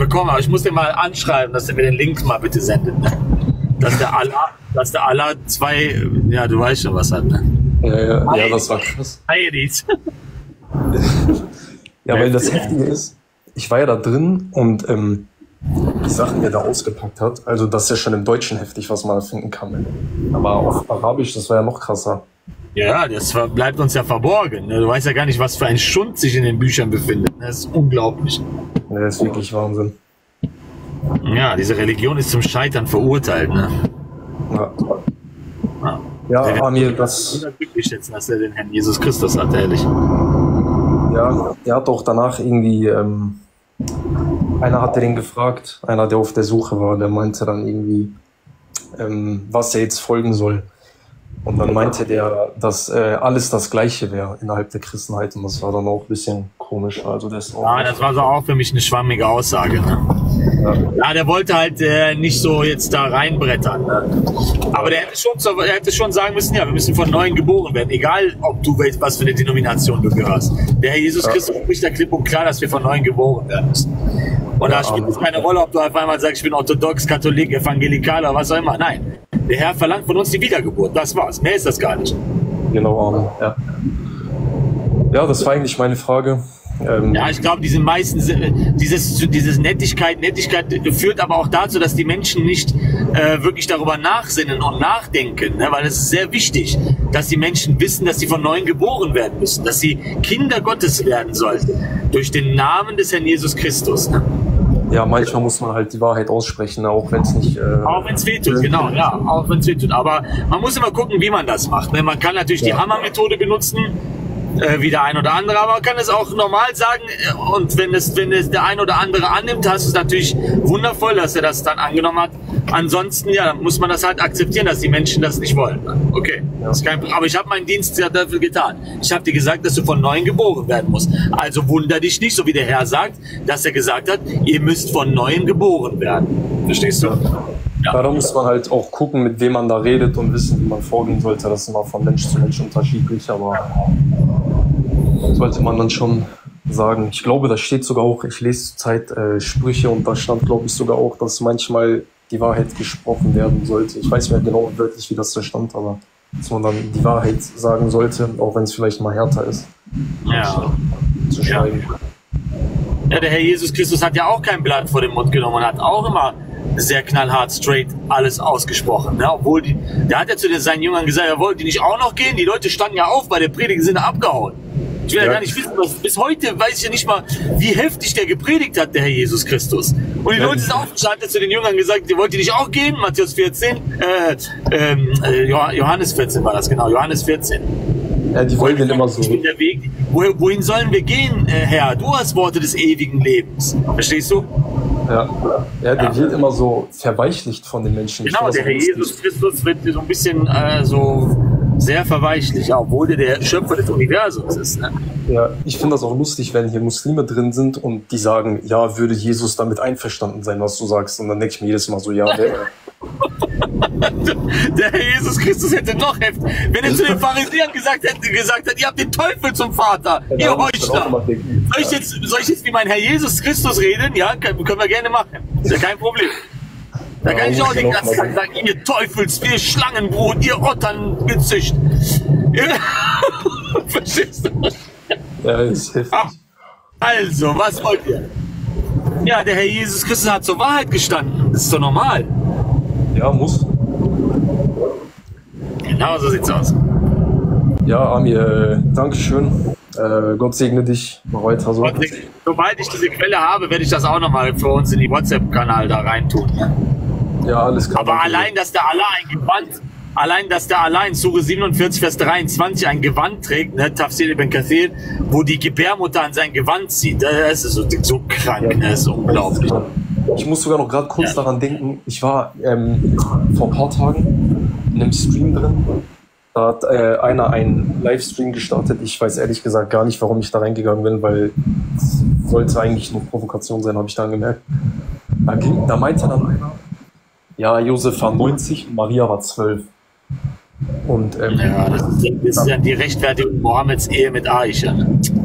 bekommen, aber ich muss den mal anschreiben, dass er mir den Link mal bitte sendet. Ne? Dass der Allah, dass der Allah zwei, ja, du weißt schon, was hat, ne? Ja, ja, ja das war krass. Ja, weil das Heftige ist, ich war ja da drin und ähm, die Sachen, die er da ausgepackt hat, also das ist ja schon im Deutschen heftig, was man da finden kann. Aber auf Arabisch, das war ja noch krasser. Ja, das bleibt uns ja verborgen. ne? Du weißt ja gar nicht, was für ein Schund sich in den Büchern befindet. Das ist unglaublich. Das ist wirklich Wahnsinn. Ja, diese Religion ist zum Scheitern verurteilt. Ne? Ja. Ja, Ja, Amir, das, glücklich schätzen, dass er den Herrn Jesus Christus hat, ehrlich. ja, der hat auch danach irgendwie, ähm, einer hatte den gefragt, einer, der auf der Suche war, der meinte dann irgendwie, ähm, was er jetzt folgen soll. Und dann meinte der, dass äh, alles das Gleiche wäre innerhalb der Christenheit. Und das war dann auch ein bisschen komisch. Also das, Ja, das war so auch für mich eine schwammige Aussage. Ne? Ja, der wollte halt äh, nicht so jetzt da reinbrettern. Ne? Aber der hätte, schon, so- er hätte schon sagen müssen, ja, wir müssen von Neuem geboren werden. Egal, ob du was für eine Denomination du gehörst. Der Herr Jesus Christus spricht da klipp und klar, dass wir von Neuem geboren werden müssen. Und da spielt es keine Rolle, ob du auf einmal sagst, ich bin orthodox, Katholik, evangelikal oder was auch immer. Nein. Der Herr verlangt von uns die Wiedergeburt. Das war's. Mehr ist das gar nicht. Genau, Amen. Ja. ja, das war eigentlich meine Frage. Ähm, Ja, ich glaube, diese meisten, dieses, dieses Nettigkeit, Nettigkeit führt aber auch dazu, dass die Menschen nicht äh, wirklich darüber nachsinnen und nachdenken, ne? weil es ist sehr wichtig, dass die Menschen wissen, dass sie von neuem geboren werden müssen, dass sie Kinder Gottes werden sollten, durch den Namen des Herrn Jesus Christus. Ne? Ja, manchmal muss man halt die Wahrheit aussprechen, auch wenn es nicht. Äh, Auch wenn es wehtut, genau, ja, auch wenn es wehtut. Aber man muss immer gucken, wie man das macht. Ne? Man kann natürlich die Hammermethode benutzen, äh, wie der ein oder andere, aber man kann es auch normal sagen. äh, Und wenn es, wenn es der ein oder andere annimmt, hast du es natürlich wundervoll, dass er das dann angenommen hat. Ansonsten, ja, muss man das halt akzeptieren, dass die Menschen das nicht wollen. Okay, das ist kein, aber ich habe meinen Dienst ja dafür getan. Ich habe dir gesagt, dass du von neuem geboren werden musst. Also wunder dich nicht, so wie der Herr sagt, dass er gesagt hat, ihr müsst von neuem geboren werden. Verstehst du? Ja. da muss man halt auch gucken, mit wem man da redet und wissen, wie man vorgehen sollte. Das ist immer von Mensch zu Mensch unterschiedlich, aber sollte man dann schon sagen. Ich glaube, da steht sogar auch, ich lese zurzeit äh, Sprüche und da stand, glaube ich, sogar auch, dass manchmal die Wahrheit gesprochen werden sollte. Ich weiß nicht mehr genau wörtlich, wie das da stand, aber dass man dann die Wahrheit sagen sollte, auch wenn es vielleicht mal härter ist. Ja. Zu schreiben. Ja, der Herr Jesus Christus hat ja auch kein Blatt vor den Mund genommen und hat auch immer sehr knallhart, straight alles ausgesprochen. Ne? Obwohl, die, der hat ja zu den, seinen Jüngern gesagt, ja, wollten die nicht auch noch gehen? Die Leute standen ja auf bei der Predigt, sind abgehauen. Ich will ja, Ja. gar nicht wissen, was, bis heute weiß ich ja nicht mal, wie heftig der gepredigt hat, der Herr Jesus Christus. Und die Ja. Leute sind aufgestanden, hat zu den Jüngern gesagt, ihr wollt ihr nicht auch gehen? Matthäus 14, äh, ähm, äh, Jo- Johannes 14 war das, genau, Johannes 14. Ja, die wollen den immer so. Weg. Wohin, wohin sollen wir gehen, äh, Herr? Du hast Worte des ewigen Lebens. Verstehst du? Ja, ja der wird immer so verweichlicht von den Menschen. Genau, der Herr. Jesus Christus wird so ein bisschen äh, so sehr verweichlicht, obwohl der der Schöpfer des Universums ist. Ne? Ja, ich finde das auch lustig, wenn hier Muslime drin sind und die sagen, ja, würde Jesus damit einverstanden sein, was du sagst. Und dann denke ich mir jedes Mal so, ja, wer, Der Herr Jesus Christus hätte noch Heft. Wenn er zu den Pharisäern gesagt hätte, gesagt hat, ihr habt den Teufel zum Vater, ihr dann auch Heuchler. Soll ich, jetzt, soll ich jetzt wie mein Herr Jesus Christus reden? Ja, können, können wir gerne machen. Ist ja kein Problem. Da Ja, kann ich auch den ganzen Tag sagen, ihr Teufels, ihr Schlangenbrut, ihr Otterngezücht. Verstehst du? ja, ist heftig. Also, was wollt ihr? Ja, der Herr Jesus Christus hat zur Wahrheit gestanden. Das ist doch normal. Ja, muss. Genau so sieht's aus. Ja, Amir, äh, Dankeschön. Äh, Gott segne dich. Mach weiter so. Sobald ich diese Quelle habe, werde ich das auch nochmal für uns in die WhatsApp-Kanal da reintun. Ja, alles klar. Aber allein, dass der Allah ein Gewand, allein, dass der Allah in Sure 47, Vers 23 ein Gewand trägt, ne, Tafsir ibn Kathir, wo die Gebärmutter an sein Gewand zieht, das ist so, so krank, ne, das ist unglaublich. Ich muss sogar noch gerade kurz daran denken, ich war ähm, vor ein paar Tagen in einem Stream drin. Da hat äh, einer einen Livestream gestartet. Ich weiß ehrlich gesagt gar nicht, warum ich da reingegangen bin, weil es sollte eigentlich nur Provokation sein, habe ich dann gemerkt. Da, ging, da meinte dann einer, ja, Josef war 90 und Maria war 12. Und ähm, Ja, das ist, das ist ja die Rechtfertigung Mohammeds Ehe mit Aisha. ja,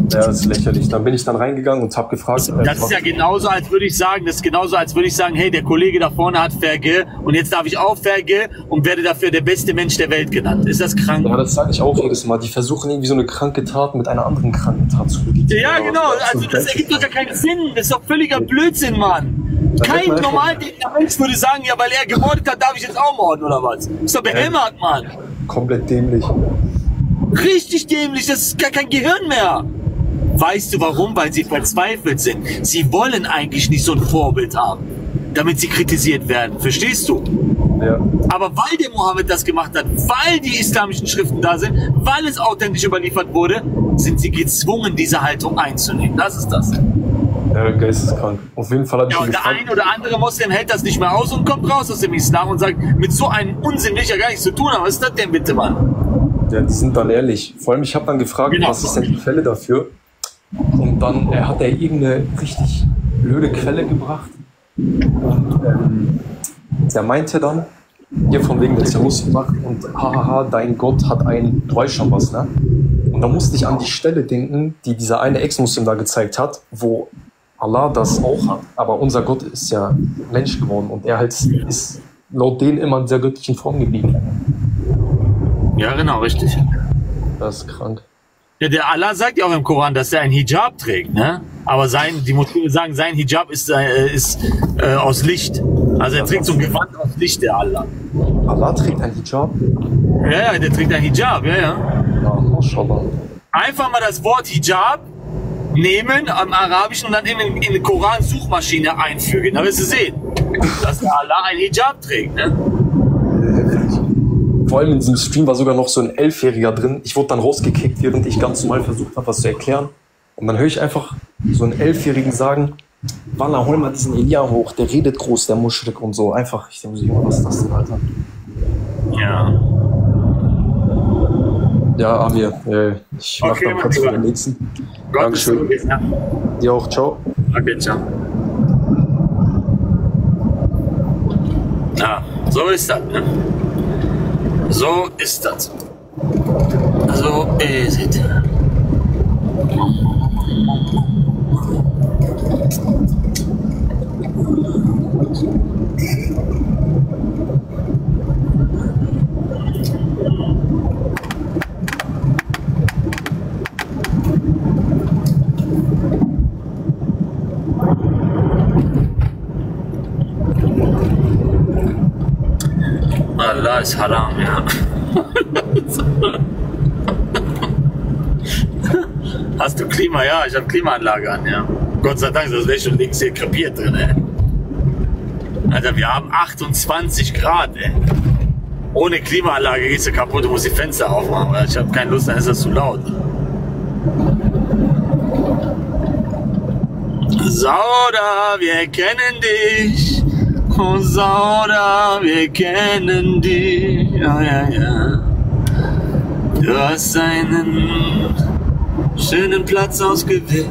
das ist lächerlich. Dann bin ich dann reingegangen und habe gefragt. äh, Das ist ja genauso, als würde ich sagen, das ist genauso, als würde ich sagen, hey, der Kollege da vorne hat Verge und jetzt darf ich auch Verge und werde dafür der beste Mensch der Welt genannt. Ist das krank? Ja, das sage ich auch jedes Mal. Die versuchen irgendwie so eine kranke Tat mit einer anderen kranken Tat zu legitimieren. Ja, genau. Also das ergibt doch gar keinen Sinn. Das ist doch völliger Blödsinn, Mann. Kein man- normal denkender Mensch würde sagen, ja, weil er gemordet hat, darf ich jetzt auch morden oder was? Ist doch behämmert, Mann. Komplett dämlich. Richtig dämlich. Das ist gar kein Gehirn mehr. Weißt du warum? Weil sie verzweifelt sind. Sie wollen eigentlich nicht so ein Vorbild haben, damit sie kritisiert werden. Verstehst du? Ja. Aber weil der Mohammed das gemacht hat, weil die islamischen Schriften da sind, weil es authentisch überliefert wurde, sind sie gezwungen, diese Haltung einzunehmen. Das ist das. Ja, geisteskrank. Auf jeden Fall hat Ja, und der ein oder andere Muslim hält das nicht mehr aus und kommt raus aus dem Islam und sagt, mit so einem Unsinn will ich ja gar nichts zu tun haben. Was ist das denn bitte, Mann? Ja, die sind dann ehrlich. Vor allem, ich habe dann gefragt, Genau. was ist denn die Quelle dafür? Und dann äh, hat er irgendeine richtig blöde Quelle gebracht. Und ähm, der meinte dann, hier von wegen der Zerruss macht und hahaha, dein Gott hat ein, du weißt schon was, ne? Und da musste ich an die Stelle denken, die dieser eine Ex-Muslim da gezeigt hat, wo Allah das auch hat. Aber unser Gott ist ja Mensch geworden und er halt ist laut denen immer in dieser göttlichen Form geblieben. Ja, genau, richtig. Das ist krank. Ja, der Allah sagt ja auch im Koran, dass er ein Hijab trägt, ne? Aber sein, die Muslime sagen, sein Hijab ist, äh, ist äh, aus Licht. Also er trägt so ein Gewand aus Licht, der Allah. Allah trägt ein Hijab? Ja, ja, der trägt ein Hijab, ja, ja. Ja, Mashallah. Einfach mal das Wort Hijab nehmen am Arabischen und dann in, in die Koran-Suchmaschine einfügen. Da wirst du sehen, dass der Allah ein Hijab trägt, ne? Vor allem in diesem Stream war sogar noch so ein Elfjähriger drin. Ich wurde dann rausgekickt, während ich ganz normal versucht habe, was zu erklären. Und dann höre ich einfach so einen Elfjährigen sagen, Walla, hol mal diesen Elia hoch, der redet groß, der Muschrik und so. Einfach, ich denke mir was ist das denn, Alter? Ja. Ja, Amir, äh, ich mach Okay, dann Lieber. für den nächsten. Dankeschön. ja. Dir auch, ciao. Okay, ciao. Ja, so ist das, ne? So ist das. So ist es. Ist haram, ja. Hast du Klima? Ja, ich habe Klimaanlage an, ja. Gott sei Dank, das wäre schon links hier krepiert drin, ey. Alter, wir haben 28 Grad, ey. Ohne Klimaanlage gehst du kaputt, du musst die Fenster aufmachen. weil Ich habe keine Lust, dann ist das zu laut. Sauda, wir kennen dich. Oh Sauda, wir kennen dich. Ja, ja, ja. Du hast einen schönen Platz ausgewählt.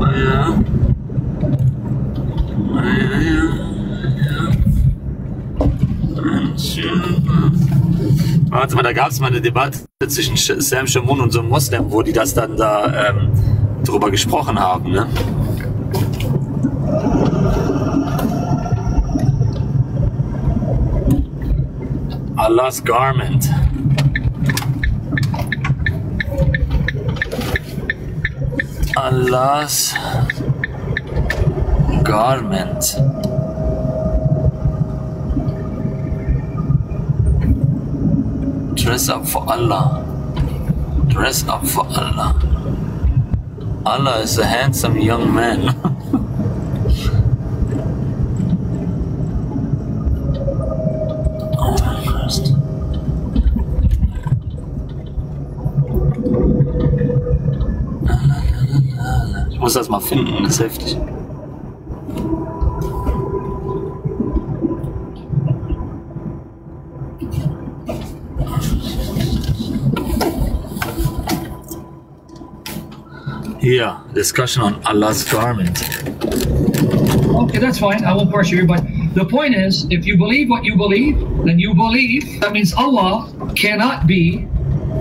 Ja. Ja, ja, ja. Schöner- Warte mal, da gab es mal eine Debatte zwischen Sch- Sam Shamoun und so einem Moslem, wo die das dann da ähm, drüber gesprochen haben. Ne? Allah's garment. Allah's garment. Dress up for Allah. Dress up for Allah. Allah is a handsome young man. oh my Christ. Ich muss das mal finden, mhm. das ist heftig. Here, discussion on Allah's garment. Okay, that's fine. I won't pressure you, but the point is, if you believe what you believe, then you believe. That means Allah cannot be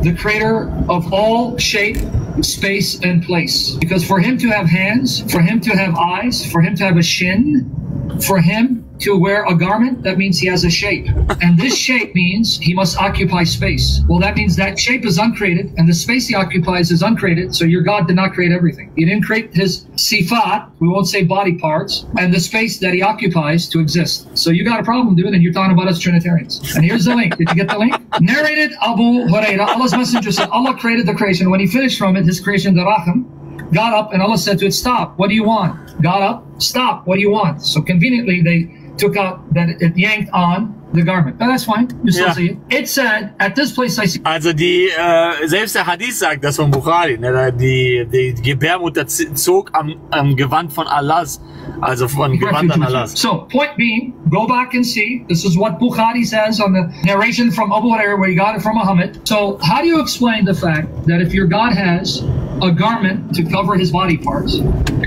the creator of all shape, space, and place. Because for Him to have hands, for Him to have eyes, for Him to have a shin, for Him to wear a garment, that means He has a shape. And this shape means He must occupy space. Well, that means that shape is uncreated, and the space He occupies is uncreated. So your God did not create everything. He didn't create His sifat, we won't say body parts, and the space that He occupies to exist. So you got a problem, dude, and you're talking about us Trinitarians. And here's the link. Did you get the link? Narrated Abu Huraira, Allah's messenger said, Allah created the creation. When He finished from it, His creation, the Rahim, got up and Allah said to it, Stop. What do you want? Got up, stop. What do you want? So conveniently, they took out, that it yanked on the garment. But that's fine. You still Yeah. see it. It said, at this place I see. Also die, äh, selbst der Hadith sagt das von Bukhari, ne, die, die Gebärmutter zog am, am Gewand von Allahs, also von Gewand an Allahs. So, point being, go back and see. This is what Bukhari says on the narration from Abu Hurairah, where he got it from Muhammad. So, how do you explain the fact that if your God has a garment to cover his body parts,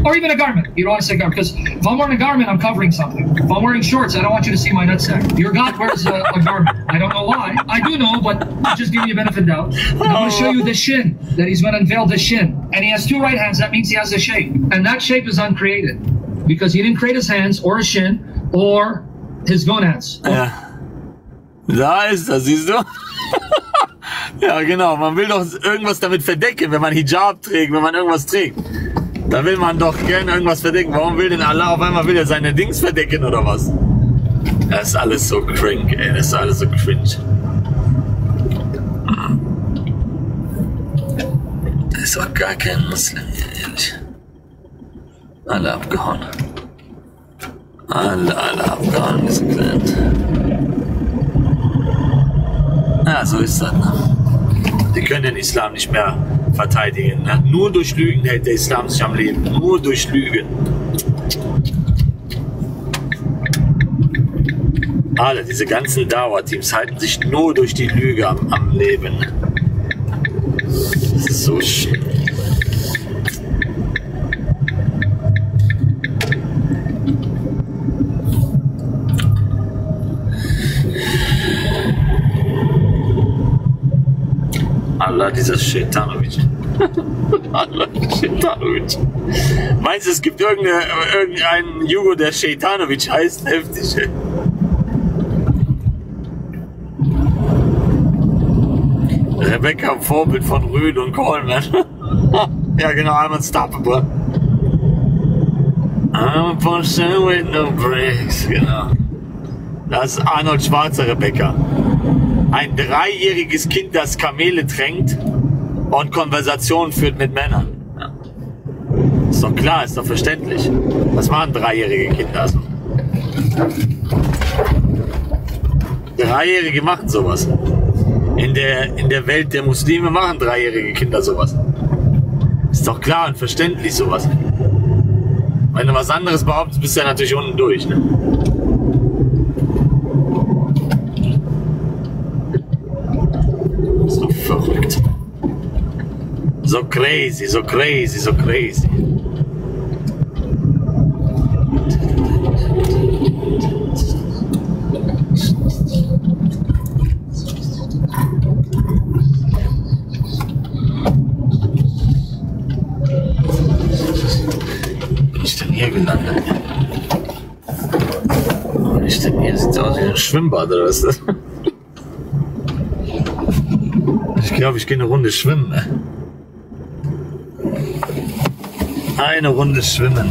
or even a garment, you don't want to say garment, because if I'm wearing a garment, I'm covering something. If I'm wearing shorts, I don't want you to see my nutsack. Your God wears a, a garment. I don't know why. I do know, but I'll just give you a benefit of doubt. I'm going to show you the shin, that he's going to unveil the shin. And he has two right hands. That means he has a shape. And that shape is uncreated because he didn't create his hands or his shin or his gonads. Ja. Da ist das, siehst du? ja, genau. Man will doch irgendwas damit verdecken, wenn man Hijab trägt, wenn man irgendwas trägt. Da will man doch gerne irgendwas verdecken. Warum will denn Allah auf einmal will er seine Dings verdecken oder was? Das ist alles so cringe, ey. Das ist alles so cringe. Da ist auch gar kein Muslim hier, ehrlich. Alle abgehauen. Alle, alle abgehauen, diese Kleinen. Ja, so ist das. Ne? Die können den Islam nicht mehr verteidigen. Ne? Nur durch Lügen hält der Islam sich am Leben. Nur durch Lügen. Alle, diese ganzen Dauerteams halten sich nur durch die Lüge am, am Leben. So schön. Allah, dieser Shetanovic. Allah, Shetanovic. Meinst du, es gibt irgendeine, irgendeinen Jugo, der Shetanovic heißt? Heftig, ey. Rebecca, Vorbild von Rühl und Coleman. ja, genau, I'm unstoppable. I'm a person with no brakes, genau. Das ist Arnold Schwarzer Rebecca. Ein dreijähriges Kind, das Kamele tränkt und Konversationen führt mit Männern. Ja. Ist doch klar, ist doch verständlich. Was machen dreijährige Kinder so? Dreijährige machen sowas. In der, in der Welt der Muslime machen dreijährige Kinder sowas. Ist doch klar und verständlich sowas. Wenn du was anderes behauptest, bist du ja natürlich unten durch. Ne? So verrückt. So crazy, so crazy, so crazy. Bin ich denn hier gelandet? Wo bin ich denn hier? Sieht aus wie ein Schwimmbad oder was? Ich glaube, ich gehe eine Runde schwimmen. Eine Runde schwimmen.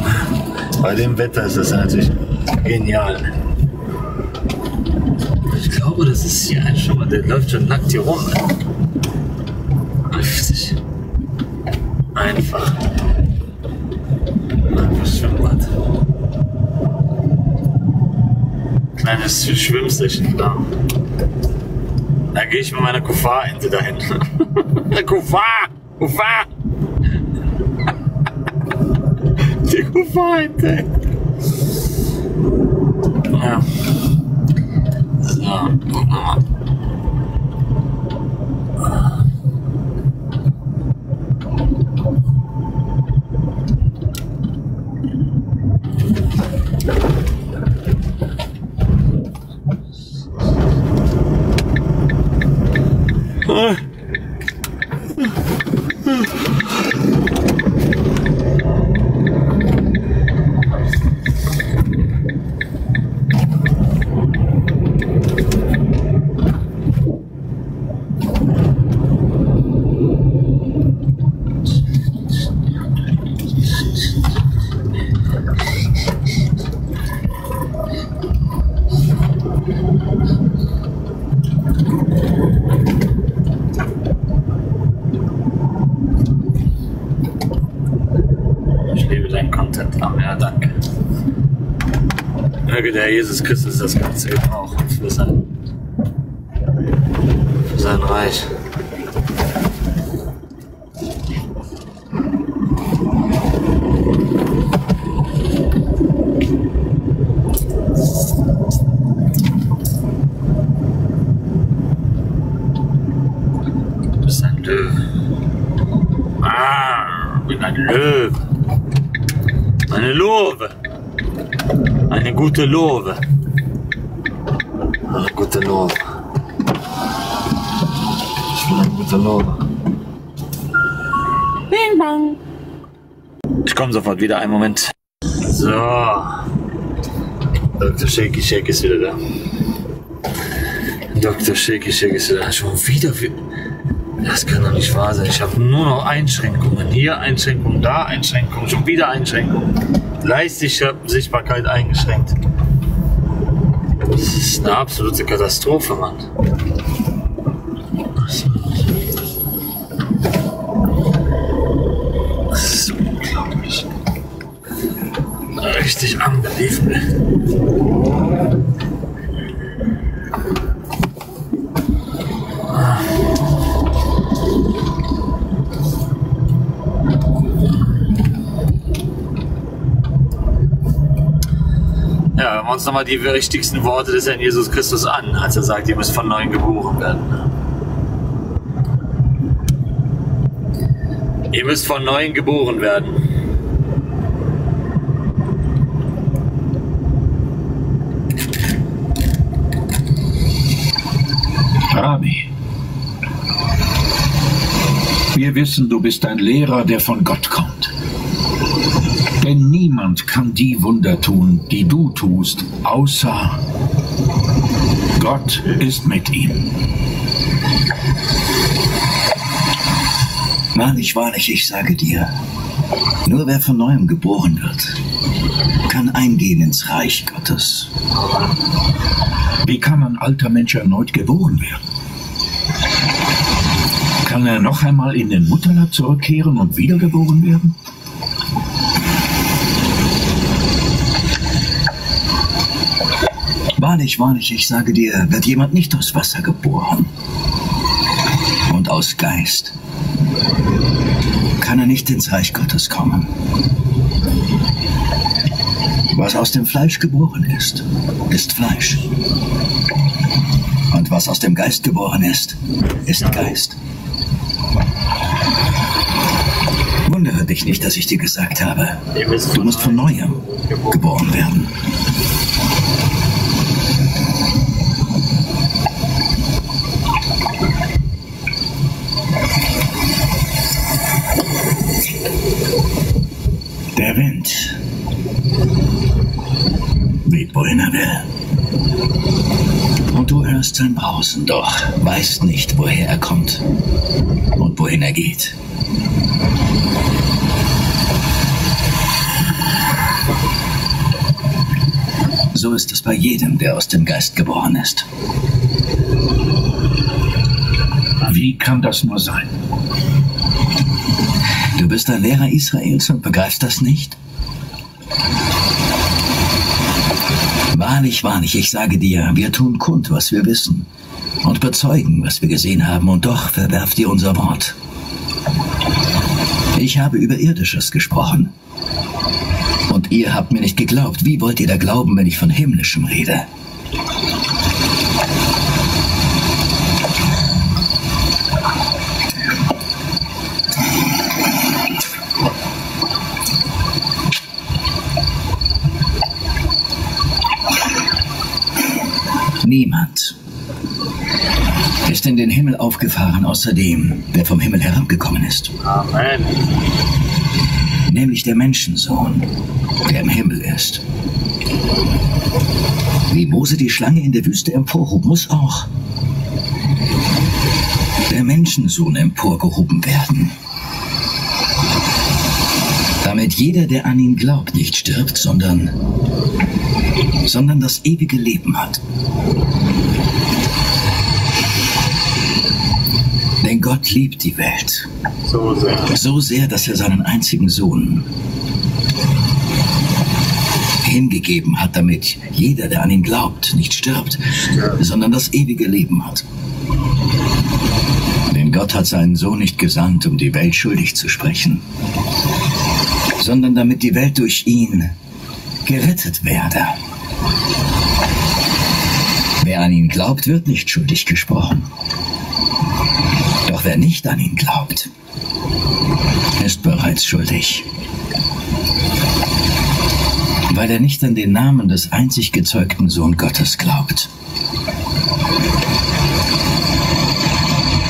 Bei dem Wetter ist das natürlich genial. Ich glaube, das ist hier ein Schwimmer, der läuft schon nackt hier rum. Richtig. Einfach. Einfach Schwimmbad. Kleines Schwimmsession, klar. Da gehe ich mit meiner Kufa-Ente dahin. Kufa! Kufa! Die Kufa-Ente. Der Jesus Christus das Ganze. Gebrauchen für sein, für sein Reich. Du bist ein Löwe. Ah, ich bin ein Löwe. Eine Löwe. Eine gute Löwe. Eine gute Löwe. Ich bin ein guter Löwe. Bing bang. Ich komme sofort wieder, einen Moment. So. Dr. Shaky Shake ist wieder da. Dr. Shaky Shake ist wieder da. Schon wieder. wie- Das kann doch nicht wahr sein. Ich habe nur noch Einschränkungen. Hier Einschränkungen, da Einschränkungen, schon wieder Einschränkungen. Leistige Sichtbarkeit eingeschränkt. Das ist eine absolute Katastrophe, Mann. Das ist unglaublich. Richtig unbelievable. Wir uns nochmal die wichtigsten Worte des Herrn Jesus Christus an, als er sagt, ihr müsst von neuem geboren werden. Ihr müsst von neuem geboren werden. Rabbi, wir wissen, du bist ein Lehrer, der von Gott kommt. Denn niemand kann die Wunder tun, die du tust, außer Gott ist mit ihm. Wahrlich, wahrlich, ich sage dir, nur wer von neuem geboren wird, kann eingehen ins Reich Gottes. Wie kann ein alter Mensch erneut geboren werden? Kann er noch einmal in den Mutterleib zurückkehren und wiedergeboren werden? Wahrlich, wahrlich, ich sage dir, wird jemand nicht aus Wasser geboren und aus Geist, kann er nicht ins Reich Gottes kommen. Was aus dem Fleisch geboren ist, ist Fleisch. Und was aus dem Geist geboren ist, ist Geist. Wundere dich nicht, dass ich dir gesagt habe, du musst von neuem geboren werden. Der Wind weht, wohin er will. Und du hörst sein Brausen, doch weißt nicht, woher er kommt und wohin er geht. So ist es bei jedem, der aus dem Geist geboren ist. Wie kann das nur sein? Du bist ein Lehrer Israels und begreifst das nicht? Wahrlich, wahrlich, ich sage dir, wir tun kund, was wir wissen und bezeugen, was wir gesehen haben, und doch verwerft ihr unser Wort. Ich habe über Irdisches gesprochen. Und ihr habt mir nicht geglaubt. Wie wollt ihr da glauben, wenn ich von Himmlischem rede? Niemand ist in den Himmel aufgefahren, außer dem, der vom Himmel herabgekommen ist. Amen. Nämlich der Menschensohn, der im Himmel ist. Wie Mose die Schlange in der Wüste emporhob, muss auch der Menschensohn emporgehoben werden. Damit jeder, der an ihn glaubt, nicht stirbt, sondern, sondern das ewige Leben hat. Denn Gott liebt die Welt. So sehr. So sehr, dass er seinen einzigen Sohn hingegeben hat, damit jeder, der an ihn glaubt, nicht stirbt, sondern das ewige Leben hat. Denn Gott hat seinen Sohn nicht gesandt, um die Welt schuldig zu sprechen, sondern damit die Welt durch ihn gerettet werde. Wer an ihn glaubt, wird nicht schuldig gesprochen. Wer nicht an ihn glaubt, ist bereits schuldig. Weil er nicht an den Namen des einzig gezeugten Sohn Gottes glaubt.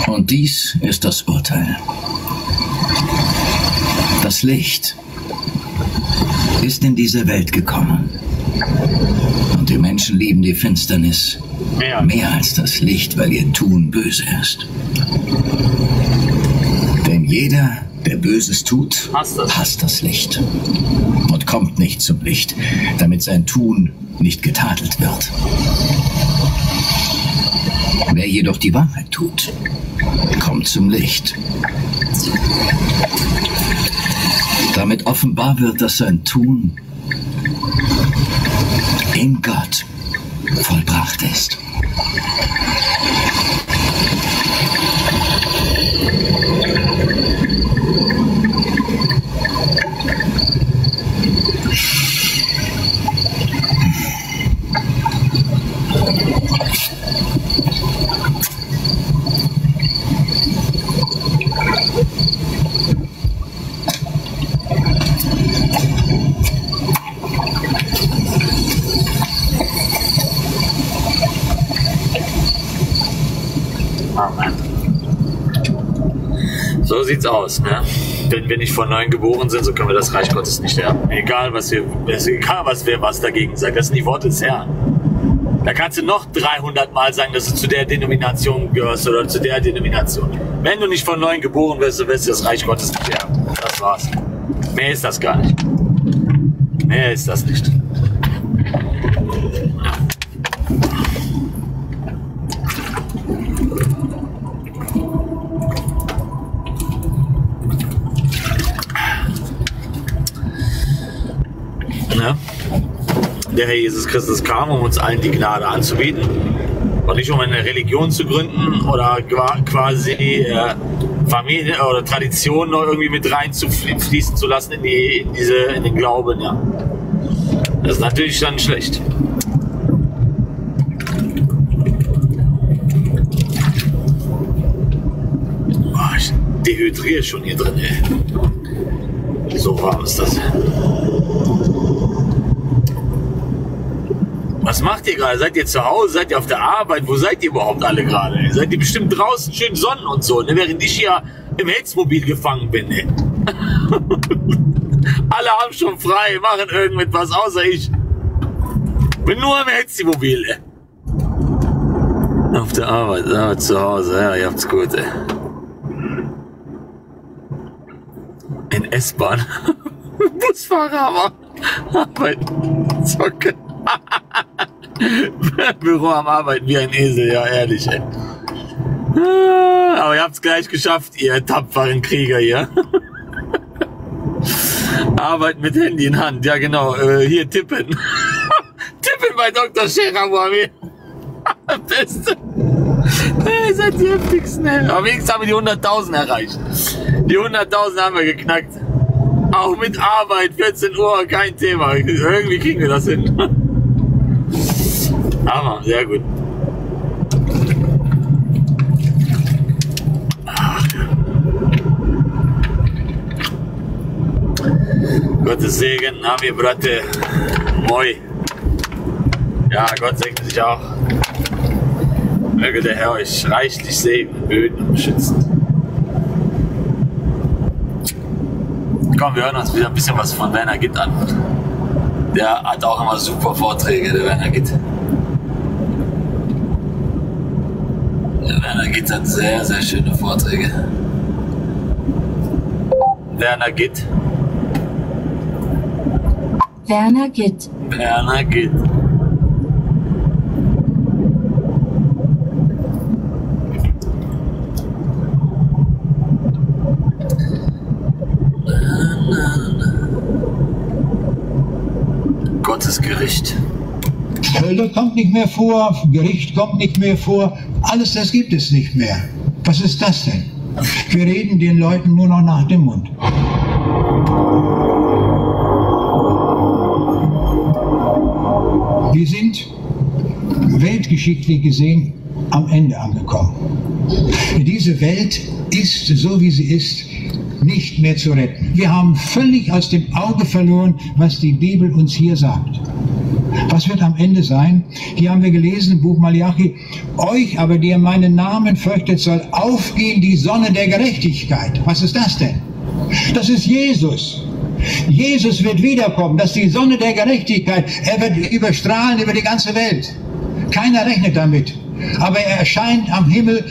Und dies ist das Urteil. Das Licht ist in diese Welt gekommen. Die Menschen lieben die Finsternis Mehr. mehr als das Licht, weil ihr Tun böse ist. Denn jeder, der Böses tut, hasst das Licht und kommt nicht zum Licht, damit sein Tun nicht getadelt wird. Wer jedoch die Wahrheit tut, kommt zum Licht. Damit offenbar wird, dass sein Tun in Gott vollbracht ist. So sieht's aus, ne? Wenn wir nicht von neuem geboren sind, so können wir das Reich Gottes nicht erben. Egal, was wir, egal, was wer was dagegen sagt. Das sind die Worte des Herrn. Da kannst du noch 300 Mal sagen, dass du zu der Denomination gehörst oder zu der Denomination. Wenn du nicht von neuem geboren wirst, so wirst du das Reich Gottes nicht erben. Das war's. Mehr ist das gar nicht. Mehr ist das nicht. Ne? Der Herr Jesus Christus kam, um uns allen die Gnade anzubieten und nicht um eine Religion zu gründen oder qua- quasi äh, Familie oder Tradition noch irgendwie mit rein zu lassen in, die, in, diese, in den Glauben. Ja. Das ist natürlich dann schlecht. Boah, ich dehydriere schon hier drin, ey. So warm ist das. Was macht ihr gerade? Seid ihr zu Hause? Seid ihr auf der Arbeit? Wo seid ihr überhaupt alle gerade? Seid ihr bestimmt draußen schön Sonnen und so, ne? während ich hier im Hetzmobil gefangen bin. Ne? alle haben schon frei, machen irgendetwas, außer ich. Bin nur im Hetzmobil. Ey. Auf der Arbeit, ja, zu Hause, ja, ihr habt's gut. Ey. In S-Bahn. Busfahrer, aber arbeiten. Zocken. Büro am Arbeiten wie ein Esel, ja, ehrlich, ey. Aber ihr habt's gleich geschafft, ihr tapferen Krieger hier. Arbeit mit Handy in Hand, ja genau, äh, hier tippen. tippen bei Dr. Scheramwami. Beste. Ihr seid die heftigsten, ey. Aber wenigstens haben wir die 100.000 erreicht. Die 100.000 haben wir geknackt. Auch mit Arbeit, 14 Uhr, kein Thema. Irgendwie kriegen wir das hin. Hammer, sehr gut. Gottes Segen, Nami, Bratte, Moi. Ja, Gott segne dich auch. Möge der Herr euch reichlich segnen, behüten und beschützen. Komm, wir hören uns wieder ein bisschen was von Werner Gitt an. Der hat auch immer super Vorträge, der Werner Gitt. Werner Gitt hat sehr, sehr schöne Vorträge. Werner Gitt. Werner Gitt. Werner Gitt. Gottes Gericht. Hölle kommt nicht mehr vor, Gericht kommt nicht mehr vor, alles das gibt es nicht mehr. Was ist das denn? Wir reden den Leuten nur noch nach dem Mund. Wir sind weltgeschichtlich gesehen am Ende angekommen. Diese Welt ist, so wie sie ist, nicht mehr zu retten. Wir haben völlig aus dem Auge verloren, was die Bibel uns hier sagt. Was wird am Ende sein? Hier haben wir gelesen im Buch Malachi, euch aber, die ihr meinen Namen fürchtet, soll aufgehen die Sonne der Gerechtigkeit. Was ist das denn? Das ist Jesus. Jesus wird wiederkommen. Das ist die Sonne der Gerechtigkeit. Er wird überstrahlen über die ganze Welt. Keiner rechnet damit. Aber er erscheint am Himmel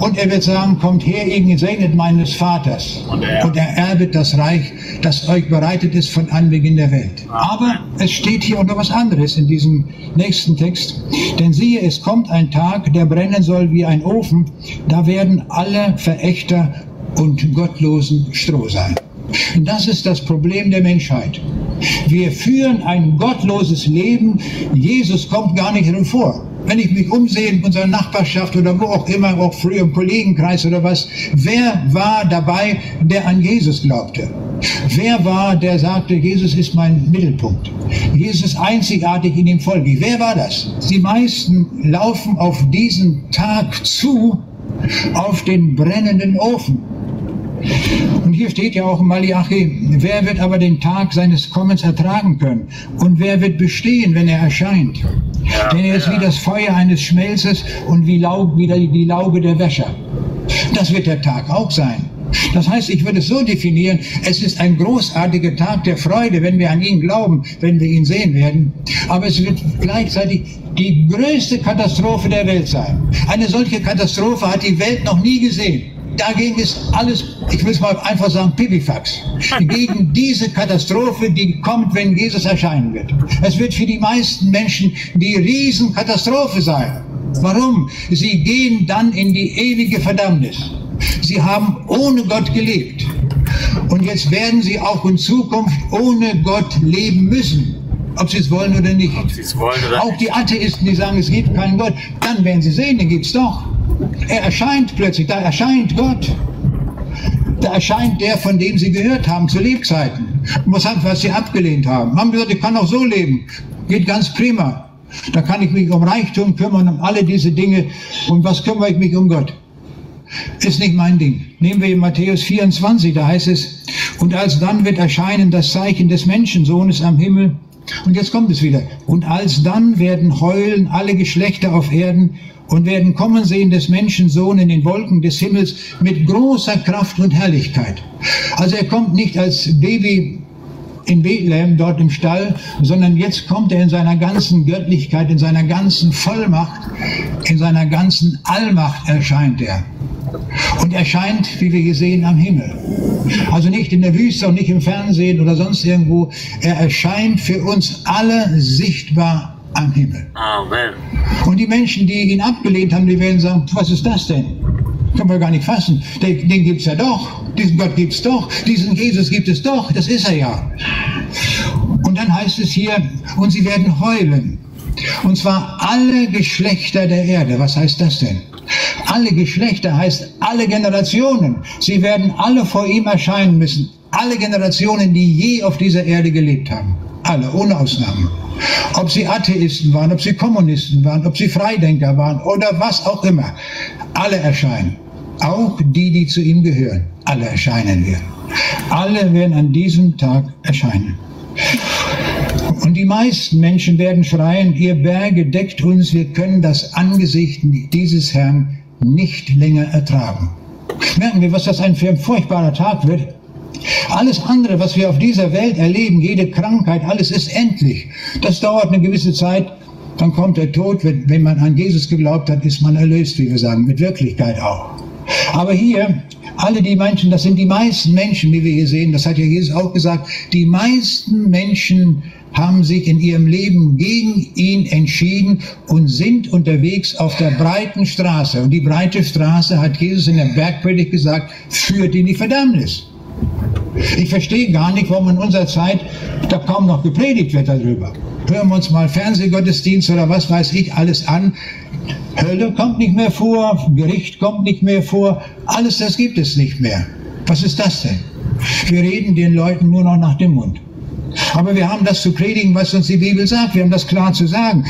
und er wird sagen, kommt her, ihr gesegnet meines Vaters. Und er, und er erbet das Reich, das euch bereitet ist von Anbeginn der Welt. Aber es steht hier auch noch was anderes in diesem nächsten Text. Denn siehe, es kommt ein Tag, der brennen soll wie ein Ofen. Da werden alle Verächter und Gottlosen Stroh sein. Und das ist das Problem der Menschheit. Wir führen ein gottloses Leben. Jesus kommt gar nicht drin vor. Wenn ich mich umsehe in unserer Nachbarschaft oder wo auch immer, auch früher im Kollegenkreis oder was, wer war dabei, der an Jesus glaubte? Wer war, der sagte, Jesus ist mein Mittelpunkt? Jesus ist einzigartig in dem Volk. Wer war das? Die meisten laufen auf diesen Tag zu, auf den brennenden Ofen. Und hier steht ja auch in Malachi, wer wird aber den Tag seines Kommens ertragen können? Und wer wird bestehen, wenn er erscheint? Ja, Denn er ist ja. wie das Feuer eines Schmelzes und wie, Laub, wie die Laube der Wäscher. Das wird der Tag auch sein. Das heißt, ich würde es so definieren, es ist ein großartiger Tag der Freude, wenn wir an ihn glauben, wenn wir ihn sehen werden. Aber es wird gleichzeitig die größte Katastrophe der Welt sein. Eine solche Katastrophe hat die Welt noch nie gesehen dagegen ist alles, ich will es mal einfach sagen, Pipifax. Gegen diese Katastrophe, die kommt, wenn Jesus erscheinen wird. Es wird für die meisten Menschen die Riesenkatastrophe sein. Warum? Sie gehen dann in die ewige Verdammnis. Sie haben ohne Gott gelebt. Und jetzt werden sie auch in Zukunft ohne Gott leben müssen. Ob sie es wollen oder nicht. Wollen oder auch die Atheisten, die sagen, es gibt keinen Gott, dann werden sie sehen, den gibt es doch. Er erscheint plötzlich, da erscheint Gott. Da erscheint der, von dem sie gehört haben zu Lebzeiten. Und was, hat, was sie abgelehnt haben. Haben gesagt, ich kann auch so leben. Geht ganz prima. Da kann ich mich um Reichtum kümmern, um alle diese Dinge. Und was kümmere ich mich um Gott? Ist nicht mein Ding. Nehmen wir Matthäus 24, da heißt es, und alsdann wird erscheinen das Zeichen des Menschensohnes am Himmel. Und jetzt kommt es wieder. Und alsdann werden heulen alle Geschlechter auf Erden und werden kommen sehen des Menschensohn in den Wolken des Himmels mit großer Kraft und Herrlichkeit. Also er kommt nicht als Baby in Bethlehem, dort im Stall, sondern jetzt kommt er in seiner ganzen Göttlichkeit, in seiner ganzen Vollmacht, in seiner ganzen Allmacht erscheint er. Und erscheint, wie wir hier sehen, am Himmel. Also nicht in der Wüste und nicht im Fernsehen oder sonst irgendwo. Er erscheint für uns alle sichtbar am Himmel. Amen. Und die Menschen, die ihn abgelehnt haben, die werden sagen, was ist das denn? Können wir gar nicht fassen. Den, den gibt es ja doch. Diesen Gott gibt es doch. Diesen Jesus gibt es doch. Das ist er ja. Und dann heißt es hier, und sie werden heulen. Und zwar alle Geschlechter der Erde. Was heißt das denn? Alle Geschlechter heißt alle Generationen. Sie werden alle vor ihm erscheinen müssen. Alle Generationen, die je auf dieser Erde gelebt haben. Alle, ohne Ausnahme. Ob sie Atheisten waren, ob sie Kommunisten waren, ob sie Freidenker waren oder was auch immer. Alle erscheinen. Auch die, die zu ihm gehören. Alle erscheinen wir. Alle werden an diesem Tag erscheinen. Und die meisten Menschen werden schreien, ihr Berge deckt uns, wir können das Angesicht dieses Herrn nicht länger ertragen. Merken wir, was das ein für ein furchtbarer Tag wird? Alles andere, was wir auf dieser Welt erleben, jede Krankheit, alles ist endlich. Das dauert eine gewisse Zeit, dann kommt der Tod. Wenn, wenn man an Jesus geglaubt hat, ist man erlöst, wie wir sagen, mit Wirklichkeit auch. Aber hier, alle die Menschen, das sind die meisten Menschen, wie wir hier sehen, das hat ja Jesus auch gesagt, die meisten Menschen haben sich in ihrem Leben gegen ihn entschieden und sind unterwegs auf der breiten Straße. Und die breite Straße, hat Jesus in der Bergpredigt gesagt, führt in die Verdammnis. Ich verstehe gar nicht, warum in unserer Zeit da kaum noch gepredigt wird darüber. Hören wir uns mal Fernsehgottesdienst oder was weiß ich alles an. Hölle kommt nicht mehr vor, Gericht kommt nicht mehr vor, alles das gibt es nicht mehr. Was ist das denn? Wir reden den Leuten nur noch nach dem Mund. Aber wir haben das zu predigen, was uns die Bibel sagt. Wir haben das klar zu sagen.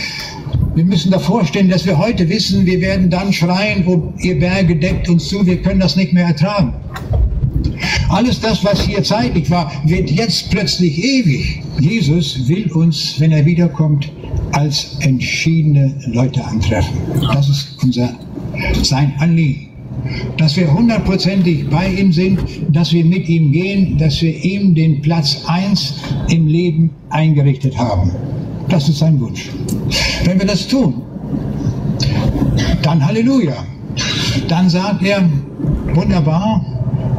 Wir müssen davor stehen, dass wir heute wissen, wir werden dann schreien, oh, ihr Berge deckt uns zu, wir können das nicht mehr ertragen. Alles das, was hier zeitlich war, wird jetzt plötzlich ewig. Jesus will uns, wenn er wiederkommt, als entschiedene Leute antreffen. Das ist unser, sein Anliegen. Dass wir hundertprozentig bei ihm sind, dass wir mit ihm gehen, dass wir ihm den Platz eins im Leben eingerichtet haben. Das ist sein Wunsch. Wenn wir das tun, dann Halleluja. Dann sagt er, wunderbar,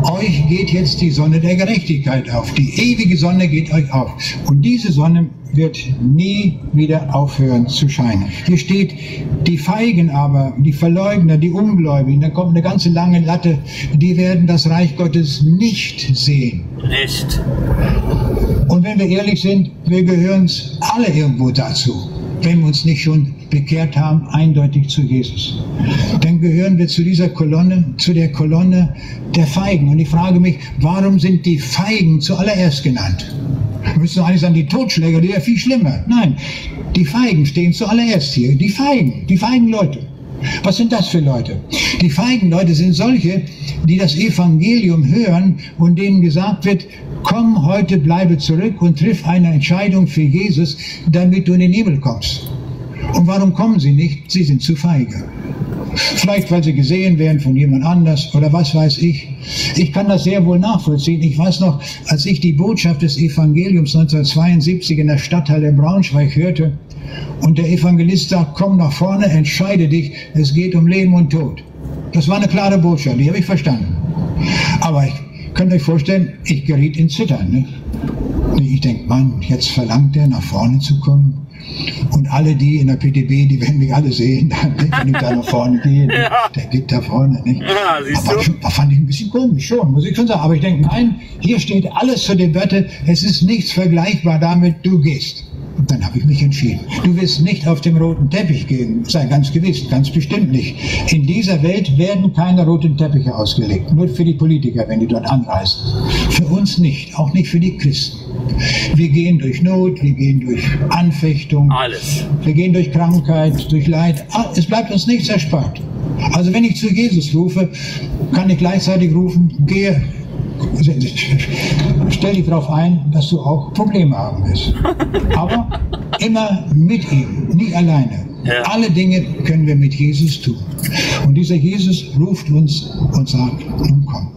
euch geht jetzt die Sonne der Gerechtigkeit auf. Die ewige Sonne geht euch auf. Und diese Sonne wird nie wieder aufhören zu scheinen. Hier steht, die Feigen aber, die Verleugner, die Ungläubigen, da kommt eine ganze lange Latte, die werden das Reich Gottes nicht sehen. Nicht. Und wenn wir ehrlich sind, wir gehören alle irgendwo dazu, wenn wir uns nicht schon bekehrt haben, eindeutig zu Jesus. Dann gehören wir zu dieser Kolonne, zu der Kolonne der Feigen. Und ich frage mich, warum sind die Feigen zuallererst genannt? Wir müssen eigentlich sagen, die Totschläger, die ja viel schlimmer. Nein, die Feigen stehen zuallererst hier. Die Feigen, die feigen Leute. Was sind das für Leute? Die feigen Leute sind solche, die das Evangelium hören und denen gesagt wird, komm heute, bleibe zurück und triff eine Entscheidung für Jesus, damit du in den Himmel kommst. Und warum kommen sie nicht? Sie sind zu feige. Vielleicht, weil sie gesehen werden von jemand anders oder was weiß ich. Ich kann das sehr wohl nachvollziehen. Ich weiß noch, als ich die Botschaft des Evangeliums 1972 in der Stadthalle Braunschweig hörte und der Evangelist sagt, komm nach vorne, entscheide dich, es geht um Leben und Tod. Das war eine klare Botschaft, die habe ich verstanden. Aber ich könnt euch vorstellen, ich geriet in Zittern. Ne? Ich denke, Mann, jetzt verlangt er, nach vorne zu kommen. Und alle die in der PTB, die werden mich alle sehen, wenn ich da nach vorne gehe, ne? Ja. der geht da vorne. Nicht? Ja, siehst Aber du? schon, das fand ich ein bisschen komisch, schon, muss ich schon sagen. Aber ich denke, nein, hier steht alles zur Debatte, es ist nichts vergleichbar damit, du gehst. Und dann habe ich mich entschieden. Du wirst nicht auf dem roten Teppich gehen, sei ganz gewiss, ganz bestimmt nicht. In dieser Welt werden keine roten Teppiche ausgelegt, nur für die Politiker, wenn die dort anreisen. Für uns nicht, auch nicht für die Christen. Wir gehen durch Not, wir gehen durch Anfechtung, Alles. wir gehen durch Krankheit, durch Leid. Ah, Es bleibt uns nichts erspart. Also wenn ich zu Jesus rufe, kann ich gleichzeitig rufen, gehe, stell dich darauf ein, dass du auch Probleme haben wirst. Aber immer mit ihm, nie alleine. Alle Dinge können wir mit Jesus tun. Und dieser Jesus ruft uns und sagt, nun komm.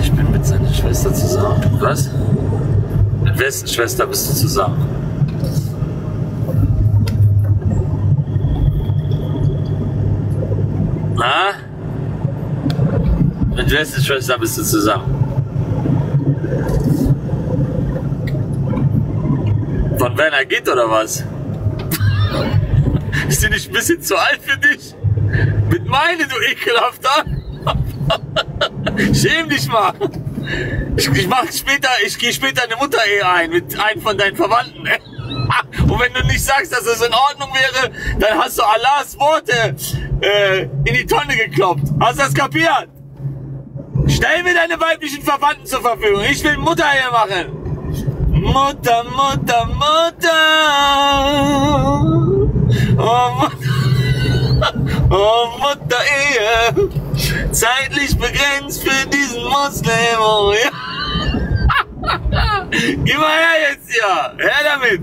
Ich bin mit seiner Schwester zusammen. Was? Mit wessen Schwester bist du zusammen? Na? Mit wessen Schwester bist du zusammen? Von Werner geht oder was? Ist die nicht ein bisschen zu alt für dich? Mit meine, du ekelhafter! Schäm dich mal! Ich, ich mach später, ich gehe später eine Mutter-Ehe ein mit einem von deinen Verwandten. Und wenn du nicht sagst, dass es in Ordnung wäre, dann hast du Allahs Worte äh, in die Tonne gekloppt. Hast du das kapiert? Stell mir deine weiblichen Verwandten zur Verfügung. Ich will Mutter-Ehe machen. Mutter, Mutter, Mutter. Oh, Mutter. Oh, Mutter Ehe. Zeitlich begrenzt für diesen Muslim. Oh, ja. Geh mal her jetzt hier. Her damit.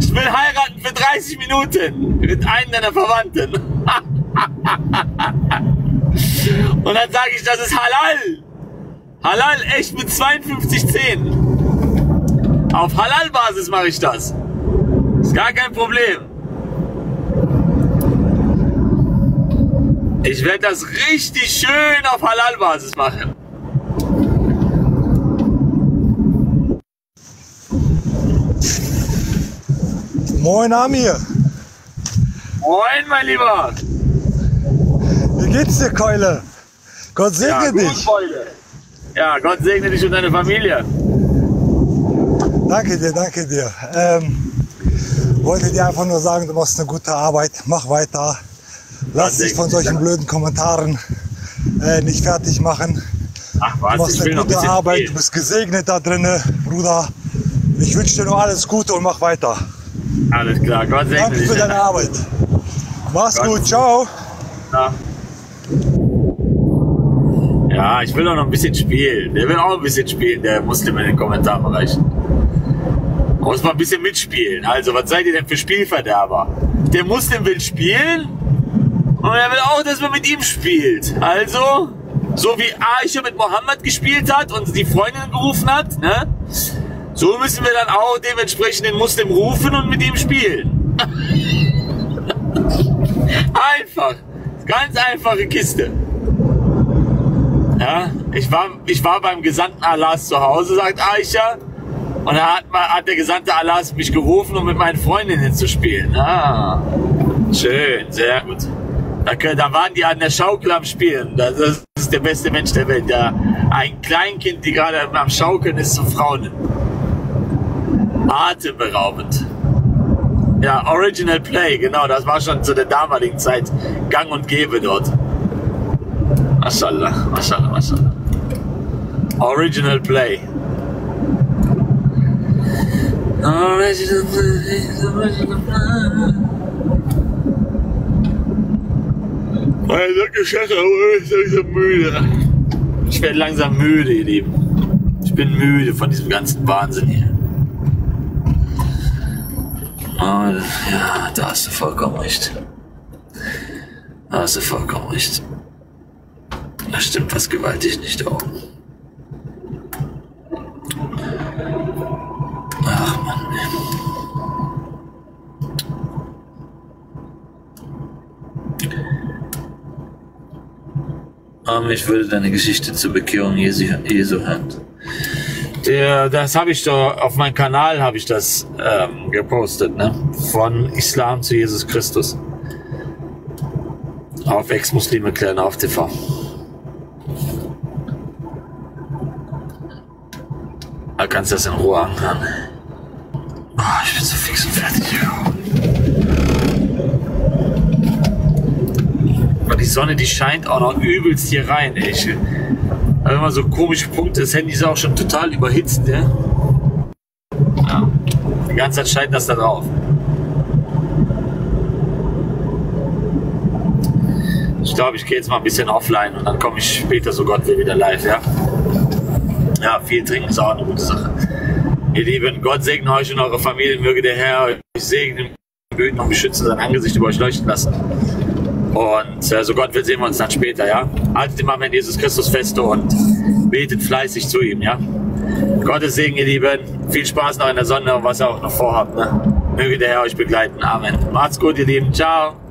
Ich will heiraten für 30 Minuten. Mit einem deiner Verwandten. Und dann sage ich, das ist Halal. Halal, echt mit 52 Zähnen. Auf Halal-Basis mache ich das. Ist gar kein Problem. Ich werde das richtig schön auf Halal-Basis machen. Moin Amir, Moin, mein Lieber. wie geht's dir Keule? Gott segne Ja, dich. Freunde. Ja, Gott segne dich und deine Familie. Danke dir, danke dir. Ähm, wollte dir einfach nur sagen, du machst eine gute Arbeit. Mach weiter. Lass dich von solchen blöden Kommentaren äh, nicht fertig machen. Ach Du was, machst ich will eine ein gute bisschen Arbeit, du spielen. bist gesegnet da drinne, Bruder. Ich wünsche dir nur alles Gute und mach weiter. Alles klar, Gott segne Danke dich. für deine Arbeit. Mach's Gott. gut, ciao. Ja. Ja, ich will auch noch ein bisschen spielen. Der will auch ein bisschen spielen, der Muslim in den Kommentarbereich. Muss mal ein bisschen mitspielen. Also, was seid ihr denn für Spielverderber? Der Muslim will spielen und er will auch, dass man mit ihm spielt. Also, so wie Aisha mit Mohammed gespielt hat und die Freundin gerufen hat, ne? So müssen wir dann auch dementsprechend den Muslim rufen und mit ihm spielen. Einfach. Ganz einfache Kiste. Ja, ich war, ich war beim Gesandten Allahs zu Hause, sagt Aisha. Und da hat, hat der Gesandte Allahs mich gerufen, um mit meinen Freundinnen zu spielen. Ah, schön, sehr gut. Da, da waren die an der Schaukel am Spielen. Das ist, das ist der beste Mensch der Welt. Ja, ein Kleinkind, die gerade am Schaukeln ist, zu Frauen. Atemberaubend. Ja, Original Play, genau, das war schon zu der damaligen Zeit gang und gäbe dort. Mashallah, Mashallah, Mashallah. Original Play. Original Play, Original Play. Also, Geschäfte, ich bin langsam müde. Ich werde langsam müde, ihr Lieben. Ich bin müde von diesem ganzen Wahnsinn hier. Ah, ja, da hast du vollkommen recht. Da hast du vollkommen recht. Da stimmt was gewaltig nicht auch. Ach Mann. Aber ich würde deine Geschichte zur Bekehrung Jesu, Jesu hören. Der, das habe ich doch auf meinem Kanal habe ich das ähm, gepostet, ne? Von Islam zu Jesus Christus. Auf Ex-Muslime klären auf TV. Da kannst du das in Ruhe anhören. Oh, ich bin so fix und fertig. Aber die Sonne, die scheint auch noch übelst hier rein, ey. Ich, also immer so komische Punkte. Das Handy ist auch schon total überhitzt, ja. ja. Die ganze Zeit scheint das da drauf. Ich glaube, ich gehe jetzt mal ein bisschen offline und dann komme ich später, so Gott will, wieder live, ja. Ja, viel trinken ist auch eine gute Sache. Ihr Lieben, Gott segne euch und eure Familien, möge der Herr euch segnen, behüten und beschützen, sein Angesicht über euch leuchten lassen. Und äh, so Gott will, sehen uns dann später, ja. Haltet immer mit Jesus Christus fest und betet fleißig zu ihm, ja. Gottes Segen, ihr Lieben. Viel Spaß noch in der Sonne und was ihr auch noch vorhabt, ne. Möge der Herr euch begleiten. Amen. Macht's gut, ihr Lieben. Ciao.